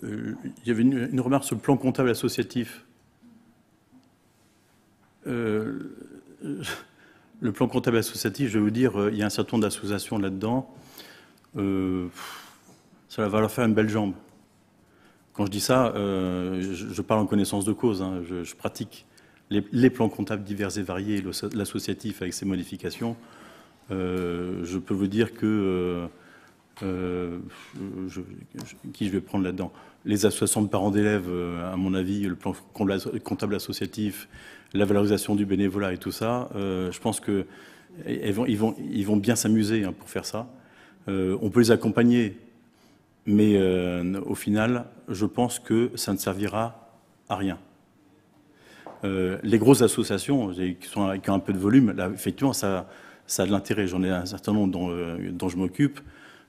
il y avait une, remarque sur le plan comptable associatif. (laughs) le plan comptable associatif, je vais vous dire, il y a un certain nombre d'associations là-dedans ça va leur faire une belle jambe. Quand je dis ça, euh, je, parle en connaissance de cause. Hein. je, pratique les, plans comptables divers et variés, l'associatif avec ses modifications. Euh, je peux vous dire que euh, qui je vais prendre là-dedans? Les associations de parents d'élèves, à mon avis, le plan comptable associatif, la valorisation du bénévolat et tout ça, je pense que vont, ils, vont, ils vont bien s'amuser hein, pour faire ça. on peut les accompagner mais euh, au final, je pense que ça ne servira à rien. Euh, les grosses associations qui, ont un peu de volume, là, effectivement, ça, ça a de l'intérêt. J'en ai un certain nombre dont, euh, je m'occupe.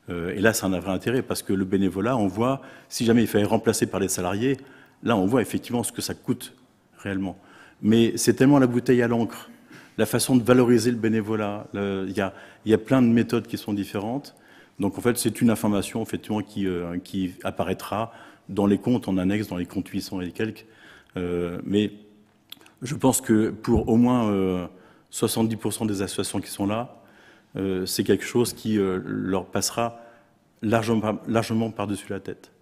et là, a un vrai intérêt parce que le bénévolat, on voit, si jamais il fallait remplacer par les salariés, là, on voit effectivement ce que ça coûte réellement. Mais c'est tellement la bouteille à l'encre, la façon de valoriser le bénévolat. Il y a, y a plein de méthodes qui sont différentes. Donc en fait, c'est une information effectivement qui, euh, qui, apparaîtra dans les comptes en annexe, dans les comptes 800 et quelques. Euh, mais je pense que pour au moins 70% euh, des associations qui sont là, c'est quelque chose qui leur passera largement, largement par-dessus la tête.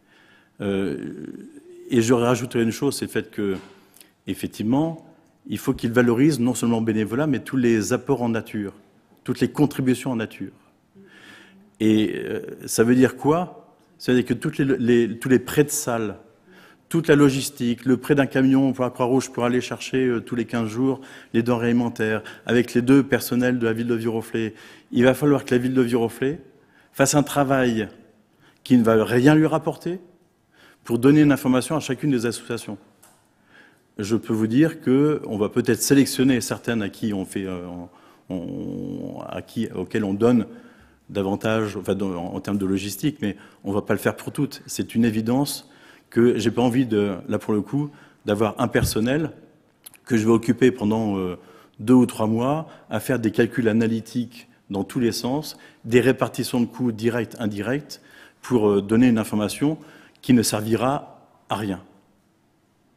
et je rajouterai une chose, c'est le fait que, effectivement, il faut qu'ils valorisent non seulement le bénévolat, mais tous les apports en nature, toutes les contributions en nature. Et euh, ça veut dire quoi? Ça veut dire que toutes les, tous les prêts de salle, toute la logistique, le prêt d'un camion pour la Croix-Rouge pour aller chercher euh, tous les 15 jours les denrées alimentaires, avec les deux personnels de la ville de Viroflay, il va falloir que la ville de Viroflay fasse un travail qui ne va rien lui rapporter pour donner une information à chacune des associations. Je peux vous dire qu'on va peut-être sélectionner certaines à qui on fait, euh, à qui, auxquelles on donne davantage, en, termes de logistique, mais on ne va pas le faire pour toutes. C'est une évidence que j'ai pas envie de, là pour le coup, d'avoir un personnel que je vais occuper pendant euh, deux ou trois mois à faire des calculs analytiques dans tous les sens, des répartitions de coûts directs, indirects, pour euh, donner une information qui ne servira à rien.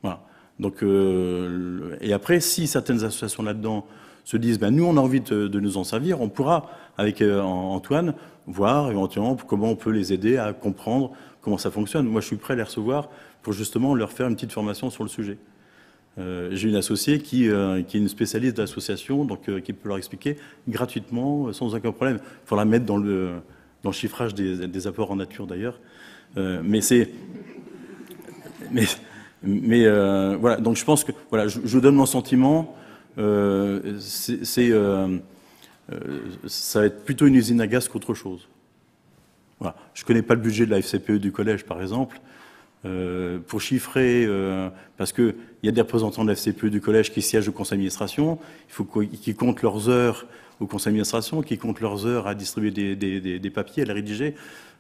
Voilà. Donc, euh, et après, si certaines associations là-dedans se disent, ben, nous, on a envie de, nous en servir, on pourra, avec euh, Antoine, voir éventuellement comment on peut les aider à comprendre comment ça fonctionne. Moi, je suis prêt à les recevoir pour justement leur faire une petite formation sur le sujet. Euh, j'ai une associée qui, euh, qui, est une spécialiste d'association, donc euh, qui peut leur expliquer gratuitement, sans aucun problème. Il faut la mettre dans le, dans le chiffrage des, apports en nature d'ailleurs. mais c'est. Mais, mais voilà, donc je pense que. Voilà, je, je donne mon sentiment. c'est. Ça va être plutôt une usine à gaz qu'autre chose. Voilà. Je ne connais pas le budget de la FCPE du collège, par exemple. Euh, pour chiffrer, euh, parce qu'il y a des représentants de la FCPE du collège qui siègent au conseil d'administration, il faut qu'ils comptent leurs heures au conseil d'administration, qu'ils comptent leurs heures à distribuer des, papiers, à les rédiger.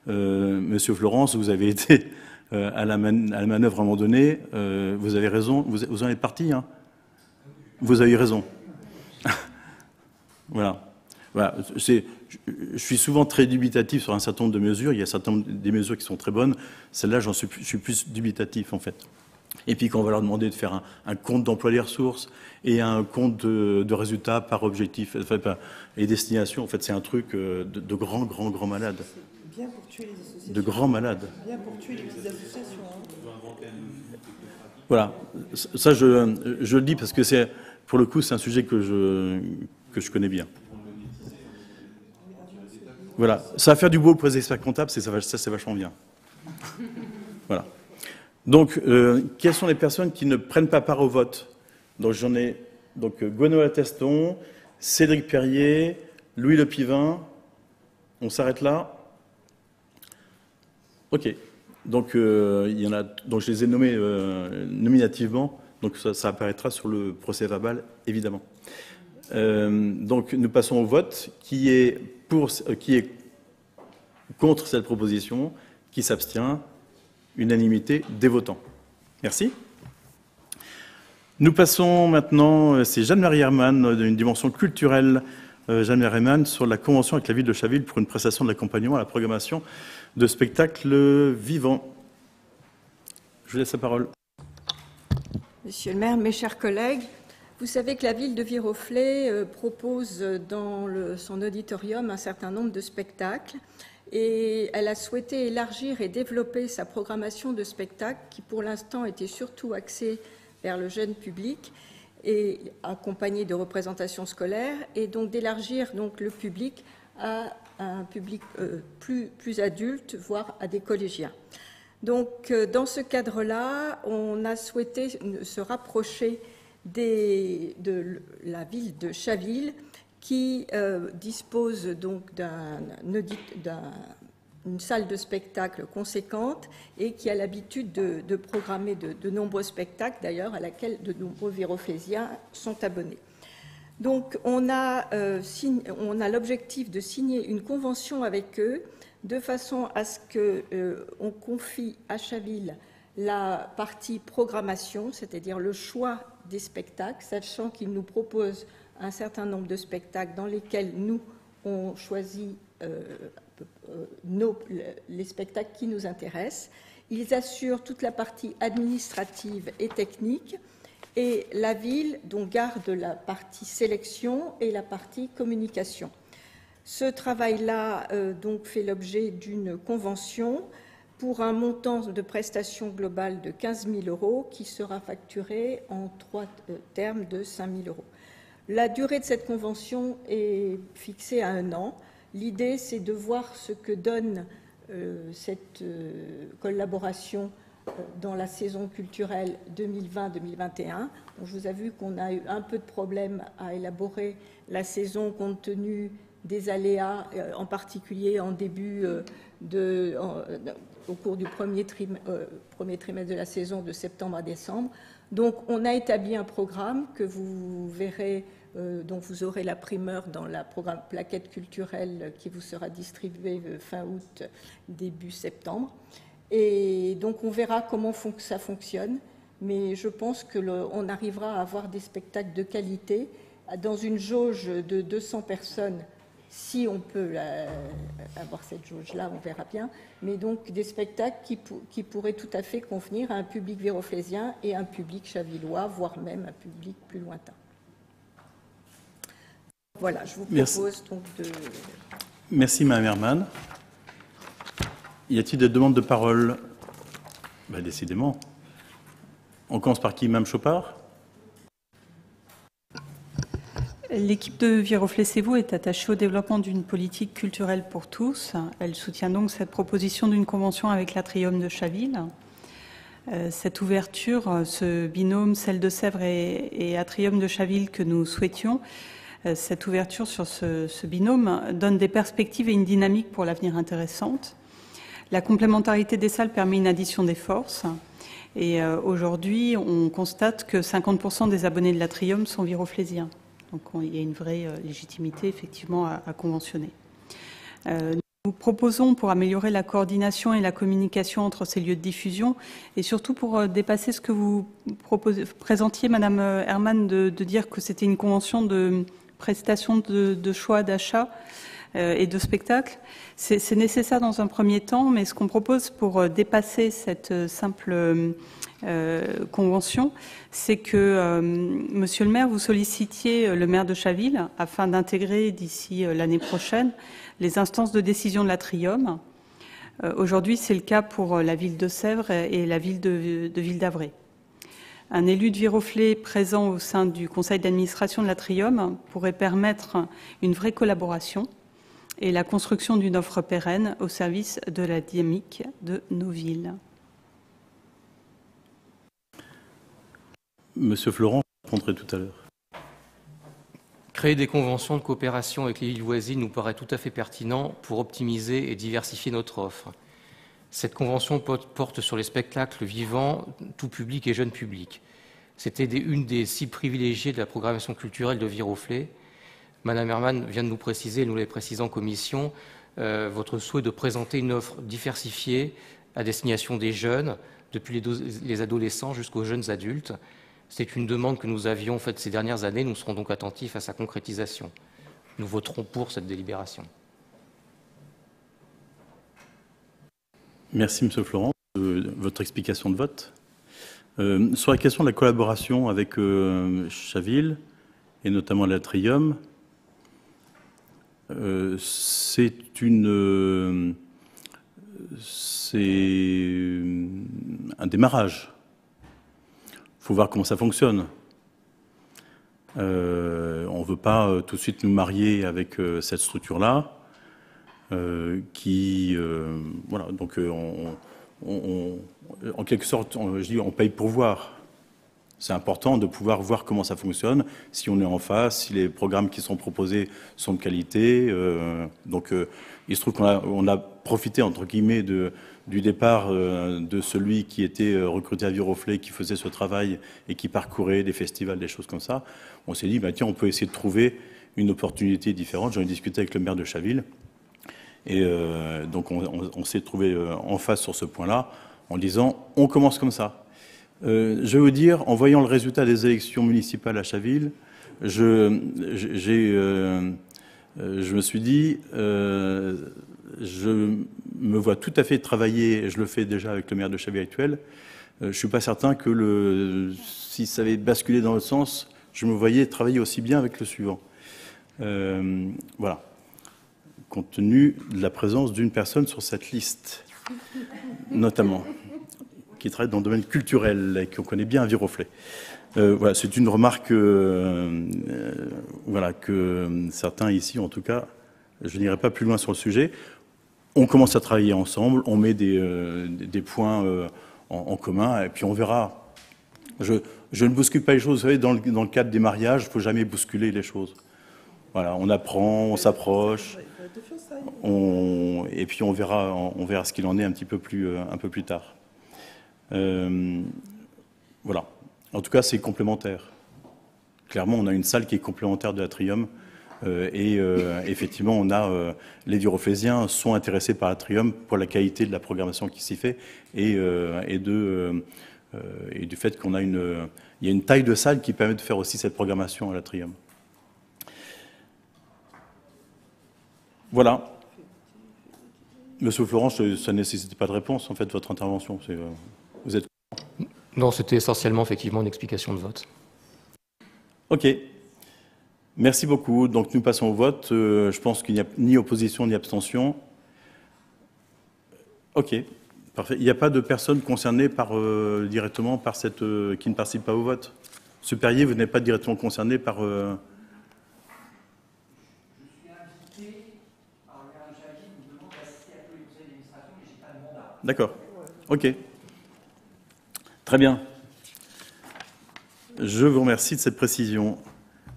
Euh, Monsieur Florence, vous avez été à la, manœuvre à un moment donné, vous avez raison, vous, en êtes parti, hein vous avez raison. (laughs) voilà. Voilà. Je suis souvent très dubitatif sur un certain nombre de mesures. Il y a certain des mesures qui sont très bonnes. Celle-là, j'en suis, je suis plus dubitatif, en fait. Et puis quand on va leur demander de faire un, compte d'emploi des ressources et un compte de, résultats par objectif et destination, en fait, c'est un truc euh, de, de grands, grands, grands malades. Bien pour tuer les associations. De grands malades. Bien pour tuer les associations. Hein. Voilà. Ça, je, je le dis parce que c'est, pour le coup, c'est un sujet que je, que je connais bien. Voilà, ça va faire du beau pour les experts comptables, ça, ça c'est vachement bien. Voilà. Donc, euh, quelles sont les personnes qui ne prennent pas part au vote? Donc, j'en ai donc Gwenola Teston, Cédric Perrier, Louis Le Pivin. On s'arrête là? Ok. Donc, euh, il y en a, donc, je les ai nommés euh, nominativement. Donc, ça, ça, apparaîtra sur le procès verbal, évidemment. donc, nous passons au vote qui est euh, qui est contre cette proposition, qui s'abstient, unanimité des votants. Merci. Nous passons maintenant, euh, c'est Jeanne-Marie Hermann, d'une dimension culturelle, euh, Jeanne-Marie Hermann, sur la convention avec la ville de Chaville pour une prestation de l'accompagnement à la programmation de spectacles vivants. Je vous laisse la parole. Monsieur le maire, mes chers collègues, vous savez que la ville de Viroflay euh, propose dans son auditorium un certain nombre de spectacles et elle a souhaité élargir et développer sa programmation de spectacles qui pour l'instant était surtout axée vers le jeune public et accompagnée de représentations scolaires et donc d'élargir donc le public à un public euh, plus, adulte, voire à des collégiens. Donc, euh, dans ce cadre-là, on a souhaité se rapprocher de la ville de Chaville qui euh, dispose donc d'une salle de spectacle conséquente et qui a l'habitude de, programmer de, nombreux spectacles, d'ailleurs, à laquelle de nombreux viroflésiens sont abonnés. Donc, on a, euh, a l'objectif de signer une convention avec eux de façon à ce qu'on euh, confie à Chaville la partie programmation, c'est-à-dire le choix des spectacles, sachant qu'ils nous proposent un certain nombre de spectacles dans lesquels nous, on choisit euh, nos, les spectacles qui nous intéressent. Ils assurent toute la partie administrative et technique et la ville donc garde la partie sélection et la partie communication. Ce travail-là euh, donc fait l'objet d'une convention pour un montant de prestation globale de 15 000 euros qui sera facturé en trois euh, termes de 5 000 euros. La durée de cette convention est fixée à un an. L'idée, c'est de voir ce que donne euh, cette euh, collaboration dans la saison culturelle 2020-2021. je vous ai vu qu'on a eu un peu de problème à élaborer la saison compte tenu des aléas, en particulier en début de, au cours du premier, premier trimestre de la saison de septembre à décembre. Donc on a établi un programme que vous verrez euh, dont vous aurez la primeur dans la programme plaquette culturelle qui vous sera distribuée euh, fin août, début septembre. Et donc on verra comment ça fonctionne, mais je pense qu'on arrivera à avoir des spectacles de qualité dans une jauge de 200 personnes. Si on peut avoir cette jauge-là, on verra bien. Mais donc des spectacles qui, qui, pourraient tout à fait convenir à un public véroflésien et un public chavillois, voire même un public plus lointain. Voilà, je vous propose donc de... Merci, Mme Herman. Y a-t-il des demandes de parole? Ben, Décidément. On commence par qui, Mme Chopard? L'équipe de Viroflé-Sévaux est attachée au développement d'une politique culturelle pour tous. Elle soutient donc cette proposition d'une convention avec l'Atrium de Chaville. Euh, cette ouverture, ce binôme, celle de Sèvres et, Atrium de Chaville que nous souhaitions, euh, cette ouverture sur ce, binôme donne des perspectives et une dynamique pour l'avenir intéressante. La complémentarité des salles permet une addition des forces. Et euh, aujourd'hui, on constate que 50% des abonnés de l'Atrium sont viroflésiens. Donc il y a une vraie euh, légitimité effectivement à, conventionner. nous proposons pour améliorer la coordination et la communication entre ces lieux de diffusion et surtout pour dépasser ce que vous présentiez, Madame Herman, de dire que c'était une convention de, prestation de, choix d'achat euh, et de spectacle. C'est nécessaire dans un premier temps, mais ce qu'on propose pour euh, dépasser cette euh, simple convention, c'est que, Monsieur le maire, vous sollicitiez le maire de Chaville afin d'intégrer d'ici l'année prochaine les instances de décision de l'Atrium. Aujourd'hui, c'est le cas pour la ville de Sèvres et la ville de, de Ville d'Avray. Un élu de Viroflay présent au sein du conseil d'administration de l'Atrium pourrait permettre une vraie collaboration et la construction d'une offre pérenne au service de la dynamique de nos villes. Monsieur Florent, je répondrai tout à l'heure. Créer des conventions de coopération avec les villes voisines nous paraît tout à fait pertinent pour optimiser et diversifier notre offre. Cette convention porte sur les spectacles vivants, tout public et jeune public. C'était une des six privilégiées de la programmation culturelle de Viroflay. Madame Herman vient de nous préciser, nous l'avons précisé en commission, euh, votre souhait de présenter une offre diversifiée à destination des jeunes, depuis les, les adolescents jusqu'aux jeunes adultes. C'est une demande que nous avions faite ces dernières années. Nous serons donc attentifs à sa concrétisation. Nous voterons pour cette délibération. Merci, Monsieur Florent, de votre explication de vote. Euh, sur la question de la collaboration avec euh, Chaville, et notamment l'Atrium, euh, c'est une. c'est un démarrage. Il faut voir comment ça fonctionne. on ne veut pas tout de suite nous marier avec cette structure-là. Euh, qui, euh, voilà, donc euh, on, en quelque sorte, je dis, on paye pour voir. C'est important de pouvoir voir comment ça fonctionne, si on est en face, si les programmes qui sont proposés sont de qualité. donc, il se trouve qu'on a, profité, entre guillemets, du départ de celui qui était recruté à Viroflay, qui faisait ce travail et qui parcourait des festivals, des choses comme ça. On s'est dit, bah, tiens, on peut essayer de trouver une opportunité différente. J'en ai discuté avec le maire de Chaville. Et euh, donc on, s'est trouvé euh, en face sur ce point-là en disant on commence comme ça. Euh, je vais vous dire, en voyant le résultat des élections municipales à Chaville, je, je me suis dit, je me vois tout à fait travailler, je le fais déjà avec le maire de Chaville actuel, je ne suis pas certain que le, si ça avait basculé dans le sens, je me voyais travailler aussi bien avec le suivant. voilà. Compte tenu de la présence d'une personne sur cette liste, notamment, qui travaille dans le domaine culturel et qu'on connaît bien à Viroflay. Euh, voilà, c'est une remarque euh, euh, voilà, que certains ici, en tout cas, je n'irai pas plus loin sur le sujet. On commence à travailler ensemble, on met des, points en, commun, et puis on verra. Je, ne bouscule pas les choses. Vous savez, dans le, cadre des mariages, il ne faut jamais bousculer les choses. Voilà, on apprend, on s'approche. on, et puis on verra, on verra ce qu'il en est un petit peu plus, un peu plus tard. Euh, voilà. En tout cas, c'est complémentaire. Clairement, on a une salle qui est complémentaire de l'Atrium. Euh, et euh, effectivement, on a les durophésiens sont intéressés par l'Atrium pour la qualité de la programmation qui s'y fait et, et, du fait qu'on a une, y a une taille de salle qui permet de faire aussi cette programmation à l'Atrium. Voilà. Monsieur Florence, ça ne nécessite pas de réponse, en fait, votre intervention. Vous êtes Non, c'était essentiellement effectivement une explication de vote. OK. Merci beaucoup. Donc nous passons au vote. Euh, je pense qu'il n'y a ni opposition ni abstention. OK. Parfait. Il n'y a pas de personnes concernées par, euh, directement par cette, euh, qui ne participent pas au vote? Ce Perrier, vous n'êtes pas directement concerné par. euh, D'accord. OK. Très bien. Je vous remercie de cette précision.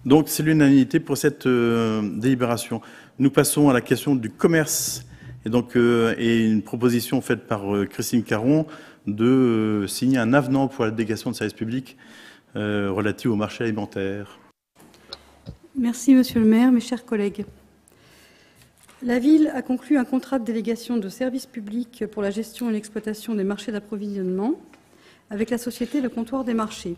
Donc, c'est l'unanimité pour cette euh, délibération. Nous passons à la question du commerce et donc euh, et une proposition faite par euh, Christine Caron de signer un avenant pour la délégation de services publics relatif au marché alimentaire. Merci, Monsieur le maire, mes chers collègues. La ville a conclu un contrat de délégation de services publics pour la gestion et l'exploitation des marchés d'approvisionnement avec la société Le Comptoir des marchés.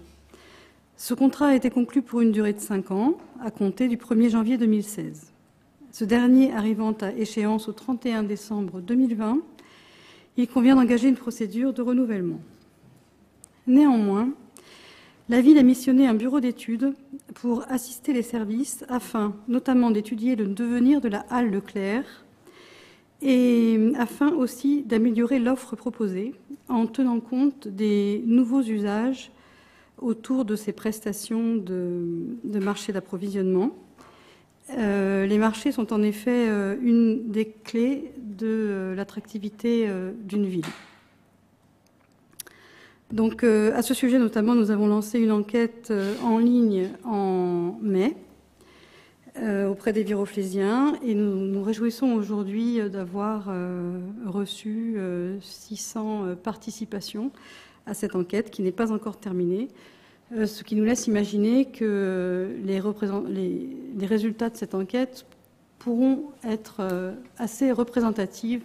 Ce contrat a été conclu pour une durée de cinq ans, à compter du 1er janvier 2016. Ce dernier arrivant à échéance au 31 décembre 2020, il convient d'engager une procédure de renouvellement. Néanmoins, la ville a missionné un bureau d'études pour assister les services afin notamment d'étudier le devenir de la halle Leclerc et afin aussi d'améliorer l'offre proposée en tenant compte des nouveaux usages autour de ces prestations de, marché d'approvisionnement. Euh, les marchés sont en effet euh, une des clés de euh, l'attractivité d'une ville. Donc, à ce sujet notamment, nous avons lancé une enquête en ligne en mai auprès des viroflésiens et nous nous réjouissons aujourd'hui euh, d'avoir euh, reçu euh, 600 euh, participations à cette enquête qui n'est pas encore terminée, euh, ce qui nous laisse imaginer que les, résultats de cette enquête pourront être euh, assez représentatifs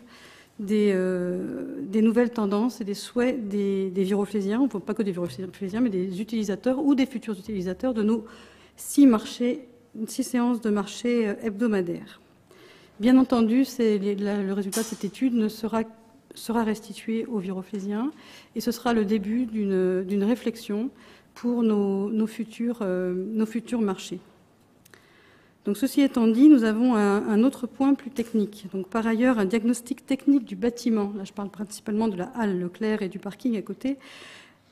des, euh, nouvelles tendances et des souhaits des, des viroflésiens, enfin, pas que des viroflésiens, mais des utilisateurs ou des futurs utilisateurs de nos six marchés, six séances de marché euh, hebdomadaires. Bien entendu, le résultat de cette étude ne sera, sera restitué aux viroflésiens et ce sera le début d'une d'une réflexion pour nos, nos futurs, euh, nos futurs marchés. Donc, ceci étant dit, nous avons un, un autre point plus technique. Donc, par ailleurs, un diagnostic technique du bâtiment, là je parle principalement de la halle Leclerc et du parking à côté,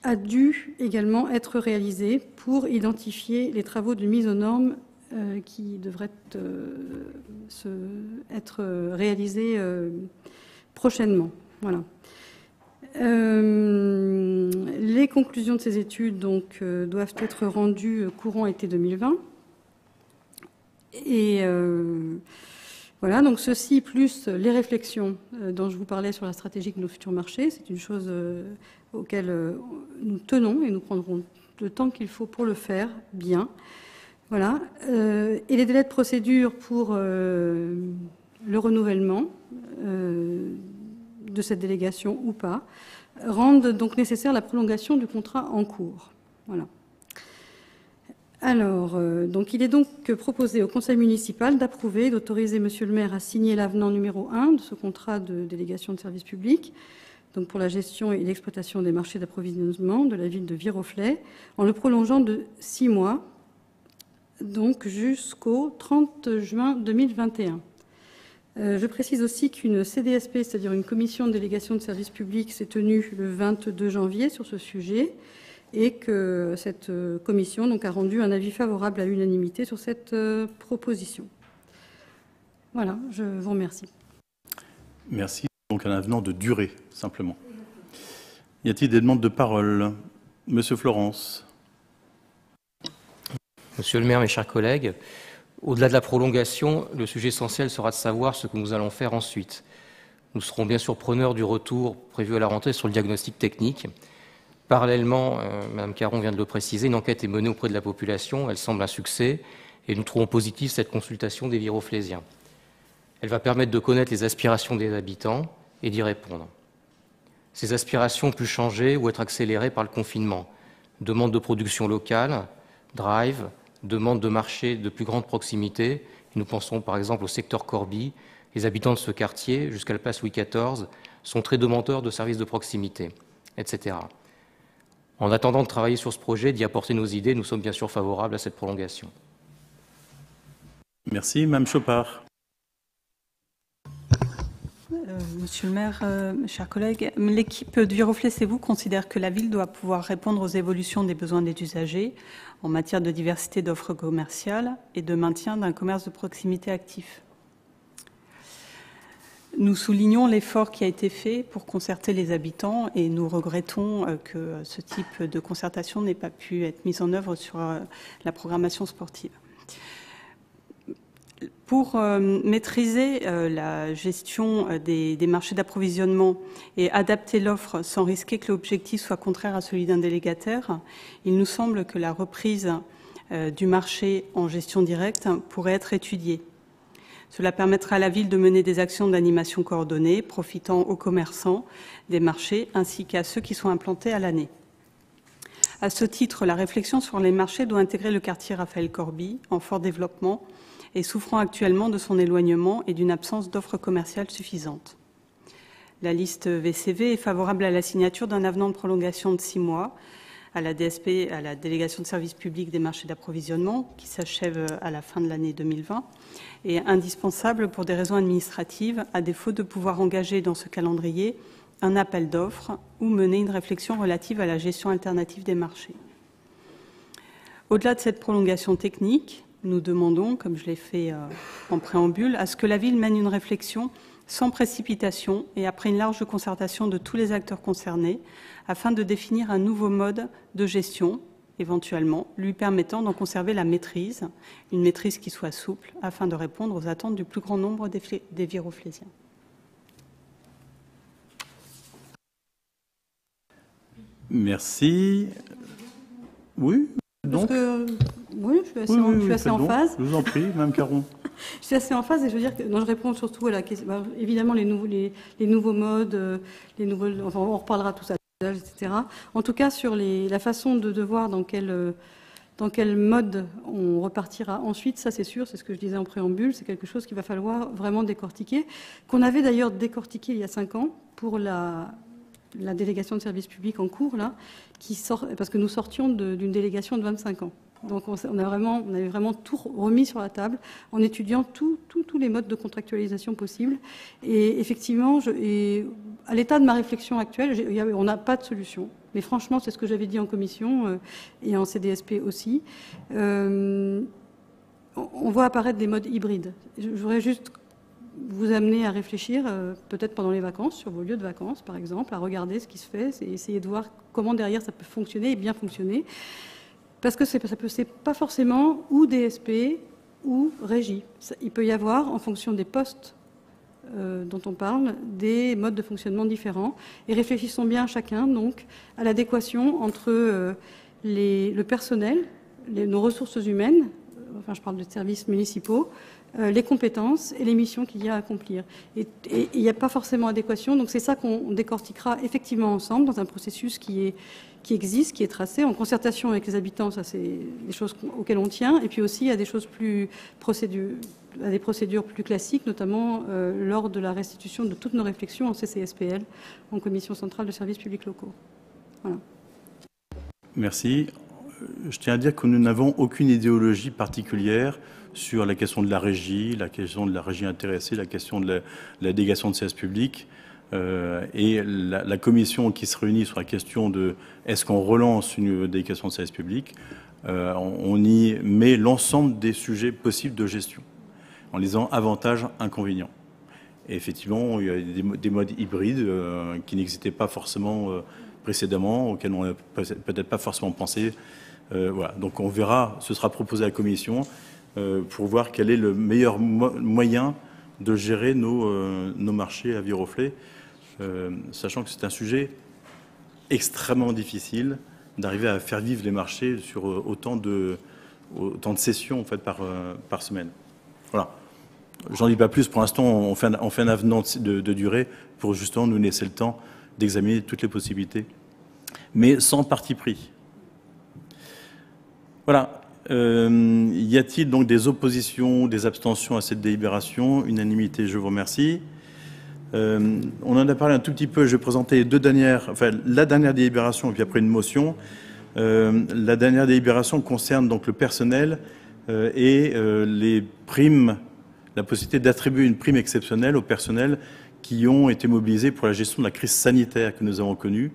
a dû également être réalisé pour identifier les travaux de mise aux normes euh, qui devraient euh, se, être réalisés euh, prochainement. Voilà. Euh, les conclusions de ces études donc, doivent être rendues courant été 2020. Et voilà, donc ceci plus les réflexions dont je vous parlais sur la stratégie de nos futurs marchés, c'est une chose auquel nous tenons et nous prendrons le temps qu'il faut pour le faire bien. Voilà. Euh, et les délais de procédure pour euh, le renouvellement euh, de cette délégation ou pas rendent donc nécessaire la prolongation du contrat en cours. Voilà. Alors, donc il est donc proposé au Conseil municipal d'approuver, d'autoriser Monsieur le maire à signer l'avenant numéro 1 de ce contrat de délégation de service public, donc pour la gestion et l'exploitation des marchés d'approvisionnement de la ville de Viroflay, en le prolongeant de six mois, donc jusqu'au 30 juin 2021. Euh, je précise aussi qu'une CDSP, c'est-à-dire une commission de délégation de service public, s'est tenue le 22 janvier sur ce sujet et que cette euh, commission donc, a rendu un avis favorable à l'unanimité sur cette euh, proposition. Voilà, je vous remercie. Merci. Donc un avenant de durée, simplement. Y a-t-il des demandes de parole? Monsieur Florence. Monsieur le maire, mes chers collègues, Au-delà de la prolongation, le sujet essentiel sera de savoir ce que nous allons faire ensuite. Nous serons bien sûr preneurs du retour prévu à la rentrée sur le diagnostic technique. Parallèlement, euh, Mme Caron vient de le préciser, une enquête est menée auprès de la population. Elle semble un succès et nous trouvons positive cette consultation des viroflésiens. Elle va permettre de connaître les aspirations des habitants et d'y répondre. Ces aspirations ont pu changer ou être accélérées par le confinement. Demande de production locale, drive, demande de marché de plus grande proximité. Nous pensons par exemple au secteur Corby. Les habitants de ce quartier, jusqu'à la place Louis XIV, sont très demandeurs de services de proximité, etc. En attendant de travailler sur ce projet, d'y apporter nos idées, nous sommes bien sûr favorables à cette prolongation. Merci. Mme Chopard. Euh, monsieur le maire, euh, chers collègues, l'équipe du Viroflé vous considère que la ville doit pouvoir répondre aux évolutions des besoins des usagers en matière de diversité d'offres commerciales et de maintien d'un commerce de proximité actif. Nous soulignons l'effort qui a été fait pour concerter les habitants et nous regrettons euh, que ce type de concertation n'ait pas pu être mis en œuvre sur la programmation sportive. Pour euh, maîtriser euh, la gestion euh, des, marchés d'approvisionnement et adapter l'offre sans risquer que l'objectif soit contraire à celui d'un délégataire, il nous semble que la reprise du marché en gestion directe pourrait être étudiée. Cela permettra à la ville de mener des actions d'animation coordonnées, profitant aux commerçants des marchés ainsi qu'à ceux qui sont implantés à l'année. À ce titre, la réflexion sur les marchés doit intégrer le quartier Raphaël Corby, en fort développement, et souffrant actuellement de son éloignement et d'une absence d'offres commerciales suffisantes. La liste VCV est favorable à la signature d'un avenant de prolongation de six mois à la DSP, à la délégation de services publics des marchés d'approvisionnement, qui s'achève à la fin de l'année 2020, et indispensable pour des raisons administratives, à défaut de pouvoir engager dans ce calendrier un appel d'offres ou mener une réflexion relative à la gestion alternative des marchés. Au-delà de cette prolongation technique, nous demandons, comme je l'ai fait euh, en préambule, à ce que la ville mène une réflexion sans précipitation et après une large concertation de tous les acteurs concernés, afin de définir un nouveau mode de gestion, éventuellement, lui permettant d'en conserver la maîtrise, une maîtrise qui soit souple, afin de répondre aux attentes du plus grand nombre des, des viroflésiens. Merci. Oui, donc oui, je suis assez, en, phase. Je vous en prie, Mme Caron. (laughs) je suis assez en phase et je veux dire que je réponds surtout à la question. Bah, évidemment, les nouveaux, les, nouveaux modes, euh, les enfin, on reparlera tout ça, etc. En tout cas, sur les, la façon de, de voir dans quel, euh, dans quel mode on repartira ensuite, ça c'est sûr, c'est ce que je disais en préambule, c'est quelque chose qu'il va falloir vraiment décortiquer, qu'on avait d'ailleurs décortiqué il y a cinq ans pour la, la délégation de services publics en cours, là, qui sort, parce que nous sortions d'une délégation de 25 ans. Donc on, a vraiment, on avait vraiment tout remis sur la table en étudiant tous les modes de contractualisation possibles. Et effectivement, à l'état de ma réflexion actuelle, on n'a pas de solution. Mais franchement, c'est ce que j'avais dit en commission euh, et en CDSP aussi. Euh, on voit apparaître des modes hybrides. Je voudrais juste vous amener à réfléchir, euh, peut-être pendant les vacances, sur vos lieux de vacances, par exemple, à regarder ce qui se fait, et essayer de voir comment derrière ça peut fonctionner et bien fonctionner. Parce que c'est, pas forcément ou DSP ou régie. il peut y avoir, en fonction des postes euh, dont on parle, des modes de fonctionnement différents. Et réfléchissons bien chacun donc à l'adéquation entre euh, le personnel, nos ressources humaines, enfin je parle de services municipaux, les compétences et les missions qu'il y a à accomplir. Et il n'y a pas forcément adéquation, donc c'est ça qu'on décortiquera effectivement ensemble dans un processus qui, existe, qui est tracé en concertation avec les habitants, ça c'est des choses auxquelles on tient, et puis aussi à des choses plus procédures, des procédures plus classiques, notamment euh, lors de la restitution de toutes nos réflexions en CCSPL, en Commission centrale de services publics locaux. Voilà. Merci. Je tiens à dire que nous n'avons aucune idéologie particulière sur la question de la régie, la question de la régie intéressée, la question de la, délégation de services publics. Euh, et la, commission qui se réunit sur la question de est-ce qu'on relance une délégation de services publics, euh, on, y met l'ensemble des sujets possibles de gestion, en lisant avantages, inconvénients. Et effectivement, il y a des, modes hybrides euh, qui n'existaient pas forcément précédemment, auxquels on n'a peut-être pas forcément pensé. voilà. Donc on verra, ce sera proposé à la commission pour voir quel est le meilleur moyen de gérer nos, nos marchés à Viroflay, sachant que c'est un sujet extrêmement difficile d'arriver à faire vivre les marchés sur autant de, autant de sessions en fait, par, par semaine. Voilà. J'en dis pas plus. Pour l'instant, on fait un, fait un avenant de, durée pour justement nous laisser le temps d'examiner toutes les possibilités, mais sans parti pris. Voilà. Euh, y a-t-il donc des oppositions, des abstentions à cette délibération? Unanimité, je vous remercie. Euh, on en a parlé un tout petit peu. Je vais présenter deux dernières, enfin la dernière délibération et puis après une motion. Euh, la dernière délibération concerne donc le personnel et les primes la possibilité d'attribuer une prime exceptionnelle aux personnels qui ont été mobilisés pour la gestion de la crise sanitaire que nous avons connue.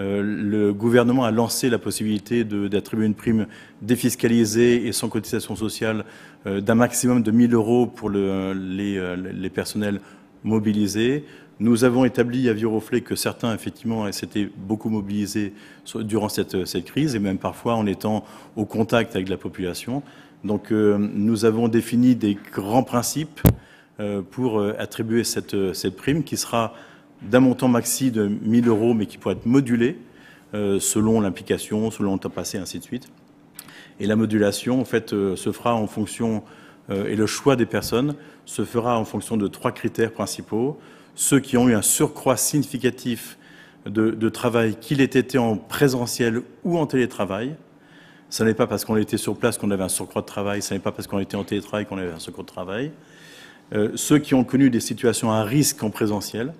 Euh, le gouvernement a lancé la possibilité d'attribuer une prime défiscalisée et sans cotisation sociale euh, d'un maximum de 1000 euros pour euh, les, personnels mobilisés. Nous avons établi à Viroflay que certains, effectivement, s'étaient beaucoup mobilisés durant cette, crise et même parfois en étant au contact avec la population. Donc nous avons défini des grands principes pour attribuer cette, prime qui sera d'un montant maxi de 1000 euros mais qui pourra être modulé selon l'implication, selon le temps passé, ainsi de suite. Et la modulation, en fait, se fera en fonction, et le choix des personnes se fera en fonction de trois critères principaux. Ceux qui ont eu un surcroît significatif de, de travail, qu'il ait été en présentiel ou en télétravail, ce n'est pas parce qu'on était sur place qu'on avait un surcroît de travail, ce n'est pas parce qu'on était en télétravail qu'on avait un surcroît de travail. Euh, ceux qui ont connu des situations à risque en présentiel euh,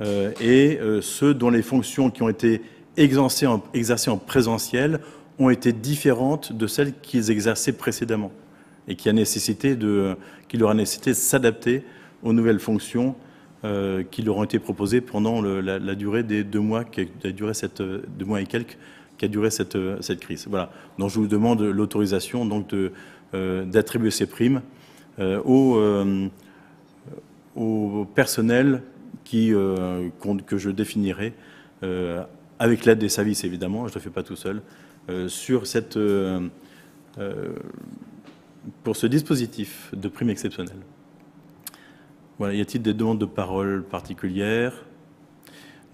et euh, ceux dont les fonctions qui ont été exercées en, présentiel ont été différentes de celles qu'ils exerçaient précédemment et qui, a nécessité leur a nécessité de s'adapter aux nouvelles fonctions qui leur ont été proposées pendant la, durée des deux mois, qui a duré cette, deux mois et quelques qui a duré cette, euh, cette crise. Voilà. Donc je vous demande l'autorisation euh, d'attribuer ces primes euh, au, au, personnel qui, que je définirai avec l'aide des services évidemment, je ne le fais pas tout seul, sur cette, pour ce dispositif de prime exceptionnelle. Voilà, y a-t-il des demandes de parole particulières?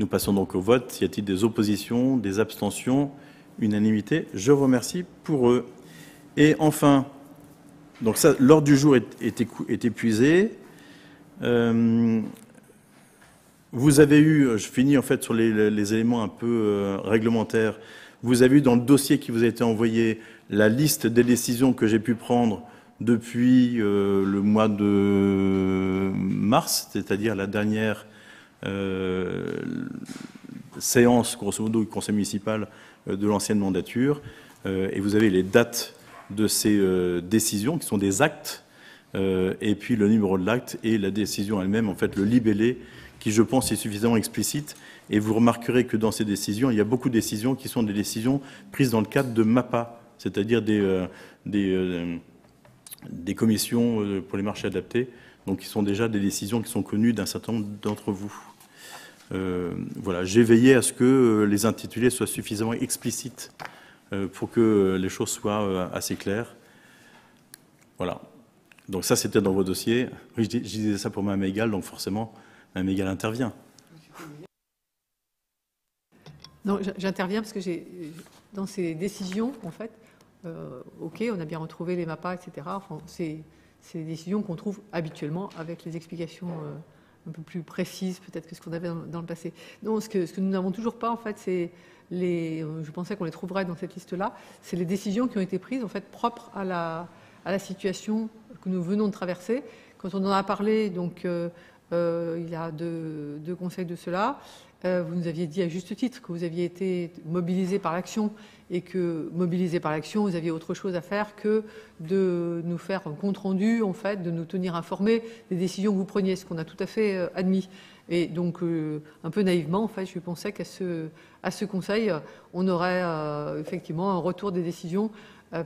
Nous passons donc au vote. Y a-t-il des oppositions, des abstentions? Unanimité. Je remercie pour eux. Et enfin, donc ça, l'ordre du jour est, épuisé. Euh, vous avez eu, je finis en fait sur les, éléments un peu euh, réglementaires, vous avez eu dans le dossier qui vous a été envoyé la liste des décisions que j'ai pu prendre depuis euh, le mois de mars, c'est-à-dire la dernière euh, séance, grosso modo, du conseil municipal euh, de l'ancienne mandature. Euh, et vous avez les dates de ces décisions, qui sont des actes, et puis le numéro de l'acte et la décision elle-même, en fait, le libellé, qui, je pense, est suffisamment explicite. Et vous remarquerez que dans ces décisions, il y a beaucoup de décisions qui sont des décisions prises dans le cadre de MAPA, c'est-à-dire des, des, des, commissions pour les marchés adaptés, donc qui sont déjà des décisions qui sont connues d'un certain nombre d'entre vous. Euh, voilà, j'ai veillé à ce que euh, les intitulés soient suffisamment explicites euh, pour que les choses soient assez claires. Voilà. Donc ça, c'était dans vos dossiers. Oui, je disais ça pour Mme Egal, donc forcément, Mme Egal intervient. Non, j'interviens parce que j'ai dans ces décisions, en fait, ok, on a bien retrouvé les MAPA, etc. C'est des décisions qu'on trouve habituellement avec les explications un peu plus précise peut-être que ce qu'on avait dans, le passé. Non, ce que, nous n'avons toujours pas, en fait, c'est les, je pensais qu'on les trouverait dans cette liste-là, c'est les décisions qui ont été prises, en fait, propres à la, situation que nous venons de traverser. Quand on en a parlé, donc, euh, euh, il y a deux, conseils de cela, euh, vous nous aviez dit à juste titre que vous aviez été mobilisé par l'action et que, mobilisé par l'action, vous aviez autre chose à faire que de nous faire un compte-rendu, en fait, de nous tenir informés des décisions que vous preniez, ce qu'on a tout à fait euh, admis. Et donc, euh, un peu naïvement, en fait, je pensais qu'à ce Conseil, on aurait effectivement un retour des décisions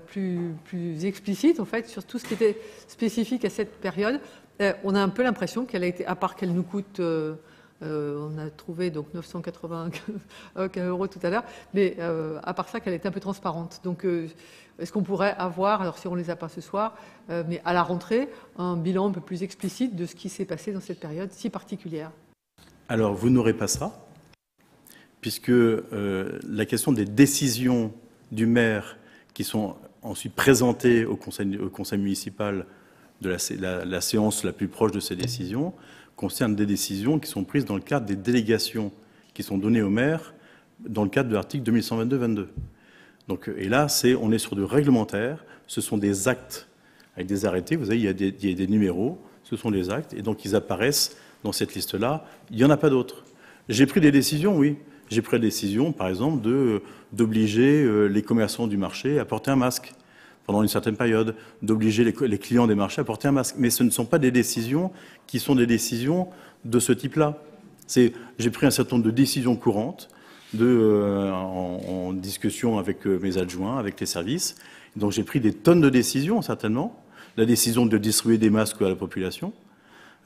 plus, plus explicite, en fait, sur tout ce qui était spécifique à cette période. On a un peu l'impression qu'elle a été, à part qu'elle nous coûte Euh, on a trouvé donc 980 euros tout à l'heure, mais euh, à part ça, qu'elle est un peu transparente. Donc, euh, est-ce qu'on pourrait avoir, alors si on ne les a pas ce soir, mais à la rentrée, un bilan un peu plus explicite de ce qui s'est passé dans cette période si particulière? Alors, vous n'aurez pas ça, puisque la question des décisions du maire qui sont ensuite présentées au conseil municipal de la, séance la plus proche de ces décisions concerne des décisions qui sont prises dans le cadre des délégations qui sont données au maire dans le cadre de l'article 2122-22. Donc, et là, c'est, on est sur du réglementaire, ce sont des actes avec des arrêtés, vous voyez, il y, a des, il y a des numéros, ce sont des actes, et donc ils apparaissent dans cette liste-là. Il n'y en a pas d'autres. J'ai pris des décisions, oui. J'ai pris la décision, par exemple, d'obliger euh, les commerçants du marché à porter un masque pendant une certaine période, d'obliger les, clients des marchés à porter un masque. Mais ce ne sont pas des décisions qui sont des décisions de ce type-là. J'ai pris un certain nombre de décisions courantes euh, en, discussion avec euh, mes adjoints, avec les services. Donc j'ai pris des tonnes de décisions, certainement. La décision de distribuer des masques à la population.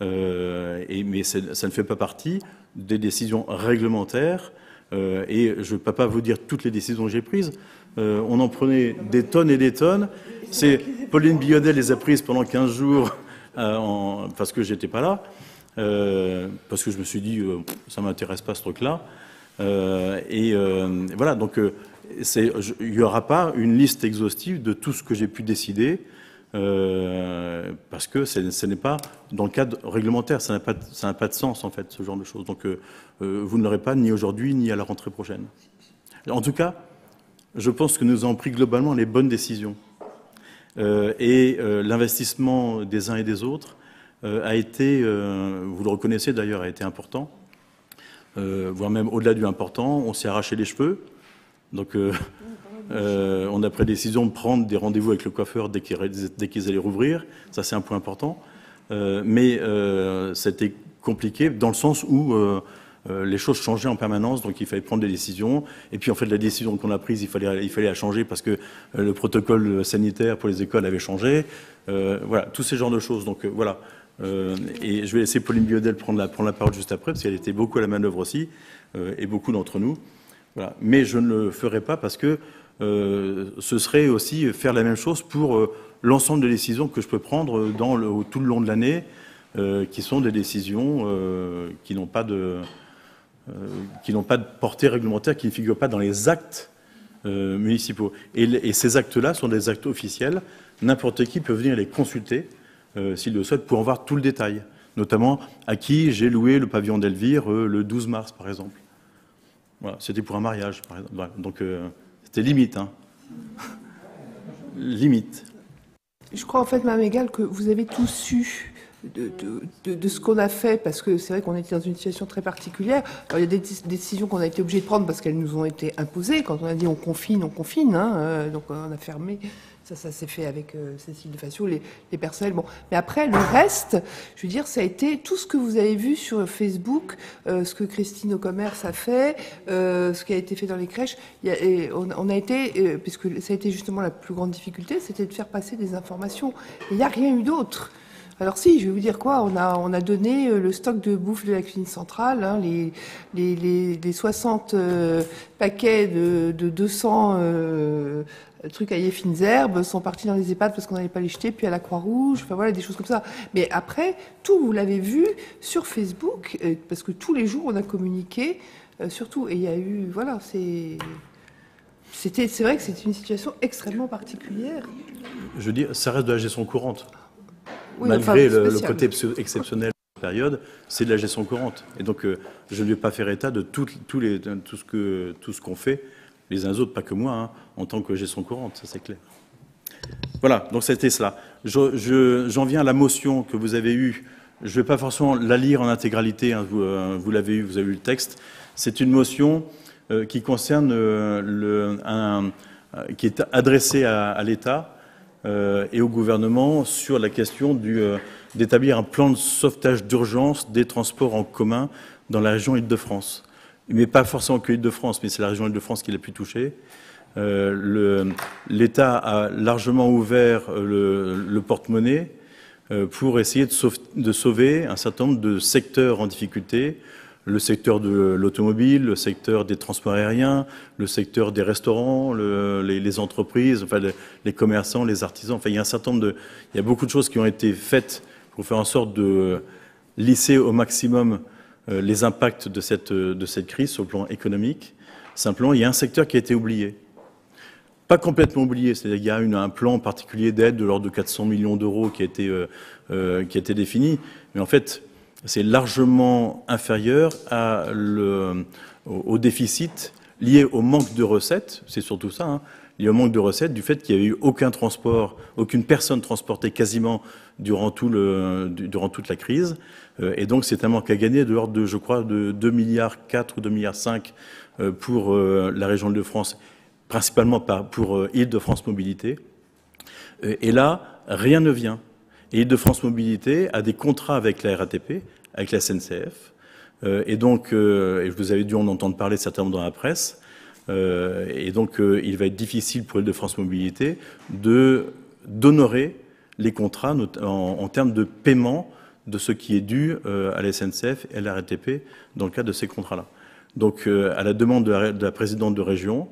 Euh, mais ça ne fait pas partie des décisions réglementaires. Euh, et je ne peux pas vous dire toutes les décisions que j'ai prises. Euh, on en prenait des tonnes et des tonnes. C'est Pauline Biodel les a prises pendant 15 jours euh, parce que j'étais pas là, parce que je me suis dit ça m'intéresse pas ce truc-là. et voilà, donc il n'y aura pas une liste exhaustive de tout ce que j'ai pu décider. Parce que ce n'est pas dans le cadre réglementaire, ça n'a pas, de sens en fait, ce genre de choses. Donc vous ne l'aurez pas ni aujourd'hui ni à la rentrée prochaine. En tout cas, je pense que nous avons pris globalement les bonnes décisions. Euh, et euh, l'investissement des uns et des autres euh, a été, vous le reconnaissez d'ailleurs, a été important, voire même au-delà du important. On s'est arraché les cheveux. Donc, on a pris la décision de prendre des rendez-vous avec le coiffeur dès qu'ils allaient rouvrir. Ça, c'est un point important. mais c'était compliqué dans le sens où euh, les choses changeaient en permanence, donc il fallait prendre des décisions. Et puis en fait, la décision qu'on a prise, il fallait, la changer parce que euh, le protocole sanitaire pour les écoles avait changé. Euh, voilà, tous ces genres de choses. Donc voilà. et je vais laisser Pauline Biodel prendre la, prendre la parole juste après, parce qu'elle était beaucoup à la manœuvre aussi, et beaucoup d'entre nous. Voilà. Mais je ne le ferai pas parce que ce serait aussi faire la même chose pour l'ensemble des décisions que je peux prendre tout le long de l'année, qui sont des décisions qui n'ont pas de euh, portée réglementaire, qui ne figurent pas dans les actes euh, municipaux. Et, ces actes-là sont des actes officiels. N'importe qui peut venir les consulter, euh, s'il le souhaite, pour en voir tout le détail. Notamment à qui j'ai loué le pavillon d'Elvire le 12 mars, par exemple. C'était pour un mariage, par exemple. donc c'était limite. Hein. limite. Je crois en fait, Mme Egal, que vous avez tous su de, ce qu'on a fait, parce que c'est vrai qu'on était dans une situation très particulière. Alors, il y a des décisions qu'on a été obligés de prendre parce qu'elles nous ont été imposées. Quand on a dit on confine, on confine, hein, euh, donc on a fermé. Ça, ça s'est fait avec euh, Cécile de Facio, les, les, personnels. Bon, mais après le reste, je veux dire, ça a été tout ce que vous avez vu sur Facebook, euh, ce que Christine au commerce a fait, ce qui a été fait dans les crèches. Y a, on, on, a été, puisque ça a été justement la plus grande difficulté, c'était de faire passer des informations. Il n'y a rien eu d'autre. Alors si, je vais vous dire quoi, on a, on a donné euh, le stock de bouffe de la cuisine centrale, hein, les, les, les, 60 euh, paquets de, de 200 euh, trucs à fines herbes sont partis dans les EHPAD parce qu'on n'allait pas les jeter, puis à la Croix-Rouge, enfin voilà, des choses comme ça. Mais après, tout, vous l'avez vu sur Facebook, parce que tous les jours, on a communiqué, surtout, et il y a eu, voilà, c'est... C'était, c'est vrai que c'est une situation extrêmement particulière. Je veux dire, ça reste de la gestion courante malgré le, côté exceptionnel de la période, c'est de la gestion courante. Et donc, euh, je ne vais pas faire état de tout, les, tout ce qu'on tout ce qu'on fait, les uns aux autres, pas que moi, hein, en tant que gestion courante, ça c'est clair. Voilà, donc c'était cela. J'en je, viens à la motion que vous avez eue. Je ne vais pas forcément la lire en intégralité, hein, vous, euh, vous l'avez eu, vous avez eu le texte. C'est une motion euh, qui concerne le, un, qui est adressée à, l'État euh, et au gouvernement sur la question euh, d'établir un plan de sauvetage d'urgence des transports en commun dans la région Île-de-France. Mais pas forcément que Île-de-France, mais c'est la région Île-de-France qui l'a pu toucher. Euh, L'État a largement ouvert le, le porte-monnaie pour essayer de sauver, un certain nombre de secteurs en difficulté, le secteur de l'automobile, le secteur des transports aériens, le secteur des restaurants, les, entreprises, enfin les, commerçants, les artisans. Enfin, il y a beaucoup de choses qui ont été faites pour faire en sorte de lisser au maximum euh, les impacts de cette, de cette crise sur le plan économique. Simplement, il y a un secteur qui a été oublié. Pas complètement oublié, c'est-à-dire qu'il y a un plan particulier d'aide de l'ordre de 400 millions d'euros qui, a été, euh, euh, qui a été défini. Mais en fait, c'est largement inférieur au, déficit lié au manque de recettes, c'est surtout ça, hein, lié au manque de recettes du fait qu'il n'y a eu aucun transport, aucune personne transportée quasiment durant, tout le, durant toute la crise. Euh, et donc c'est un manque à gagner de l'ordre de, je crois, de 2 milliards 4 ou 2 milliards 5 euh, pour la région de France, principalement pour Île-de-France Mobilité. Et là, rien ne vient. Et Île-de-France Mobilité a des contrats avec la RATP, avec la SNCF. et donc, et vous avez dû en entendre parler certainement dans la presse, et donc il va être difficile pour Île-de-France Mobilité de d'honorer les contrats en, termes de paiement de ce qui est dû euh, à la SNCF et à la RATP dans le cadre de ces contrats-là. Donc, euh, à la demande de la, présidente de région, euh,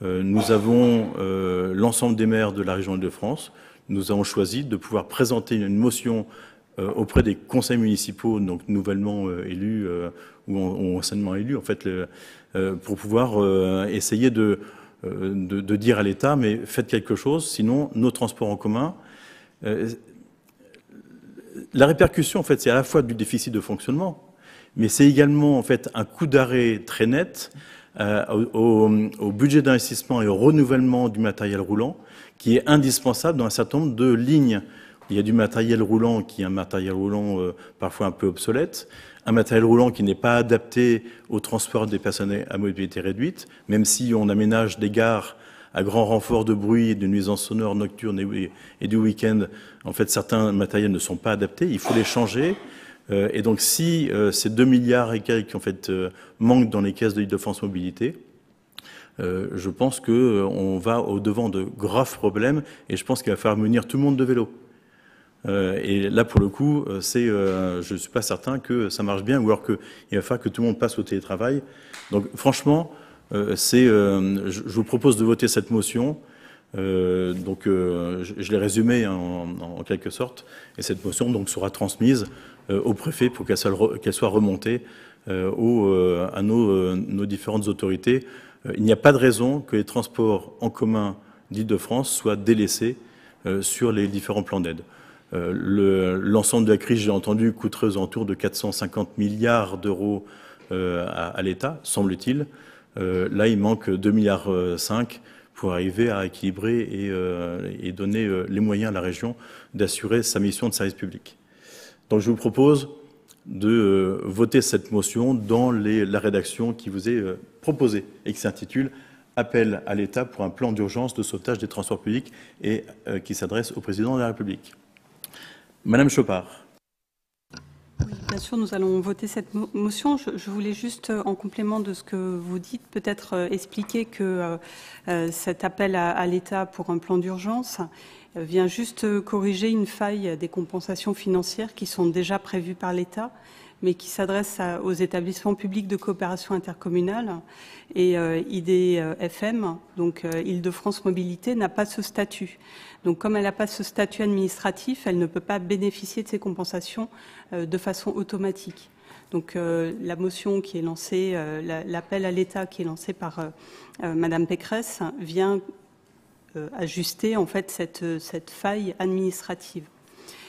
nous avons l'ensemble des maires de la région Île-de-France. Nous avons choisi de pouvoir présenter une motion auprès des conseils municipaux, donc nouvellement élus ou, anciennement élus, en fait, pour pouvoir essayer de, de, dire à l'État, mais faites quelque chose, sinon nos transports en commun la répercussion, en fait, c'est à la fois du déficit de fonctionnement, mais c'est également, en fait, un coup d'arrêt très net euh, au, budget d'investissement et au renouvellement du matériel roulant, qui est indispensable dans un certain nombre de lignes. Il y a du matériel roulant qui est un matériel roulant euh, parfois un peu obsolète, un matériel roulant qui n'est pas adapté au transport des personnes à mobilité réduite, même si on aménage des gares à grand renfort de bruit et de nuisances sonores nocturnes et, du week-end, en fait, certains matériels ne sont pas adaptés. Il faut les changer. Euh, et donc, si euh, ces 2 milliards et quelques en euh, manquent dans les caisses de l'Île-de-France Mobilité, je pense qu'on va au-devant de graves problèmes et je pense qu'il va falloir munir tout le monde de vélo. et là, pour le coup, c'est, je ne suis pas certain que ça marche bien ou alors qu'il va falloir que tout le monde passe au télétravail. Donc, franchement, euh, c'est, euh, je vous propose de voter cette motion. Euh, donc, je, l'ai résumé hein, en, quelque sorte, et cette motion donc sera transmise au préfet pour qu'elle soit, remontée au, à nos, différentes autorités. il n'y a pas de raison que les transports en commun d'Île-de-France soient délaissés sur les différents plans d'aide. L'ensemble de la crise, j'ai entendu, coûterait aux alentours de 450 milliards d'euros à, l'État, semble-t-il. Euh, là, il manque 2,5 milliards euh, pour arriver à équilibrer et, euh, donner les moyens à la région d'assurer sa mission de service public. Donc je vous propose de voter cette motion dans la rédaction qui vous est proposée et qui s'intitule Appel à l'État pour un plan d'urgence de sauvetage des transports publics et qui s'adresse au président de la République. Madame Chopard. Bien sûr, nous allons voter cette motion. Je, voulais juste, euh, en complément de ce que vous dites, peut-être euh, expliquer que euh, cet appel à, l'État pour un plan d'urgence vient juste corriger une faille des compensations financières qui sont déjà prévues par l'État mais qui s'adresse aux établissements publics de coopération intercommunale. Et IDFM, donc Île-de-France Mobilité, n'a pas ce statut. Donc comme elle n'a pas ce statut administratif, elle ne peut pas bénéficier de ces compensations euh, de façon automatique. Donc euh, la motion qui est lancée, euh, l'appel à l'État qui est lancé par Madame Pécresse vient ajuster en fait cette, cette, faille administrative.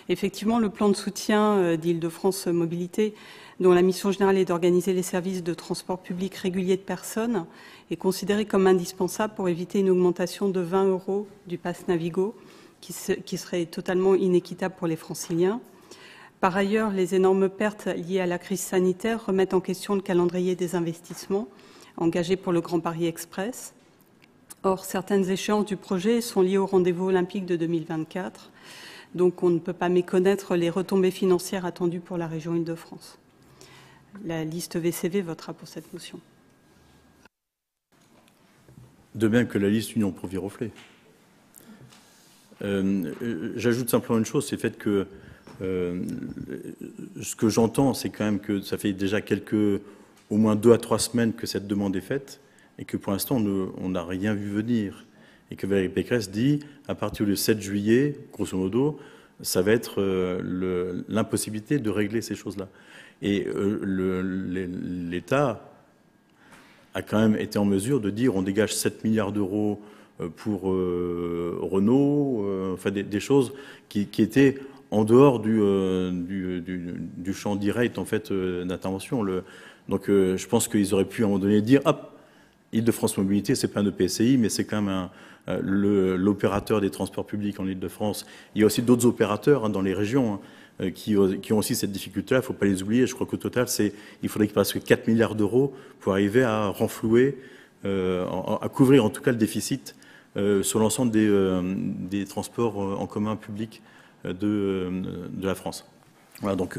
Effectivement, le plan de soutien d'Île-de-France Mobilité, dont la mission générale est d'organiser les services de transport public régulier de personnes, est considéré comme indispensable pour éviter une augmentation de 20 euros du pass Navigo, qui, qui serait totalement inéquitable pour les franciliens. Par ailleurs, les énormes pertes liées à la crise sanitaire remettent en question le calendrier des investissements engagés pour le Grand Paris Express. Or, certaines échéances du projet sont liées au rendez-vous olympique de 2024, donc on ne peut pas méconnaître les retombées financières attendues pour la région Île-de-France. La liste VCV votera pour cette motion. De même que la liste Union pour Viroflay. Euh, euh, j'ajoute simplement une chose, c'est le fait que euh, ce que j'entends, c'est quand même que ça fait déjà quelques au moins deux à trois semaines que cette demande est faite et que pour l'instant, on n'a rien vu venir. Et que Valérie Pécresse dit, à partir du 7 juillet, grosso modo, ça va être euh, l'impossibilité de régler ces choses-là. Et euh, l'État a quand même été en mesure de dire on dégage 7 milliards d'euros euh, pour Renault, enfin des, choses qui, étaient en dehors du, du, champ direct en fait d'intervention. Donc je pense qu'ils auraient pu à un moment donné dire hop, Île-de-France Mobilité, c'est plein de PCI, mais c'est quand même euh, l'opérateur des transports publics en Île-de-France. Il y a aussi d'autres opérateurs hein, dans les régions hein, euh, qui, qui, ont aussi cette difficulté-là. Il ne faut pas les oublier. Je crois qu'au total, il faudrait qu'il passe 4 milliards d'euros pour arriver à renflouer, euh, à couvrir en tout cas le déficit sur l'ensemble des, transports en commun publics de, de la France. Voilà, donc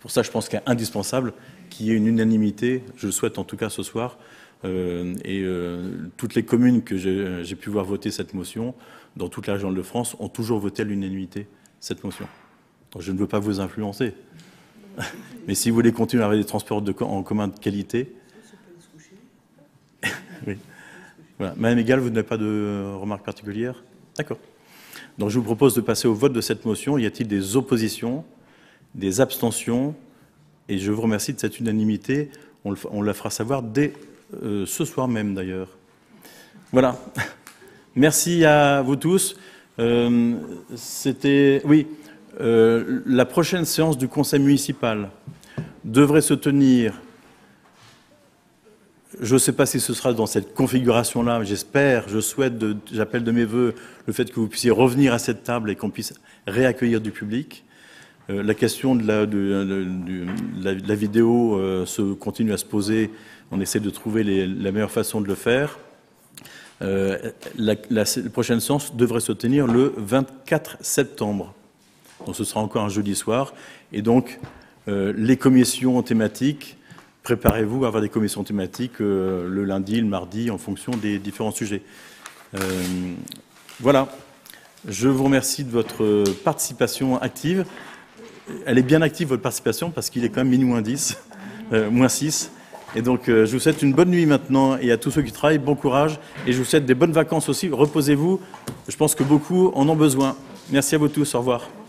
pour ça je pense qu'il est indispensable qu'il y ait une unanimité, je le souhaite en tout cas ce soir, euh, et euh, toutes les communes que j'ai pu voir voter cette motion, dans toute la région de France, ont toujours voté à l'unanimité cette motion. Donc je ne veux pas vous influencer. (laughs) Mais si vous voulez continuer à avoir des transports en commun de qualité. (laughs) oui. Voilà. Madame Égal, vous n'avez pas de remarques particulières? D'accord. Donc je vous propose de passer au vote de cette motion. Y a-t-il des oppositions, des abstentions? Et je vous remercie de cette unanimité. On, on la fera savoir dès euh, ce soir même d'ailleurs. Voilà. (laughs) Merci à vous tous. Euh, c'était. Oui, euh, la prochaine séance du Conseil municipal devrait se tenir. Je ne sais pas si ce sera dans cette configuration-là, j'espère, je souhaite, j'appelle de mes voeux le fait que vous puissiez revenir à cette table et qu'on puisse réaccueillir du public. la question de la, de, la vidéo se continue à se poser on essaie de trouver la meilleure façon de le faire. Euh, la, prochaine séance devrait se tenir le 24 septembre. Donc ce sera encore un jeudi soir. Et donc, euh, les commissions thématiques, préparez-vous à avoir des commissions thématiques euh, le lundi, le mardi, en fonction des différents sujets. voilà. Je vous remercie de votre participation active. Elle est bien active, votre participation, parce qu'il est quand même minuit moins 10, moins 6. Et donc, euh, je vous souhaite une bonne nuit maintenant et à tous ceux qui travaillent, bon courage. Et je vous souhaite des bonnes vacances aussi. Reposez-vous. Je pense que beaucoup en ont besoin. Merci à vous tous. Au revoir.